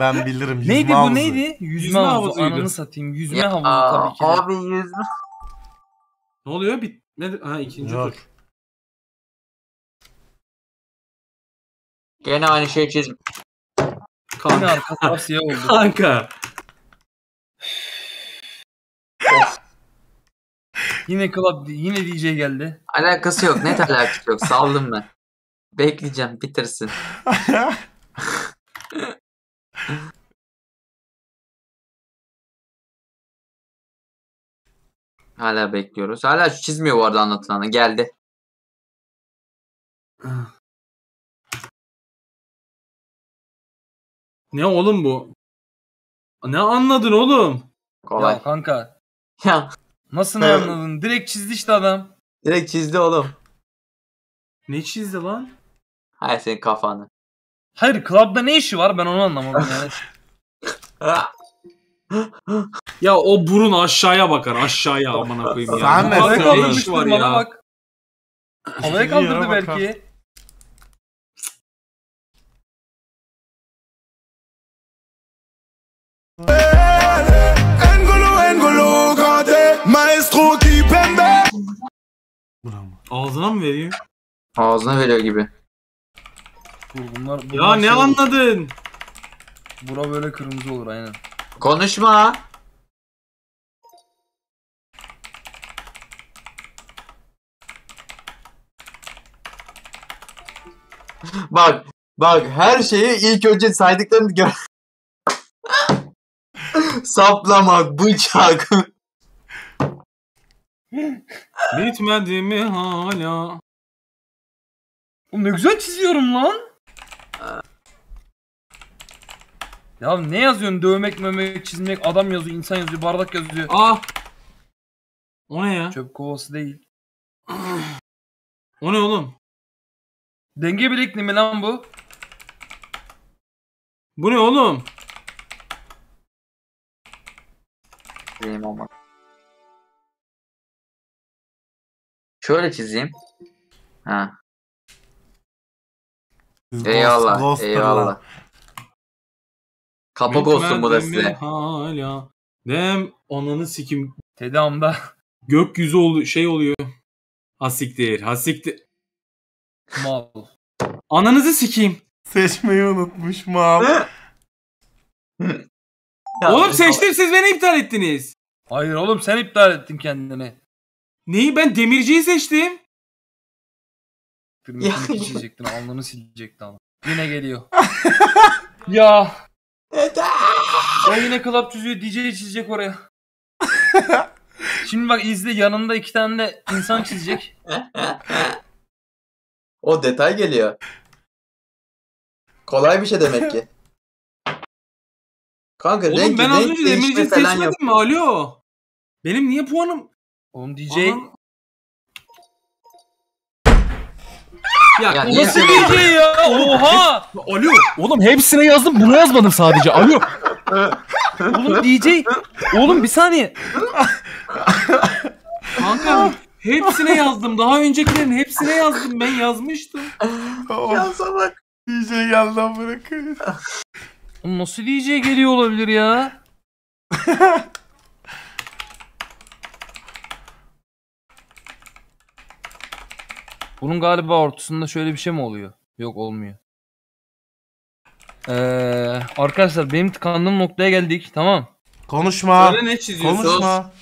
Ben bilirim. Yüzme Neydi bu havuzu. neydi? Yüzme, Yüzme havuzu. havuzuydu. Ananı satayım. Yüzme Ya, havuzu tabii ki. de. Abi yüzme. Ne oluyor? Ne... Ha ikinci Yok. tur. Gene aynı şey çizim. Yine Kanka. arka taraf siyah oldu. Kanka. Yine club, yine DJ geldi. Alakası yok. Net alakası yok. Saldım ben. Bekleyeceğim bitirsin. Hala bekliyoruz. Hala şu çizmiyor bu arada anlatılanı. Geldi. Ne oğlum bu? Ne anladın oğlum? Kolay. Ya kanka. Ya Nasıl ne anladın? Direkt çizdi işte adam. direkt çizdi oğlum. Ne çizdi lan? Hay senin kafanı. Hayır club'da ne işi var ben onu anlamadım yani. Ya o burun aşağıya bakar. Aşağıya amına koyayım ya. Sen ne iş var bana ya? bak. Havaya kaldırdı yere bakar. Bravo. Ağzına mı veriyor? Ağzına veriyor gibi. Dur bunlar, Ya bunlar ne şey olur. anladın? Bura böyle kırmızı olur aynen. Konuşma. bak bak her şeyi ilk önce saydıklarını gör. Saplamak, bıçak. Bitmedi mi hala? Oğlum ne güzel çiziyorum lan. Ya ne yazıyorsun? Dövmek, mömek, çizmek, adam yazıyor, insan yazıyor, bardak yazıyor. Ah. O ne ya? Çöp kovası değil. O ne oğlum? Denge bilekli mi lan bu? Bu ne oğlum? Diyeyim ama. Şöyle çizeyim. Ha. Eyvallah, ghosterlar. eyvallah. Kapak olsun bu da size. Hala. Dem ananı sikim. Tedamda. Gökyüzü olu şey oluyor. Hasiktir, hasiktir. Mal. Ananızı sikeyim. Seçmeyi unutmuşum abi. Ya, Oğlum seçtim siz beni iptal ettiniz. Hayır oğlum sen iptal ettin kendini. Neyi ben demirciyi seçtim. Ya. çizecektin, alnını silecektin ama. Yine geliyor. ya. O yine club çiziyor, DJ çizecek oraya. Şimdi bak izle yanında iki tane de insan çizecek. O detay geliyor. Kolay bir şey demek ki. Kanka Oğlum renk, ben az önce demirci seçmedim mi? Alo. Benim niye puanım? Oğlum DJ Aman. Ya, Ya nasıl DJ ya? Oha! Alo. Oğlum hepsine yazdım bunu yazmadım sadece. Alo. Oğlum DJ. Oğlum bir saniye. Kanka hepsine yazdım. Daha öncekilerin hepsine yazdım. Ben yazmıştım. Ya salak. DJ bırakın. Oğlum nasıl DJ geliyor olabilir ya? Bunun galiba ortasında şöyle bir şey mi oluyor? Yok olmuyor. Ee, arkadaşlar benim tıkandığım noktaya geldik. Tamam. Konuşma. Söyle ne çiziyorsun? Konuşma.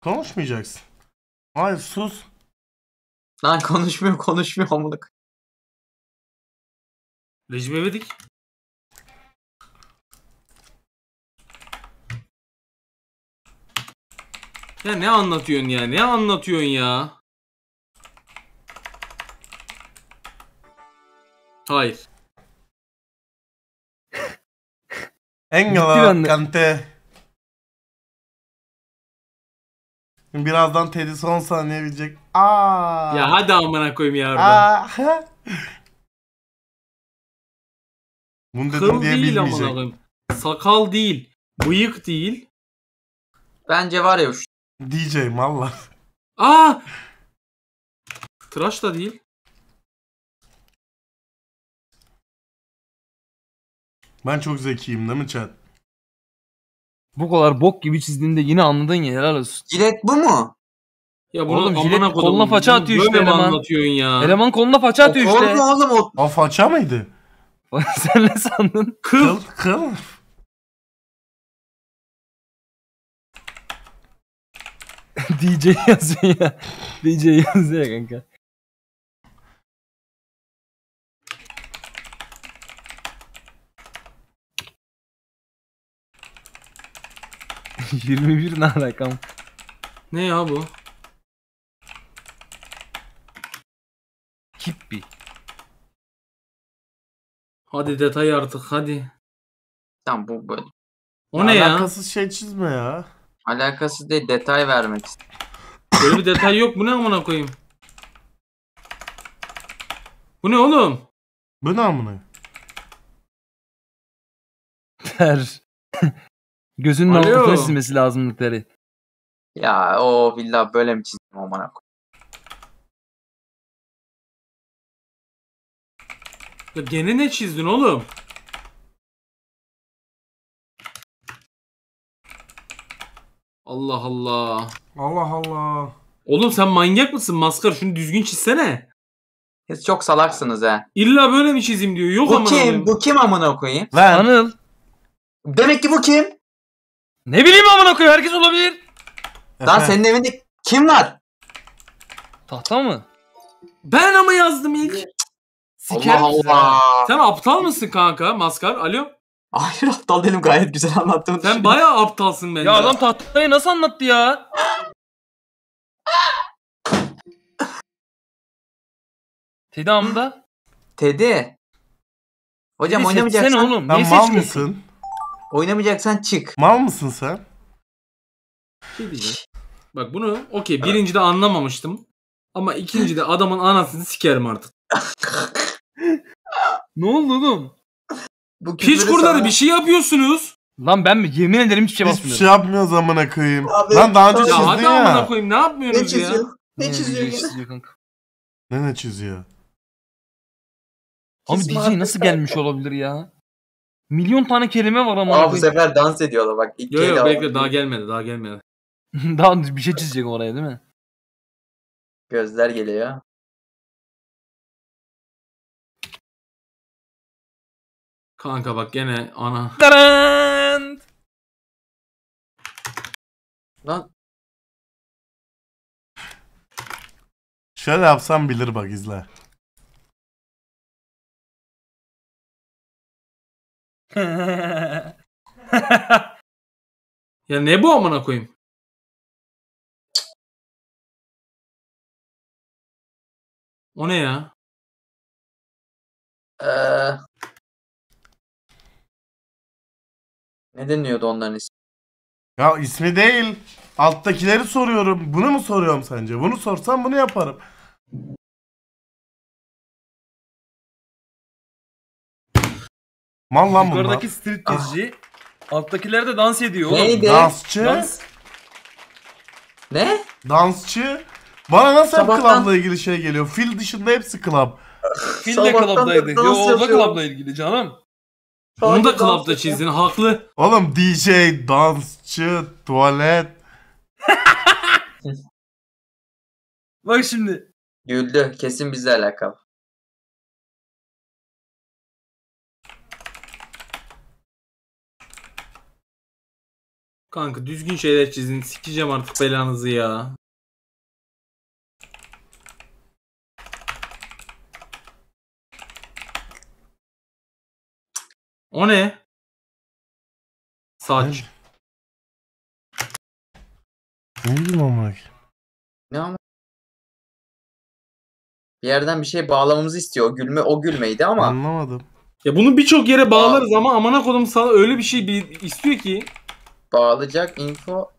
Konuşmayacaksın. Hayır sus. Lan konuşmuyor konuşmuyor amına koyayım. Recep İvedik. Ya ne anlatıyorsun ya? Ne anlatıyorsun ya? Hayır. Engala bende. Kante. Birazdan Teddy son saniye bilecek. Aa. Ya hadi amına koyayım ya orada. Aa. Bunu dedim Kıl diye değil amına bilmeyecek. koyayım. Sakal değil. Bıyık değil. Bence var ya şu DJ valla. Aa! Tıraş da değil. Ben çok zekiyim değil mi chat? Bu kadar bok gibi çizdiğinde yine anladın ya helal olsun. jilet bu mu? Ya bunu Oğlum, jilet koluna faça atıyor işte eleman. anlatıyorsun ya? Eleman koluna faça atıyor o kol işte. mu oğlum o? O faça mıydı? Sen ne sandın? Kıl. Kıl kıl. DJ yazıyor ya. DJ yazıyor ya kanka. Yirmi bir ne alakam? Ne ya bu? Hippi. Hadi detay artık hadi. Tamam bu böyle. O ne ya? Alakasız şey çizme ya. Alakası değil detay vermek istedim. Böyle bir detay yok. Bu ne amına koyayım? Bu ne oğlum? Bu ne amına? Ter. Gözünün Alo. altına çizmesi lazımlıkları. Ya o villa böyle mi çizdim amına koyayım? Ya gene ne çizdin oğlum? Allah Allah. Allah Allah. Oğlum sen manyak mısın? Maskar şunu düzgün çizsene. Siz çok salaksınız ha. İlla böyle mi çizeyim diyor. Yok Bu amına kim? koyayım. Bu kim amına koyayım? Ben. Anıl. Demek ki bu kim? Ne bileyim amına koyayım herkes olabilir. Lan senin evinde kim var? Tahta mı? Ben ama yazdım ilk. Siker Allah? Allah. Sen aptal mısın kanka Maskar? Alo? Hayır aptal değilim gayet güzel anlattığını Sen düşünüyorum. bayağı aptalsın bence. Ya adam tahtayı nasıl anlattı ya? Tedamda. Teddy. Hocam oynamayacaksan oğlum. Sen Niye mal seçmiyorsun? mısın? Oynamayacaksan çık. Mal mısın sen? Şey diyeceğim. Bak bunu okey birincide anlamamıştım. Ama ikincide adamın anasını sikerim artık. Ne oldu oğlum? Bu Piç kurları sana- bir şey yapıyorsunuz. Lan ben mi? Yemin ederim hiçbir şey Hiçbir basmıyorum. şey yapmıyoruz amına koyayım. Abi, Lan daha önce Ya Ya çizdin hadi ya. amına koyayım ne Ne yapmıyorsunuz ya? çiziyor? Ne Ne çiziyor yine? kanka? Ne ne çiziyor? Abi Çizme DJ artık nasıl kanka. gelmiş olabilir ya? Milyon tane kelime var ama. Aa bu sefer dans ediyorlar bak. İlk Yok yok bekle daha gelmedi daha gelmedi. Daha bir şey çizecek oraya değil mi? Gözler geliyor. Kanka bak gene ana. Taran! Lan Şöyle yapsam bilir bak izle. Ya ne bu amına koyayım? O ne ya? eee Ne deniyordu onların ismi? Ya ismi değil. Alttakileri soruyorum. Bunu mu soruyorum sence? Bunu sorsam bunu yaparım. Mal lan bunlar. Yukarıdaki striptizci. Alttakiler de dans ediyor oğlum. Neydi? Dansçı. Dans. Ne? Dansçı. Bana nasıl hep Sabahtan- club'la ilgili şey geliyor? Fil dışında hepsi club. Fil de Sabahtan club'daydı. beri Yo dans o da yapıyorum. club'la ilgili canım. Onu da club'da çizdin haklı. Oğlum DJ, dansçı, tuvalet. Bak şimdi. Güldü. Kesin bizle alakalı. Kanka düzgün şeyler çizin. Sikeceğim artık belanızı ya. O ne? Saç. Ne bileyim ama. Ne ama? Bir yerden bir şey bağlamamızı istiyor. O gülme o gülmeydi ama. Anlamadım. Ya bunu birçok yere bağlarız ama amına kodum sana öyle bir şey bir istiyor ki. Bağlayacak info.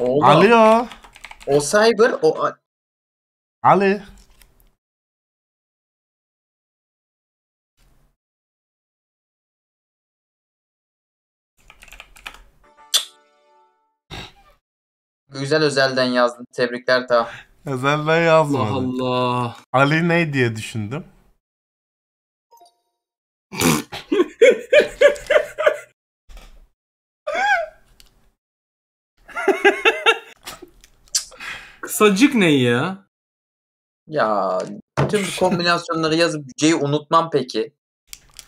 Oldu. Alo. O cyber o Ali. güzel özelden yazdın. Tebrikler ta. Özelden Allah yazmadım. Allah. Ali ne diye düşündüm. Kısacık ne ya? Ya bütün bu kombinasyonları yazıp C'yi unutmam peki.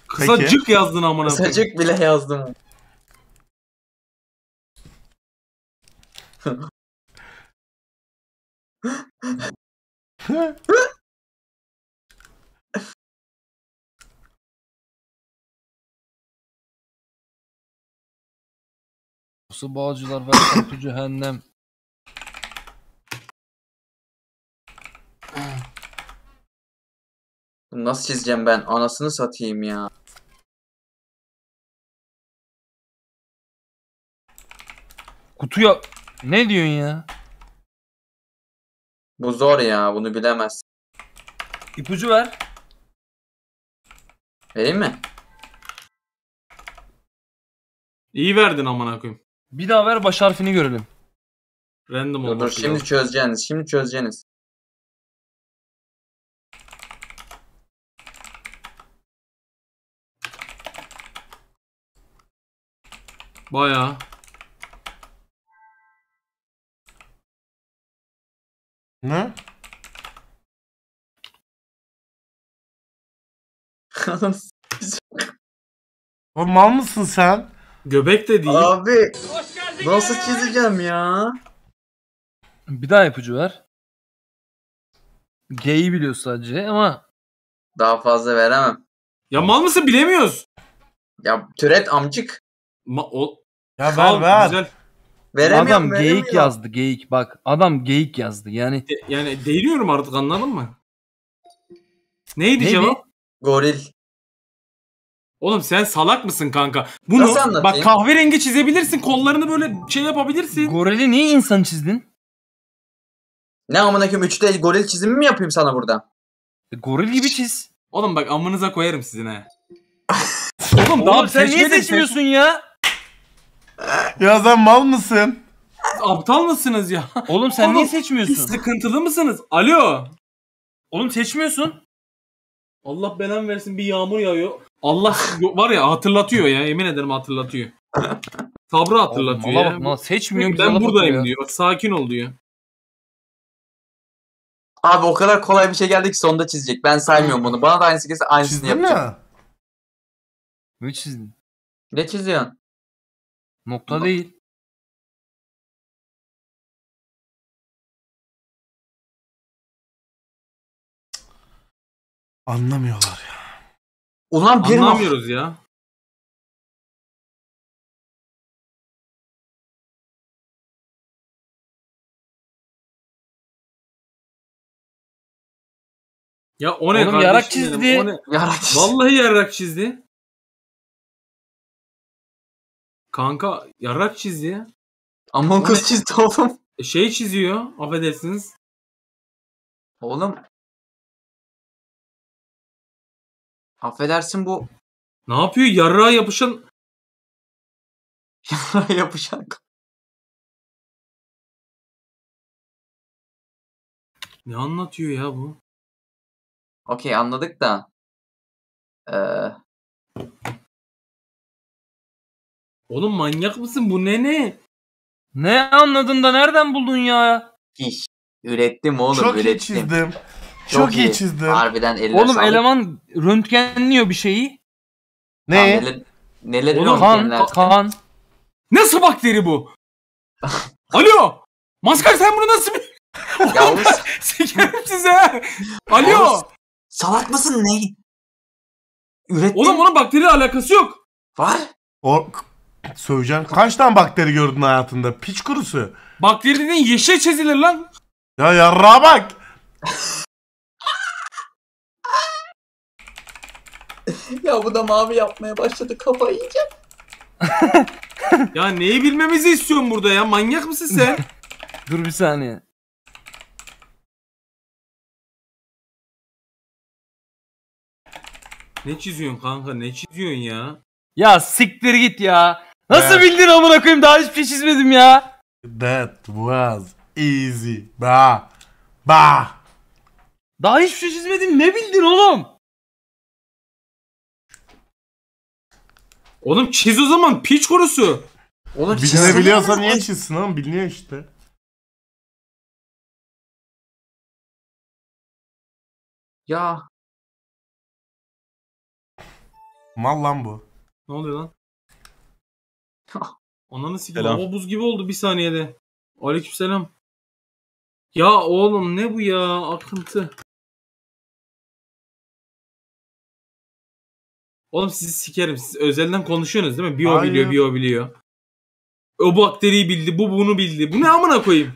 Kısacık yazdın amına koyayım. Kısacık bile yazdım. Su bağcılar to cehennem. Nasıl çizeceğim ben? Anasını satayım ya. Kutuya ne diyorsun ya? Bu zor ya. Bunu bilemez. İpucu ver. Vereyim mi? İyi verdin amına koyayım. Bir daha ver baş harfini görelim. Random Dur, şimdi çözeceğiniz. Şimdi çözeceğiniz. Bayağı. Ne? O mal mısın sen? Göbek de değil. Abi nasıl çizeceğim ya? Bir daha ipucu ver. G'yi biliyor sadece ama Daha fazla veremem. Ya mal mısın bilemiyoruz. Ya türet amcık. Ma o Ya ol, ver ver. Güzel. Veremiyorum adam veremiyorum. geyik yazdı geyik bak. Adam geyik yazdı yani. De- yani değiniyorum artık anladın mı? Neydi Neydi? cevap? Goril. Oğlum sen salak mısın kanka? Bunu Nasıl anlatayım? bak kahverengi çizebilirsin. Kollarını böyle şey yapabilirsin. Gorili niye insan çizdin? Ne amına koyayım 3D goril çizimi mi yapayım sana burada? E, goril gibi çiz. Oğlum bak amınıza koyarım sizin he. Oğlum daha Oğlum sen niye seçmiyorsun ya? Ya sen mal mısın? Siz aptal mısınız ya? Oğlum sen Oğlum, niye Siz seçmiyorsun? sıkıntılı mısınız? Alo. Oğlum seçmiyorsun. Allah belan versin bir yağmur yağıyor. Allah var ya hatırlatıyor ya yemin ederim hatırlatıyor. Sabrı hatırlatıyor Mala ya. bak, mala seçmiyor, bize Ben buradayım ya. diyor. Bak sakin ol diyor. Abi o kadar kolay bir şey geldi ki sonunda çizecek. Ben saymıyorum bunu. Bana da aynısı gelse aynısını Çizdin yapacağım. mi? Ne çizdin? Ne çiziyorsun? Nokta değil. Anlamıyorlar ya. Ulan bir Anlamıyoruz ya. Ya o ne Oğlum kardeşim yarak çizdi. o ne? Yarak çizdi. Vallahi yarak çizdi. Kanka yarrak çizdi ya. Among Us çizdi oğlum. E, Şey çiziyor. Affedersiniz. Oğlum. Affedersin bu Ne yapıyor? Yarrağa yapışan yapışan. ne anlatıyor ya bu? Okey anladık da. Ee, Oğlum manyak mısın? Bu ne ne? Ne anladın da nereden buldun ya? iş. Ürettim oğlum Çok iyi ürettim. çizdim. Çok iyi çizdim. Harbiden eline Oğlum sağlık. eleman röntgenliyor bir şeyi. Tamam, Ne? neler, neler Oğlum, Kan, kan. Nasıl bakteri bu? Alo! Maskar sen bunu nasıl bir... Yalnız Sikerim size. Alo! Yalnız- salak mısın ne? Ürettim. Oğlum bunun bakteriyle alakası yok. Var. O söyleyeceğim. Kaç tane bakteri gördün hayatında? Piç kurusu. Bakteri dediğin yeşil çizilir lan. Ya yarrağa bak. ya bu da mavi yapmaya başladı kafayı yiyeceğim. Ya neyi bilmemizi istiyorsun burada ya? Manyak mısın sen? Dur bir saniye. ne çiziyorsun kanka? Ne çiziyorsun ya? Ya siktir git ya. Nasıl Evet. bildin amına koyayım daha hiçbir şey çizmedim ya. That was easy. Ba. Ba. Daha hiçbir şey çizmedim ne bildin oğlum? Oğlum çiz o zaman piç kurusu. Oğlum Bilinebiliyorsa niye çizsin oğlum? Biliniyor işte. Ya Mal lan bu. Ne oluyor lan? Ananı. Selam. Hava buz gibi oldu bir saniyede. Aleykümselam. Ya oğlum ne bu ya? Akıntı. Oğlum sizi sikerim. Siz özelden konuşuyorsunuz değil mi? Bir o Hayır. biliyor, bir o biliyor. O bakteriyi bildi, bu bunu bildi. Bu ne amına koyayım?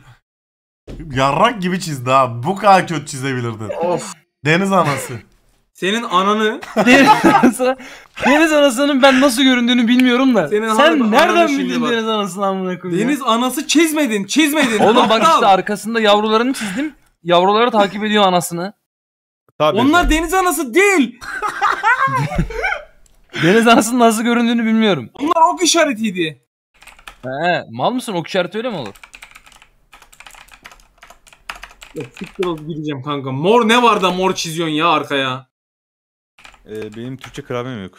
Yarrak gibi çizdi ha. Bu kadar kötü çizebilirdin. of. Deniz anası. Senin ananı Deniz anası. Deniz anasının ben nasıl göründüğünü bilmiyorum da. Senin harbi Sen ananı nereden şimdi bildin bak. deniz anasını amına koyayım? ya? deniz anası çizmedin, çizmedin. Oğlum bak Aptal. işte arkasında yavrularını çizdim. Yavruları takip ediyor anasını. Tabii. Onlar deniz anası değil. Deniz anasının nasıl göründüğünü bilmiyorum. Onlar ok işaretiydi. He, mal mısın? Ok işareti öyle mi olur? Ya siktir olup gideceğim kanka. Mor ne var da mor çiziyorsun ya arkaya? Ee, benim Türkçe klavyem yok.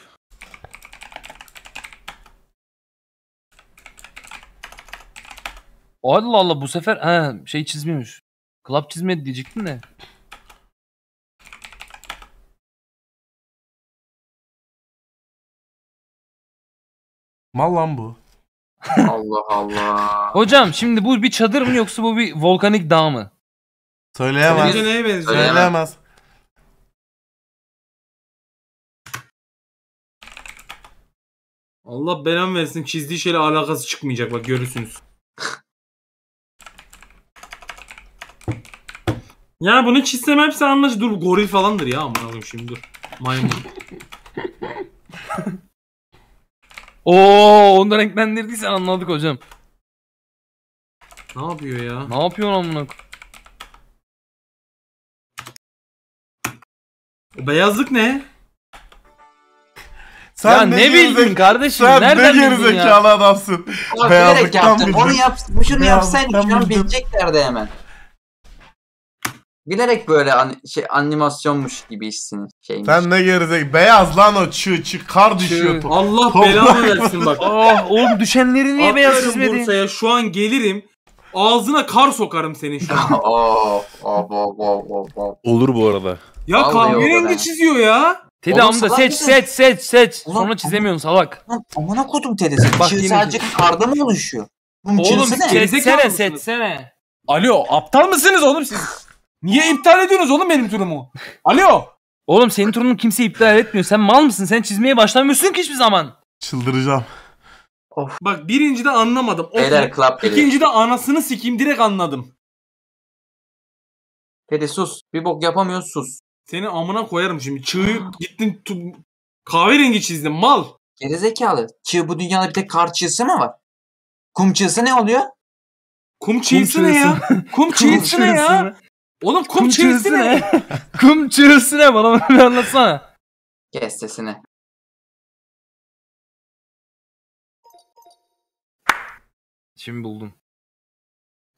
Allah Allah bu sefer he, şey çizmiyormuş. Club çizmedi diyecektim de. Mal lan bu. Allah Allah. Hocam şimdi bu bir çadır mı yoksa bu bir volkanik dağ mı? Söyleyemez. Söyleyemem. Söyleyemez. Allah belamı versin çizdiği şeyle alakası çıkmayacak bak görürsünüz. ya bunu çizsem hepsi anlaşılır. Dur goril falandır ya aman Allah'ım şimdi dur. Maymun. Oo onu da renklendirdiysen anladık hocam. ne yapıyor ya? Ne yapıyorsun amına O beyazlık ne? Ya ne gerizek- bildin kardeşim? Sen Nereden ne bildin ya? gerizekalı adamsın. Bilerek Beyazlıktan yaptım. Onu yap, bu şunu yapsaydık şu an bileceklerdi hemen. Bilerek böyle an- şey animasyonmuş gibi işsiniz. Şeymiş. Sen ne gerizek. Beyaz lan o çığ çığ kar düşüyor. top- Allah belanı versin bak. Oh oğlum düşenleri niye beyaz çizmedin? Bursa'ya şu an gelirim. Ağzına kar sokarım senin şu an. Olur bu arada. Ya kahverengi çiziyor ya. Tedi Oğlum amda salak seç mısın? seç seç seç. Ulan, Sonra çizemiyorsun salak. Lan amına kodum tedesi. Bak Çığ yine- sadece karda mı oluşuyor? Bunun Oğlum çığısı ne? seçsene mısınız? seçsene. Alo aptal mısınız oğlum siz? Niye iptal ediyorsunuz oğlum benim turumu? Alo. Oğlum senin turunu kimse iptal etmiyor. Sen mal mısın? Sen çizmeye başlamıyorsun ki hiçbir zaman. Çıldıracağım. Bak birincide anlamadım. Okey. Beyler club geliyor. İkincide anasını sikeyim direkt anladım. Tedi sus. Bir bok yapamıyorsun sus. Seni amına koyarım şimdi. Çığı gittin tu- kahverengi çizdin mal. Gerizekalı. Çığ bu dünyada bir tek kar çığsı mı var? Kum çığsı ne oluyor? Kum çığsı ne ya? Kum çığsı ne ya? Oğlum kum çığsı ne? Kum çığısı ne? Bana bunu bir anlatsana. Kes sesini. Şimdi buldum.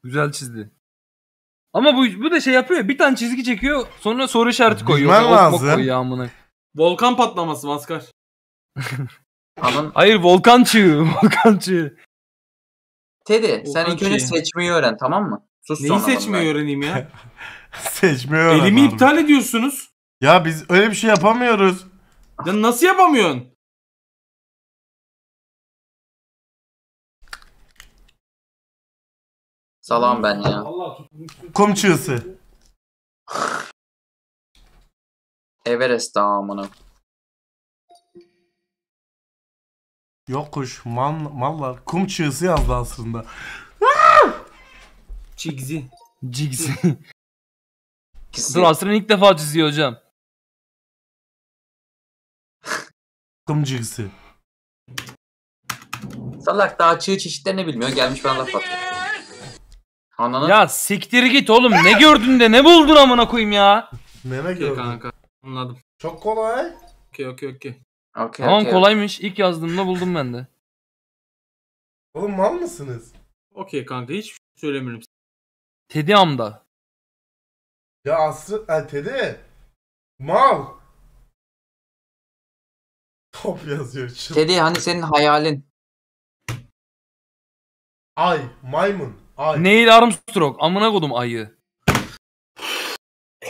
Güzel çizdi. Ama bu bu da şey yapıyor. Bir tane çizgi çekiyor. Sonra soru işareti koyuyor. Bilmen Ok mok lazım. koyuyor amına. Volkan patlaması maskar. Anın. Hayır volkan çığı. Volkan çığı. Teddy sen Volkan ilk önce seçmeyi öğren tamam mı? Sus Neyi sonra seçmeyi bundan. öğreneyim ya? Seçmeyi öğren Elimi abi. iptal ediyorsunuz. Ya biz öyle bir şey yapamıyoruz. Ya nasıl yapamıyorsun? Salam ben ya. Kum çığısı. Everest dağı amına. Yokuş, mal, mallar. Kum çığısı yazdı aslında. Çigzi. Jigs. Dur Asrın ilk defa çiziyor hocam. Kum çığısı. Salak daha çığ çeşitlerini bilmiyor. Gelmiş bana laf atıyor. Ananı. Ya siktir git oğlum. Ne gördün de ne buldun amına koyayım ya. Meme Okey gördüm. kanka. Anladım. Çok kolay. Okey okey okey. Okey, Tamam okey. kolaymış. İlk yazdığımda buldum ben de. Oğlum mal mısınız? Okey kanka şey söylemiyorum. Teddy amda. Ya Aslı... Ay Teddy. Mal. Top yazıyor. Çıl- Teddy hani senin hayalin. Ay. Maymun. Ay. Neil Armstrong. Amına kodum ayı.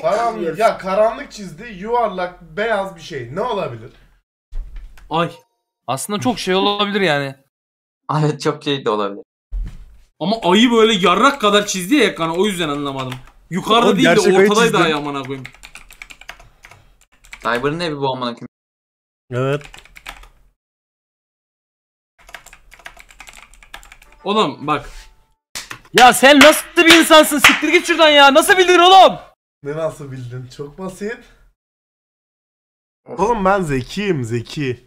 Karanlık. Ya karanlık çizdi. Yuvarlak beyaz bir şey. Ne olabilir? Ay. Aslında çok şey olabilir yani. Evet çok şey de olabilir. Ama ayı böyle yarrak kadar çizdi ya ekrana o yüzden anlamadım. Yukarıda Oğlum, değil gerçek de ayı ortadaydı çizdin. ayı amına koyayım. Cyber'ın evi bu amına koyayım. Evet. Oğlum bak. Ya sen nasıl bir insansın? Siktir git şuradan ya. Nasıl bildin oğlum? Ne nasıl bildin? Çok basit. Oğlum ben zekiyim zeki.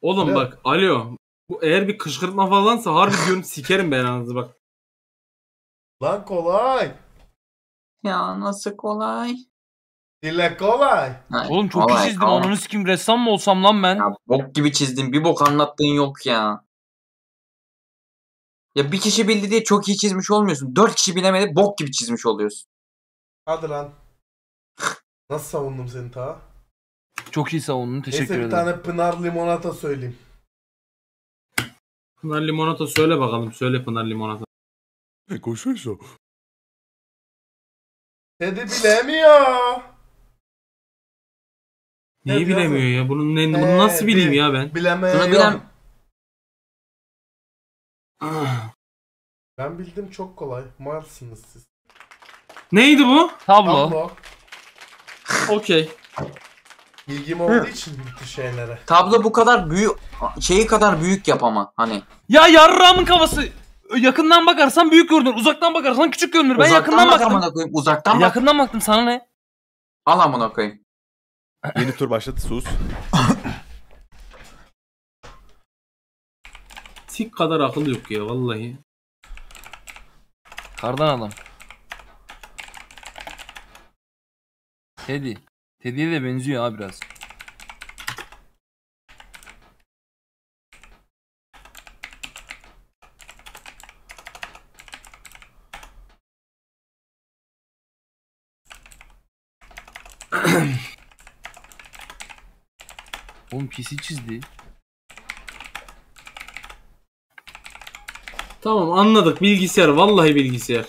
Oğlum Alo. bak alo. Bu eğer bir kışkırtma falansa harbi diyorum sikerim ben anasını bak. Lan kolay. Ya nasıl kolay? Dile kolay. Ha, Oğlum çok kolay, iyi çizdim. kolay. Ananı sikim ressam mı olsam lan ben? Ya bok gibi çizdin. Bir bok anlattığın yok ya. Ya bir kişi bildi diye çok iyi çizmiş olmuyorsun. Dört kişi bilemedi bok gibi çizmiş oluyorsun. Hadi lan. Nasıl savundum seni ta? Çok iyi savundun. Teşekkür Neyse bir ederim. tane Pınar limonata söyleyeyim. Pınar limonata söyle bakalım. Söyle Pınar limonata. Koşuyorsa. Teddy bilemiyor. Neyi Evet, bilemiyor ya? Bunu, ne, bunu Ee, nasıl bileyim bil- ya ben? Bilemiyor. Bunu bilen Ah. Ben bildim çok kolay. Malsınız siz. Neydi bu? Tablo. Tablo. Okey. İlgim olduğu için bitti şeylere. tablo bu kadar büyük şeyi kadar büyük yap ama hani. Ya yarrağımın kafası. Yakından bakarsan büyük görünür. Uzaktan bakarsan küçük görünür. Ben Uzaktan yakından bak baktım. amına koyayım. Uzaktan bak. Yakından baktım sana ne? Al amına koyayım. Yeni tur başladı sus. Tik kadar akıl yok ya vallahi. Kardan adam. Teddy. Teddy'ye de benziyor ha biraz. Oğlum PC çizdi. Tamam anladık bilgisayar vallahi bilgisayar.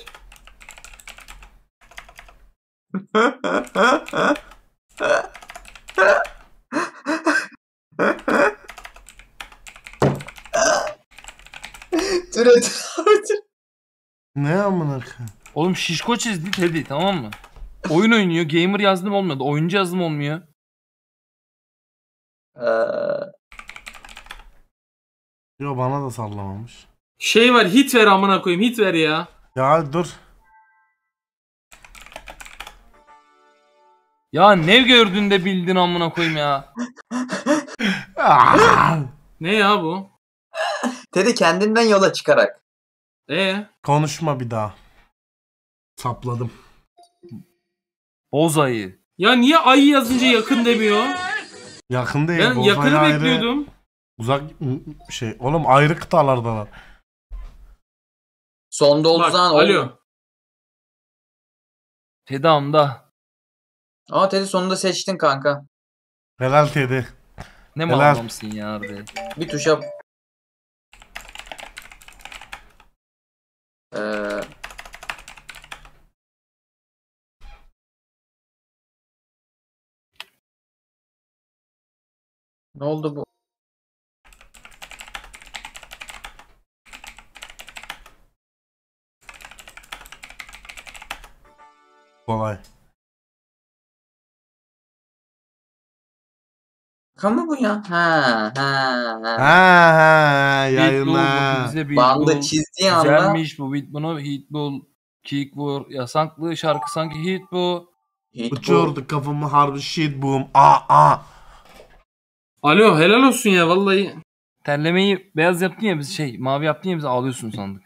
Türe türe. Ne amına? Oğlum şişko çizdi Teddy tamam mı? Oyun oynuyor. Gamer yazdım olmuyordu. Oyuncu yazdım olmuyor. Ee, Yo bana da sallamamış. Şey var hit ver amına koyayım hit ver ya. Ya dur. Ya ne gördün de bildin amına koyayım ya. Ne ya bu? Teddy kendinden yola çıkarak. E Konuşma bir daha. Sapladım. Boz ayı. Ya niye ayı yazınca yakın demiyor? Yakın değil. Ben yakını ayrı, bekliyordum. Uzak şey. Oğlum ayrı kıtalardalar. Sonda olduğu Bak zaman alo. Tedamda. Ama Teddy sonunda seçtin kanka. Helal Teddy. Ne Helal. mal adamsın ya harbi. Bir tuşa Ee, ne oldu bu? Kolay. Şaka mı bu ya? Ha ha Ha ha. ha yayınla. Bandı çizdiği anda Güzelmiş bu beat bunu Hitbull. Kick vur. Yasaklı şarkı sanki hit bu. Hit bu. Uçurdu kafamı harbi shit boom. Aa aa. Alo helal olsun ya vallahi. Terlemeyi beyaz yaptın ya biz şey mavi yaptın ya biz ağlıyorsun sandık.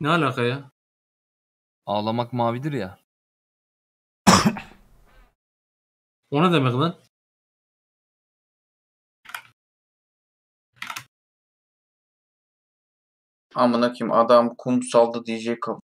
Ne alaka ya? Ağlamak mavidir ya. O ne demek lan? Amına kim adam kumsalda DJ kap.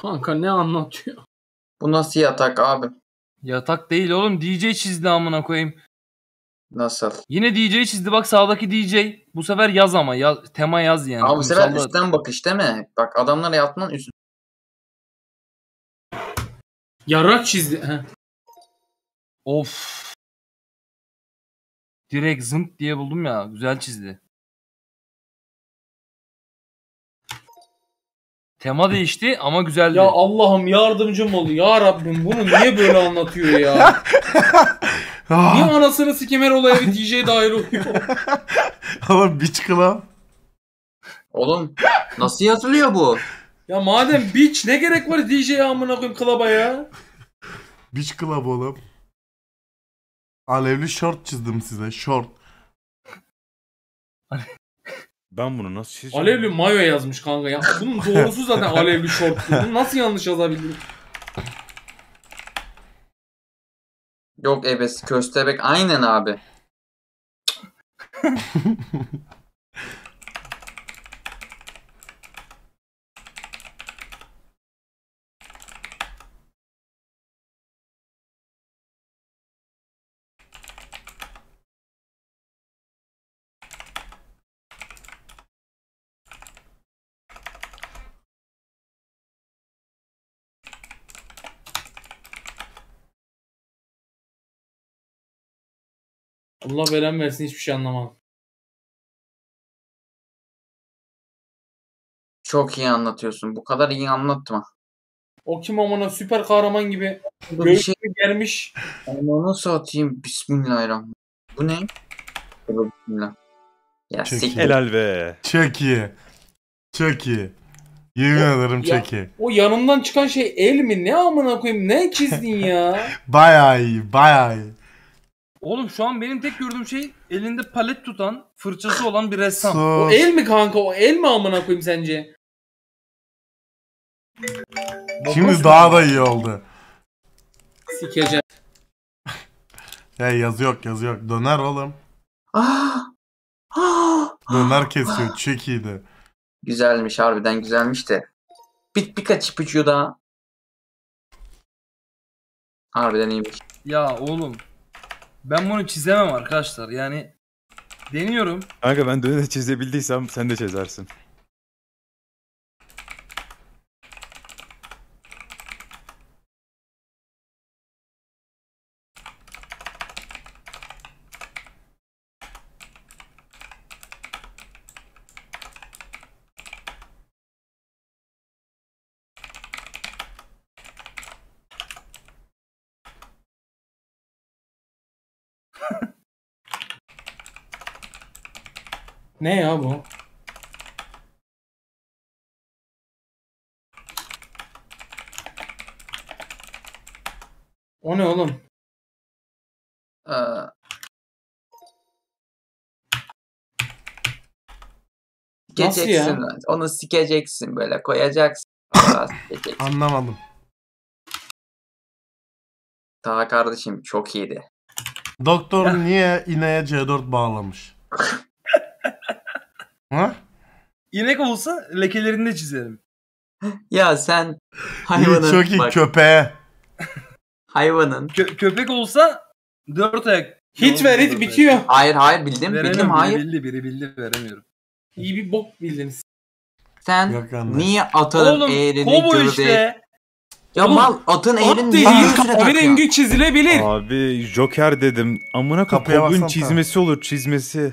Kanka ne anlatıyor? Bu nasıl yatak abi? Yatak değil oğlum DJ çizdi amına koyayım. Nasıl? Yine DJ çizdi bak sağdaki DJ. Bu sefer yaz ama yaz, tema yaz yani. Abi bu sefer Kumsalda- üstten bakış değil mi? Bak adamlar yatman üst. Yarak çizdi. Heh. Of. Direkt zımt diye buldum ya. Güzel çizdi. Tema değişti ama güzeldi. Ya Allah'ım yardımcım ol. Ya Rabbim bunu niye böyle anlatıyor ya? niye anasını sikim her olaya bir DJ dahil oluyor? Oğlum bitch club. Oğlum nasıl yazılıyor bu? ya madem bitch ne gerek var DJ'ye amına koyayım klaba ya? Beach club oğlum. Alevli short çizdim size. Short. Ben bunu nasıl çizeceğim? Alevli mayo yazmış kanka ya. Bunun doğrusu zaten alevli şort. Bunu nasıl yanlış yazabildin? Yok ebesi köstebek aynen abi. Allah belamı versin hiçbir şey anlamadım. Çok iyi anlatıyorsun. Bu kadar iyi anlatma. O kim amına süper kahraman gibi Bu bir şey gelmiş. Onu nasıl atayım? Bismillahirrahmanirrahim. Bu ne? Bismillah. Ya Çok siktir. iyi. Helal be. Çok iyi. Çok iyi. Yemin ederim Ya, çok iyi. o yanından çıkan şey el mi? Ne amına koyayım? Ne çizdin ya? Bayağı iyi. Bayağı iyi. Oğlum şu an benim tek gördüğüm şey elinde palet tutan, fırçası olan bir ressam. o el mi kanka? O el mi amına koyayım sence? Şimdi daha da iyi oldu. Sikeceğim. Ya yazı yok yazı yok. Döner oğlum. Ah! Ah! Döner kesiyor. Çok iyiydi. Güzelmiş harbiden güzelmiş de. Bir, birkaç ipucu daha. Harbiden iyiymiş. Ya oğlum. Ben bunu çizemem arkadaşlar. Yani deniyorum. Kanka ben döne çizebildiysem sen de çizersin. Ne ya bu? O ne oğlum? Ee, Nasıl ya? Sikeceksin. Onu sikeceksin böyle koyacaksın. Aa, sikeceksin. Anlamadım. Daha kardeşim çok iyiydi. Doktor niye ineğe C4 bağlamış? ha? İnek olsa lekelerini de çizerim. Ya sen İyi, hayvanın çok iyi bak, köpeğe. hayvanın Kö- köpek olsa dört ayak. Hit ver hit bitiyor. Hayır hayır bildim Veremem, bildim biri hayır. bildi biri bildi veremiyorum. İyi bir bok bildiniz. Sen Yok niye atın Oğlum eğrini kobo işte. Ya Oğlum, mal atın dediğin göğsüne takıyor? kahverengi çizilebilir. Abi Joker dedim. Amına Kapıya koyayım baksana. Çizmesi olur çizmesi.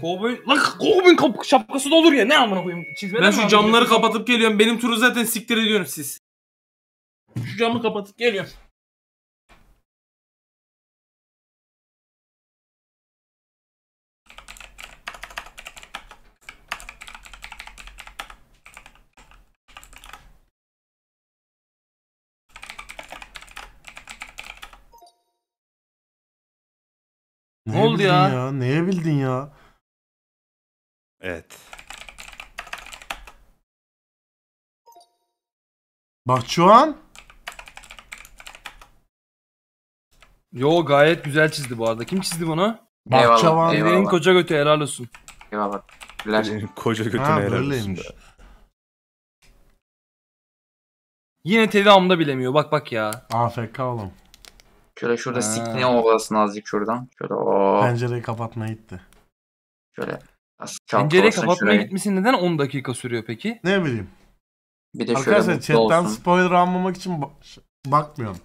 Kovboy... Lan kovboyun kap- şapkası da olur ya ne amına koyayım. Çizmeden Ben mi şu camları kapatıp geliyorum. Benim turu zaten siktir ediyorum siz. Şu camı kapatıp geliyorum. Neye oldu bildin ya? Neye bildin ya? Evet. Bak şu an Yo gayet güzel çizdi bu arada. Kim çizdi bunu? Bahçıvan. Eyvallah. Evrenin koca götü helal olsun. Eyvallah. Koca götüne Ha helal olsun böyleymiş. be. Yine tedamda bilemiyor bak bak ya. AFK oğlum. Şöyle şurada Ha. sikne ovalasın azıcık şuradan. Şöyle o Pencereyi kapatmaya gitti. şöyle. az Pencereyi kapatmaya şurayı. gitmesi neden 10 dakika sürüyor peki? Ne bileyim. Bir de şöyle Arkadaşlar mutlu chatten olsun. spoiler almamak için ba- bakmıyorum.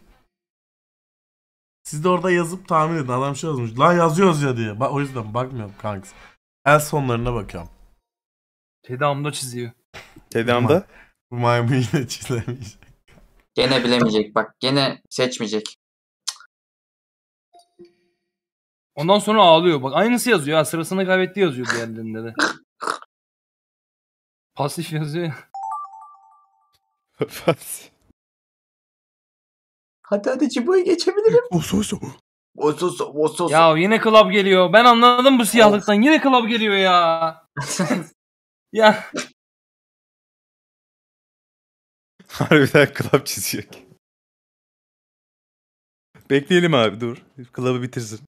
Siz de orada yazıp tahmin edin. Adam şey yazmış. Lan yazıyoruz ya diye. Ba- o yüzden bakmıyorum kanks. El sonlarına bakıyorum. Tedamda çiziyor. Tedamda Bu maymun yine çizemeyecek. Gene bilemeyecek bak. Gene seçmeyecek. Ondan sonra ağlıyor. Bak aynısı yazıyor ha. Sırasını kaybetti yazıyor diğerlerinde de. Pasif yazıyor ya. Hadi hadi Cibo'yu geçebilirim. Osos. Osos osos. Ya yine club geliyor. Ben anladım bu siyahlıktan. Yine club geliyor ya. ya Harbiden club çizecek. Bekleyelim abi dur. Club'ı bitirsin.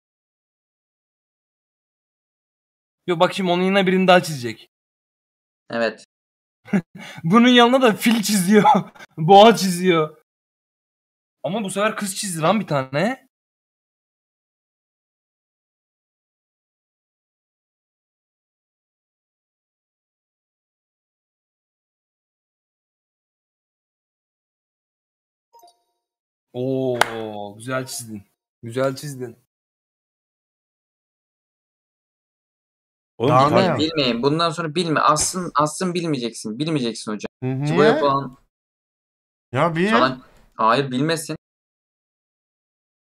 Yo bak şimdi onun yanına birini daha çizecek. Evet. Bunun yanına da fil çiziyor. Boğa çiziyor. Ama bu sefer kız çizdi lan bir tane. Oo güzel çizdin. Güzel çizdin. Oğlum Daha ne? Bilmeyin. Bundan sonra bilme. Aslın aslın bilmeyeceksin. Bilmeyeceksin hocam. Niye? Cibo'ya falan Ya bir sana hayır bilmesin.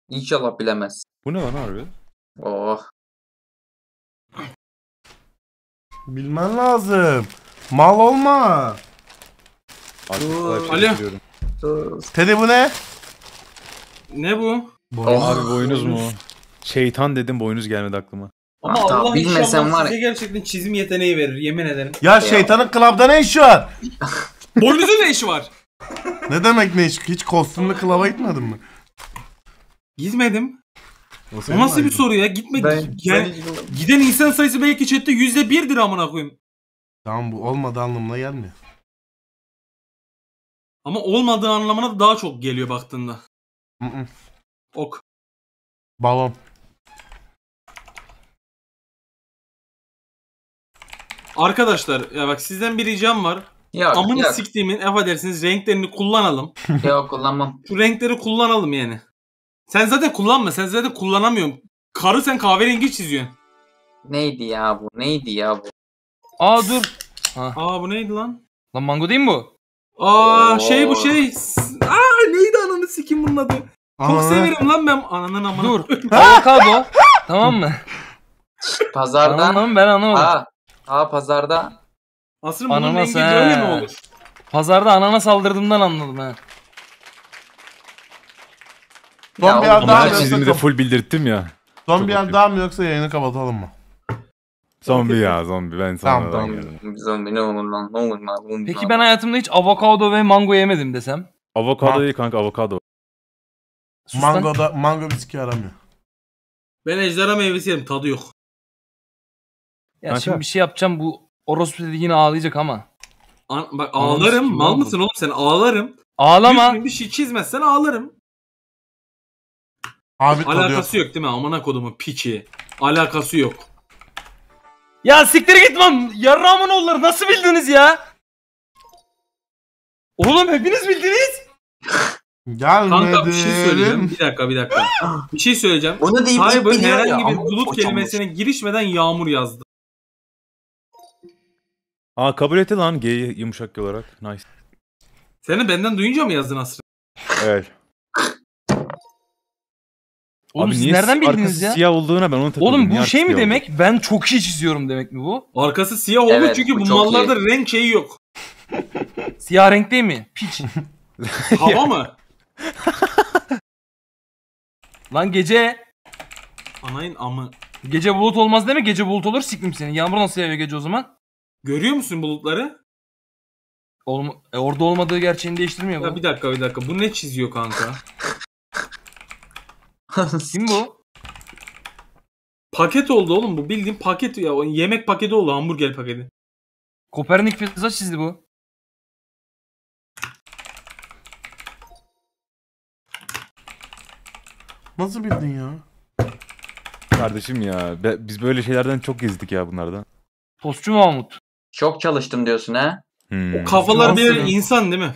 İnşallah bilemez. Bu ne lan harbi? Oh. bilmen lazım. Mal olma. Dur. Alo. çiziyorum. Dur. Teddy bu ne? Ne bu? Boynuz. Abi boynuz mu? Şeytan dedim boynuz gelmedi aklıma. Ama Hatta Allah bilmesen var size gerçekten çizim yeteneği verir yemin ederim. Ya şeytanın klapta ne işi var? Boynuzun ne işi var? Ne demek ne iş? Hiç kostümlü klaba gitmedin mi? Gitmedim. O senin nasıl bir aydın. soru ya? Gitmedi. Ben, yani ben- giden insan sayısı belki chatte yüzde birdir amına koyayım. Tamam bu olmadı anlamına gelmiyor. Ama olmadığı anlamına da daha çok geliyor baktığında. Hı hı. Ok. Balon. Arkadaşlar ya bak sizden bir ricam var. Yok, Amını yok. siktiğimin affedersiniz renklerini kullanalım. Yok kullanmam. Şu renkleri kullanalım yani. Sen zaten kullanma. Sen zaten kullanamıyorsun. Karı sen kahverengi çiziyorsun. Neydi ya bu? Neydi ya bu? Aa dur. Ha. Aa bu neydi lan? Lan mango değil mi bu? Aa Oo. şey bu şey. Aa neydi ananı sikim bunun adı? Çok Ananı- severim lan ben ananın amına. Dur. Avokado. tamam mı? Pazardan Tamam ben anlamadım. Aa, Aa pazarda. Asrın bunun Ananas rengi mi he. olur? Pazarda ananas aldırdığımdan anladım ha. Son bir yer daha Ama mı de yoksa, full bildirttim ya. son bir yer daha mı yoksa yayını kapatalım mı? Zombi ya zombi ben Tamam, sana tamam. Zombi, zombi ne olur lan ne olur lan. ne olur Peki lan. ben hayatımda hiç avokado ve mango yemedim desem. Avokado değil kanka avokado. Sus lan. Mango da mango bir siki yaramıyor. Ben ejderha meyvesi yedim tadı yok. Ya Kanka. şimdi bir şey yapacağım bu orospu dedi yine ağlayacak ama. An- bak ağlarım. sikeyim Mal mısın oğlum sen ağlarım. Ağlama. Düzgün bir şey çizmezsen ağlarım. Abi. Alakası yok değil mi? Amına kodumun piçi. Alakası yok. Ya siktir git lan. Yarrağımın oğulları nasıl bildiniz ya? Oğlum hepiniz bildiniz. Kanka bir şey söyleyeceğim. Gelmedim. Bir dakika bir dakika. Bir şey söyleyeceğim. Bunu deyip Cyber biliyor ya, herhangi bir bulut kelimesine girişmeden yağmur yazdı. Aa kabul etti lan G'yi yumuşak G olarak. Nice. Seni benden duyunca mı yazdın Asrın? Evet. Oğlum Abi siz niye nereden arkası bildiniz ya? siyah olduğuna ben onu takıldım. Oğlum Niye bu şey mi oldu? demek? Ben çok iyi çiziyorum demek mi bu? Arkası siyah oldu Evet, çünkü bu bu çok mallarda renk şeyi yok. Siyah renk değil mi? Piç. Hava mı? Lan gece Anayın amı. gece bulut olmaz deme gece bulut olur siktim seni. Yağmur nasıl yağıyor gece o zaman? Görüyor musun bulutları? Olma, e, orada olmadığı gerçeğini değiştirmiyor Ya bu. bir dakika bir dakika. Bu ne çiziyor kanka? Kim bu? Paket oldu oğlum bu. Bildiğin paket ya. Yemek paketi oldu. Hamburger paketi. Kopernik pizza çizdi bu. Nasıl bildin ya? Kardeşim ya be- biz böyle şeylerden çok gezdik ya bunlardan. Tostçu Mahmut. Çok çalıştım diyorsun ha. Hmm. O kafalar bir insan değil mi?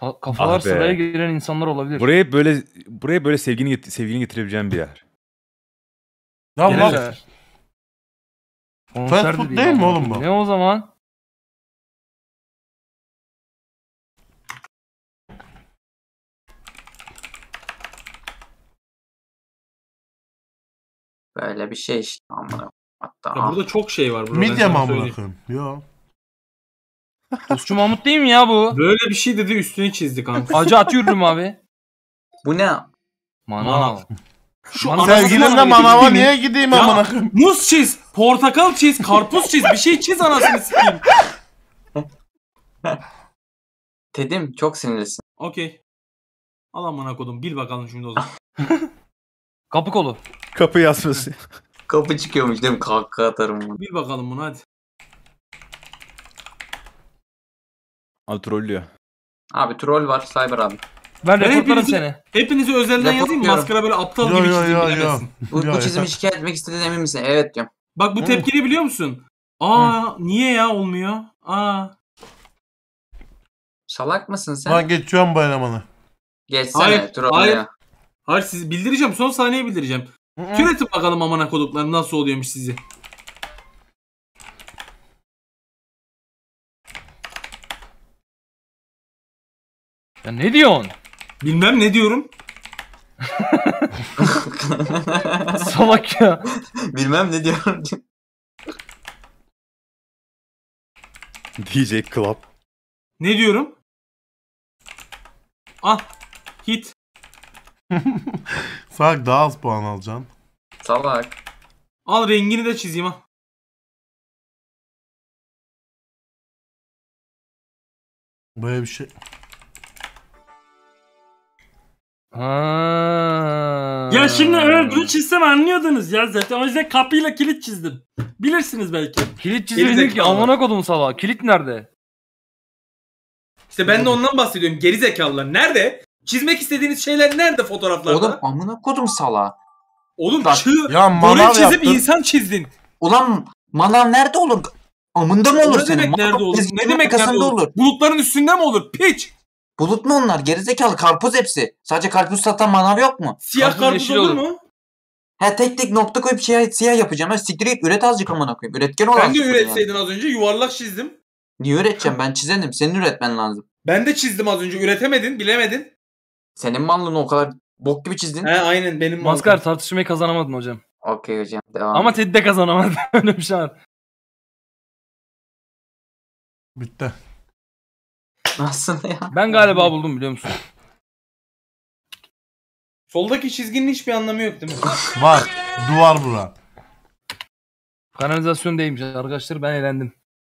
Fa- kafalar Ah be. sıraya giren insanlar olabilir. Buraya böyle buraya böyle sevgini get- sevgilini getirebileceğim bir yer. Lan Konser. Fast food değil mi oğlum bu? Ne o zaman? Böyle bir şey işte amına. Hatta Ya burada çok şey var. Burada ben midye mi sana amına söyleyeyim. koyayım? Yo. Tostçu Mahmut değil mi ya bu? Böyle bir şey dedi üstüne çizdi kanka. Acı atıyorum abi. Bu ne? Manav. Şu Manav- Sevgilimle manava niye gideyim Ya, amına koyayım? Muz çiz, portakal çiz, karpuz çiz, bir şey çiz anasını sikeyim. Tedim çok sinirlisin. Okey. Al amına kodum bil bakalım şimdi o zaman. Kapı kolu. Kapı yazması. Kapı çıkıyormuş değil mi? Kalka atarım bunu. Bil bakalım bunu hadi. Abi trollüyor. Abi troll var Cyber abi. Ben Ben reportlarım hepinizi- seni. Hepinizi özelden yazayım mı? Reportluyorum. Maskara böyle aptal Yo gibi yo çizdim yo yo. bilemezsin. Bu, bu çizimi şikayet etmek istediğin emin misin? Evet diyorum. Bak bu tepkini biliyor musun? Aa niye ya olmuyor? Aa. Salak mısın sen? Lan geçiyorum bu elemanı. Geçsene Hayır, troll hayır. ya. Hayır siz bildireceğim son saniye bildireceğim. Türetin bakalım amına kodukları nasıl oluyormuş sizi. Ya ne diyorsun? Bilmem ne diyorum. Salak ya. Bilmem ne diyorum. DJ Club. Ne diyorum? Ah. Hit. Salak daha az puan alacaksın. Salak. Al rengini de çizeyim ha. Böyle bir şey. Ha. Ya şimdi bunu çizsem anlıyordunuz ya zaten o yüzden kapıyla kilit çizdim. Bilirsiniz belki. Kilit çizimdeki Gerizekalı. amına kodum salağı. Kilit nerede? İşte ben de ondan bahsediyorum gerizekalılar. Nerede? Çizmek istediğiniz şeyler nerede fotoğraflarda? Oğlum amına kodum sala. Oğlum Bak, çığ, Ya manav çizip yaptın. insan çizdin. Ulan manav nerede olur? Amında mı olur ne senin? demek nerede Manav olur? çizginin Ne demek nerede arkasında olur? Bulutların üstünde mi olur? Piç! Bulut mu onlar? Gerizekalı karpuz hepsi. Sadece karpuz satan manav yok mu? Siyah Karpuz karpuz yeşil olur olur. mu? He tek tek nokta koyup siyah, siyah yapacağım. Ha siktir git üret azıcık amına koyayım. Üretken ol Sen de azıcık yani. üretseydin az önce yuvarlak çizdim. Niye üreteceğim? Ben çizenim. Senin üretmen lazım. Ben de çizdim az önce üretemedin bilemedin. Senin mallını o kadar bok gibi çizdin. He aynen benim Maskar tartışmayı kazanamadın hocam. Okey hocam devam. Ama Teddy de kazanamadı. Öyle bir şey var. Bitti. Nasıl ya? Ben galiba buldum biliyor musun? Soldaki çizginin hiçbir anlamı yok değil mi? Var. Duvar bura. Kanalizasyon değilmiş arkadaşlar ben eğlendim.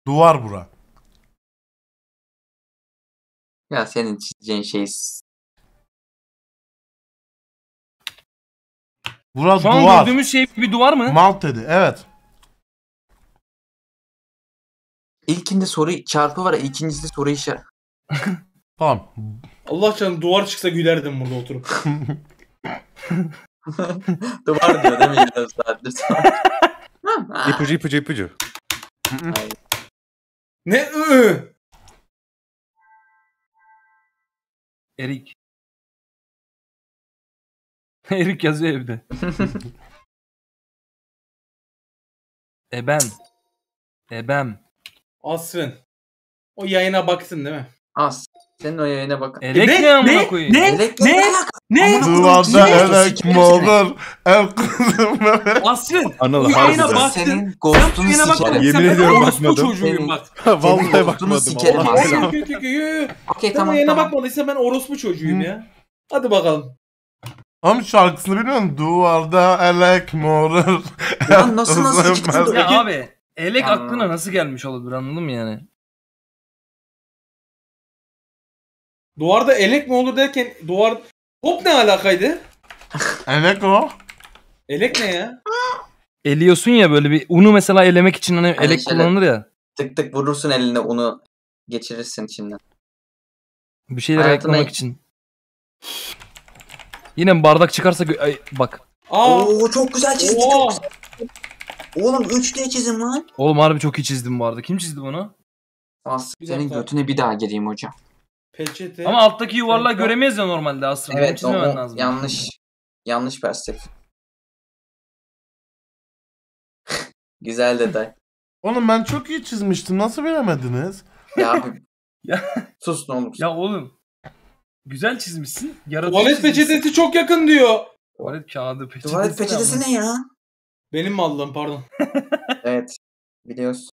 Duvar bura. Ya senin çizeceğin şey Bura Şu an duvar. gördüğümüz şey bir duvar mı? Malt dedi. Evet. İlkinde soru çarpı var, ikincisinde soru işareti. Tamam. Allah canım duvar çıksa gülerdim burada oturup. Duvar diyor değil mi yarım saattir? İpucu ipucu ipucu. ne? Erik. Erik yazıyor evde. Eben. Ebem. Asrın. O yayına baksın değil mi? As. Senin o yayına bak. Elek ne, amına koyayım? Elek Ne? Ne? Duvarda elek mi olur? El kızım. Asrın. Anıl bu yayına harbiden. baktın. Senin Sen ghost'unu bu yayına bakmadın. sikerim. Yemin ediyorum bakmadım. çocuğuyum bak. Vallahi bakmadım. sikerim. Okey Sen bu tamam yayına tamam. bakmadıysan ben orospu çocuğuyum ya. Hadi bakalım. Ama şarkısını biliyor musun? Duvarda elek mi olur? Lan nasıl nasıl çıktı Ya abi elek aklına nasıl gelmiş olabilir anladın mı yani? Duvarda elek mi olur derken duvar... Hop ne alakaydı? Elek o. Elek ne ya? Eliyorsun ya böyle bir unu mesela elemek için hani Hani elek şöyle- kullanılır ya. Tık tık vurursun eline onu geçirirsin içinden. Bir şeyleri Hayatına- eklemek için. Yine bardak çıkarsa gö- ay, bak. Aa. Oo çok güzel çizdi Oo. çok güzel. Oğlum 3D çizim lan. Oğlum harbi çok iyi çizdim bu arada. Kim çizdi bunu? As senin götüne bir daha gireyim hocam. Peçete. Ama alttaki yuvarlağı Dakika. göremeyiz ya normalde aslında. Evet o, çizmemen o lazım. yanlış. Yanlış perspektif. güzel detay. Oğlum ben çok iyi çizmiştim. Nasıl bilemediniz? Ya abi. Ya- Sus ne olur. Ya oğlum. Güzel çizmişsin. Yaratıcı Tuvalet çizmişsin. peçetesi çok yakın diyor. Tuvalet kağıdı peçetesi. Tuvalet peçetesi ne ya? Benim mallığım pardon. Evet. Biliyorsun.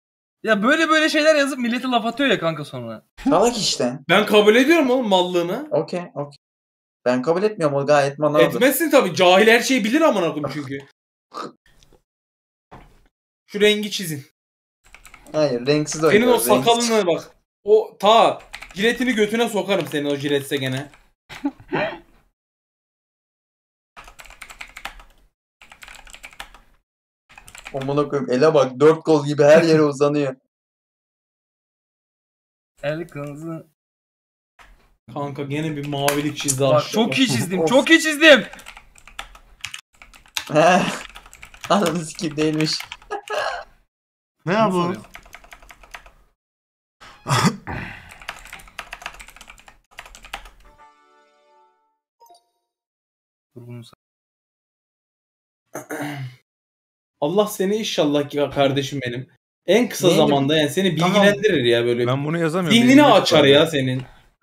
Ya böyle böyle şeyler yazıp millete laf atıyor ya kanka sonra. Salak işte. Ben kabul ediyorum oğlum mallığını. Okey okey. Ben kabul etmiyorum o gayet manadır. Etmezsin tabii. Cahil her şeyi bilir amına koyayım çünkü. Şu rengi çizin. Hayır renksiz Senin o sakalına bak. O ta jiletini götüne sokarım senin o jiletse gene. Amına koyayım ele bak dört kol gibi her yere uzanıyor. El kızı. Kanka gene bir mavilik çizdi Bak aşağı. çok iyi çizdim. Of. çok iyi çizdim. Ananı sikeyim değilmiş. Ne ya Allah seni inşallah ki kardeşim benim. En kısa Neydi? zamanda yani seni Tamam. bilgilendirir ya böyle. Ben bunu yazamıyorum. Zihnini açar ya senin.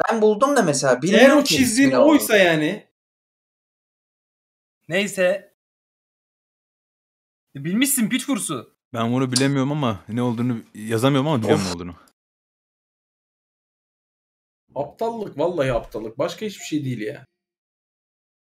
Ben buldum da mesela Eğer o çizdiğin oysa yani. Neyse. E, Bilmişsin piç kursu. Ben bunu bilemiyorum ama ne olduğunu yazamıyorum ama biliyorum ne olduğunu. Aptallık vallahi aptallık. Başka hiçbir şey değil ya.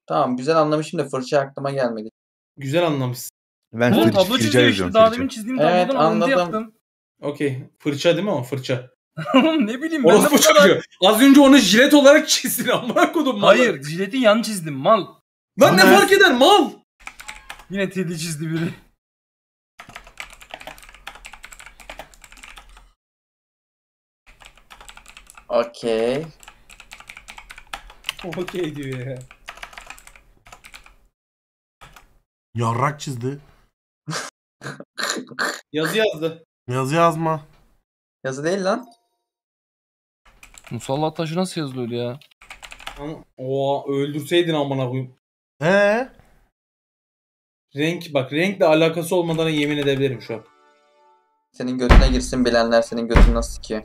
Tamam güzel anlamışım da fırça aklıma gelmedi. Güzel anlamışsın. Ben Oğlum tablo çiziyor. Daha demin çizdiğim Evet, tablodan anladım. yaptım. Okey. Fırça değil mi o? Fırça. Ne bileyim ben Orospu bu kadar. çocuğu. Az önce onu jilet olarak çizdin amına kodum malı. Hayır jileti yan çizdim mal. Lan ne fark eder mal? Yine Teddy çizdi biri. Okey. Okey diyor ya. Yarrak çizdi. Yazı yazdı. Yazı yazma. Yazı değil lan. Musallat taşı nasıl yazılıyor ya? Oha öldürseydin amına koyayım. Ee? Renk bak renkle alakası olmadan yemin edebilirim şu an. Senin götüne girsin bilenler senin götünü nasıl sikiyor.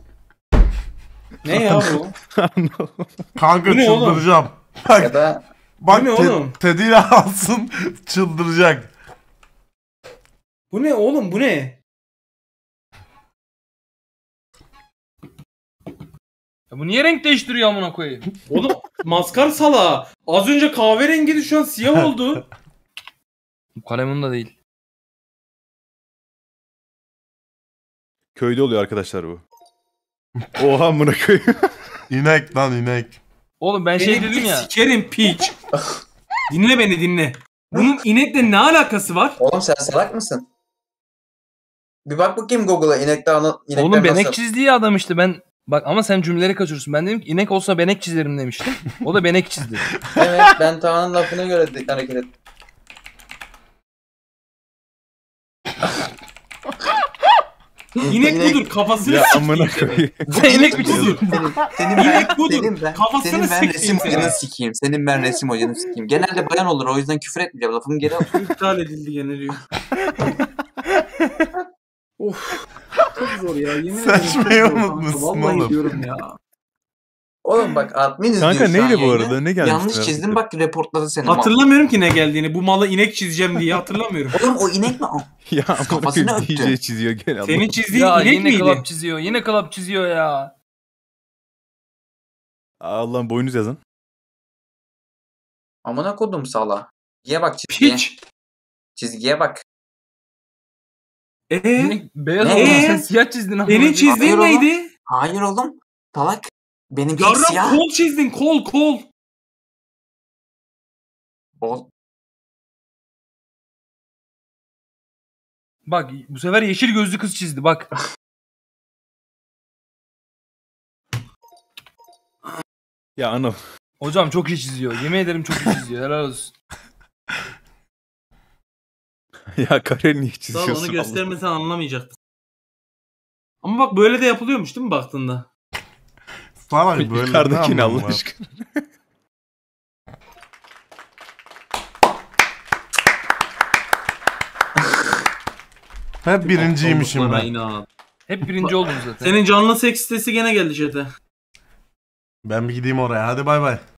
Ne ya bu? Kanka Bu ne oğlum? çıldıracağım. Bak, Ya da bak Bu ne te- oğlum? Teddy'yle alsın çıldıracak. bu ne oğlum bu ne? Ya bu niye renk değiştiriyor amına koyayım? Oğlum maskar sala. Az önce kahverengiydi şu an siyah oldu. Bu kalemin de değil. Köyde oluyor arkadaşlar bu. Oha amına koyayım. İnek lan inek. Oğlum ben şey dedim ya. Sikerim piç. dinle beni dinle. Bunun inekle ne alakası var? Oğlum sen salak mısın? Bir bak bakayım Google'a inekler, ana- inekler Oğlum benek nasıl? çizdiği adam işte ben bak ama sen cümleleri kaçırıyorsun. Ben dedim ki inek olsa benek çizerim demiştim. O da benek çizdi. Evet ben Taha'nın lafına göre de- hareket ettim. İnek budur kafasını Ya sikeyim amına koyayım. Sen inek mi çiziyorsun? Senin, senin ben, İnek budur. senin ben, Kafasını senin ben sikeyim resim seni. hocanı sikeyim. Senin ben resim hocanı sikeyim. Genelde bayan olur o yüzden küfür etmeyeceğim. Lafımı geri al. İptal edildi gene diyor. of. Çok zor ya. Yemin ederim. Saçmayı unutmuşsun Vallahi oğlum. diyorum ya. Oğlum bak adminiz Kanka neydi bu arada? Ne gelmiş Yanlış çizdim bak reportladı seni. Hatırlamıyorum ki ne geldiğini. Bu malı inek çizeceğim diye hatırlamıyorum. Oğlum o inek mi? o? Ya Kafasını öptü. DJ çiziyor gene. Senin çizdiğin ya inek yine miydi? klap çiziyor. Yine klap çiziyor ya. Allah'ım boynuz yazın. Amına kodum sala. Çizgiye bak çizgiye. Piç. Çizgiye bak. Eee? Yine beyaz Ne? oldu. Sen siyah çizdin ama. Senin çizdiğin Hayır oğlum. neydi? Hayır oğlum. Salak. Benimki Yarram siyah. kol çizdin. Kol kol. O, Bak bu sefer yeşil gözlü kız çizdi bak. Ya Anıl. Hocam çok iyi çiziyor. Yemin ederim çok iyi çiziyor. Helal olsun. ya kare niye çiziyorsun? onu göstermesen anlamayacaktın. Ama bak böyle de yapılıyormuş değil mi baktığında? Salak böyle ne Yukarıdakini Allah aşkına. Hep birinciymişim ben. inat. Hep birinci oldun zaten. Senin canlı seks sitesi gene geldi chat'e. Ben bir gideyim oraya. Hadi bay bay.